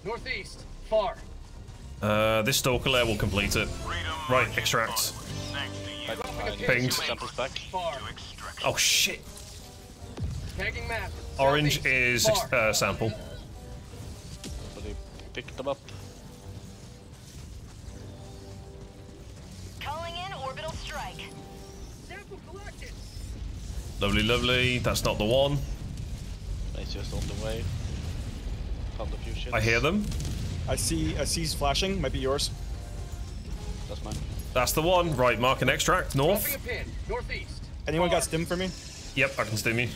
Northeast. Far. Uh, this Stalker lair will complete it. Freedom Right, extract. forward. Thanks to you. I need Pinged. two samples back. Far. To. Oh shit. Tagging map. Orange is Far. uh, sample. Somebody pick them up. Calling in orbital strike. Sample collected. Lovely, lovely. That's not the one. It's just on the way. Found a few shit. I hear them. I see. I see. Flashing. Might be yours. That's mine. That's the one. Right, mark and extract. North. Dropping a pin. Northeast. Anyone got stim for me? Yep, I can stim you.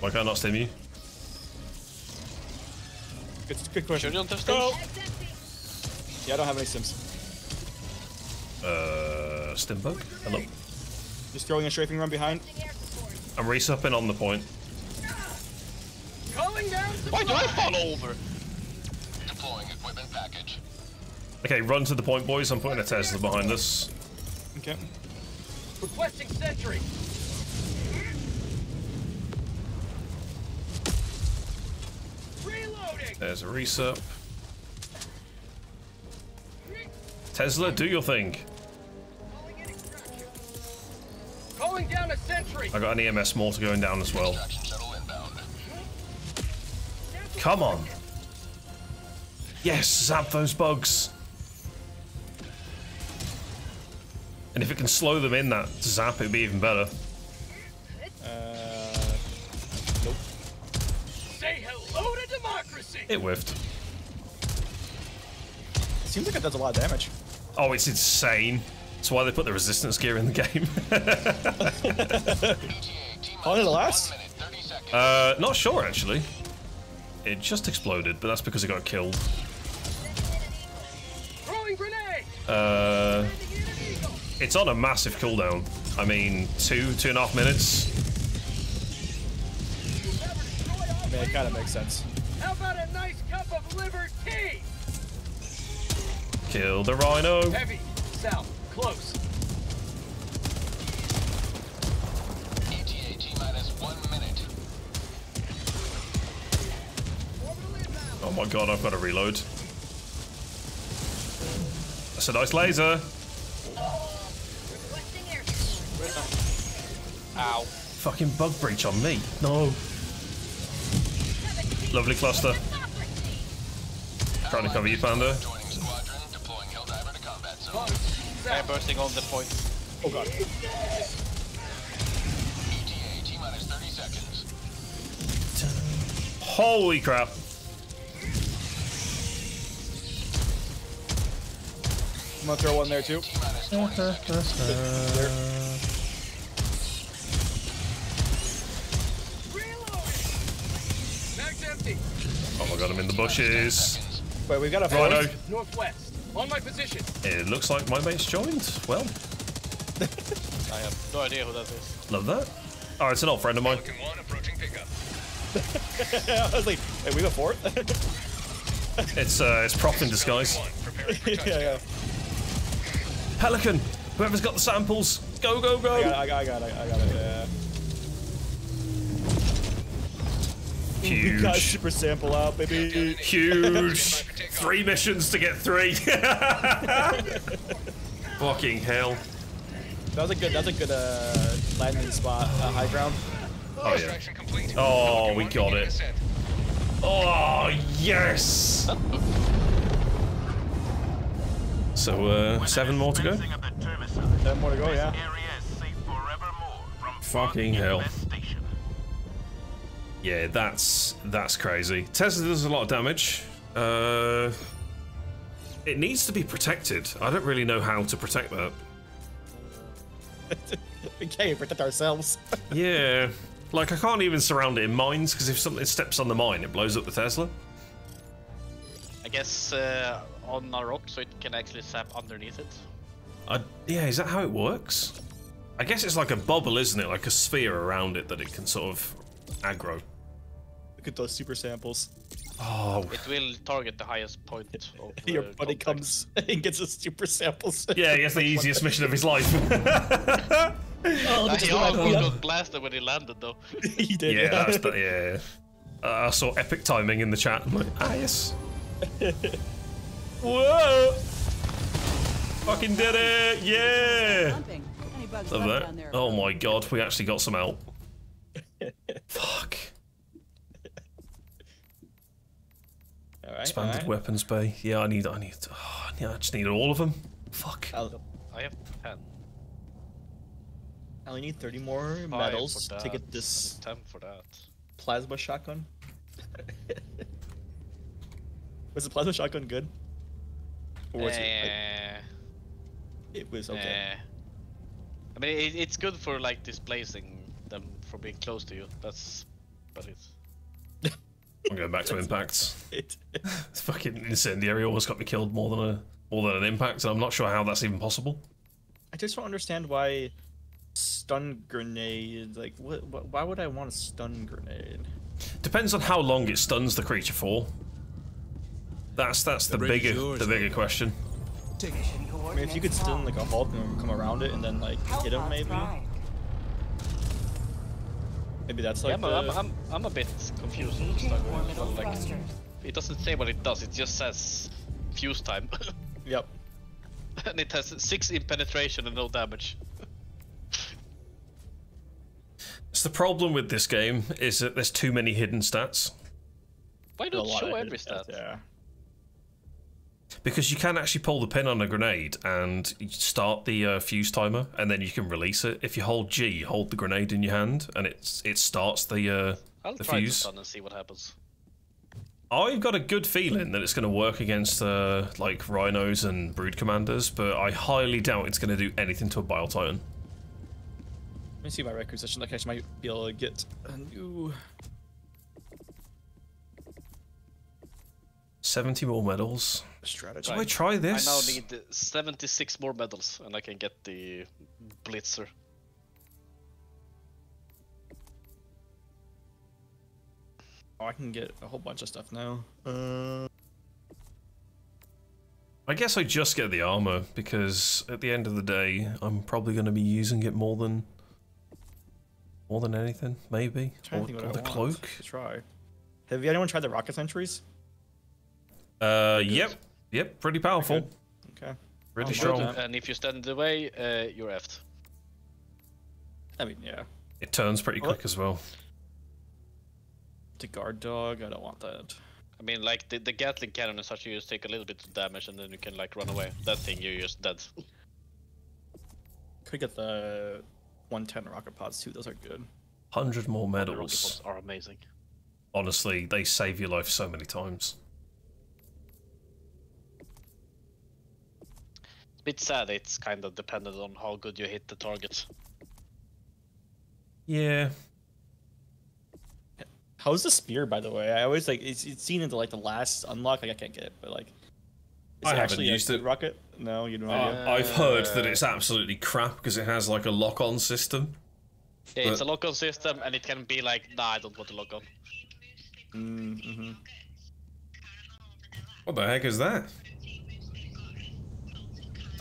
Why can't I not stim you? Good, good question. Sure you don't Go. Yeah, I don't have any stims. Uh, stim bug. Hello. Just throwing a strafing run behind. I'm resupping on the point. Calling down Why do I fall over? Deploying equipment package. Okay, run to the point, boys. I'm putting a Tesla behind us. Okay. Requesting sentry. Reloading. There's a resup. Tesla, do your thing. Calling in extraction. Calling down a sentry. I got an EMS mortar going down as well. Extraction shuttle inbound. Come on. Yes, zap those bugs. And if it can slow them in that zap, it'd be even better. Uh, nope. Say hello to democracy. It whiffed. Seems like it does a lot of damage. Oh, it's insane. That's why they put the resistance gear in the game. How long did it last? uh, not sure actually. It just exploded, but that's because it got killed. Uh, it's on a massive cooldown. I mean, two, two and a half minutes. I mean, it kind of makes sense. How about a nice cup of liver tea? Kill the rhino. Heavy. South. Close. Oh my god, I've got to reload. That's a nice laser. Ow. Fucking bug breach on me. No. Lovely cluster. Trying to cover you, Panda. Joining squadron. Deploying Helldiver to combat zone. I'm bursting on the point. Oh god. ETA T minus 30 seconds. Holy crap. I'm gonna throw one there too. T minus 20 seconds. Mag's empty. Oh my god, I'm in the bushes. Wait, we got a Rhino. fourth. Northwest. On my position. It looks like my mate's joined. Well, I have no idea who that is. love that. Oh, it's an old friend of mine. 1 approaching pickup. I was like, wait, we got fourth? It's uh, it's Prof in disguise. 1 preparing for yeah, yeah. Pelican, whoever's got the samples, go, go, I got, go. I got, it, I got, it, I got it. Yeah. We got Huge, super sample out, baby. huge. Three missions to get three. Fucking hell. That was a good. That was a good uh, landing spot. Uh, high ground. Oh yeah. Oh, we 1 got it. Oh yes. So uh, seven more to go. Fencing of the terminus. Ten more to go. Yeah. Area is safe forevermore from Fucking hell. Yeah, that's that's crazy. Tesla does a lot of damage. Uh, it needs to be protected. I don't really know how to protect that. we can't protect ourselves. Yeah, like I can't even surround it in mines because if something steps on the mine, it blows up the Tesla. I guess uh, on a rock so it can actually sap underneath it. I, yeah, is that how it works? I guess it's like a bubble, isn't it? Like a sphere around it that it can sort of aggro. Look at those super samples. Oh, It will target the highest point of Your uh, buddy contact. comes and gets a super sample. yeah, he has the easiest mission of his life. Oh, Uh, this he is what I- almost got blasted when he landed though. he did. yeah, that's the, yeah. Uh, I saw epic timing in the chat. I'm like, ah, yes. Whoa! Fucking did it! Yeah! Bumping. Any bugs Love that. Oh my god, we actually got some help. Fuck. All right. Expanded all right. weapons bay. Yeah, I need. I need. Oh, yeah, I just need all of them. Fuck. I'll- I have 10. I only need 30 more medals to get this and 10 for that. plasma shotgun. Was the plasma shotgun good? Or was it? like- it was okay. I mean, it, it's good for like displacing them from being close to you. That's, but it's. I'm going back to impacts. It, This fucking incendiary almost got me killed more than a more than an impact, and I'm not sure how that's even possible. I just don't understand why stun grenade. Like, what, what? Why would I want a stun grenade? Depends on how long it stuns the creature for. That's that's the, The bigger yours, the bigger question. Take I mean, if you could stun like a Hulk and come around it and then like hit him, maybe. Maybe that's Yeah, like but I'm, I'm, I'm a bit confused. with Engaging Star Wars. orbital Like, it doesn't say what it does. It just says fuse time, Yep. and it has six in penetration and no damage. It's the problem with this game is that there's too many hidden stats Why don't lot show every stat? stats, Yeah. Because you can actually pull the pin on a grenade and start the uh, fuse timer, and then you can release it. If you hold G, you hold the grenade in your hand, and it's it starts the uh, I'll the try fuse. to stun and see what happens. I've got a good feeling that it's going to work against uh, like rhinos and brood commanders, but I highly doubt it's going to do anything to a bile titan. Let me see my requisition. Like, I actually might be able to get a new. Seventy more medals. Strategy. Shall I try this? I now need uh, 76 more medals, and I can get the Blitzer. Oh, I can get a whole bunch of stuff now. Uh, I guess I just get the armor because at the end of the day, I'm probably going to be using it more than more than anything, maybe, or, or the want cloak. to try. Have you anyone tried the rocket sentries? Uh, yep, yep, pretty powerful, Okay. pretty I'll strong. mark that. And if you stand in the way, uh, you're effed. I mean, yeah. It turns pretty What? quick as well. The guard dog, I don't want that. I mean, like the, the Gatling cannon and such, you just take a little bit of damage and then you can like run away. That thing, you're just dead. Could get the 110 rocket pods too. Those are good. Hundred more The rocket medals. pods are amazing. Honestly, they save your life so many times. It's a bit sad. It's kind of dependent on how good you hit the target. Yeah, How's the spear, by the way? I always like it's, it's seen into like the last unlock. Like I can't get it, but like. Is I haven't actually used good it. Rocket? No, you don't. Uh, I've heard that it's absolutely crap because it has like a lock-on system. Yeah, it's a lock-on system, and it can be like, nah, I don't want to lock on. Mm-hmm. What the heck is that?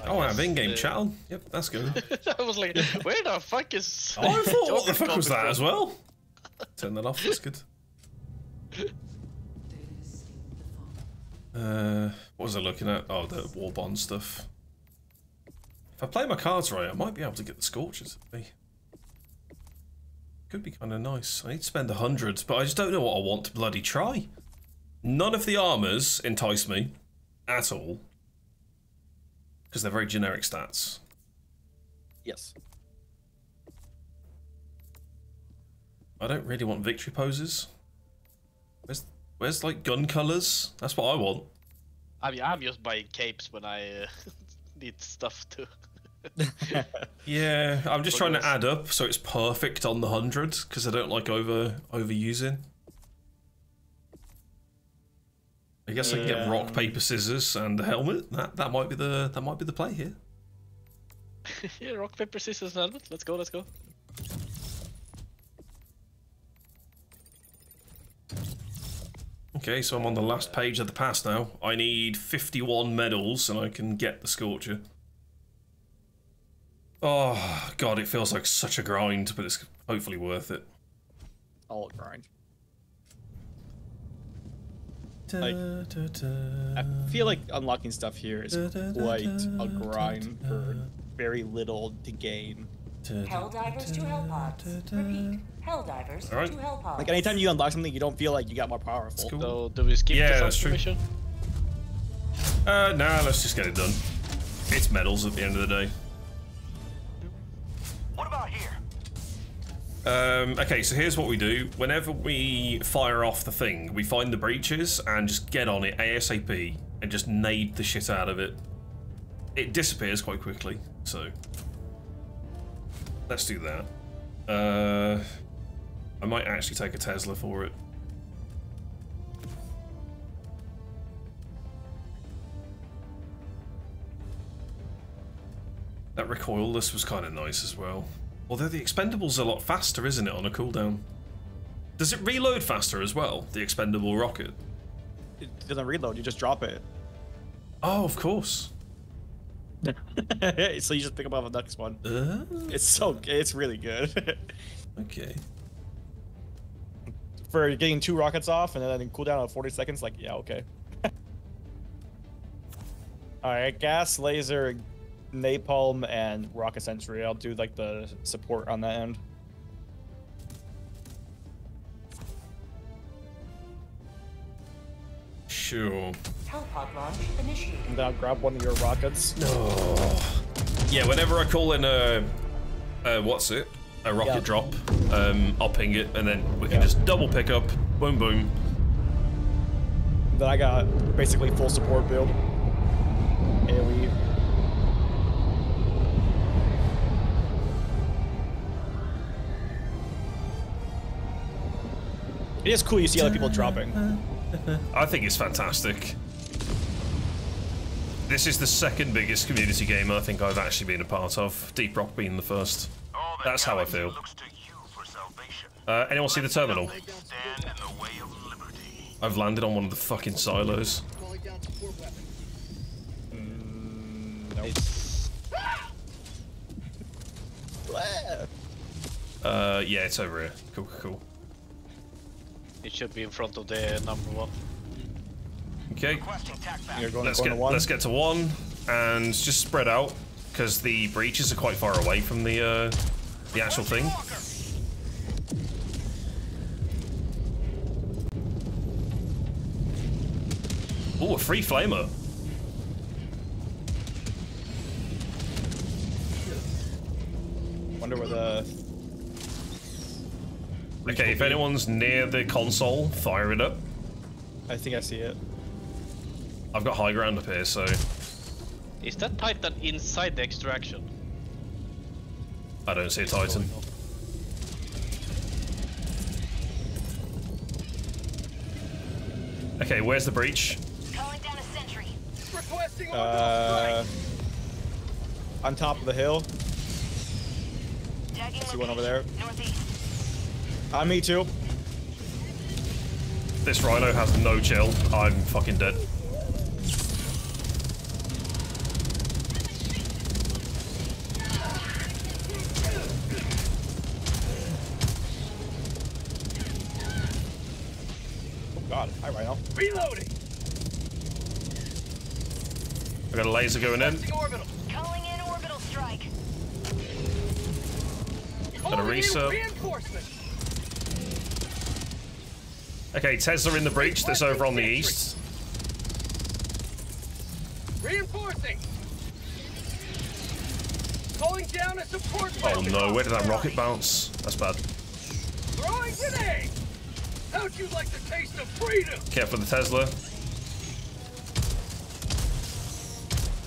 Oh, I have in-game uh, chat on. Yep, that's good. I was like, where the fuck is? Oh, I thought, what the fuck was that as well? Turn that off. That's good. Uh, what was I looking at? Oh, the war bond stuff. If I play my cards right, I might be able to get the scorches. Could be kind of nice. I need to spend a hundred, but I just don't know what I want to bloody try. None of the armors entice me at all because they're very generic stats. Yes. I don't really want victory poses. Where's where's like gun colors? That's what I want. I mean, I'm just buying capes when I uh, need stuff to. Yeah, I'm just What trying to add up so it's perfect on the hundred because I don't like over overusing. I guess I can get rock paper scissors and the helmet. That that might be the that might be the play here. yeah, rock paper scissors and helmet. Let's go. Let's go. Okay, so I'm on the last page of the pass now. I need 51 medals and I can get the Scorcher. Oh, God, it feels like such a grind, but it's hopefully worth it. All grind. Da, Like- da, da. I feel like unlocking stuff here is Da, da, da, quite da, a da, grind da, for very little to gain. Da, da, Helldivers to da, Hellpods. da, da. Repeat. Helldivers Alright. to Hellpods. Like anytime you unlock something, you don't feel like you got more powerful. cool. So do we skip Yeah, the that's true. mission? Uh, nah, let's just get it done. It's medals at the end of the day. Um, okay, so here's what we do. Whenever we fire off the thing, we find the breaches and just get on it ASAP and just nade the shit out of it. It disappears quite quickly, so let's do that. Uh, I might actually take a Tesla for it. That recoilless was kind of nice as well. Although the expendable's a lot faster, isn't it, on a cooldown? Does it reload faster as well, the expendable rocket? It doesn't reload. You just drop it. Oh, of course. so you just pick up off the next one. Uh, It's so it's really good. okay. For getting two rockets off and then cooldown of 40 seconds, like yeah, okay. All right, gas, laser, napalm, and rocket sentry. I'll do like the support on that end. Sure. Hellpod launch initiated. And then I'll grab one of your rockets. No. Yeah, whenever I call in a, a what's it, a rocket Yeah. drop, um, I'll ping it, and then we can Yeah. just double pick up, boom, boom. Then I got basically full support build. AoE. It is cool you see other people dropping. I think it's fantastic. This is the second biggest community game I think I've actually been a part of. Deep Rock being the first. That's how I feel. looks to you for salvation. Uh, anyone see the terminal? Stand in the way of liberty. I've landed on one of the fucking silos. Calling down. Uh, yeah, it's over here. Cool, cool, cool. It should be in front of the number one. Okay, Requesting tac pack. You're going let's to get corner one. let's get to one and just spread out because the breaches are quite far away from the uh, the actual thing. Oh, a free flamer. Wonder where the Okay, if anyone's near the console, fire it up. I think I see it. I've got high ground up here, so Is that Titan inside the extraction? I don't see a Titan. Okay, where's the breach? Calling down a sentry. Requesting Uh, on top of the hill. Tagging See one over there? Northeast. On me too. This rhino has no chill. I'm fucking dead. Oh god, hi Rhino. Reloading. I got a laser going in. Orbital. Calling in orbital strike. Got a Calling reset. Okay, Tesla in the breach that's over on the east. Reinforcing. Calling down a support Oh no, where did that rocket bounce? That's bad. Throwing grenade. How'd you like the taste of freedom? Careful the Tesla.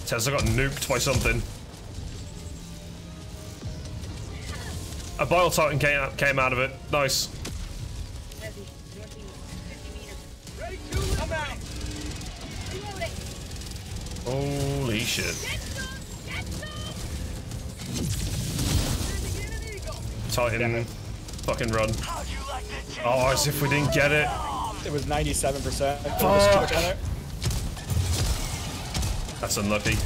Tesla got nuked by something. A Bile Titan came out, came out of it. Nice. Holy shit. Titan, fucking run. Oh, as if we didn't get it. It was 97%. Fuck. That's unlucky.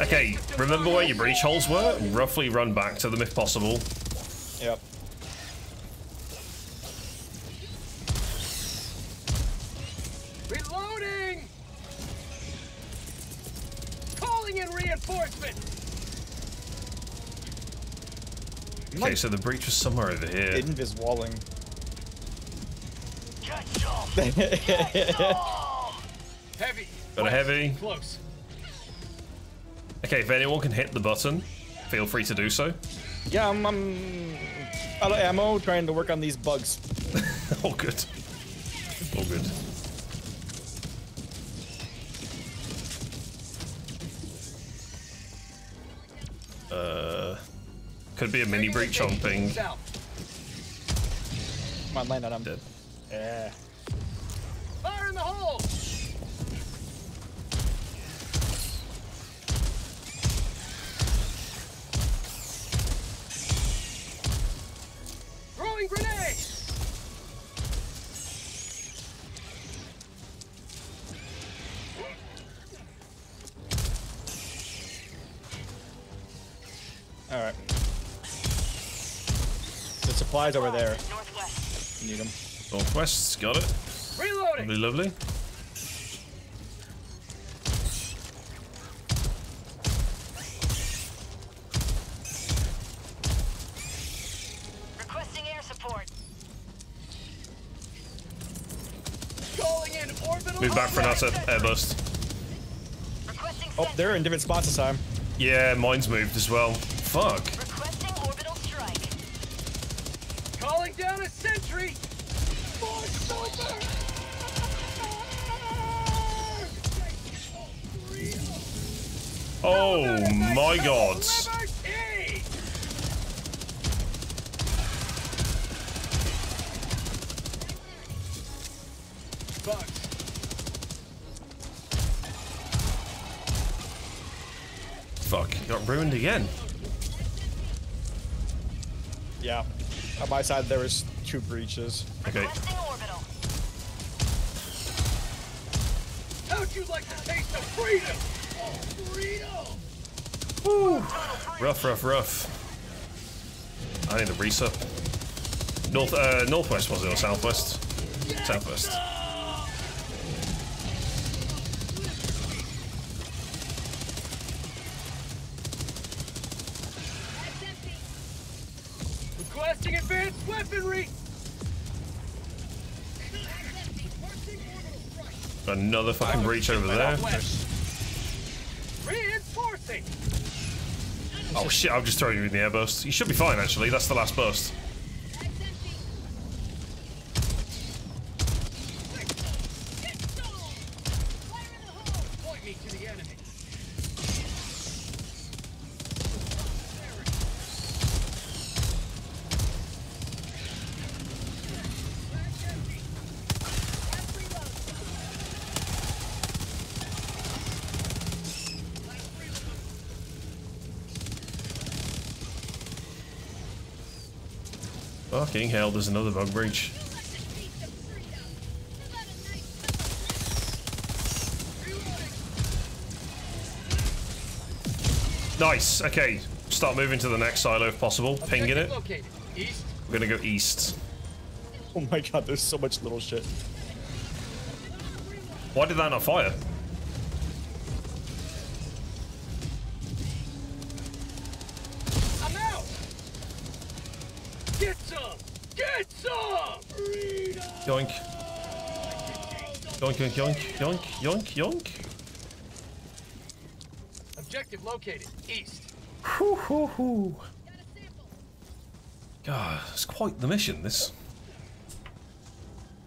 Okay, remember where your breach holes were? Roughly run back to them if possible. Yep. Reinforcement. Okay, so the breach was somewhere over here. Invis walling. Heavy. Got a heavy. Close. Okay, if anyone can hit the button, feel free to do so. Yeah, I'm, I'm out of ammo, trying to work on these bugs. All good. All good. Uh, could be a mini breach on ping. South. Come on, land on him. Dead. Yeah. Fire in the hole! Throwing grenade! All right. The supplies over there. Northwest. Need them. Northwest's got it. Reloading! Lovely, lovely. Requesting air support. Calling in orbital Move back for an outer airburst. Oh, they're in different spots this time. Yeah, mine's moved as well. Fuck. Requesting orbital strike. Calling down a sentry! More sniper! Oh my god. Liberty! Fuck, got ruined again. Yeah. On my side, there was two breaches. Okay. How'd you like the taste of freedom? Oh, freedom! Rough, rough, rough. I need a resup. North, uh, northwest was it or southwest? Southwest. Weaponry! Another fucking breach over there. Reinforcing! Oh shit, I've just thrown you in the airburst. You should be fine actually, that's the last burst. Fucking hell, there's another bug breach. Nice, okay. Start moving to the next silo if possible. Pinging it. We're gonna go east. Oh my god, there's so much little shit. Why did that not fire? Get some! Freedom! Yoink. Yoink, yoink, yoink, yoink, yoink, yoink. Objective located. East. Hoo, hoo, hoo. God, it's quite the mission, this.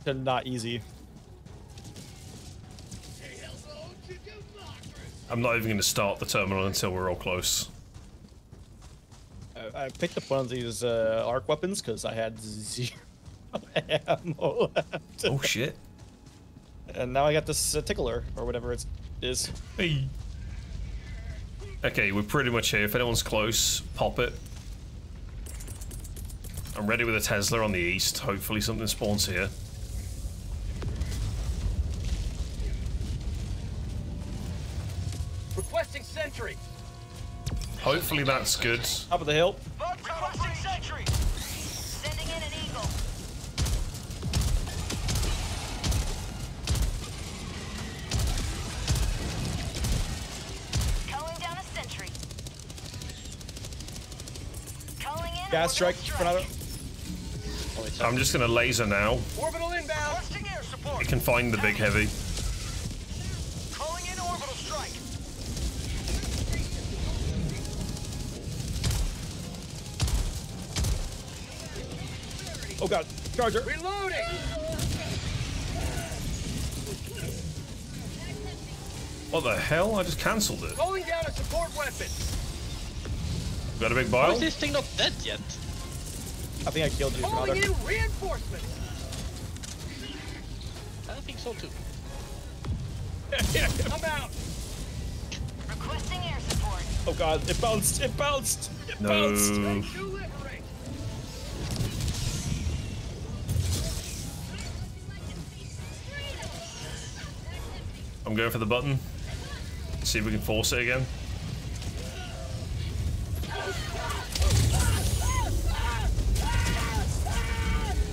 They're not easy. I'm not even going to start the terminal until we're all close. I, I picked up one of these uh, arc weapons because I had zero ammo left. Oh shit. And now I got this uh, tickler, or whatever it is. Hey. Okay, we're pretty much here. If anyone's close, pop it. I'm ready with a Tesla on the east. Hopefully something spawns here. Requesting sentry. Hopefully that's good. Top of the hill. Requesting sentry. Sending in an eagle. Calling down a sentry. Calling in Gas strike. orbital I'm just gonna laser now. Orbital inbound. Air support. You can find the big heavy. Oh god, charger. Reloading! What the hell? I just cancelled it. Calling down a support weapon. Got a big Why bile? is this thing not dead yet? I think I killed you, Calling brother. in reinforcements. I don't think so too. I'm out. Requesting air support. Oh god, it bounced, it bounced, it No. bounced. I'm going for the button. See if we can force it again.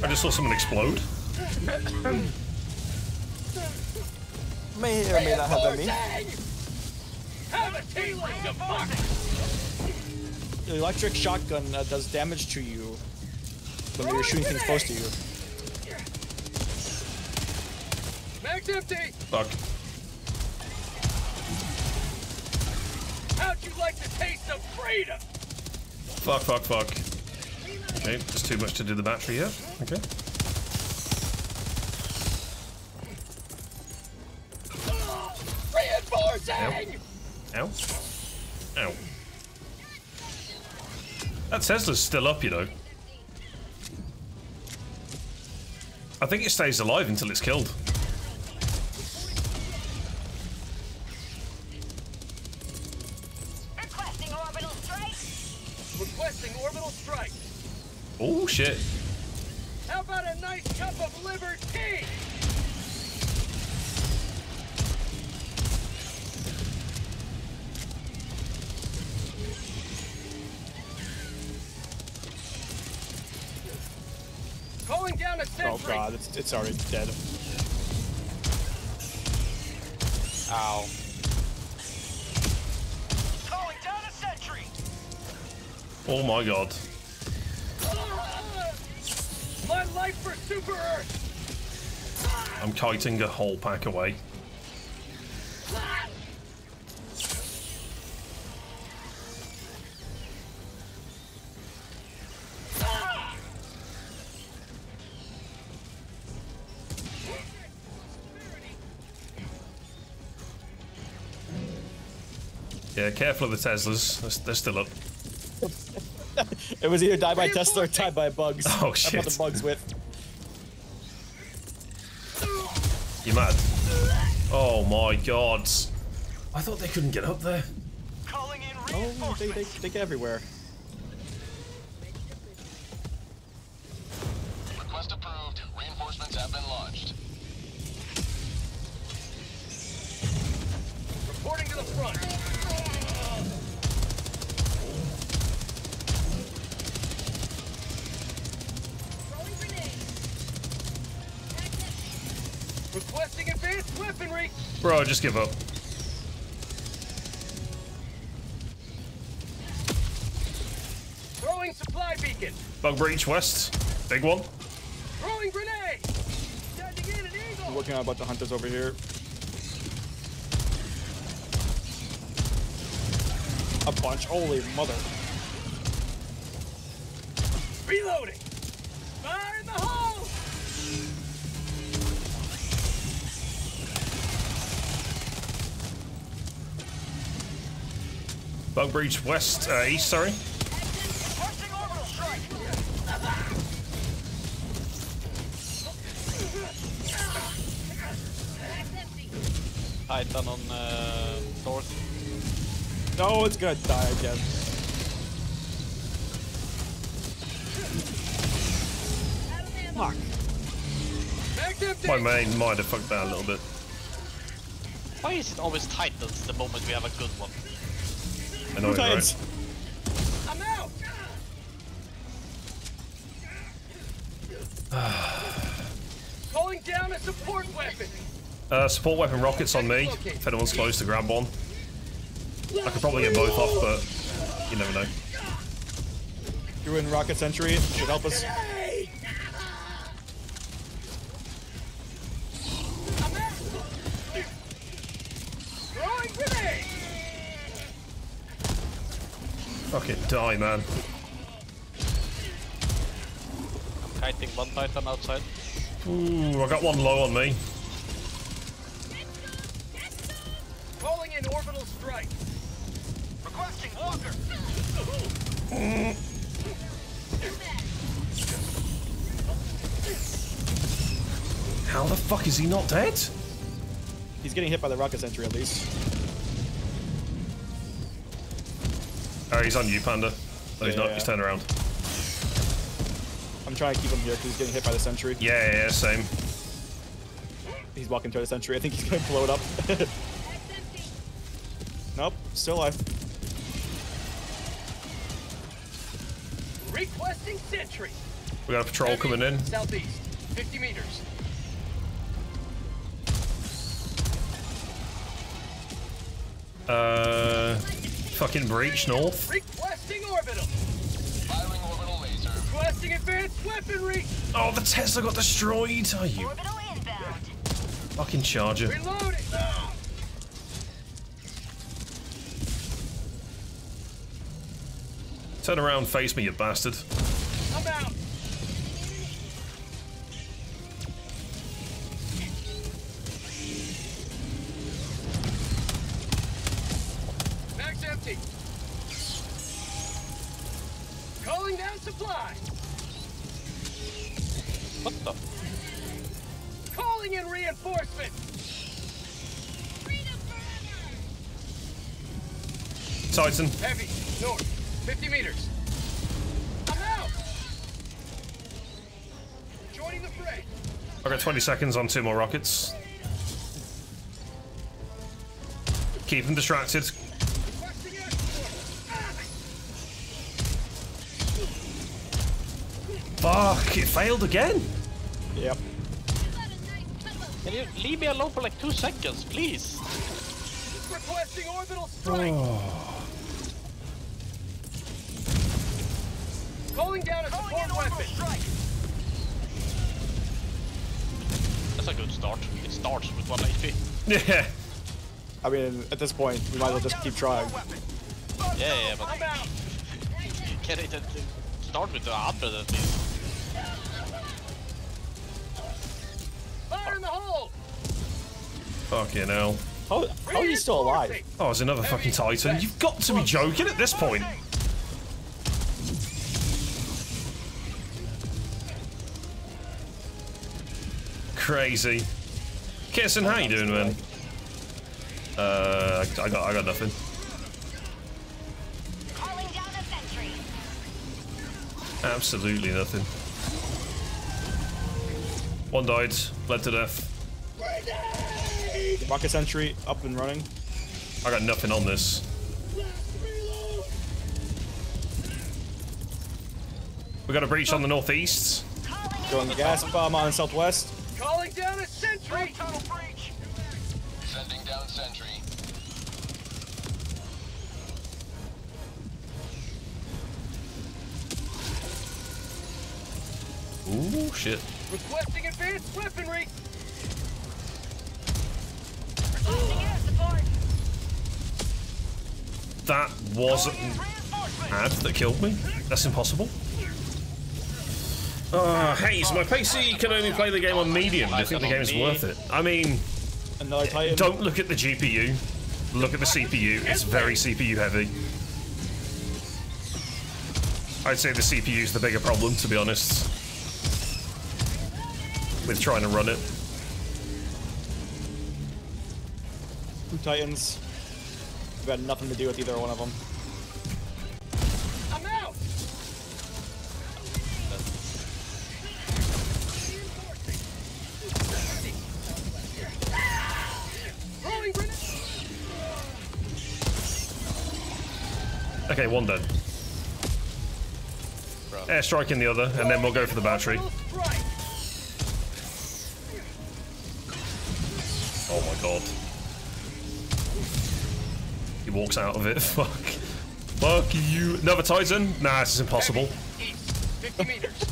I just saw someone explode. May or may not have been me. Have a team. The electric shotgun uh, does damage to you when you're shooting things close to you. Mag's empty. Fuck. How'd you like the taste of freedom? Fuck, fuck, fuck. Okay, there's too much to do the battery yet. Okay. Reinforcing. Ow. Ow. That Tesla's still up, you know. I think it stays alive until it's killed. Oh shit. How about a nice cup of liver tea? Calling down a oh, sentry. Oh god, it's, it's already dead. Ow. Calling down a sentry. Oh my god. Life for Super Earth. I'm kiting a whole pack away. Yeah, careful of the Teslas. They're, they're still up. It was either die by Tesla or die by bugs. Oh, I shit. brought the bugs with. You mad? Oh my god. I thought they couldn't get up there. Calling in Oh, they, reinforcements. they, they get everywhere. Just give up. Throwing supply beacon. Bug breach west. Big one. Throwing grenade. Sending in an I'm working on a bunch of hunters over here. A bunch. Holy mother. Breach west, uh, east, sorry. Requesting orbital. Titan on uh, north. No, it's gonna die again. Fuck. My main might have fucked that a little bit. Why is it always Titans the moment we have a good one? Annoying, Titans. right? I'm out. Calling down a support weapon. Uh, support weapon rockets on me. If anyone's close to grab one. I could probably get both off, but you never know. You're in Rocket Sentry. Should help us. Die, man. kiting one titan outside. Ooh, I got one low on me. Calling in orbital strike. Requesting walker. How the fuck is he not dead? He's getting hit by the rocket sentry at least. He's on you, Panda. No, he's Yeah, not. yeah. He's turned around. I'm trying to keep him here because he's getting hit by the sentry. Yeah, yeah, yeah, same. He's walking toward the sentry. I think he's gonna blow it up. nope, still alive. Requesting sentry. We got a patrol coming in. Southeast. Breach north. Requesting orbital. Firing orbital laser. Requesting advanced weaponry. Oh, the Tesla got destroyed. Are you Orbital inbound. fucking charger? Reloading. Turn around, face me, you bastard. Titan. Heavy. North. 50 meters. I'm out. Joining the fray. I got 20 seconds on two more rockets. Keep them distracted. Fuck, it failed again. Yep. Can you leave me alone for like two seconds, please? Requesting orbital strike. Calling Yeah. I mean, at this point, we might as well just keep trying. Yeah, yeah, but I'm can it start with the 100 at least? Fire in the hole. Fucking hell. How, how are you still alive? Oh, there's another fucking Titan. You've got to be joking at this point. Crazy. Kirsten, how you doing, man? Uh, I got, I got nothing. Calling down a sentry. Absolutely nothing. One died, bled to death. Rocket sentry up and running. I got nothing on this. We got a breach on the northeast. Going gas bomb on southwest. Wasn't ad that killed me. That's impossible. Uh, Hayes, my PC can only play the game on medium. Do you think the game is worth it? I mean, don't look at the GPU. Look at the CPU. It's very CPU heavy. I'd say the CPU is the bigger problem, to be honest. With trying to run it. Two Titans. We've got nothing to do with either one of them. Okay, one dead. Airstrike in the other, and then we'll go for the battery. Oh my god. He walks out of it. Fuck. Fuck you. Another Titan? Nah, this is impossible. East. 50 meters.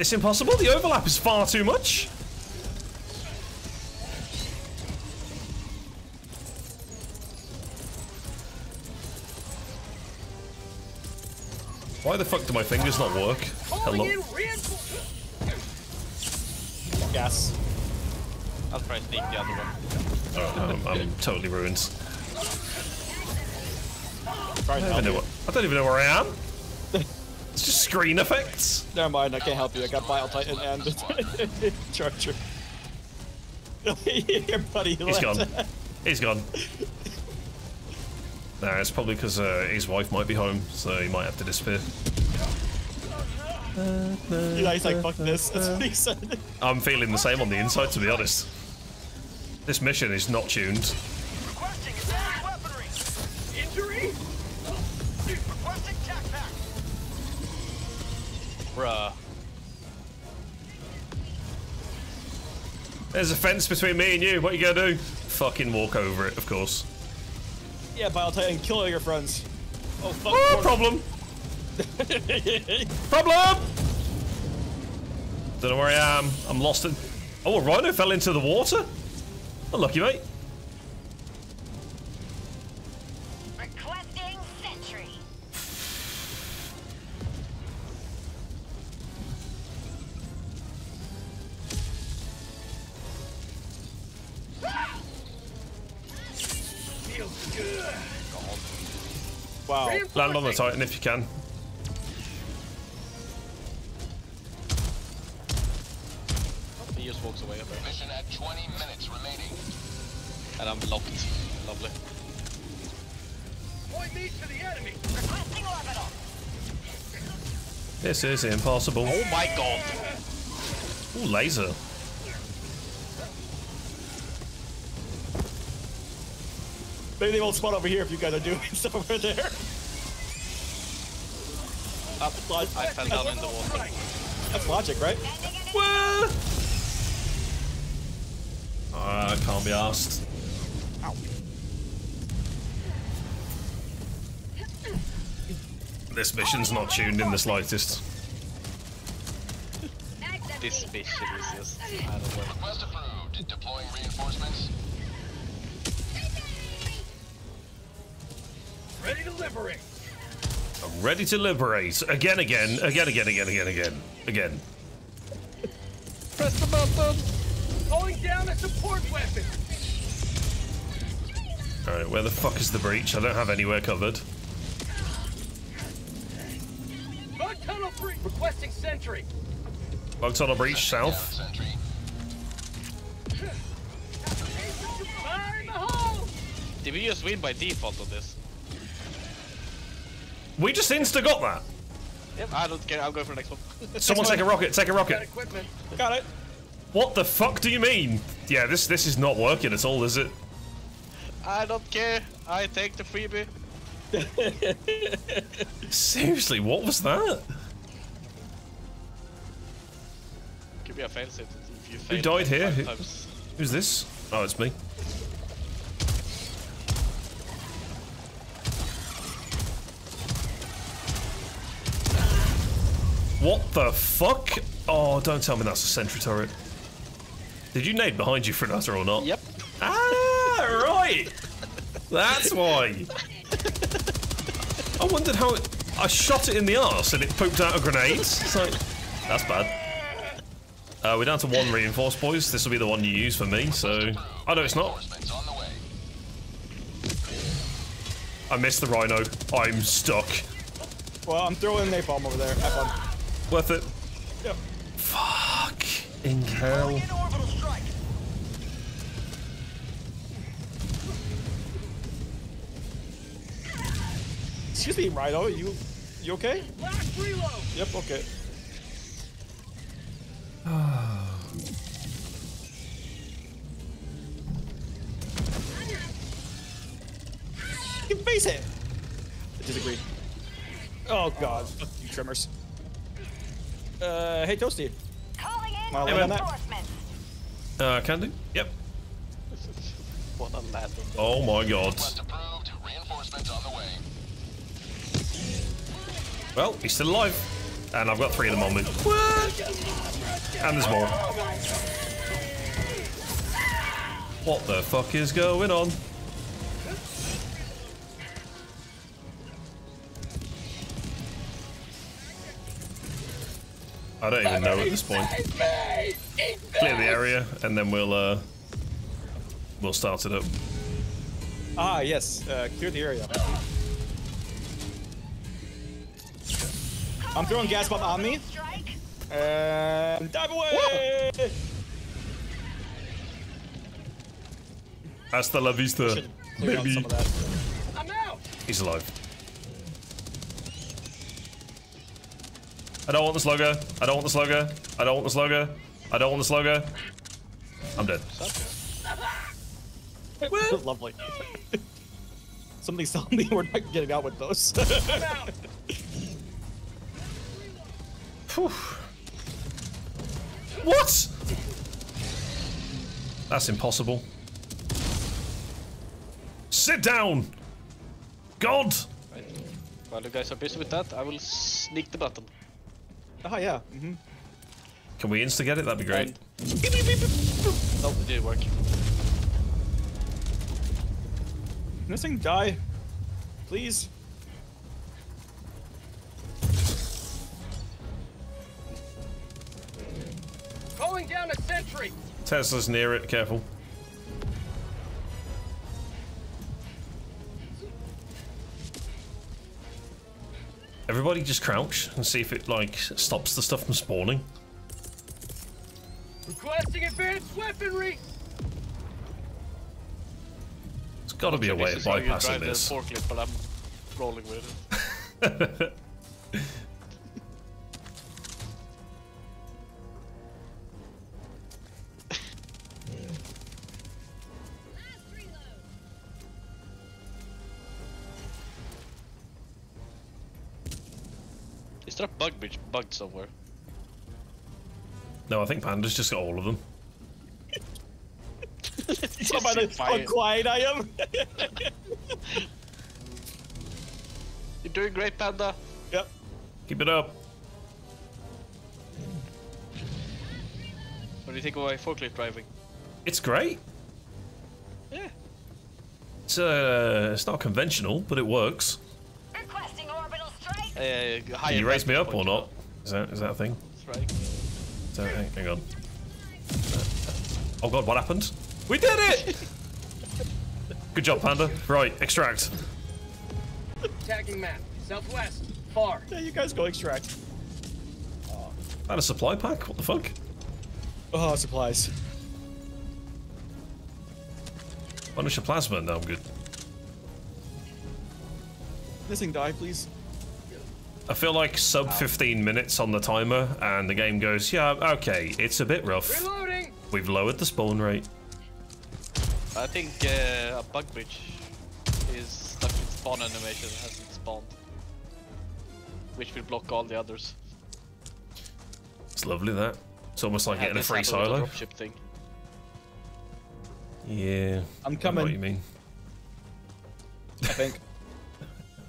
It's impossible. The overlap is far too much. The fuck do my fingers not work? Hello? Gas. I'll try sneak the other one. Oh, I'm, I'm totally ruined. I don't, even know what, I don't even know where I am. It's just screen effects. Never mind, I can't help you. I got Bile Titan and Charger. Your buddy He's left. gone. He's gone. Nah, it's probably because uh, his wife might be home, so he might have to disappear. Yeah, he's like, fuck this. That's what he said. I'm feeling the same on the inside, to be honest. This mission is not tuned. Requesting advanced weaponry. Injury? Requesting tac pack. Bruh. There's a fence between me and you. What are you gonna do? Fucking walk over it, of course. Yeah, Bile Titan, kill all your friends. Oh, fuck. Oh, problem. Problem. Don't know where I am. I'm lost in. Oh, a rhino fell into the water. Unlucky, mate. Land on the Titan if you can. He just walks away. Okay. Mission at 20 minutes remaining. And I'm locked. Lovely. Point me to the enemy. Requesting orbital. This is impossible. Oh my god. Ooh, laser. Maybe they won't spawn over here if you guys are doing stuff over there. Up. I fell down in the water. That's logic, right? Wah! I can't be asked. This mission's not tuned in the slightest. This mission is just. I don't know. Request approved. Deploying reinforcements. Ready to liberate. I'm ready to liberate. Again, again, again, again, again, again, again, again. Press the button. Calling down a support weapon. Alright, where the fuck is the breach? I don't have anywhere covered. Bug tunnel free. Requesting sentry. Bug tunnel breach south. Sentry. The hole. Did we just win by default on this? We just insta got that. Yep. I don't care. I'll go for the next one. Someone take a rocket, take a Got rocket. equipment. Got it. What the fuck do you mean? Yeah, this this is not working at all, is it? I don't care. I take the freebie. Seriously, what was that? Could be a failsafe if you Who died here? Who- Who's this? Oh, it's me. What the fuck? Oh, don't tell me that's a sentry turret. Did you nade behind you for that or not? Yep. Ah, right. That's why. I wondered how it. I shot it in the arse and it pooped out a grenade. It's like, that's bad. Uh, we're down to one reinforced, boys. This will be the one you use for me, so. Oh, no, it's not. Reinforcements on the way. I missed the rhino. I'm stuck. Well, I'm throwing napalm over there. Have fun. Worth it. Yep. Fuck. In hell. In orbital strike. Excuse me, Rhino. You, you okay? Last reload. Yep. Okay. You can face it. I disagree. Oh God. Fuck you, trimmers. Uh, hey, Toasty. Calling in Wanna land on that? reinforcements. Uh, can do. Yep. What a lad. Oh my god. Request approved. Reinforcements on the way. Well, he's still alive. And I've got three at the moment. And there's more. What the fuck is going on? I don't even know at this point. clear the area, and then we'll uh, we'll start it up. Ah, yes. Uh, clear the area. I'm throwing gas bomb on me. And dive away! Hasta la vista, baby. some of that. I'm out. He's alive. I don't want the slugger. I don't want the slugger. I don't want the slugger. I don't want the slugger. I'm dead. Lovely. Something's telling me we're not getting out with those. I'm out. Phew. What? That's impossible. Sit down! God! While you guys are busy with that, I will sneak the button. Oh, yeah. Mm-hmm. Can we instigate it? That'd be great. Oh, it did work. Can this thing die? Please? Calling down a sentry. Tesla's near it, careful. Everybody just crouch and see if it, like, stops the stuff from spawning. Requesting advanced weaponry. There's gotta be a way of This is how you bypassing this. Forklift, but I'm rolling with it. there a bug breach bugged somewhere? No, I think Panda's just got all of them. Talk about Just how fire. quiet I am. You're doing great, Panda. yep. Keep it up. What do you think of my forklift driving? It's great. Yeah. It's uh, it's not conventional, but it works. Requesting orbital strike. Uh, higher Can you raise me up or not? Is that is that a thing? That's right. So, hang, hang on. Oh god, what happened? We did it! Good job, Panda. Right, extract. Tagging map. Southwest. Far. Yeah, you guys go extract. And a supply pack? What the fuck? Oh, supplies. Punisher Plasma? now I'm good. Missing die, please. I feel like sub 15 minutes on the timer, and the game goes, yeah, okay, it's a bit rough. Reloading. We've lowered the spawn rate. I think uh, a bug breach is stuck in spawn animation and hasn't spawned. Which will block all the others. It's lovely, that. It's almost like Had getting a free happen silo. thing. Yeah. I'm I know coming. what do you mean. I think.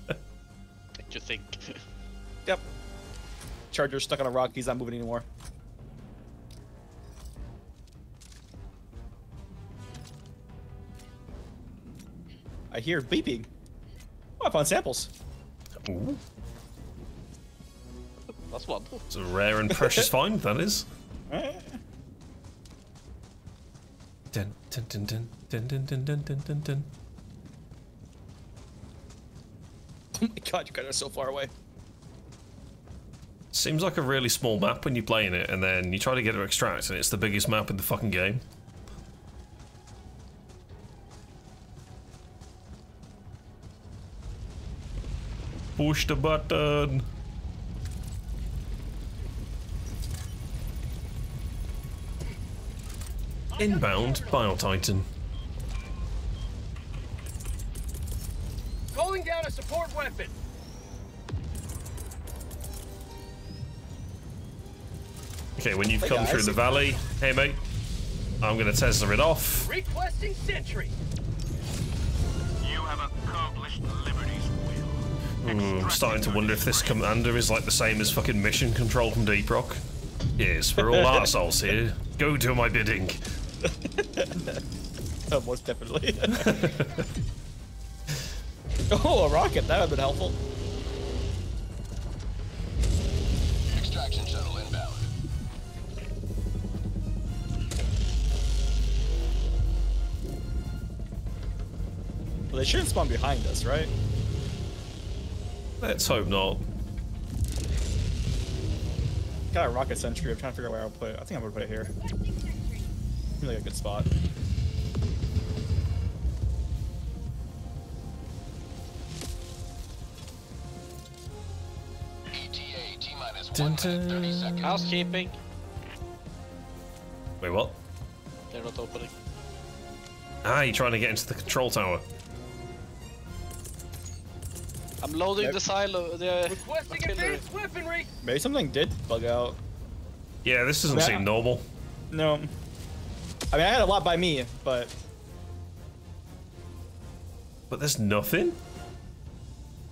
What you think? yep. Charger's stuck on a rock. He's not moving anymore. I hear beeping. Oh, I found samples. Ooh, That's one. it's a rare and precious find, that is. Dun, dun, dun, dun, dun, dun, dun, dun, dun, dun, dun. Oh my god, you guys are so far away. Seems like a really small map when you're playing it, and then you try to get to extract, and it's the biggest map in the fucking game. Push the button. Inbound Bile Titan. Calling down a support weapon. Okay, when you've Hey, come through the valley, hey mate, I'm gonna Tesla it off. Requesting sentry. You have accomplished Liberty's will. Hmm, I'm starting to wonder if this commander is like the same as fucking mission control from Deep Rock. Yes, we're all arseholes here. Go do my bidding. Oh, most definitely. oh, a rocket. That would have been helpful. Extraction shuttle they shouldn't spawn behind us, right? Let's hope not. Got a rocket sentry. I'm trying to figure out where I'll put it. I think I'm gonna put it here. Seems like a good spot. ETA T minus Dun, 1 minute 30 dun. seconds. Housekeeping. Wait, what? They're not opening. Ah, you're trying to get into the control tower. I'm loading Nope. the silo. The Requesting artillery. advanced weaponry. Maybe something did bug out. Yeah, this doesn't Yeah. seem normal. No. I mean, I had a lot by me, but But there's nothing?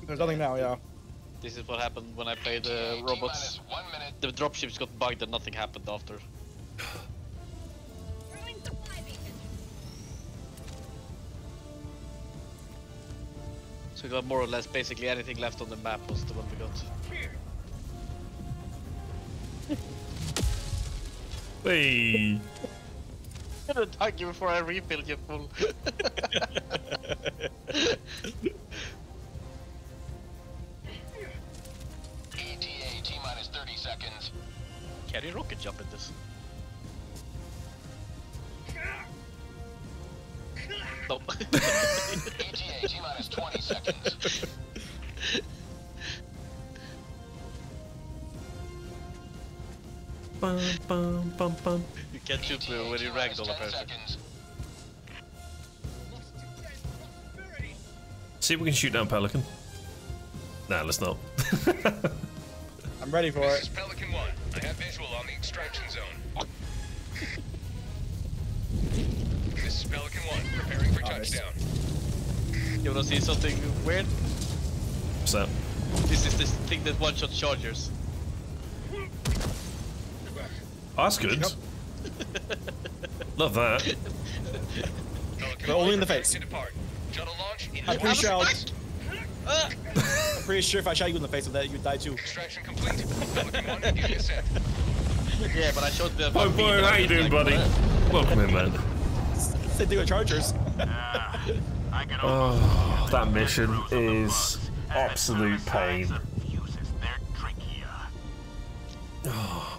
there's nothing now. Yeah. This is what happened when I played the ETA T robots. minus 1 minute. The dropships got bugged and nothing happened after. So we got more or less basically anything left on the map was the one we got. Hey. I'm gonna attack you before I rebuild you full. ETA T minus 30 seconds. Can you rocket jump in this? No. ETA T minus 20 seconds. Bum, bum, bum, bum. you can't shoot ETA me when you T minus ragdoll 10 apparently. seconds. See if we can shoot down Pelican. Nah, let's not. I'm ready for This it. is Pelican 1. I have visual on the extraction zone. This Pelican 1, preparing for Nice. touchdown. You wanna see something weird? What's that? This is this thing that one-shot chargers. Oh, that's good. Love that. Pelican But only in the face. to depart. Shuttle launch in I'm pretty sure I'll, Ah! I'm pretty sure if I shot you in the face with that, you'd die too. Extraction complete. Pelican 1, giving ascent. Yeah, but I showed the. Oh, boy, how you doing, buddy? Welcome in, man. Same thing with Chargers. Oh, that mission is absolute pain. They're.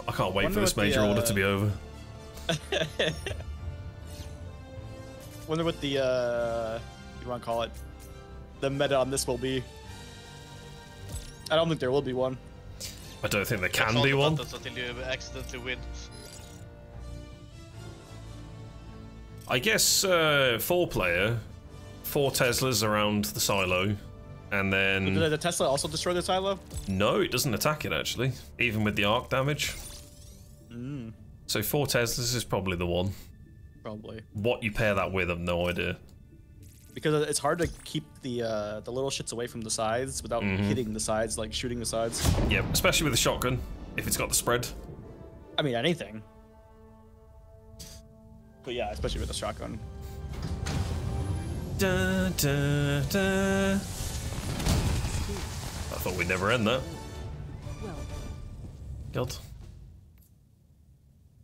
I can't wait Wonder for this what the, major order uh, to be over. Wonder what the uh, you want to call it, the meta on this will be. I don't think there will be one. I don't think there can all be one. buttons Until you accidentally win. I guess uh, four player, four Teslas around the silo, and Did then the Tesla also destroy the silo? no, it doesn't attack it actually, even with the arc damage. Mm, So four Teslas is probably the one. probably What you pair that with, I've no idea. because it's hard to keep the uh, the little shits away from the sides without hitting the sides, like shooting the sides. Yeah, especially with a shotgun, if it's got the spread. I mean anything. But yeah, especially with a shotgun. Da, da, da. I thought we'd never end that. Well, God.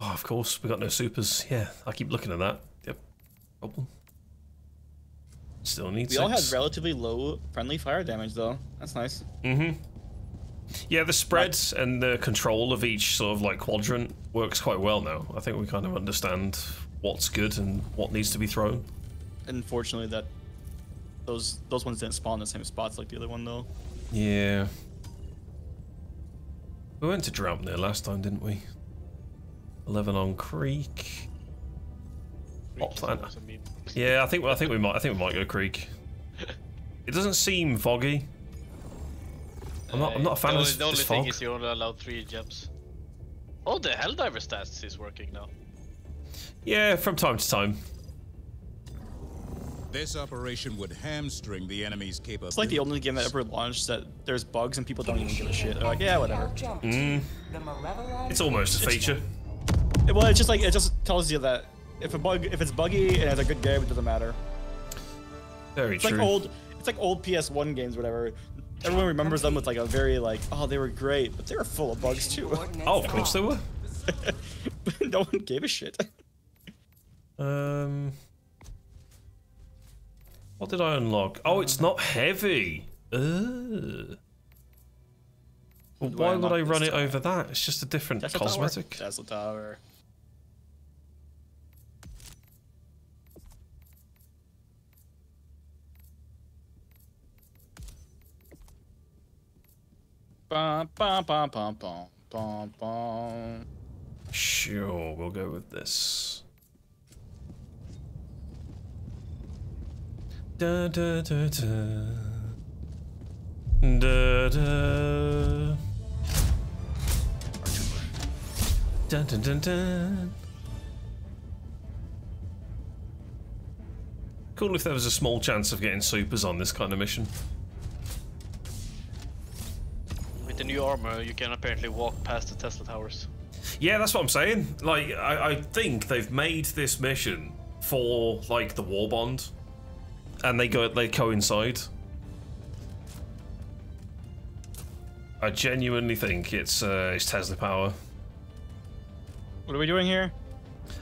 Oh, of course, we got no supers. Yeah, I keep looking at that. Yep. Problem. Still need We all had relatively low friendly fire damage though. That's nice. Mm-hmm. Yeah, the spread and the control of each sort of like quadrant works quite well now. I think we kind of understand what's good and what needs to be thrown. Unfortunately, that those those ones didn't spawn in the same spots like the other one though. Yeah. We went to Draupnir last time, didn't we? Malevelon Creek. Hot plant. Was a meme. Yeah, I think I think we might I think we might go Creek. It doesn't seem foggy. I'm not I'm not a fan the of only, this, the only this thing fog. is you're only allowed three jumps. Oh, the Helldiver stats is working now. Yeah, from time to time. This operation would hamstring the enemy's capability. It's like the only game that ever launched that there's bugs and people don't even give a shit. They're like, yeah, whatever. Mm, it's almost a feature. Well, it's just like it just tells you that if a bug if it's buggy and it's a good game, it doesn't matter. Very It's true. like old it's like old PS1 games, whatever. Everyone remembers them with like a very like, oh, they were great, but they were full of bugs too. Oh, of course they were. no one gave a shit. Um. What did I unlock? Oh, it's not heavy. Ugh. Well, why would I run it over that? It's just a different Tesla Tower? cosmetic. Tesla Tower. Bum, bum, bum, bum, bum, bum, bum. Sure, we'll go with this. Da da da da. Da da. Dun dun dun dun. Cool if there was a small chance of getting supers on this kind of mission. With the new armor, you can apparently walk past the Tesla towers. Yeah, that's what I'm saying. Like, I, I think they've made this mission for like the war bond, and they go they coincide. I genuinely think it's uh, it's Tesla power. What are we doing here?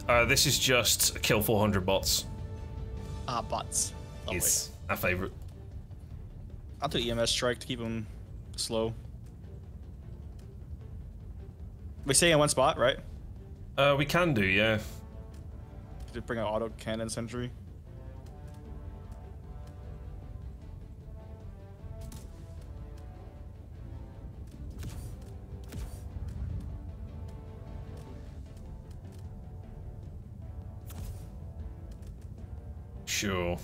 Uh, this is just kill 400 bots. Ah, bots. Lovely. It's our favorite. I'll do EMS strike to keep them slow. We stay in one spot, right? Uh, we can do, yeah. To bring an auto cannon sentry. Sure.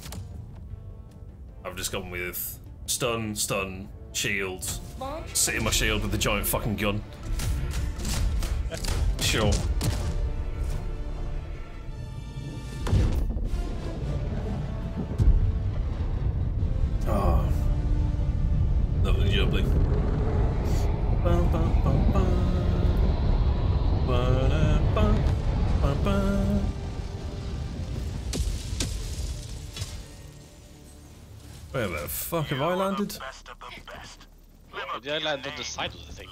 I've just gone with stun, stun, shields. Sit in my shield with the giant fucking gun. Sure. Where the fuck have I landed? Did I land on the side of the thing?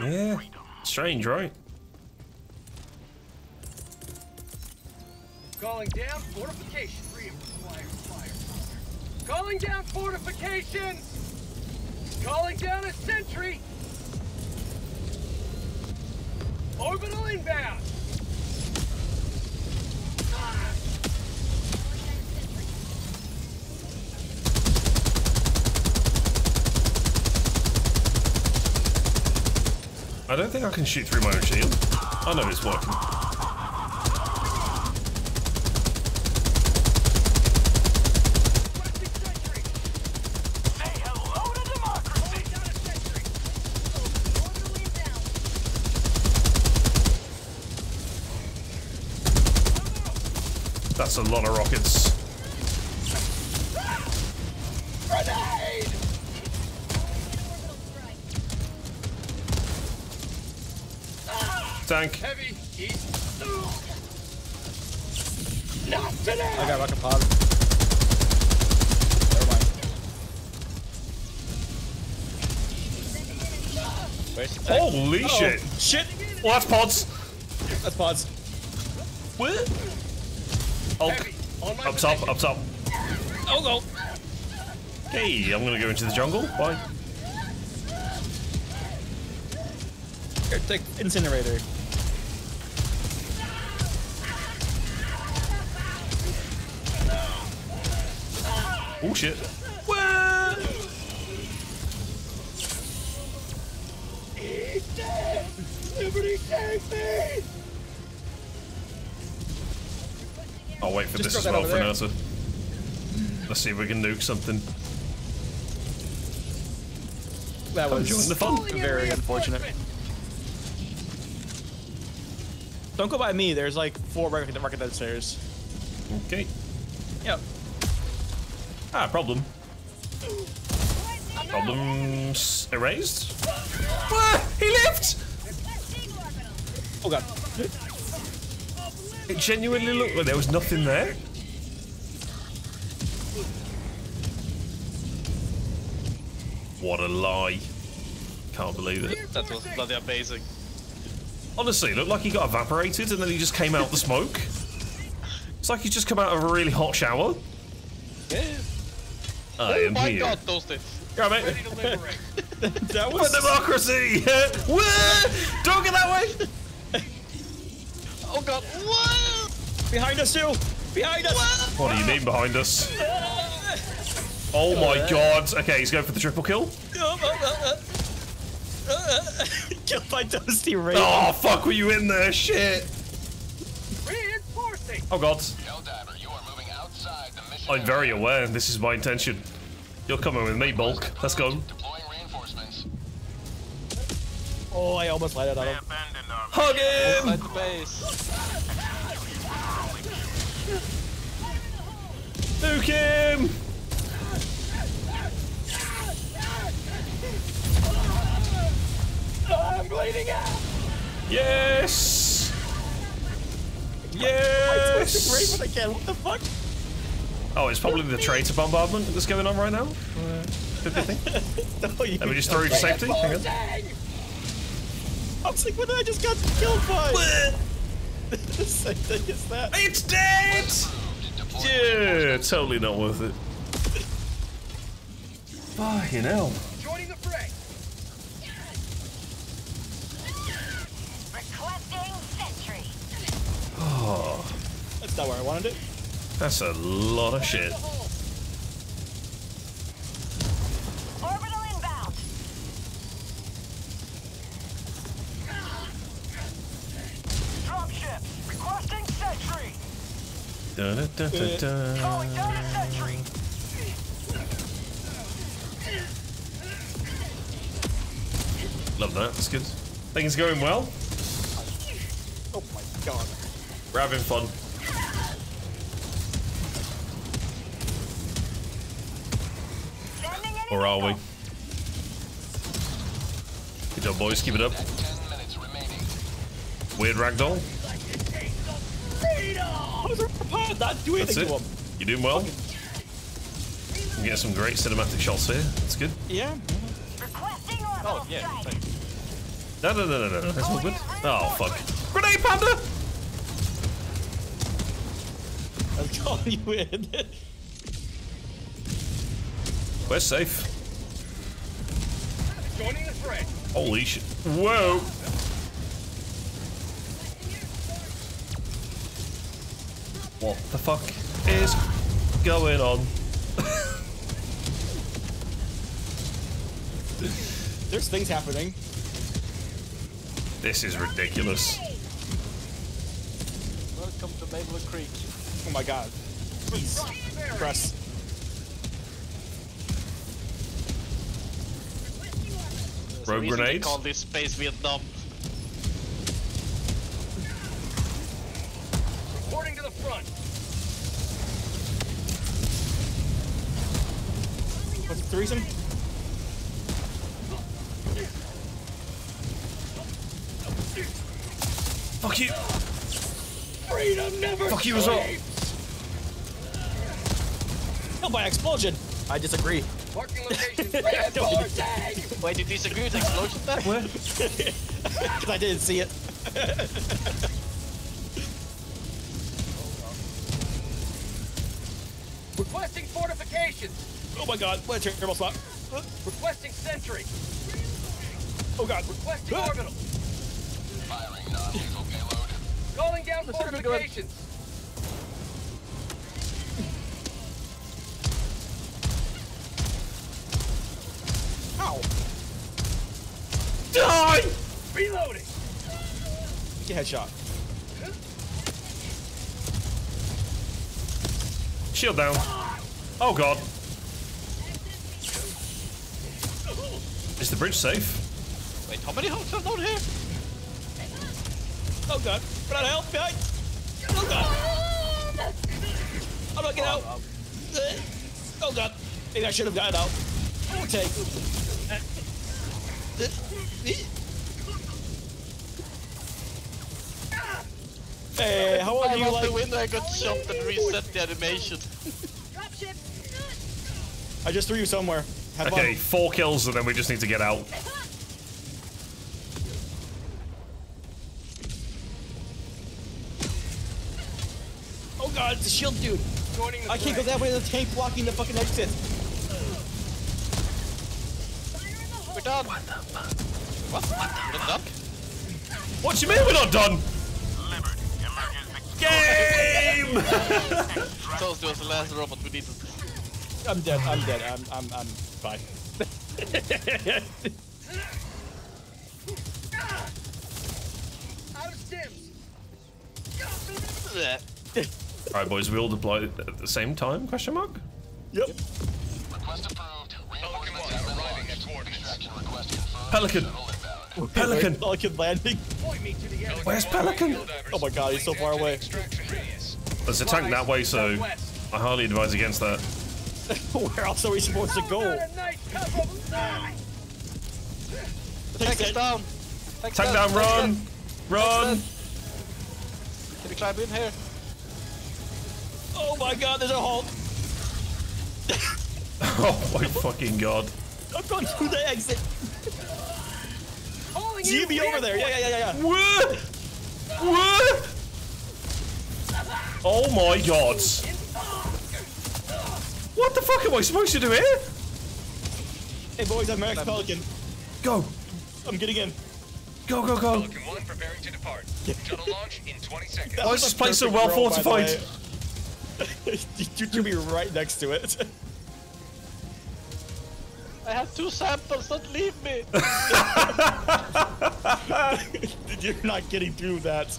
Yeah. Strange, right? Calling down fortification. Fire, fire. Calling down fortifications. Calling down a sentry. Orbital inbound. I don't think I can shoot through my own shield. I know it's working. That's a lot of rockets. Shit! Well, that's pods. That's pods. What? Oh, up top, up top. Oh go. Hey, I'm gonna go into the jungle. Bye. Here, take incinerator. Oh shit. I'll wait for Just this throw as well over for there. Nursa. Let's see if we can nuke something. That Come was join the fun. very unfortunate. Don't go by me. There's like four rocket rocket downstairs. Okay. Yep. Ah, problem. Problems erased? What? He lived! Oh god. It genuinely looked like there was nothing there. What a lie. Can't believe it. That was bloody amazing. Honestly, it looked like he got evaporated and then he just came out the smoke. It's like he's just come out of a really hot shower. Yeah. I oh am my here. god, Toasty. Grab it. Ready to liberate. that was democracy! Don't get that way! Oh god, what? Behind us too. Behind us. What do you mean behind us? Oh my god. Okay, he's going for the triple kill. Killed by ToastyRaven. Oh, fuck, were you in there? Shit. Reinforcing. Oh god. Helldiver, you are moving outside the mission I'm very aware. This is my intention. You're coming with me, Bulk. Let's go. Deploying reinforcements. Oh, I almost lighted on him. Hug him! The base. I'm bleeding out. Yes! Yes! again. What the fuck? Oh, it's probably the traitor bombardment that's going on right now. Uh, Did they think? No, you Let me just throw you to safety. Hang on. I was like, what did I just got killed by? the same thing as that. It's dead! Yeah, totally not worth it. Fucking hell. Joining the fray. Requesting sentry. Oh, That's not where I wanted it. that's a lot of shit. Orbital inbound. Dropship. Requesting sentry. Da, da, da, da, da. Calling down a sentry. Love that. That's good. Things going well. Oh my god. We're having fun. Or are we? Good job, boys. Keep it up. Ten minutes remaining. Weird ragdoll. How does a not That's it. to him? You're doing well. We get some great cinematic shots here. That's good. Yeah. Requesting orbital oh, yeah, strike. No, no, no, no, no. That's all good. Oh, fuck. Grenade panda! I'm calling you in. We're safe. Joining the fray. Holy shit. Whoa! What the fuck is going on? There's things happening. This is ridiculous. Welcome to Malevelon Creek. Oh my god. Please. Press. There's Rogue reason they grenades? call this Space Vietnam. What's the reason? Fuck you! Freedom never Fuck you as well! Killed by explosion. I disagree. Marking location. Reinforcing. Wait, you disagree with explosion there? Where? Because I didn't see it. Requesting fortifications. Oh my god. What a terrible spot. Requesting sentry. Oh god. Requesting orbital. Firing non-lethal payload. Calling down Let's see if we go- fortifications. Ow. Die! Reloading. Get headshot. Shield down. Oh god. Is the bridge safe? Wait, how many homes are down here? Oh god. Run out help. Behind. Oh god. I'm not getting out. Oh god. Maybe I should have gotten out. Take. Hey, how are I you like? the window, I got shot and reset the animation. I just threw you somewhere. Have Okay, fun. four kills and then we just need to get out. Oh god, it's a shield dude. Joining the I can't go that way. The tank blocking the fucking exit. We're done. What the fuck? What? We're not done? What do you mean we're not done? Game! Toast was the last robot we needed. I'm dead. I'm dead. I'm I'm I'm fine. Out of stims. All right, boys, we all deploy at the same time? Question mark. Yep. Request approved. Reinforcements have been launched. Extraction. Pelican. Pelican. Pelican landing. Point me to the enemy. Where's Pelican? Oh my god, he's so far away. There's a tank that way, so I hardly advise against that. Where else are we supposed to go? Take a nice cup of Tank is down. Tank's down, run! Run! Can we climb in here? Oh my god, there's a Hulk. Oh my fucking god. I'm going through the exit. Calling See you me over there. Yeah, yeah, yeah, yeah. What? What? Oh my god. What the fuck am I supposed to do here? Hey boys, I'm Max Pelican. Go. I'm getting in. Go, go, go. Pelican 1 preparing to depart. Shuttle launch in 20 seconds. Why is this place so well roll, fortified? you should be right next to it. I have two samples, don't leave me! You're not getting through that.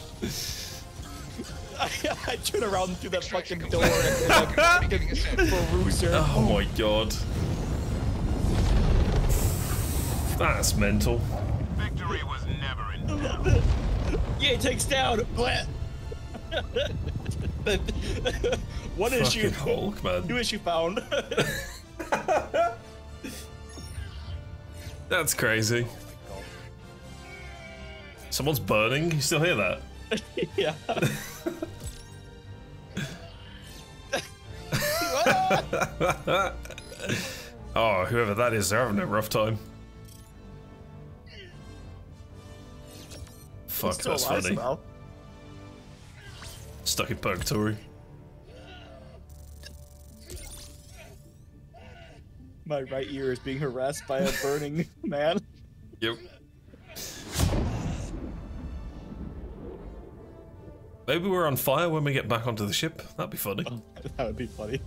I, I turn around through that fucking door and like fucking bruiser. Oh my god. That's mental. Victory was never in doubt. Yeah, it takes down. Blah. One issue. Fucking Hulk, man. New issue found. That's crazy. Someone's burning? You still hear that? yeah. oh, whoever that is, they're having a rough time. Fuck, that's funny. somehow. Stuck in purgatory. My right ear is being harassed by a burning man. Yep. Maybe we're on fire when we get back onto the ship. That'd be funny. that would be funny.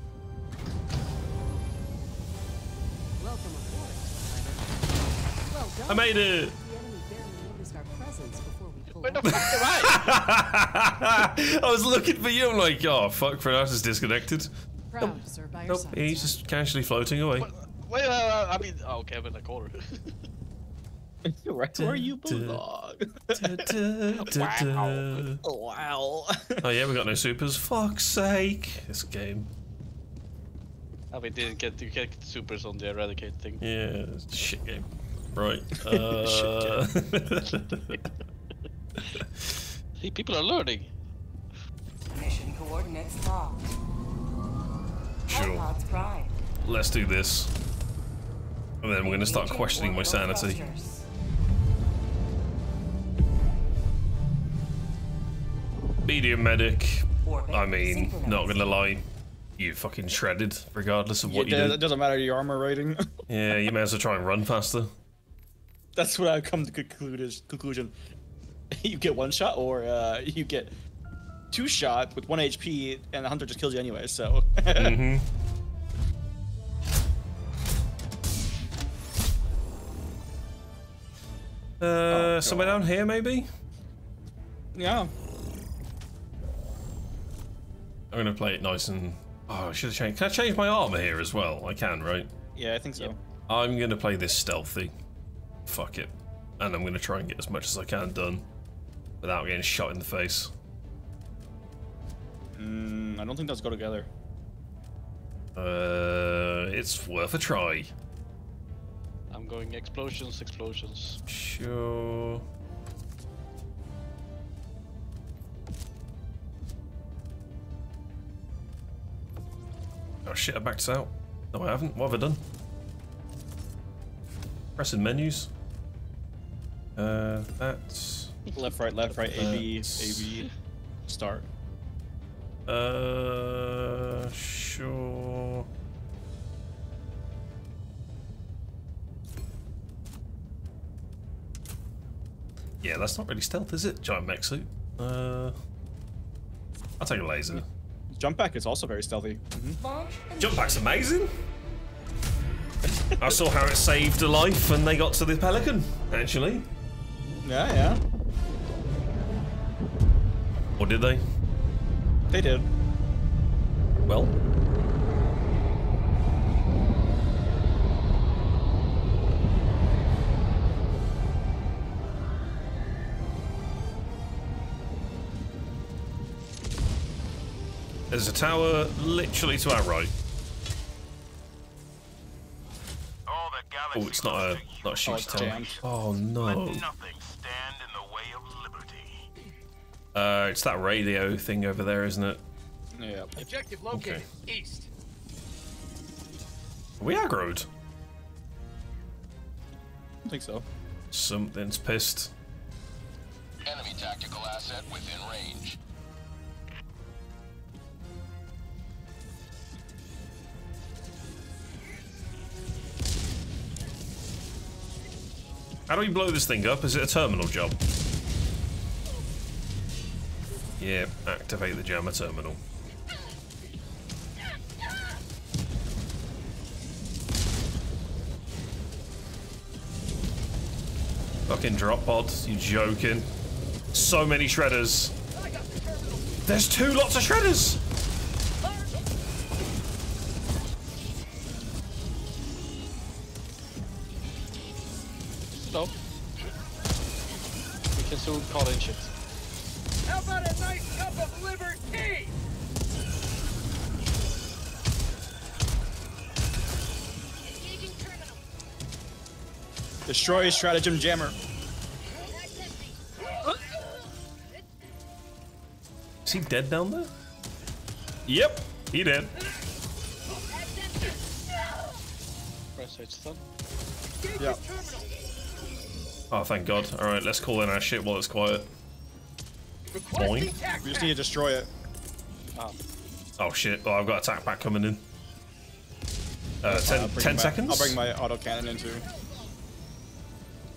Welcome aboard. Well. I made it! The enemy barely noticed our presence before we pulled Where the fuck am I? I was looking for you. I'm like, oh fuck, Frenatus is disconnected. Proud to serve Nope, he's just casually floating away. Wait, uh, I mean, oh, okay, I'm in the corner. right where you belong. wow. wow. Oh yeah, we got no supers. Fuck's sake. This game. oh, we didn't get, you can't get supers on the eradicate thing. Yeah, it's a shit game. Right. Uh... See, people are learning. Mission coordinates locked. sure. Let's do this. And then we're gonna start questioning my sanity. thrusters. Medium medic. I mean, not gonna lie. You fucking shredded, regardless of what Yeah, you it doesn't matter your armor rating. Yeah, you may as well try and run faster. That's what I've come to conclude is conclusion. You get one shot or uh, you get two shot with one HP and the hunter just kills you anyway, so. hmm Uh, somewhere down here, maybe? yeah. I'm gonna play it nice and. Oh, I should have changed. Can I change my armor here as well? I can, right? Yeah, I think so. I'm gonna play this stealthy. Fuck it. And I'm gonna try and get as much as I can done without getting shot in the face. Mm, I don't think those go together. Uh, it's worth a try. I'm going explosions, explosions. Sure. Shit, I backed out. No, I haven't. What have I done? Pressing menus. Uh, that's. Left, right, left, right, A, B, A, B, start. Uh, sure. Yeah, that's not really stealth, is it? Giant mech suit. Uh, I'll take a laser. Jump pack is also very stealthy. Mm-hmm. Jump pack's amazing. I saw how it saved a life when they got to the pelican. Actually, Yeah, yeah. or did they? They did. Well, there's a tower literally to our right. Oh, it's not a not a shooting it's tower. Oh no. stand in the way of liberty. Uh, it's that radio thing over there, isn't it? Yeah. Objective located. East. Are we aggroed? I think so. Something's pissed. Enemy tactical asset within range. How do we blow this thing up? Is it a terminal job? Yeah, activate the jammer terminal. Fucking drop pods, you joking? So many shredders. There's two lots of shredders! Soon call in shit. How about a nice cup of liberty? Destroy stratagem jammer. Is he dead down there? Yep, he did. Press H done. Yeah. Oh, thank God. Alright, let's call in our shit while it's quiet. Boing. We just need to destroy it. Oh shit, oh, I've got attack pack coming in. Uh, I'll 10, bring 10 seconds? I'll bring my auto cannon in too.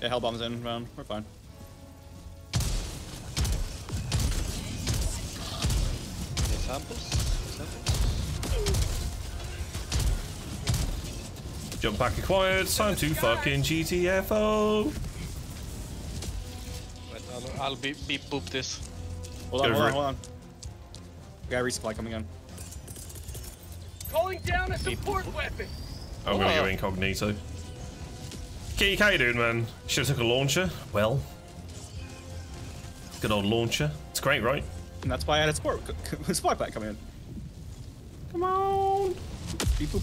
Yeah, Hellbomb's in, man. We're fine. Examples? Examples? Jump pack acquired, time to fucking GTFO! Right, I'll, I'll be, beep boop this. Hold on, hold on, it. hold on. We got resupply coming in. Calling down a support weapon. I'm gonna go incognito. Key K dude, man. Should've took a launcher. Well. Good old launcher. It's great, right? And that's why I had a support supply pack coming in. Come on! Beep boop.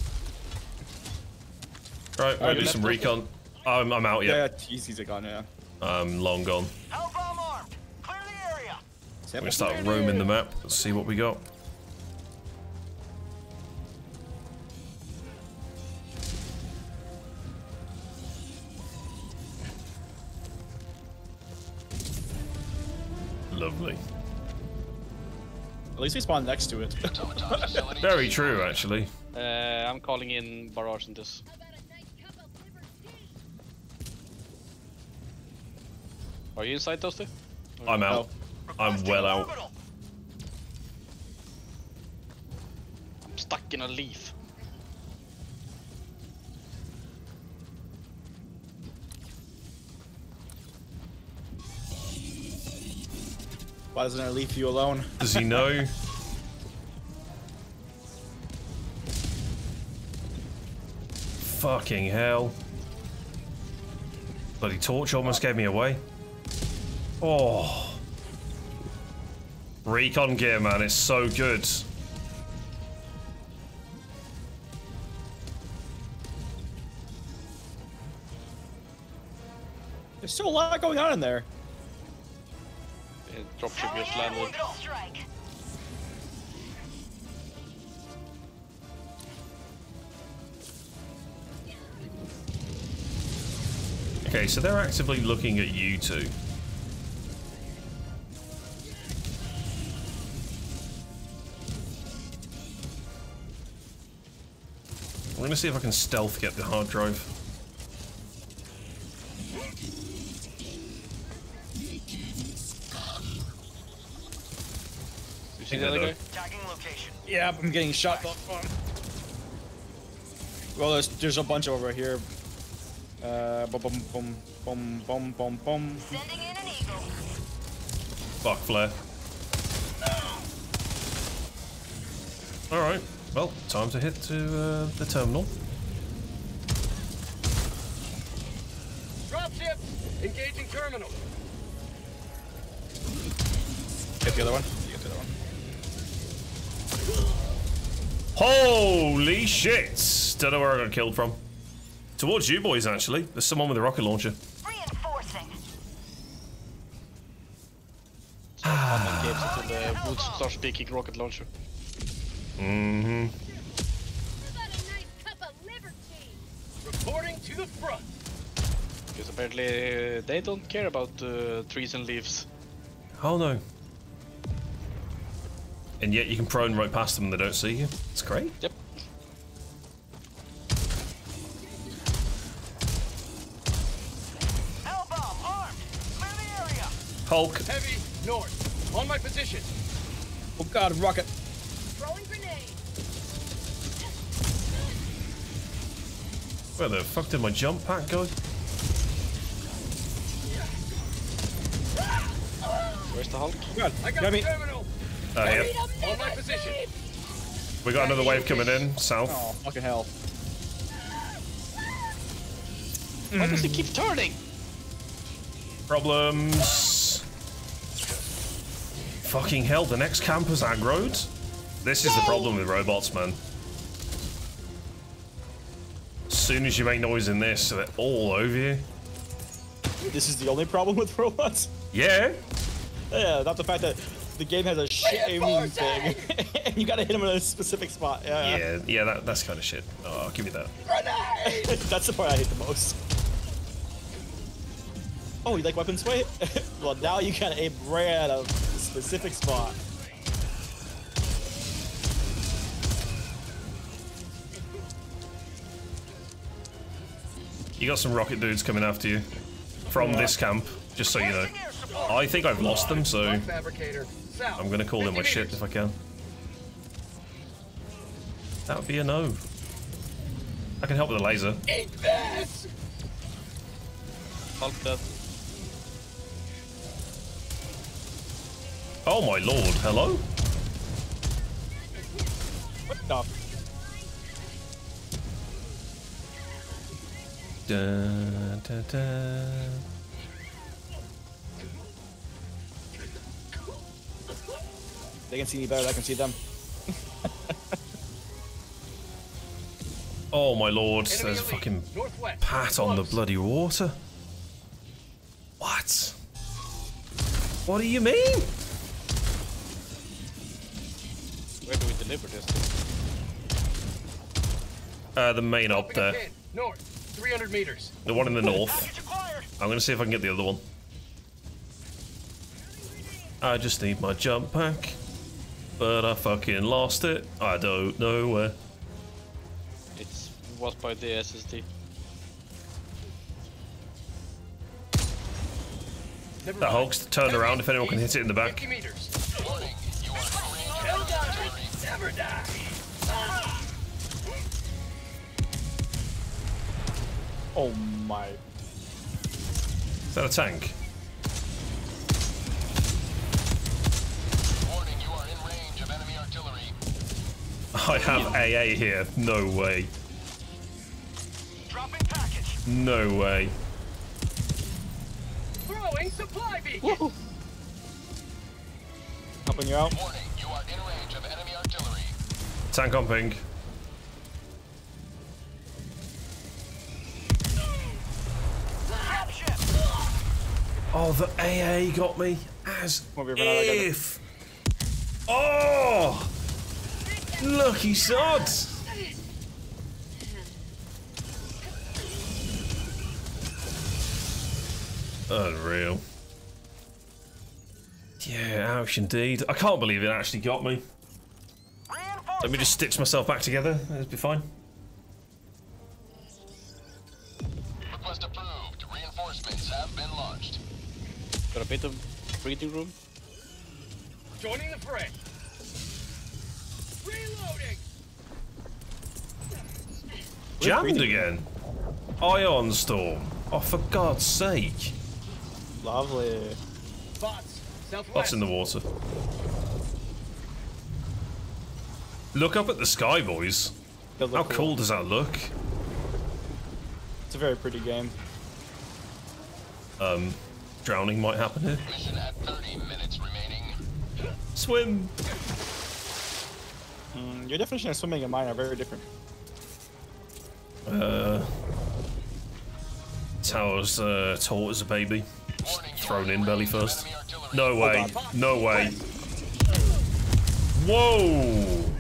Right, we're gonna do some recon. I'm, I'm out Yeah, yet. yeah he's, he's a gun, yeah. I'm long gone. Hellbomb We're gonna start roaming the map. Let's see what we got. Lovely. At least we spawned next to it. Very true, actually. Uh, I'm calling in barrage in this. Are you inside those two? I'm out. I'm well out. I'm stuck in a leaf. Why doesn't it leave you alone? Does he know? Fucking hell. Bloody torch almost gave me away. Oh. Recon gear, man, it's so good. There's still a lot going on in there. Dropship just landed. Okay, so they're actively looking at you two. I'm gonna see if I can stealth get the hard drive. You see the other guy? Yeah, I'm getting shot. Well, there's, there's a bunch over here. Uh, Boom! Boom! Boom! Boom! Boom! bum. Sending in an eagle. Fuck flare. No. All right well, time to hit to uh, the terminal. Dropship! Engaging terminal. Get the other one. Get the other one. Holy shit! Don't know where I got killed from. Towards you boys, actually. There's someone with a rocket launcher. Reinforcing. Common games until the woods start speaking rocket launcher. Mm-hmm. Reporting to the front. Because apparently uh, they don't care about uh, trees and leaves. Oh no. And yet you can prone right past them and they don't see you. It's great. Yep. Hellbomb armed. Clear the area. Hulk. Heavy north. On my position. Oh god, rocket. Where the fuck did my jump pack go? Where's the Hulk? God, I got got the me. terminal. Oh, yeah. On my position. We got another wave coming in, oh, south. Oh, fucking hell. Why does it keep turning? Problems. Fucking hell, the next camp is aggroed? This is the problem with robots, man. As soon as you make noise in this, they're all over you. This is the only problem with robots? Yeah. Yeah, not the fact that the game has a shit aiming thing. and you gotta hit him in a specific spot. Yeah. Yeah, yeah, that, that's kind of shit. Oh, I'll give you that. That's the part I hate the most. Oh, you like weapon sway? well, now you gotta aim right at a specific spot. You got some rocket dudes coming after you from this camp, just so you know. I think I've lost them, so I'm gonna call them my 50 shit if I can. That would be a no. I can help with a laser. Eat this! Hulk dead. Oh my lord, hello? What the? Da, da, da. They can see me better than I can see them. Oh my lord, Enemy there's a fucking Northwest. pat on the bloody water. What? What do you mean? Where do we deliver this? to? Uh, the main op there. North. 300 meters. The one in the north. I'm gonna see if I can get the other one. I just need my jump pack. But I fucking lost it. I don't know where. It was by the SSD. Never That. Hulk's turned around if anyone can hit it in the back. 50 meters. Warning, ah. you Oh my. Is that a tank? Warning, you are in range of enemy artillery. I have AA here. No way. Dropping package. No way. Throwing supply beacon. Helping you out. Warning, you are in range of enemy artillery. Tank on ping. Oh, the AA got me. As Won't be another guy. if. Oh! Lucky sods! Unreal. Yeah, ouch indeed. I can't believe it actually got me. Let me just stitch myself back together. It'll be fine. Request approved. Reinforcements have been launched. Got a bit of breathing room. Joining the fray. Reloading. Jammed again. Ion storm. Oh, for God's sake. Lovely. Bots. Southwest. What's in the water? Look up at the sky, boys. How look cool does that look? It's a very pretty game. Um, drowning might happen here. Mission at 30 minutes remaining. Swim. Mm, your definition of swimming and mine are very different. Uh, Tower's uh, taught as a baby. Just thrown in belly first. No way. No way. Whoa!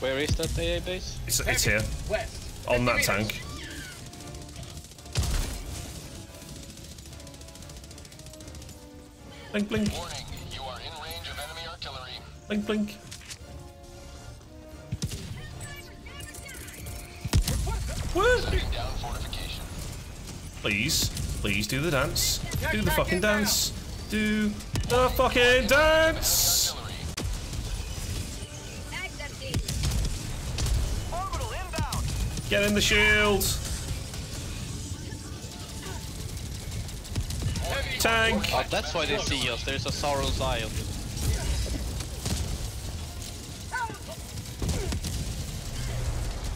Where is that AA base? It's, it's here. West. On that tank. Blink, blink. Warning, you are in range of enemy artillery. Blink, blink. Setting. Please, please do the dance. Do the fucking dance. Do the fucking dance. Get in the shield. Tank. Oh, that's why they see us. There's a Sauron's eye on them.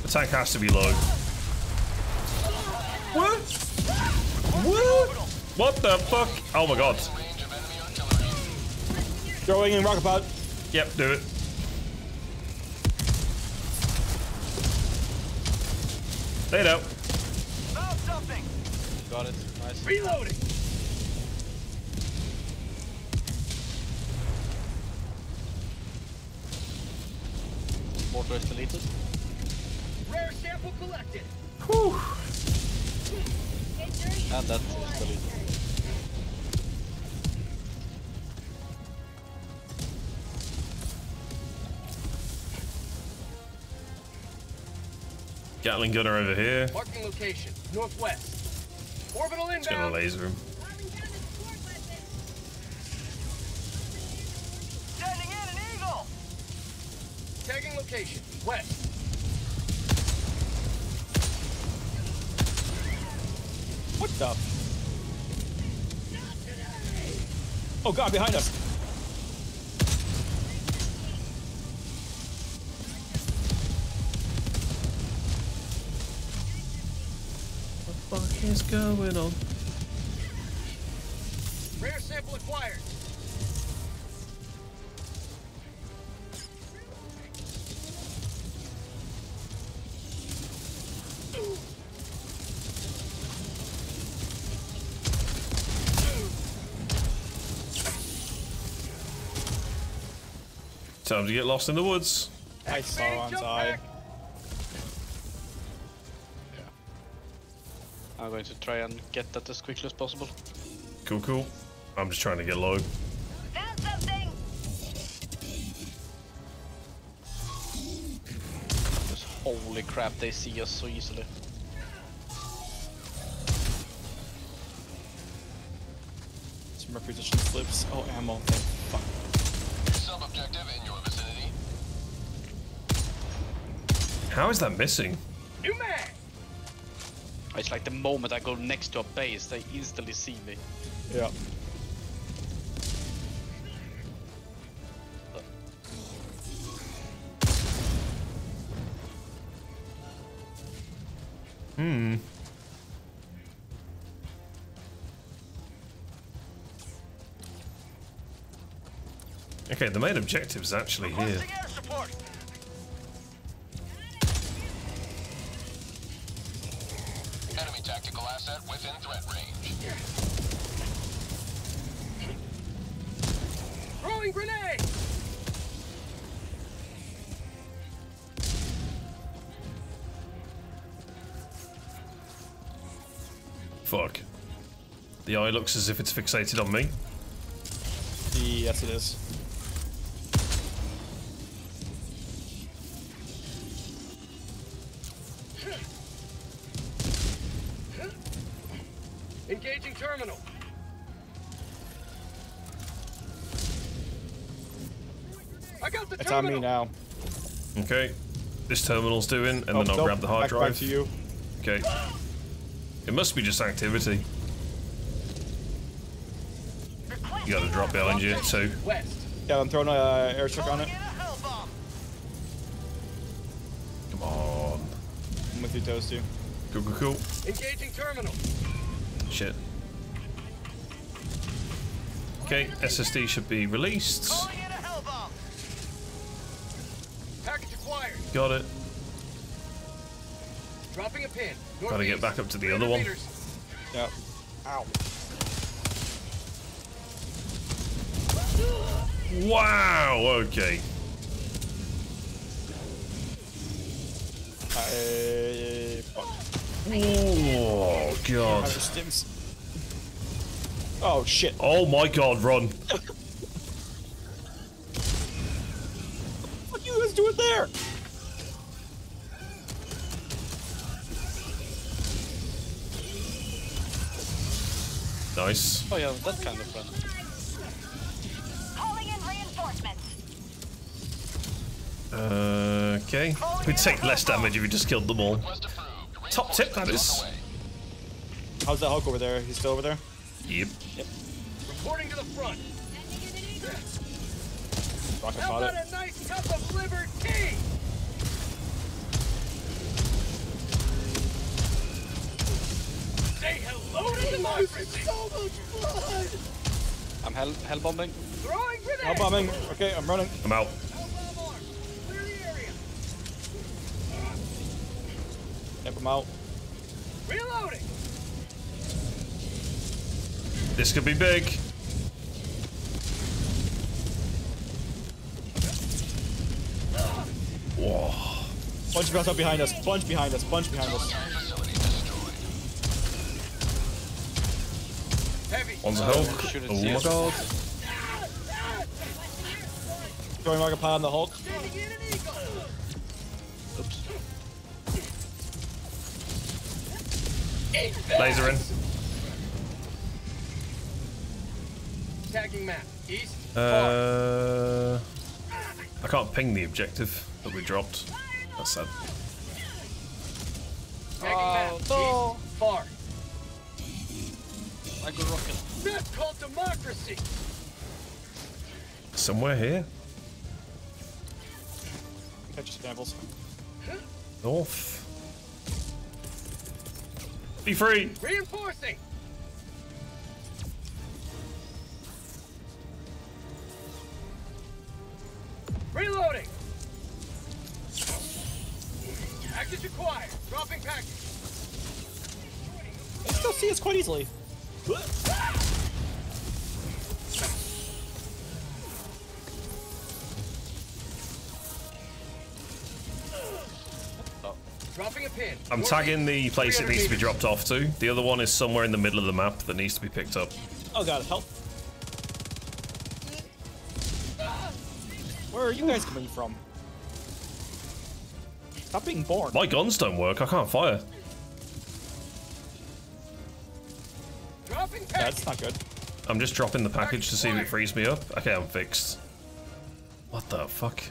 The tank has to be low. What? What? What the fuck? Oh my god. Throwing in rocket pod. Yep, do it. Stay out. Found something. Got it. Nice. Reloading. Gatling gunner over here. Marking location. Northwest. Orbital It's gonna laser him. Sending in an eagle. Tagging location. West. What the? Oh god, behind us. Going on? Rare sample acquired. Time to get lost in the woods. I saw on side. Going to try and get that as quickly as possible. Cool, cool. I'm just trying to get low. Found something. Just holy crap, they see us so easily. Some reposition slips. Oh, ammo. Fuck. Sub-objective in your vicinity. How is that missing? It's like the moment I go next to a base, they instantly see me. Yeah. Hmm. Okay, the main objective is actually here. The eye looks as if it's fixated on me. Yes, it is. Engaging terminal. out the It's on me now. Okay. This terminal's doing, and Oh, then I'll nope, grab the hard back- drive. Back to you. Okay. It must be just activity. You gotta drop behind you too. West. Yeah, I'm throwing a uh, airstrike on it. Come on. I'm with you, Toasty. Cool, cool, cool. Engaging terminal. Shit. Okay, SSD should be released. Package acquired. Got it. Dropping a pin. Gotta get back up to the other one. Wow, okay. Uh, I... Oh, God. Oh shit. Oh my god, run. What are you guys doing there? Nice. Oh yeah, that kind of fun. We'd take less damage if we just killed them all. Top tip, that is. How's that Hulk over there? He's still over there? Yep. Yep. Reporting to the front. Rocket How about it. a nice cup of liver tea? Say hello to democracy. So much blood. I'm hell hell bombing. Throwing grenade. Hell bombing. Okay, I'm running. I'm out. Hellbomb armed. Clear the area. Yep, I'm out. Reloading. This could be big. Whoa. Bunch of guys up behind us. Bunch behind us. Bunch behind us. Heavy. One's a Hulk. Oh my us. god. Throwing rocket pod on the Hulk. Laser in. Tagging map. East. Uh, I can't ping the objective that we dropped. That's sad. Tagging map. East. Far. I go rocket. That's called democracy. Somewhere here. Free. Reinforcing. A pin. I'm tagging the place it needs to be dropped off to. The other one is somewhere in the middle of the map that needs to be picked up. Oh god, help. Where are you guys coming from? Stop being born. My guns don't work. I can't fire. Dropping package. That's not good. I'm just dropping the package to see if it frees me up. Okay, I'm fixed. What the fuck?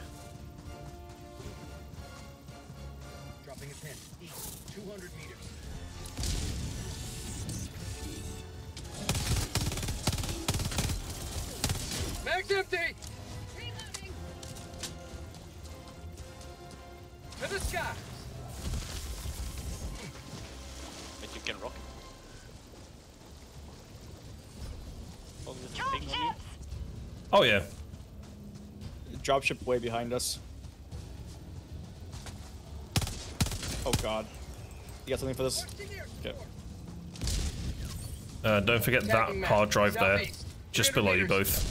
Dropship way behind us. Oh god. You got something for this? Okay. Uh, don't forget that hard drive there. Just below you both.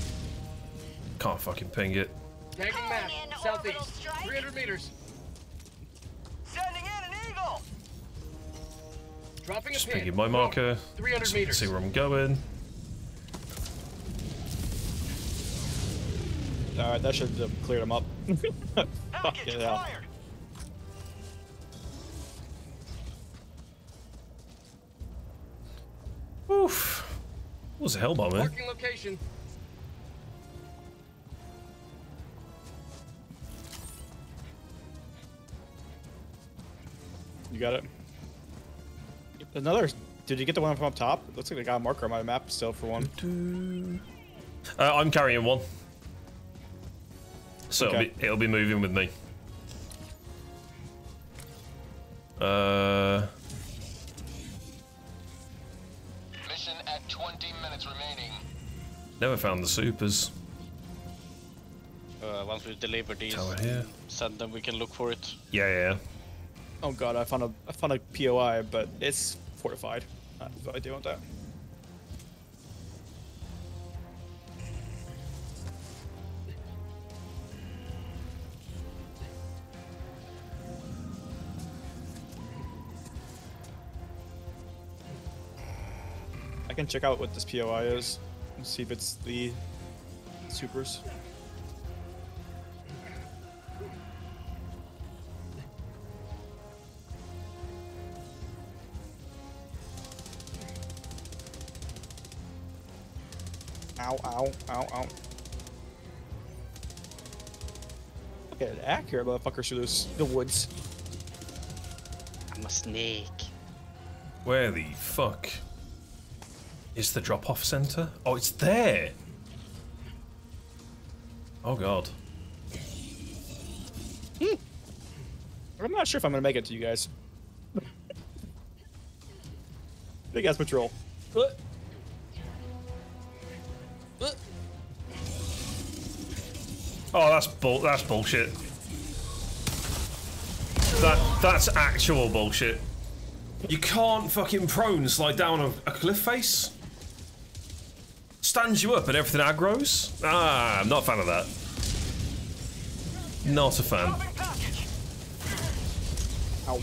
Can't fucking ping it. Tagging map. Southeast. 300 meters. Sending in an eagle. Dropping a Just pin. pinging my marker. 300 So we can meters. see where I'm going. Alright, that should have cleared him up. Fuck it out. Oof. What was a hell bomb, man? location. You got it. Another. Did you get the one from up top? Looks like they got a marker on my map still for one. Uh, I'm carrying one. So Okay. it'll, be, it'll be moving with me. Uh, Mission at 20 minutes remaining. never found the supers. Uh, once we deliver these, Tower here. send them. We can look for it. Yeah, yeah. Oh god, I found a I found a POI, but it's fortified. I have no idea what that. I can check out what this POI is and see if it's the supers. Ow, ow, ow, ow. Look at accurate motherfuckers through those, the woods. I'm a snake. Where the fuck is the drop-off center? Oh, it's there. Oh god. Hmm. I'm not sure if I'm gonna make it to you guys. Big ass patrol. Oh, that's bull. That's bullshit. That that's actual bullshit. You can't fucking prone slide down a, a cliff face. Stands you up and everything aggroes. Ah, I'm not a fan of that. Not a fan. Ow.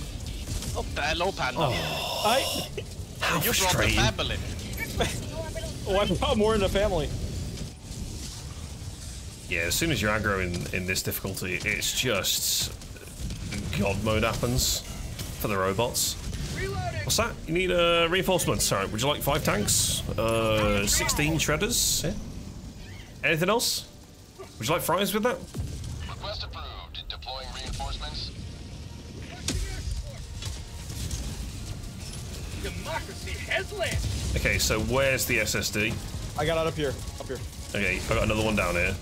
Oh, hello, Panda. I. How you brought the family. Oh, I brought more in the family. Yeah, as soon as you're aggro in, in this difficulty, it's just God mode happens for the robots. What's that? You need uh, reinforcements. Alright, would you like five tanks? Uh, 16 shredders? Yeah. Anything else? Would you like fries with that? Request approved. Deploying reinforcements. Democracy has landed. Okay, so where's the SSD? I got it up here. Up here. Okay, I got another one down here.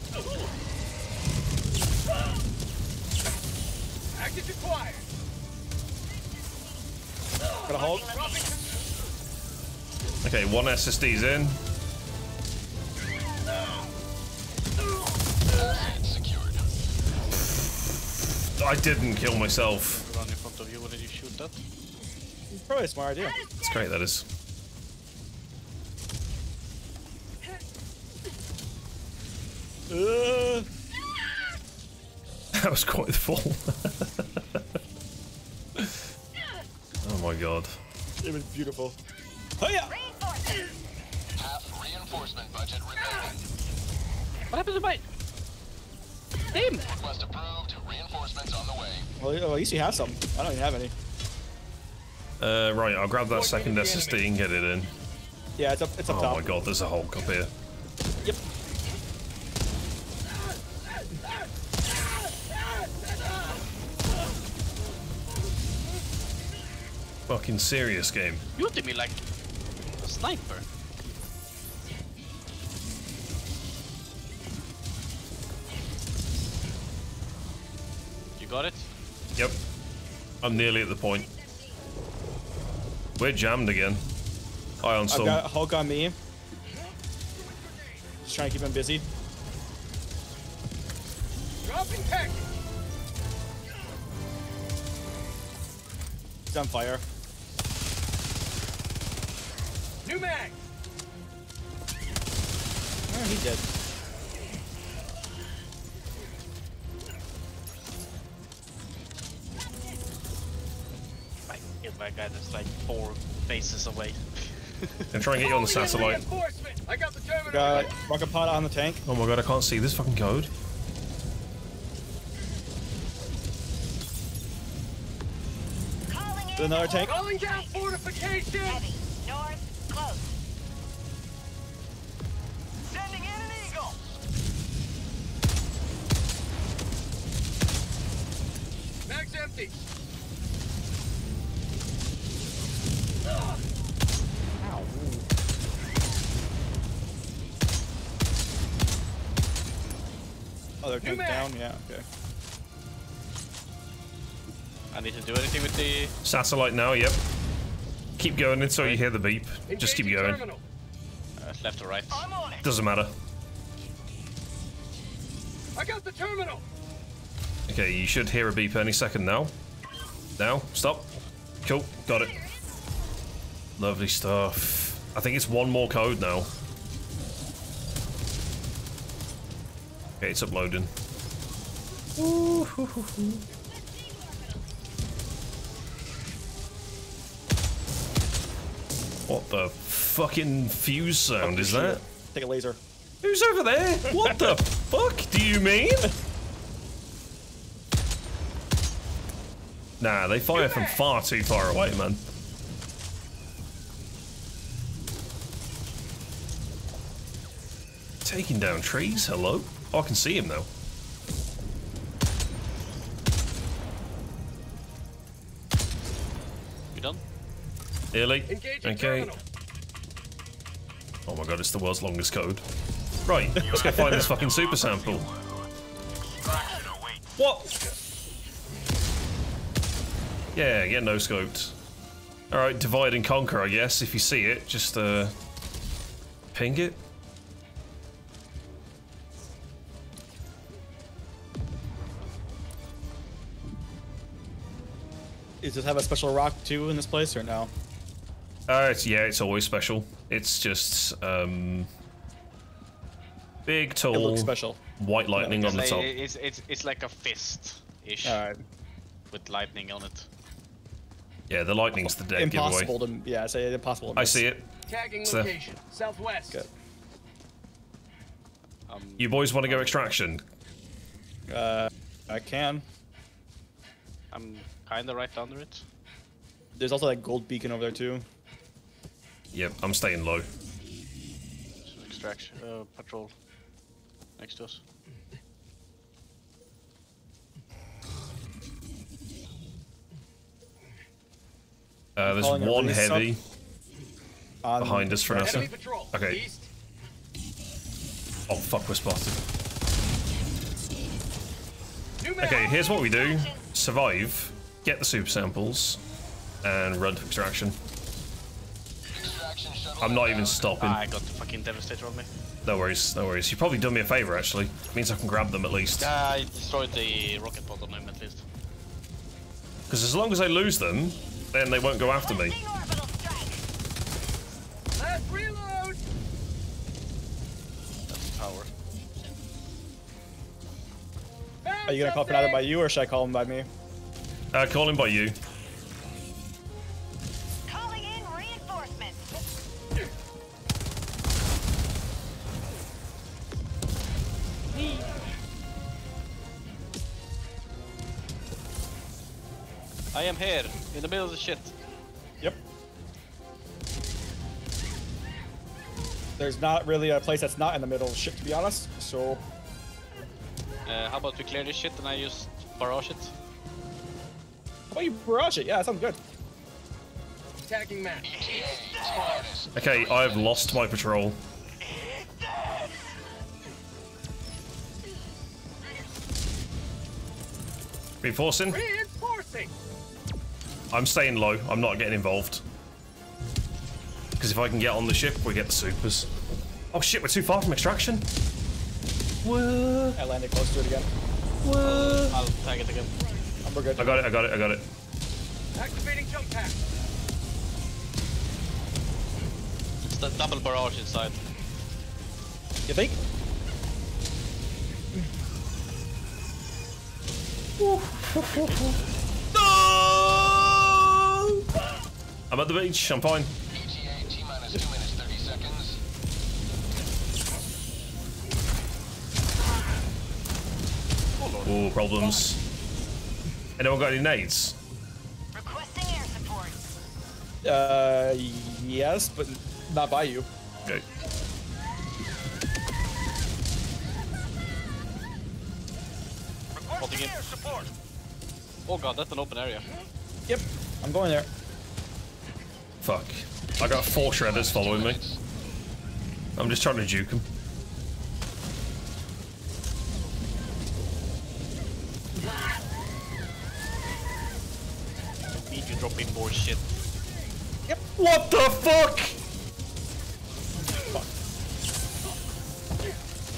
Okay, one SSD's in. I didn't kill myself. Run in front of you. When did you shoot that? Probably a smart idea. It's great, that is. Uh, That was quite the fall. oh my god. it was beautiful. Hiya! Half reinforcement budget remaining. What happened to my team? Request approved. Reinforcements on the way. Well, at least you have some. I don't even have any. Uh, right, I'll grab that second SSD and get it in. Yeah, it's up. It's up Oh top. my god, there's a Hulk up here. Yep. Fucking serious game. You did me like a sniper. I'm nearly at the point. We're jammed again. Ion I've Storm. got Hulk on me. Just trying to keep him busy. Dropping package. He's on fire. New mag. Oh, he did. Four faces away. And try and get you on the satellite. Reinforcement. I got the terminal. Got rocket pod on the tank. Oh my god, I can't see this fucking code. There's another tank. Calling down fortification. Heavy. Do anything with the. Satellite now, yep. Keep going until you hear the beep. Just keep going. Uh, left or right? I'm on it. Doesn't matter. I got the terminal. Okay, you should hear a beep any second now. Now, stop. Cool, got it. Lovely stuff. I think it's one more code now. Okay, it's uploading. What the fucking fuse sound is that? Take a laser. Who's over there? What the fuck do you mean? Nah, they fire from far too far away, man. Taking down trees? Hello? Oh, I can see him now. Nearly. Engaging Okay. terminal. Oh my god, it's the world's longest code. Right, let's go find this fucking super sample. What? Yeah, get no scoped. Alright, divide and conquer, I guess. If you see it, just uh ping it. Does it have a special rock too in this place or no? Uh it's yeah, it's always special. It's just um big tall It looks special. white lightning on the It's, top. it's, it's, it's like a fist ish Alright. with lightning on it. Yeah, the lightning's the dead Impossible giveaway. to yeah, say impossible. To I see it. Tagging So- location. Southwest. Good. Um, You boys want to go extraction? Uh, I can. I'm kinda right under it. There's also that gold beacon over there too. Yep, I'm staying low. Extraction, uh, patrol next to us. Uh, there's one heavy On behind us for us. Okay. East. Oh fuck, we're spotted. Okay, here's what we do: survive, get the super samples, and run to extraction. Extraction shuttle I'm not even stopping. Ah, I got the fucking devastator on me. No worries, no worries. You probably done me a favor actually. Means I can grab them at least. I destroyed the rocket pod on him at least. Because as long as I lose them, then they won't go after me. Requesting orbital strike. Last reload. That's power. Are you gonna call for another by you or should I call him by me? Uh, call him by you. I am here, in the middle of the shit. Yep. There's not really a place that's not in the middle of shit to be honest. So Uh, how about we clear this shit and I just barrage it? how about you barrage it? Yeah, that sounds good. Attacking map. Okay, I've lost my patrol. Reinforcing. Reinforcing. I'm staying low. I'm not getting involved. Because if I can get on the ship, we get the supers. Oh shit, we're too far from extraction. What? I landed close to it again. What? I'll tag it again. We're good. I got it, I got it, I got it. Activating jump pack. It's the double barrage inside. You think? No! I'm at the beach, I'm fine. ETA T minus 2 minutes 30 seconds. Oh, problems. Anyone got any nades? Requesting air support. Uh, yes, but not by you. Okay. Holding it. Oh god, that's an open area. Yep, I'm going there. Fuck. I got four shredders following me. I'm just trying to juke them. Need you dropping more shit. What the fuck?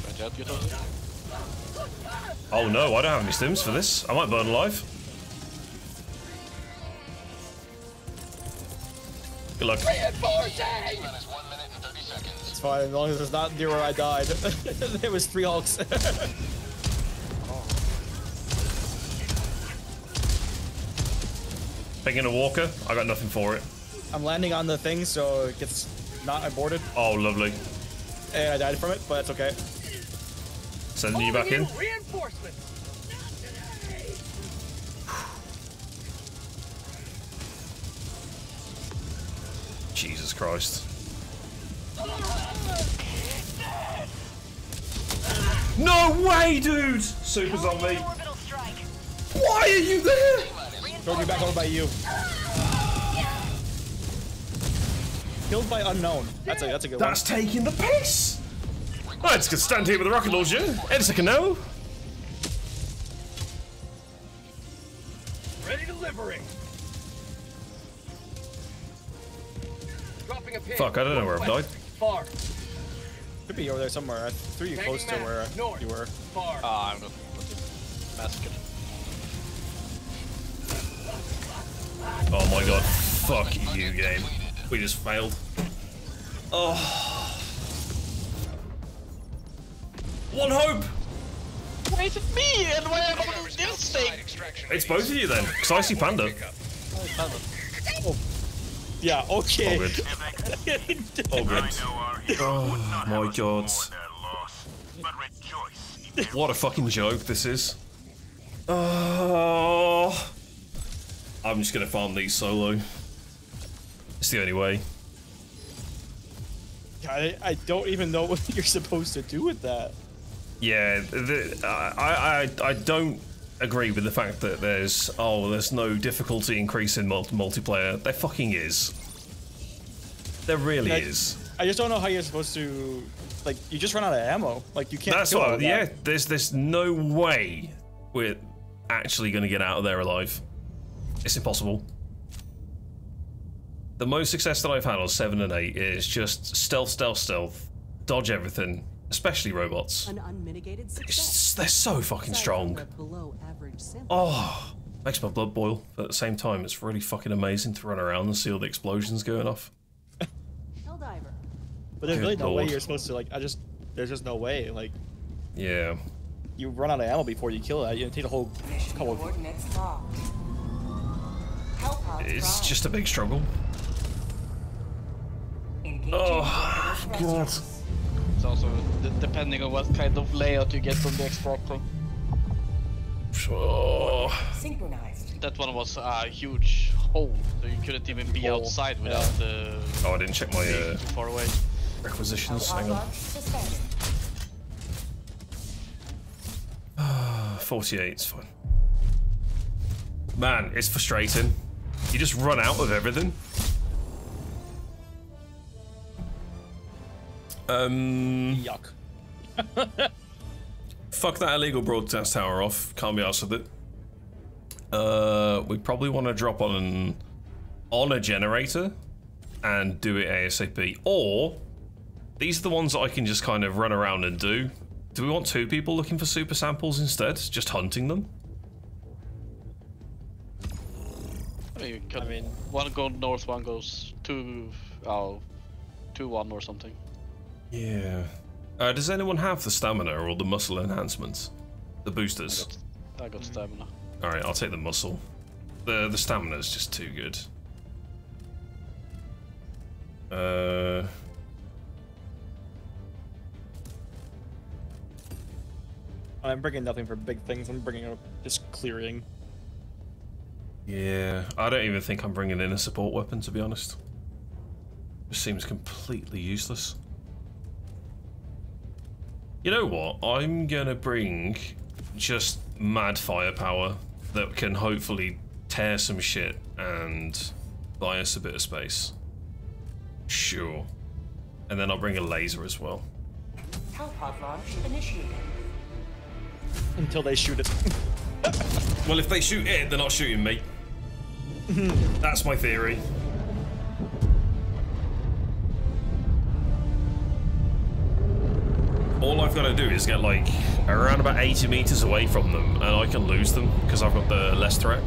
Trying to help you, Toast? Oh no, I don't have any stims for this. I might burn alive. Good luck. It's fine, as long as it's not near where I died. there was three hulks. Picking a walker. I got nothing for it. I'm landing on the thing, so it gets not aborted. Oh, lovely. And I died from it, but it's okay. Sending you back in. Reinforcements. Jesus Christ. No way, dude! Super's on me. Why are you there? Throw me back over by you. Killed by unknown. That's a that's a good one. That's taking the piss! I just gonna stand here with a rocket launcher. Any second now. Ready to Fuck, I don't know where I've died. Far. Could be over there somewhere. I threw you close to where uh, you were. Far. Ah, I'm not massacred. Oh my god. Fuck you, game. We just failed. Oh. One hope! Why is it me? And why am I this thing? It's both of you then, because I see Panda. Oh. Yeah, okay. All good. All good. Oh my god. What a fucking joke this is. Oh. I'm just gonna farm these solo. It's the only way. I, I don't even know what you're supposed to do with that. Yeah, the, I, I I don't agree with the fact that there's oh there's no difficulty increase in multi multiplayer. There fucking is. There really I, is. I just don't know how you're supposed to like you just run out of ammo. Like you can't That's what. that. Yeah, there's there's no way we're actually gonna get out of there alive. It's impossible. The most success that I've had on seven and eight is just stealth, stealth, stealth, dodge everything, especially robots. An unmitigated It's success. just- they're so fucking strong. from the Below average sample. Oh, makes my blood boil. But at the same time, it's really fucking amazing to run around and see all the explosions going off. But there's Good really no way you're supposed to like. I just there's just no way. Like Yeah. you run out of ammo before you kill it. You take a whole couple. Coordinates locked. Hellpods It's just a big struggle. Engaging Oh, God. Thrusters. It's also d- depending on what kind of layout you get from the Xbox Pro. Oh. Synchronized. That one was a huge hole, so you couldn't even be Hole, outside without the Oh, I didn't check my uh, too far away. requisitions. Hang on. Launch 48, it's fine. Man, it's frustrating. You just run out of everything. Um, Yuck. fuck that illegal broadcast tower off. Can't be arsed with it. Uh, we probably want to drop on an on a generator and do it ASAP. Or these are the ones that I can just kind of run around and do. Do we want two people looking for super samples instead? Just hunting them? You could, I mean, one goes north, one goes two, oh, two one or something. Yeah. Uh, does anyone have the stamina or the muscle enhancements? The boosters? I got stamina. Alright, I'll take the muscle. The the stamina is just too good. Uh I'm bringing nothing for big things. I'm bringing up just clearing. yeah, I don't even think I'm bringing in a support weapon to be honest. Just seems completely useless. You know what? I'm gonna bring just mad firepower that can hopefully tear some shit and buy us a bit of space. Sure. And then I'll bring a laser as well. Hellpod launch initiated. Until they shoot it. Well, if they shoot it, they're not shooting me. That's my theory. All I've got to do is get like around about 80 meters away from them, and I can lose them because I've got the less threat.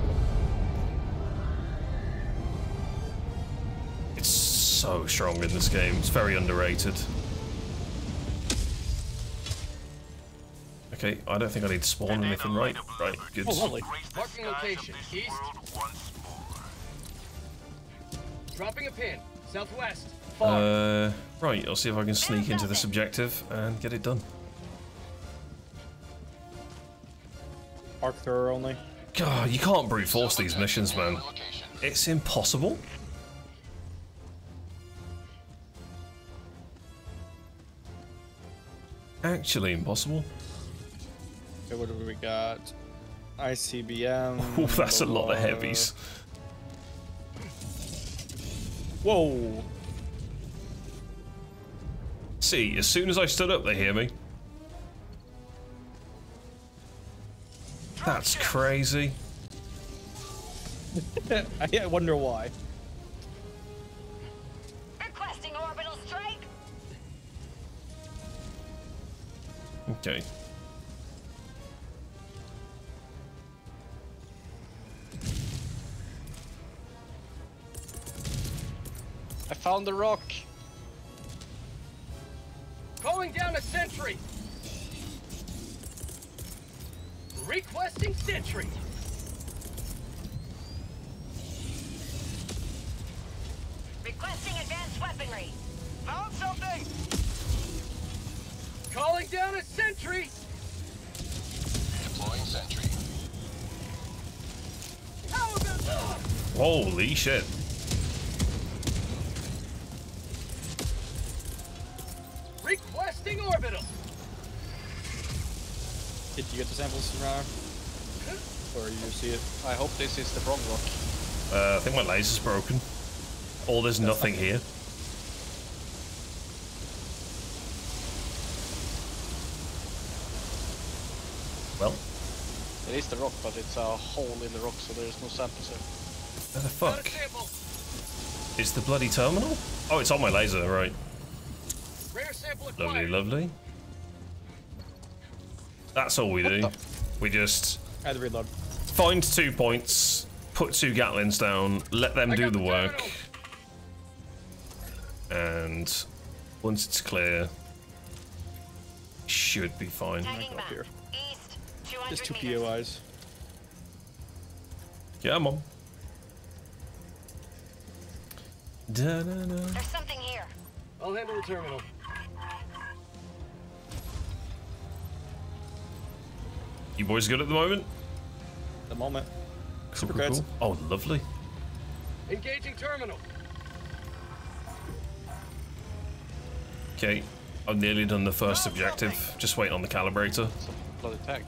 It's so strong in this game. It's very underrated. Okay, I don't think I need to spawn anything, right? Right, good. Oh, lovely. Marking location. East. Dropping a pin. Southwest. Far. Uh, right, I'll see if I can sneak into this objective and get it done. Arc only. God, you can't brute force these missions, man. It's impossible. Actually impossible. Okay, what have we got? ICBM. Oh, that's a lot of heavies. Whoa. See, as soon as I stood up, they hear me. That's crazy. I wonder why. Requesting orbital strike. Okay. I found the rock. Calling down a sentry. Requesting sentry. Requesting advanced weaponry. Found something. Calling down a sentry. Deploying sentry. How about? Holy shit. Requesting orbital. Did you get the samples from Rana? Or you see it? I hope this is the wrong rock. Uh, I think my laser's broken. Or there's nothing here. Well, It is the rock, but it's a hole in the rock, so there's no samples here. where the fuck? sample. It's the bloody terminal? Oh, it's on my laser, right. Rare sample Lovely, lovely. That's all we do. We just I had to reload. find two points, put two Gatlings down, let them I do the the work. And once it's clear, should be fine. Tagging up here. East. 200 Just two meters. POIs. Yeah, I'm. Da, da, da. There's something here. I'll handle the terminal. You boys good at the moment? The moment. Cool, Super cool, cool. Oh, lovely. Engaging terminal. Okay, I've nearly done the first objective. Just waiting on the calibrator. It's a bloody tank.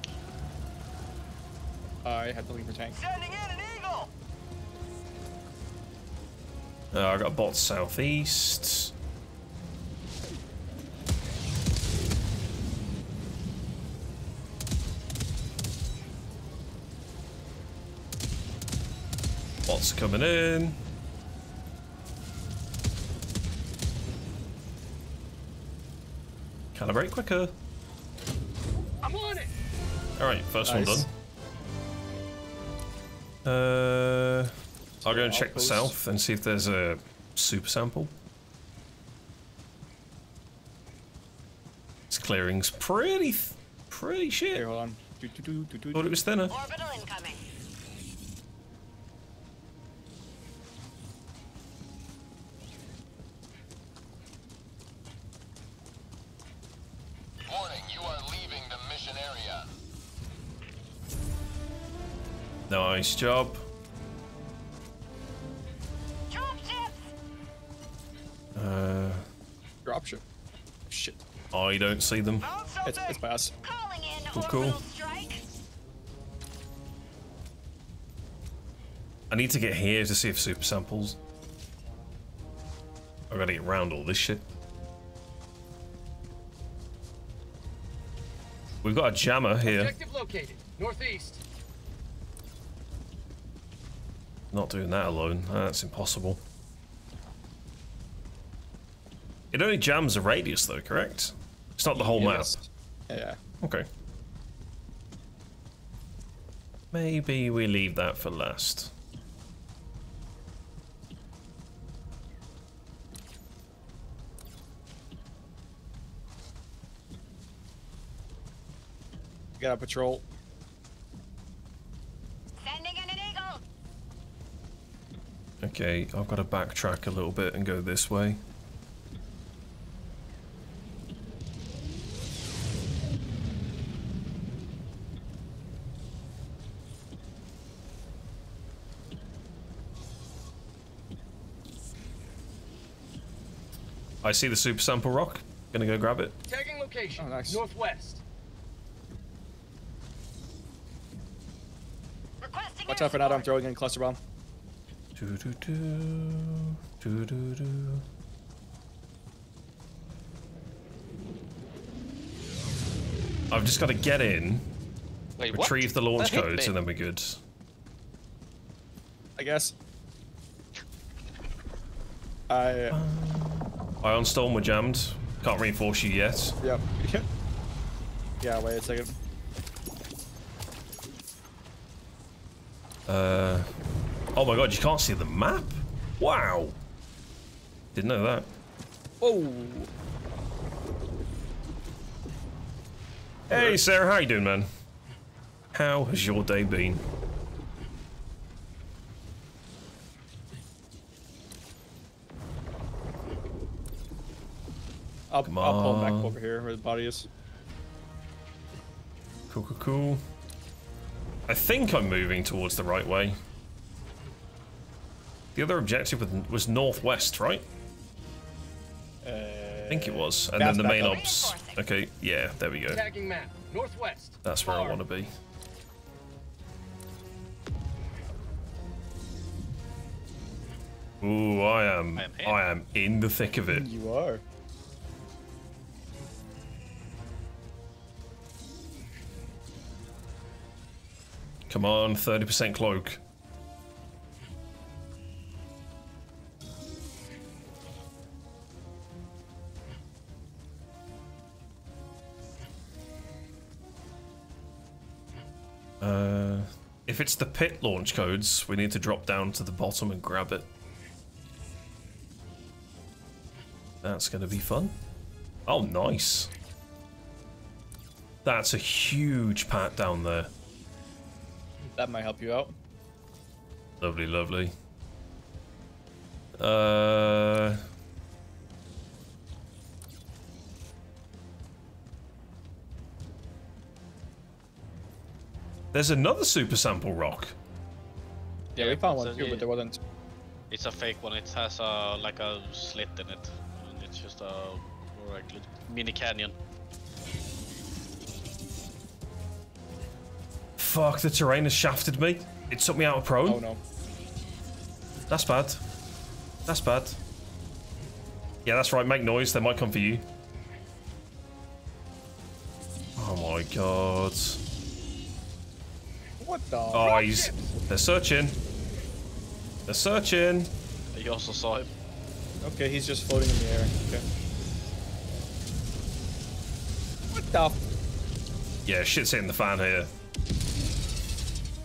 I had the lever tank. Sending in an eagle. Uh, I got a bot southeast. Bots coming in. Calibrate quicker. I'm on it. All right, first one done. Uh, I'll go and check the south and see if there's a super sample. This clearing's pretty, pretty shit. Here, hold on. Do, do, do, do, do, Thought it was thinner. Orbital incoming. Nice job. Drop ships. Uh, Dropship. Shit. I don't see them. It's, it's by us. In Cool, cool. I need to get here to see if super samples. I gotta get round all this shit. We've got a jammer here. Objective located. Northeast. Not doing that alone. That's impossible. It only jams a radius though, correct? It's not the whole Yes. map. Yeah. Okay. Maybe we leave that for last. Got a patrol. Sending in an eagle. Okay, I've got to backtrack a little bit and go this way. I see the super sample rock. Gonna go grab it. Tagging location. Oh, nice. Northwest. Requesting Watch out for that. I'm throwing in cluster bomb. Do do do do do do. I've just got to get in, Wait, what? retrieve the launch That codes, and then we're good. I guess. I. Ion Storm were jammed. Can't reinforce you yet. Yep. yeah. Wait a second. Uh, oh my god, you can't see the map? Wow. Didn't know that. Oh. Hey Sarah, how you doing, man? How has your day been? I'll, Come I'll pull back over here where the body is. Cool, cool, cool. I think I'm moving towards the right way. The other objective was- was northwest, right? Uh, I think it was. And then the main up. ops. Okay, yeah, there we go. Tagging map. Northwest. That's where I want to be. Ooh, I am. I am. I am in the thick of it. You are. Come on, 30% cloak. Uh, if it's the pit launch codes, we need to drop down to the bottom and grab it. That's going to be fun. Oh, nice. That's a huge pat down there. That might help you out. Lovely, lovely. Uh. There's another super sample rock. Yeah, we found one too, but there wasn't. It's a fake one. It has a like a slit in it, and it's just a like mini canyon. Fuck, the terrain has shafted me. It took me out of prone. Oh no. That's bad. That's bad. Yeah, that's right. Make noise. They might come for you. Oh my god. What the? Oh, he's. They're searching. They're searching. You also saw him. Okay, he's just floating in the air. Okay. What the? Yeah, shit's hitting the fan here.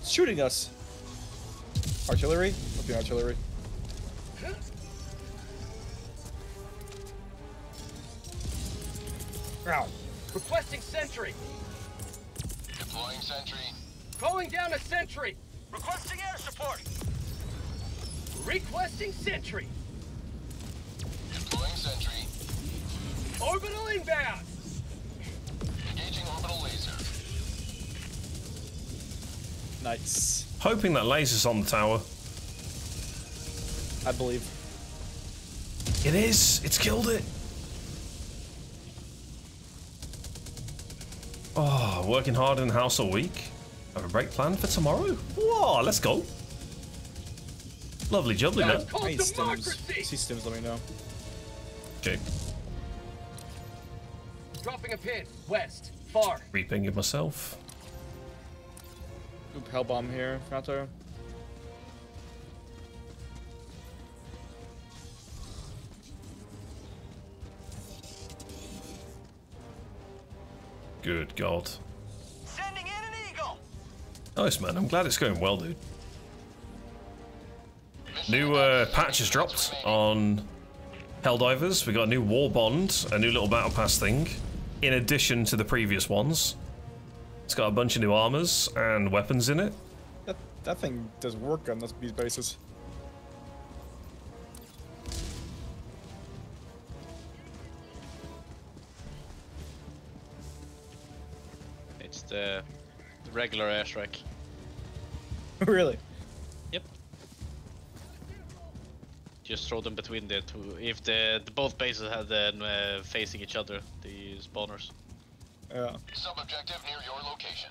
It's shooting us. Artillery? Looking artillery. Ow. Requesting sentry. Deploying sentry. Calling down a sentry. Requesting air support. Requesting sentry. Deploying sentry. Orbital inbound. Engaging orbital laser. Nice. Hoping that laser's on the tower. I believe. It is. It's killed it. Oh, working hard in the house all week. Have a break planned for tomorrow. Whoa, let's go. Lovely jubbly, man. called Hey, stims. See stims, let me know. Okay, Dropping a pin. West. Far. repinging myself. Oop, Hellbomb here, Fnato. Good God. Nice, man. I'm glad it's going well, dude. New uh, patch has dropped on Helldivers. We got a new War Bond, a new little Battle Pass thing, in addition to the previous ones. It's got a bunch of new armors and weapons in it. That that thing does work on those these bases. It's the, the regular airstrike. really? Yep. Just throw them between the two. If the, the both bases had them uh, facing each other, the spawners. Yeah. Sub-objective near your location.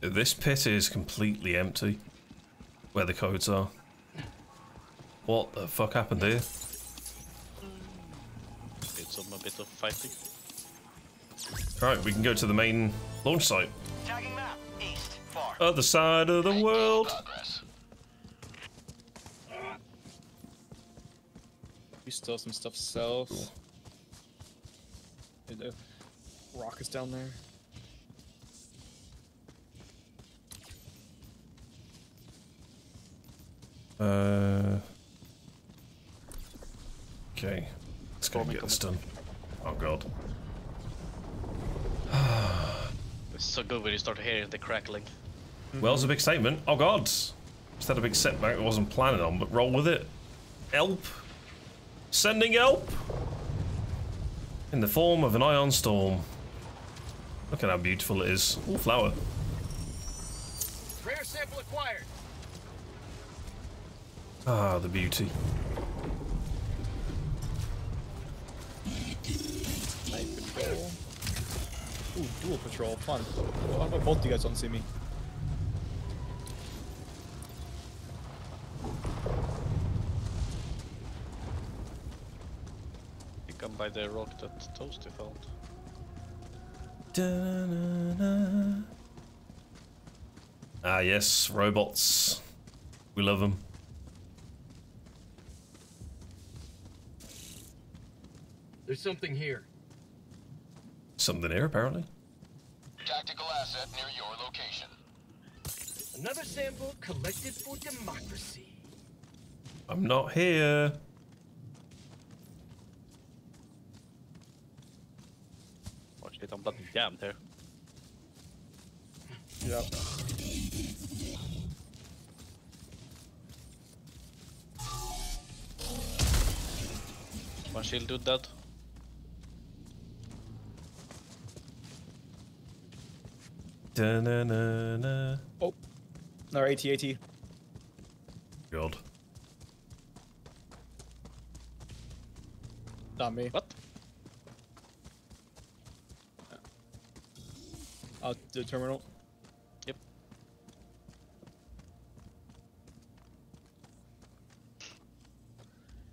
This pit is completely empty. Where the codes are. What the fuck happened here? Did some a bit of fighting. Right, we can go to the main launch site. Tagging map. East. Far. Other side of the world. Progress. We still some stuff south. Hey, The rock is down there. Uh. Okay. Let's go and get this done. Oh god. It's so good when you start hearing the crackling. Well, it's a big statement. Oh god. Just had a big setback I wasn't planning on, but roll with it. Help. Sending help. In the form of an ion storm. Look at how beautiful it is. Ooh, flower. Rare sample acquired. Ah, the beauty. Night patrol. Ooh, dual patrol. Fun. How about both you guys don't see me? You come by the rock that Toasty found. Da-na-na. Ah, yes, robots. We love them. There's something here. Something here, apparently. Tactical asset near your location. Another sample collected for democracy. I'm not here. Oh, Watch it, I'm bloody jammed here. Yeah. One shield dude dead. Da-na-na-na. Oh. Another AT-AT. God. Not me. What? Uh, Out the terminal. Yep.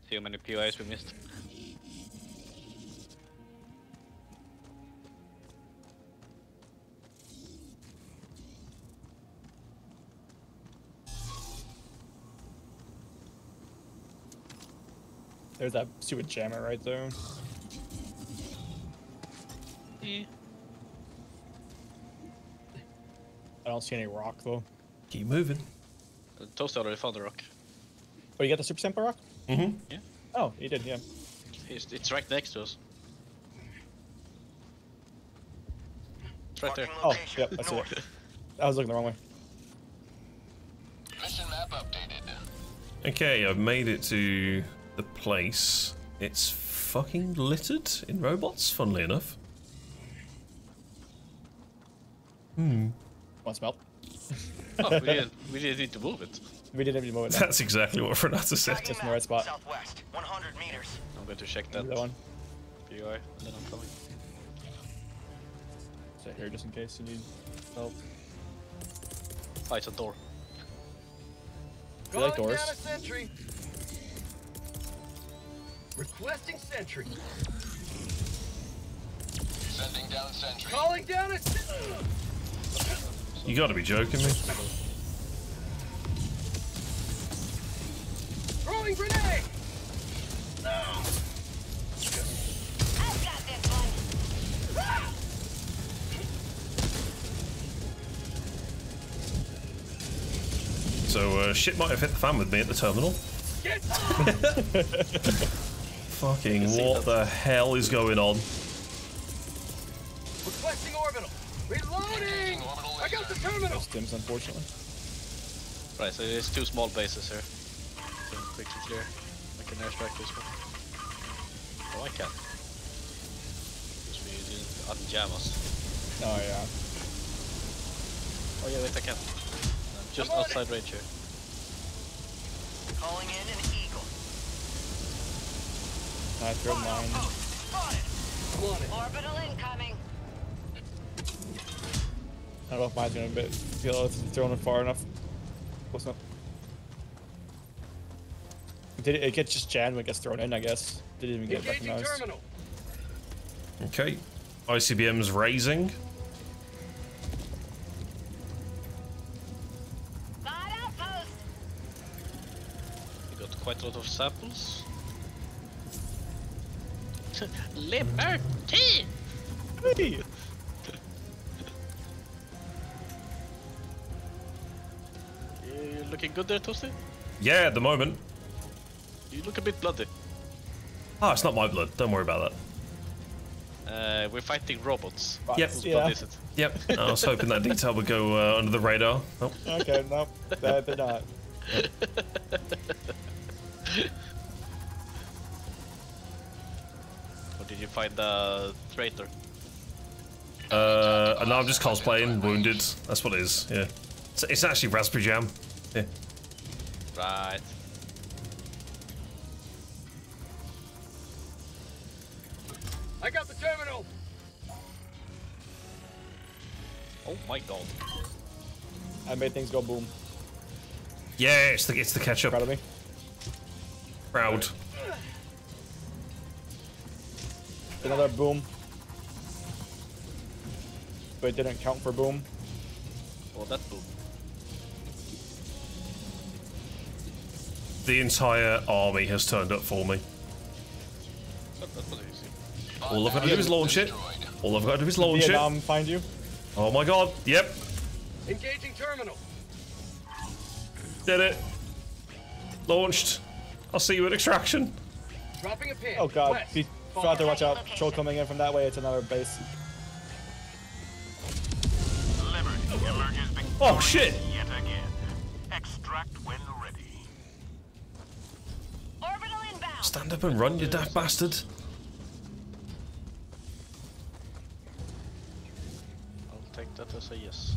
See how many POIs we missed. There's that stupid jammer right there. Yeah. I don't see any rock though. Keep moving. Uh, Toasty already found the rock. Oh, you got the super sample rock? Mm-hmm. Yeah. Oh, you did, yeah. It's, it's right next to us. It's right there. Oh, yep, I see it. I was looking the wrong way. Mission map updated. Okay, I've made it to the place. It's fucking littered in robots, funnily enough. Hmm. Want smell? Oh, we didn't, we didn't need to move it. We didn't even move it. That's exactly what Renata said. Just in the right spot. Southwest. 100 meters. I'm going to check that, That one. POI, and then I'm coming. Stay here just in case you need help. Oh, it's a door. You like doors? Down a sentry. Requesting sentry. Sending down sentry. Calling down a. You gotta be joking me. Throwing grenade. I've got this one. So uh, shit might have hit the fan with me at the terminal. Get Fucking what the hell is going on? Requesting orbital. Reloading. I got the terminal. Stims, unfortunately. Right, so there's two small bases here. So quickly clear. I can airstrike this one. Oh, I can. Because we didn't unjam us. Oh yeah. Oh yeah, wait, I can. I'm just I'm outside range here. Calling in an eagle. I throw mine. I'm on it. Orbital incoming. I don't know if mine's gonna be, feel if it's thrown it far enough. Close enough. Did it, it gets just jammed when it gets thrown in, I guess. Didn't even get Engaging recognized. terminal. Okay. ICBM's raising. Guard outpost. We got quite a lot of samples. Liberty! Hey! You looking good there, Toasty? Yeah, at the moment. You look a bit bloody. Oh, it's not my blood. Don't worry about that. Uh, we're fighting robots. Yep. Whose Yeah. blood is it? Yep. I was hoping that detail would go uh, under the radar. Oh. Okay, no, that did not. did you find the traitor? Uh, and now I'm just cosplaying wounded. That's what it is. Yeah. It's, it's actually Raspberry Jam. Yeah. Right. I got the terminal. Oh my god. I made things go boom. Yeah, it's the it's the ketchup. Proud of me. Proud. Another boom. But it didn't count for boom. Oh, that boom. The entire army has turned up for me. That, that was easy. All I've got to do is launch it. All I've got to do is launch it. Vietnam find you. Oh my god. Yep. Engaging terminal. Did it. Launched. I'll see you at extraction. Dropping a pin. Oh god, West. Be Fall forgot to back. watch out. Troll coming in from that way, it's another base. Liberty oh, emerges Oh shit. yet again. Extract when ready. Orbital inbound. Stand up and run, you daft bastard. I'll take that as a yes.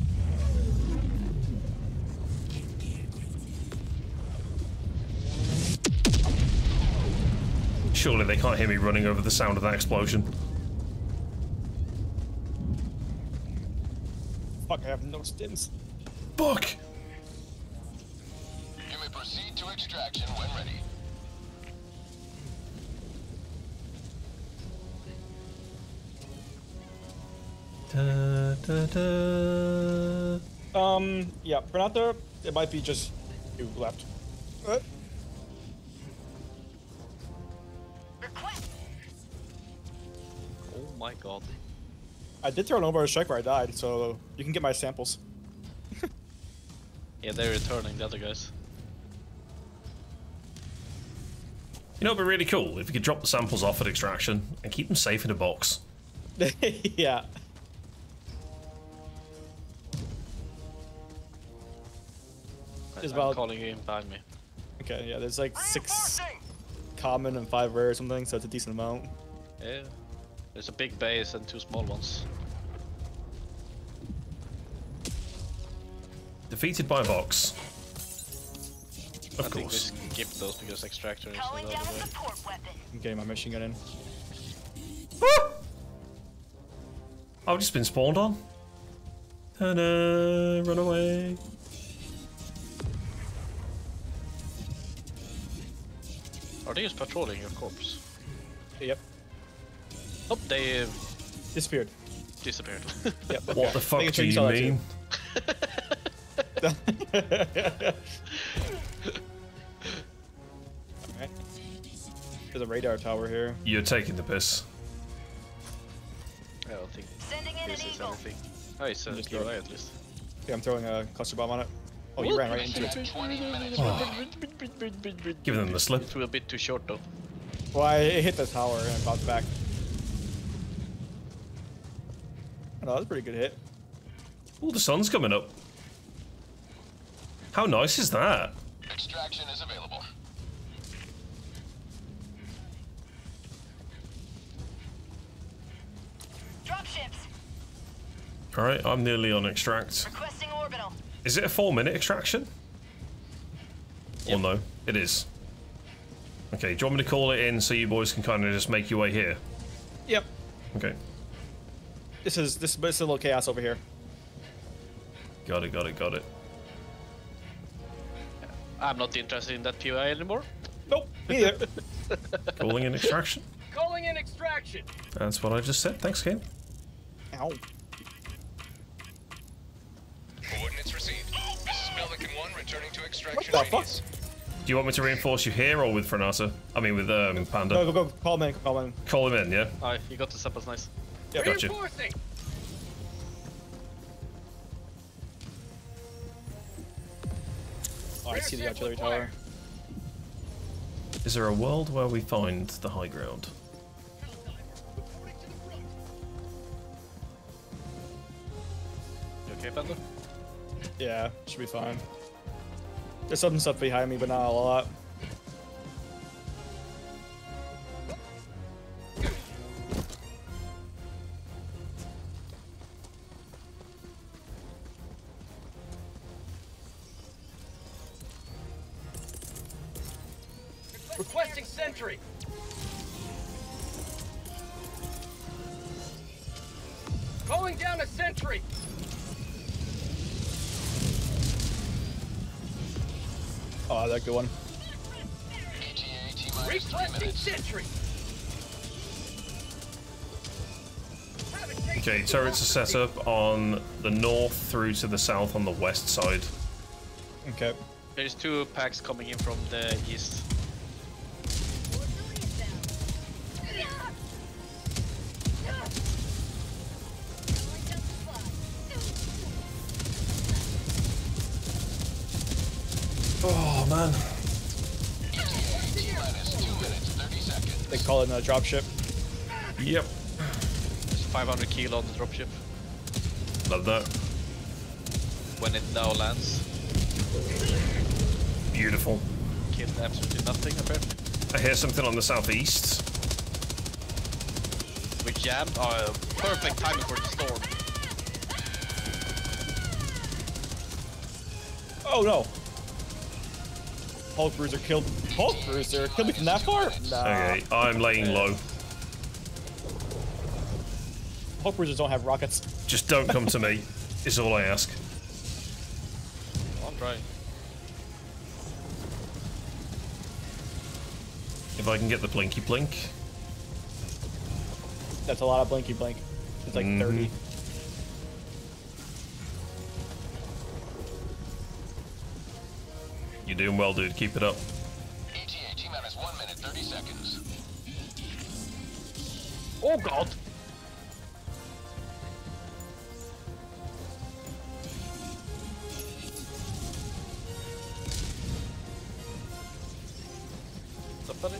Surely they can't hear me running over the sound of that explosion. Fuck, I have no stims. Fuck! You may proceed to extraction when ready. Da, da, da. Um, yeah, for not there, it might be just you left. Uh, Oh my god. I did throw an over a strike where I died, so you can get my samples. Yeah, they're returning the other guys. You know, it'd be really cool if you could drop the samples off at extraction and keep them safe in a box. yeah. Is I'm about- calling you in behind me. Okay, yeah, there's like six common and five rare or something, so it's a decent amount. Yeah. There's a big base and two small ones. Defeated by a box. Of I think we course. skipped those because extractor is Calling the down other a way. support weapon. I'm getting my machine gun in. Oh, I've just been spawned on. Ta-da, run away. Are they just patrolling your corpse? Yep. Oh, they uh, Disappeared. disappeared. Yep. What the fuck Making do you saw mean? Alright. There's a radar tower here. You're taking the piss. I don't think Sending in this is eagle. anything. Oh, it's a Just POI at least. Yeah, I'm throwing a cluster bomb on it. Oh, you ran right into it. Give them the slip. It was a bit too short though. Well, I it hit the tower and bounced back. Oh, that was a pretty good hit. Oh, the sun's coming up. How nice is that? Extraction is available. Dropships. Alright, I'm nearly on extract. Requesting orbital. Is it a four minute extraction? Or no? It is. Okay, do you want me to call it in so you boys can kind of just make your way here? Yep. Okay. This is this, this is a little chaos over here. Got it, got it, got it. I'm not interested in that POI anymore. Nope. Me either. Calling in extraction? Calling in extraction. That's what I just said. Thanks, Ken. Ow. Coordinates received. This is Pelican 1 returning to extraction What extraction the fuck? Do you want me to reinforce you here or with Frenata? I mean, with um, Panda. Go, go, go. Call him in. Call him in. Call him in, yeah? Alright, you got the samples nice. Yep. Gotcha. Reinforcing. Oh, I see the artillery tower. Is there a world where we find the high ground? You okay, Panda? Yeah, should be fine. There's some stuff behind me, but not a lot. Requesting sentry. Calling down a sentry. Oh, that's a good one. ETA T minus three Requesting sentry. Okay, turrets are set up on the north through to the south on the west side. Okay. There's two packs coming in from the east. Oh, man. ETA T minus two minutes, 30 seconds. They call it a dropship. Yep. There's 500 kilo on the dropship. Love that. When it now lands, Beautiful. killed absolutely nothing apparently. I hear something on the southeast. We jammed. Oh, perfect timing for the storm. Oh no. Hulk Bruiser killed Hulk Bruiser killed me from that far? Nah. Okay, I'm laying low. Hulk Bruisers don't have rockets. Just don't come to me, is all I ask. I'm trying. If I can get the blinky blink. That's a lot of blinky blink. It's like mm-hmm. 30. You're doing well, dude. Keep it up. ETA T minus one minute, 30 seconds. Oh god! Somebody?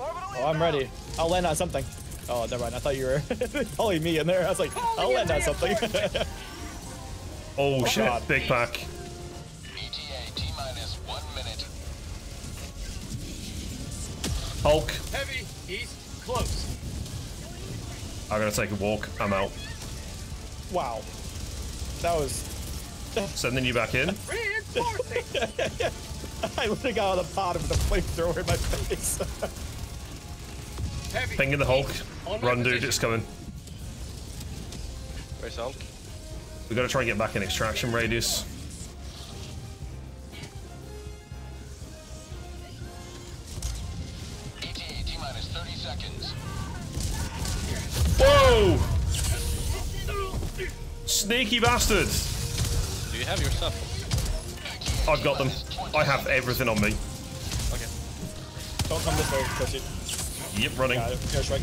Oh, I'm ready. I'll land on something. Oh, never mind. I thought you were calling me in there. I was like, I'll land on something. Oh, oh, shit. God. Big pack. ETA T minus one minute. Hulk. Heavy. East. Close. I'm gonna take a walk. I'm out. wow. That was. Sending you back in. Reinforcing. I literally got on the bottom of the flamethrower in my face. Heavy. Pinging the Hulk. On my Run, dude. It's coming. Where's Hulk? We gotta try and get back in extraction radius. Whoa! Sneaky bastard! Do you have your stuff? I've got them. I have everything on me. Okay. Don't come this way, pussy. Yep, running. Got.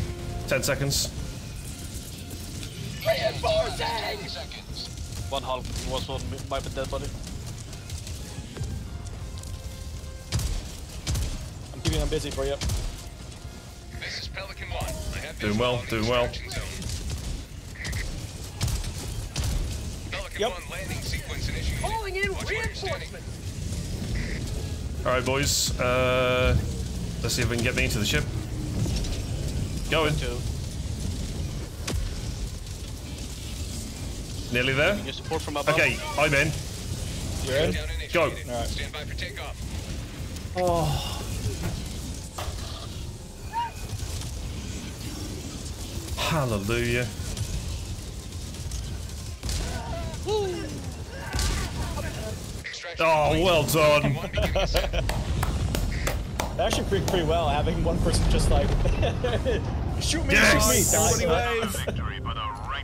Ten seconds. Reinforcing! One half was on my dead body. I'm keeping them busy for you. This is Pelican 1. I have Doing well, doing well. Pelican Yep. 1 landing sequence initiated. Calling in Watch where you're standing. reinforcements! Alright, boys. Uh, let's see if we can get me into the ship. Going. Two. Nearly there. Your support from above. Okay, I'm in. You're in? Down Go. initiated. Alright. Stand by for takeoff. Oh. Hallelujah. Oh, well done. Pelican 1 begin descent. It actually pretty, pretty well having one person just like shoot me, Yes! shoot me. Everybody Nice.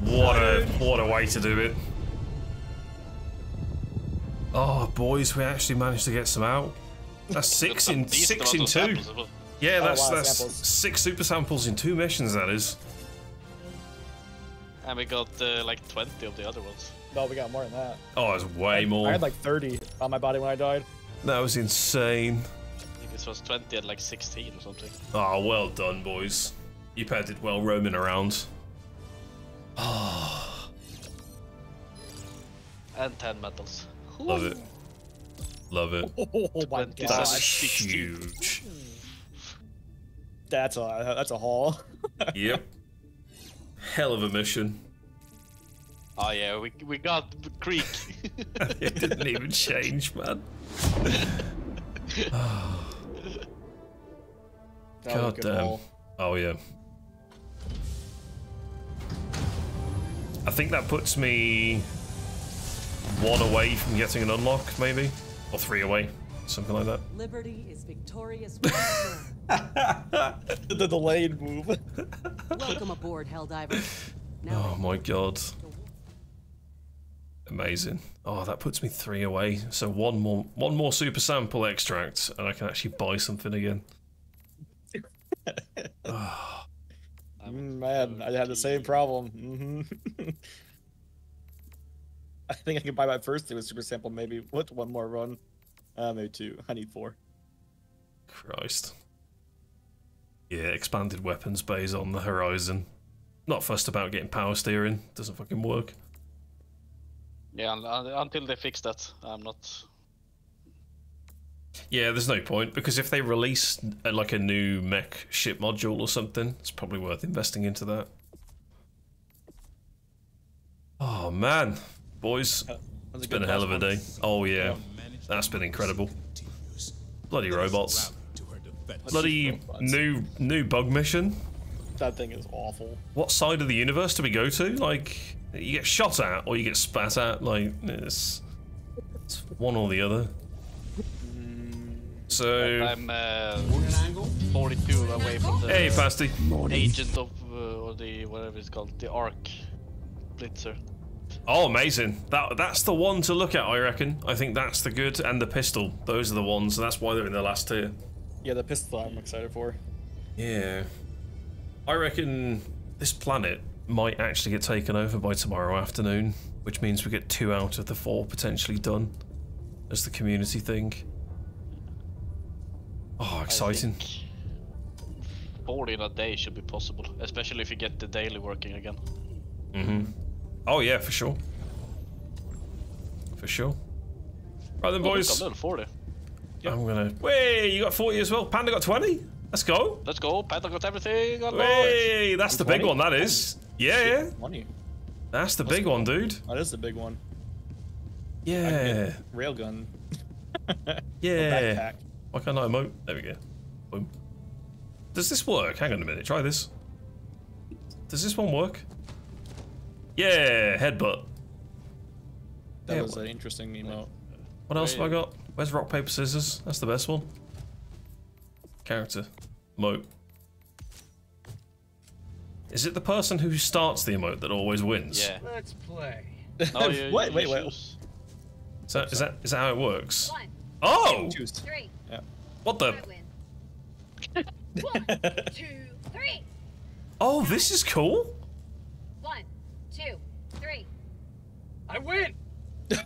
What a what a way to do it. Oh, boys, we actually managed to get some out. That's six in six in two. samples as. Yeah, Oh, that's wow, that's samples. six super samples in two missions. That is. And we got uh, like 20 of the other ones. No, we got more than that. Oh, it's way more. I had like 30 on my body when I died. that was insane. I think this was 20 and like 16 or something. Oh, well done, boys. You pair did well roaming around. Ah. And 10 medals. Love it. Love it. Oh my god, That's 16. huge. that's a that's a haul. Yep. Hell of a mission. Oh yeah, we, we got the Creek. It didn't even change, man. That was a God damn. haul. Oh yeah. I think that puts me one away from getting an unlock, maybe, or three away, something like that. Liberty is victorious the delayed move. Welcome aboard, Helldiver. Now Oh my god. Amazing. Oh, that puts me three away. So one more, one more super sample extract, and I can actually buy something again. Ah. Mm, man, I had the same problem. hmm I think I can buy my first two with super sample. Maybe what one more run? Uh, maybe two. I need four. Christ. Yeah, expanded weapons bays on the horizon. Not fussed about getting power steering. Doesn't fucking work. yeah, un- un- until they fix that, I'm not. Yeah, there's no point because if they release uh, like a new mech ship module or something, it's probably worth investing into that. Oh man, boys, it's been a hell of a day. Oh yeah, that's been incredible. Bloody robots. Bloody new new bug mission. That thing is awful. What side of the universe do we go to? Like, you get shot at or you get spat at. Like, it's, it's one or the other. So, I'm uh, 42 away from the hey, Pasty. agent of, uh, or the whatever it's called, the Arc Blitzer. Oh, amazing. That that's the one to look at, I reckon. I think that's the good and the pistol. Those are the ones. and That's why they're in the last tier. Yeah, the pistol I'm excited for. Yeah. I reckon this planet might actually get taken over by tomorrow afternoon, which means we get two out of the four potentially done as the community thing. Oh, exciting. 40 in a day should be possible, especially if you get the daily working again. Mm-hmm. Oh yeah, for sure. For sure. Right then, Oh, look, boys. I'm level 40. I'm gonna. Wait, you got 40 as well. Panda got 20. Let's go. Let's go. Panda got everything. on board. Hey, that's the big one. That is. Yeah, yeah. Money. That's the big one, dude. That is the big one. Yeah. Railgun. Yeah. Backpack. Why can't I emote? There we go. Boom. Does this work? Hang on a minute. Try this. Does this one work? Yeah, headbutt. That Yeah, was an interesting emote. What else have I got? Where's rock, paper, scissors? That's the best one. Character. Emote. Is it the person who starts the emote that always wins? Yeah. Let's play. Oh, you, Wait, wait, wait. choose. Is that, is that is that how it works? One, Oh! Choose. three. Yeah. What the? I. One, two, three. Oh, this is cool. One, two, three. I win.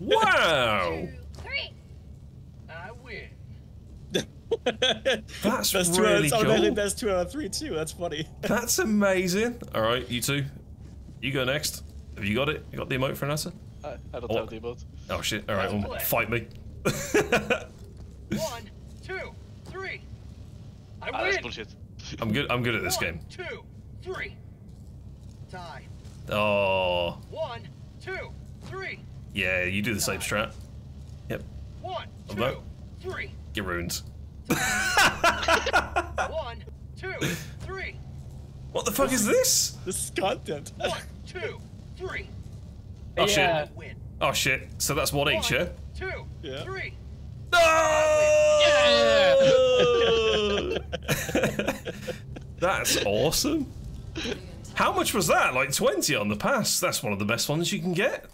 Wow. Two, three. I win. That's Best two really out of, automatically cool. best two out of three too. That's funny. That's amazing. All right, you two. You go next. Have you got it? You got the emote for Nessa? I, I don't Oh. have the emote. Oh shit. All right, well, fight me. One, two, three. I Ah, that's win. bullshit. I'm good. I'm good at this One, game. Two, three. Tie. Oh, One, two, three. yeah. You do the same strat. Yep. One, A two, vote. three. Get ruined. One, two, three. What the fuck is this? This is content. One, two, three. Oh I shit. Oh shit. So that's one each, yeah? Two, Yeah. three. No! That's awesome. How much was that? Like 20 on the pass? That's one of the best ones you can get.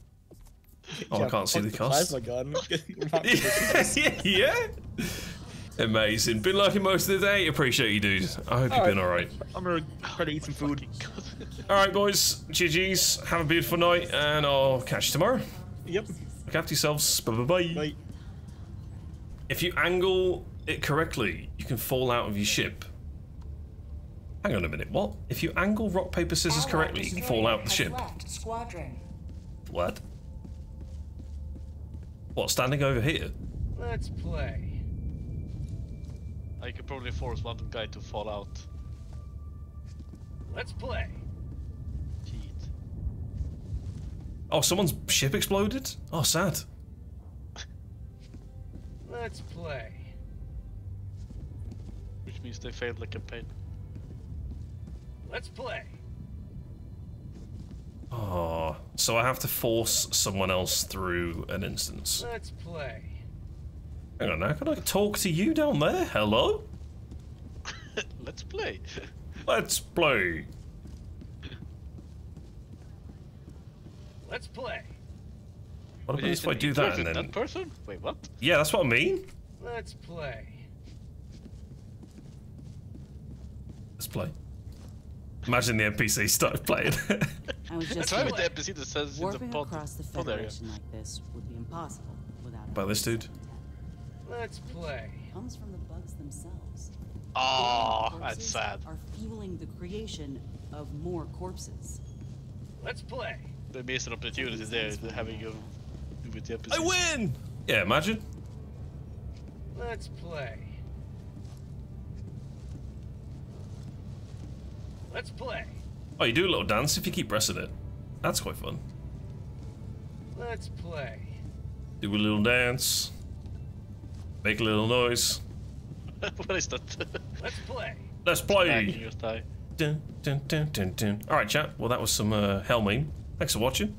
Oh, I can't see the cost. Plasma gun. yeah. Amazing. Been lurking most of the day. Appreciate you, dude. I hope you've been alright. I'm gonna try to eat some food. Alright, boys. GG's. Have a beautiful night, and I'll catch you tomorrow. Yep. Look after yourselves. Bye bye bye. Bye. If you angle it correctly, you can fall out of your ship. Hang on a minute. What? If you angle rock paper scissors Allied correctly, you can fall out of the has ship. Left squadron. What? What? Standing over here? Let's play. I could probably force one guy to fall out. Let's play. Cheat. Oh, someone's ship exploded. Oh, sad. Let's play. Which means they failed the campaign. Let's play. Oh, so I have to force someone else through an instance. Let's play. Hang on, now can I talk to you down there? Hello? Let's play. Let's play. Let's play. What Wait, happens is if I do that versus and then? That person? Wait, what? Yeah, that's what I mean. Let's play. Let's play. Imagine the NPC started playing. I was That's just why with the thinking, NPC that says in the warping pod, across the pod area. Federation like this would be impossible without By this dude. Let's play. comes from the bugs themselves. Oh, that's sad. Are fueling the creation of more corpses. Let's play. They missed an opportunity there, having you with the NPC. I win. Yeah, imagine. Let's play. Let's play. Oh, you do a little dance if you keep pressing it. That's quite fun. Let's play. Do a little dance. Make a little noise. what is that? Let's play. Let's play. Dun, dun, dun, dun, dun. All right, chat. Well, that was some uh, hell meme. Thanks for watching.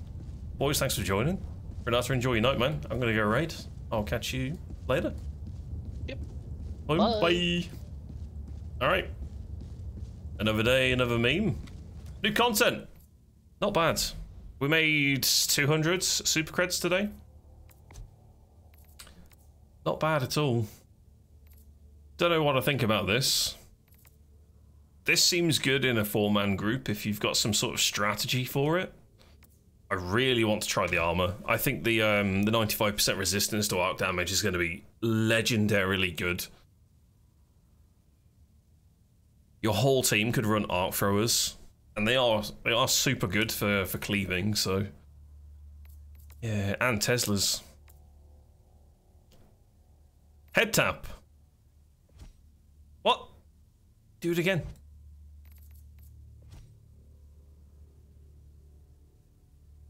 Boys, thanks for joining. Renata, enjoy your night, man. I'm going to go raid. I'll catch you later. Yep. Bye. bye. All right. Another day, another meme. New content. Not bad. We made 200 super creds today. Not bad at all. Don't know what I think about this. This seems good in a four-man group if you've got some sort of strategy for it. I really want to try the armor. I think the um, the 95% resistance to arc damage is going to be legendarily good. Your whole team could run arc throwers, and they are they are super good for for cleaving. So yeah, and Teslas. Head tap. What? Do it again.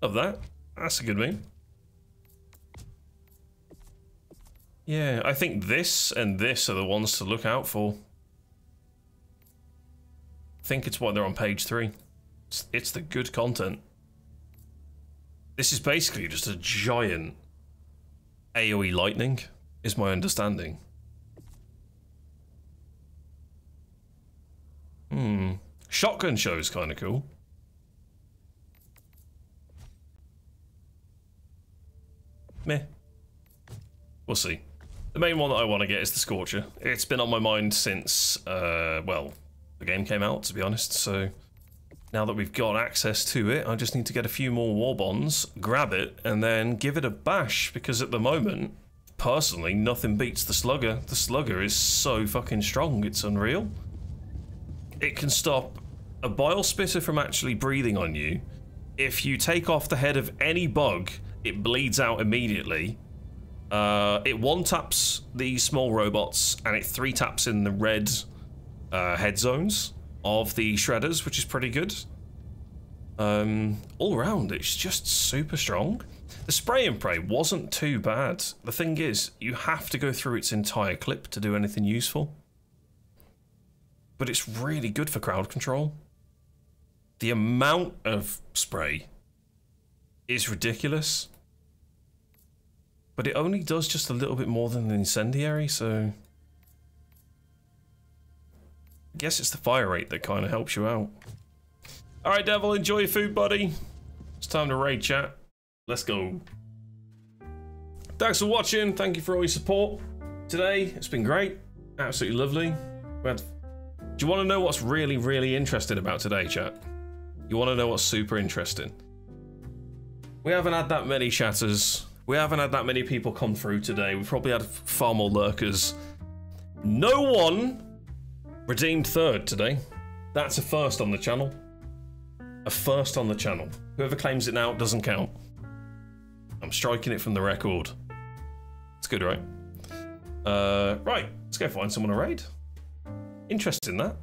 Of that. That's a good meme. Yeah, I think this and this are the ones to look out for. I think it's why they're on page three. It's, it's the good content. This is basically just a giant AoE lightning, is my understanding. Hmm. Shotgun show is kind of cool. Meh. We'll see. The main one that I want to get is the Scorcher. It's been on my mind since, uh, well, the game came out, to be honest, so now that we've got access to it, I just need to get a few more war bonds, grab it, and then give it a bash, because at the moment, personally, nothing beats the Slugger. The Slugger is so fucking strong, it's unreal. It can stop a bile spitter from actually breathing on you. If you take off the head of any bug, it bleeds out immediately. Uh, it one taps the small robots and it three taps in the red uh, head zones of the shredders, which is pretty good. Um, all around, it's just super strong. The spray and pray wasn't too bad. The thing is, you have to go through its entire clip to do anything useful. But it's really good for crowd control. The amount of spray is ridiculous. But it only does just a little bit more than an incendiary, so... I guess it's the fire rate that kind of helps you out. Alright, Devil, enjoy your food, buddy. It's time to raid chat. Let's go. Thanks for watching. Thank you for all your support today. It's been great. Absolutely lovely. Had... Do you want to know what's really, really interesting about today, chat? You want to know what's super interesting? We haven't had that many chatters. We haven't had that many people come through today. We've probably had far more lurkers. No one redeemed third today. That's a first on the channel. A first on the channel. Whoever claims it now doesn't count. I'm striking it from the record. It's good, right? Uh, right, let's go find someone to raid. Interesting that.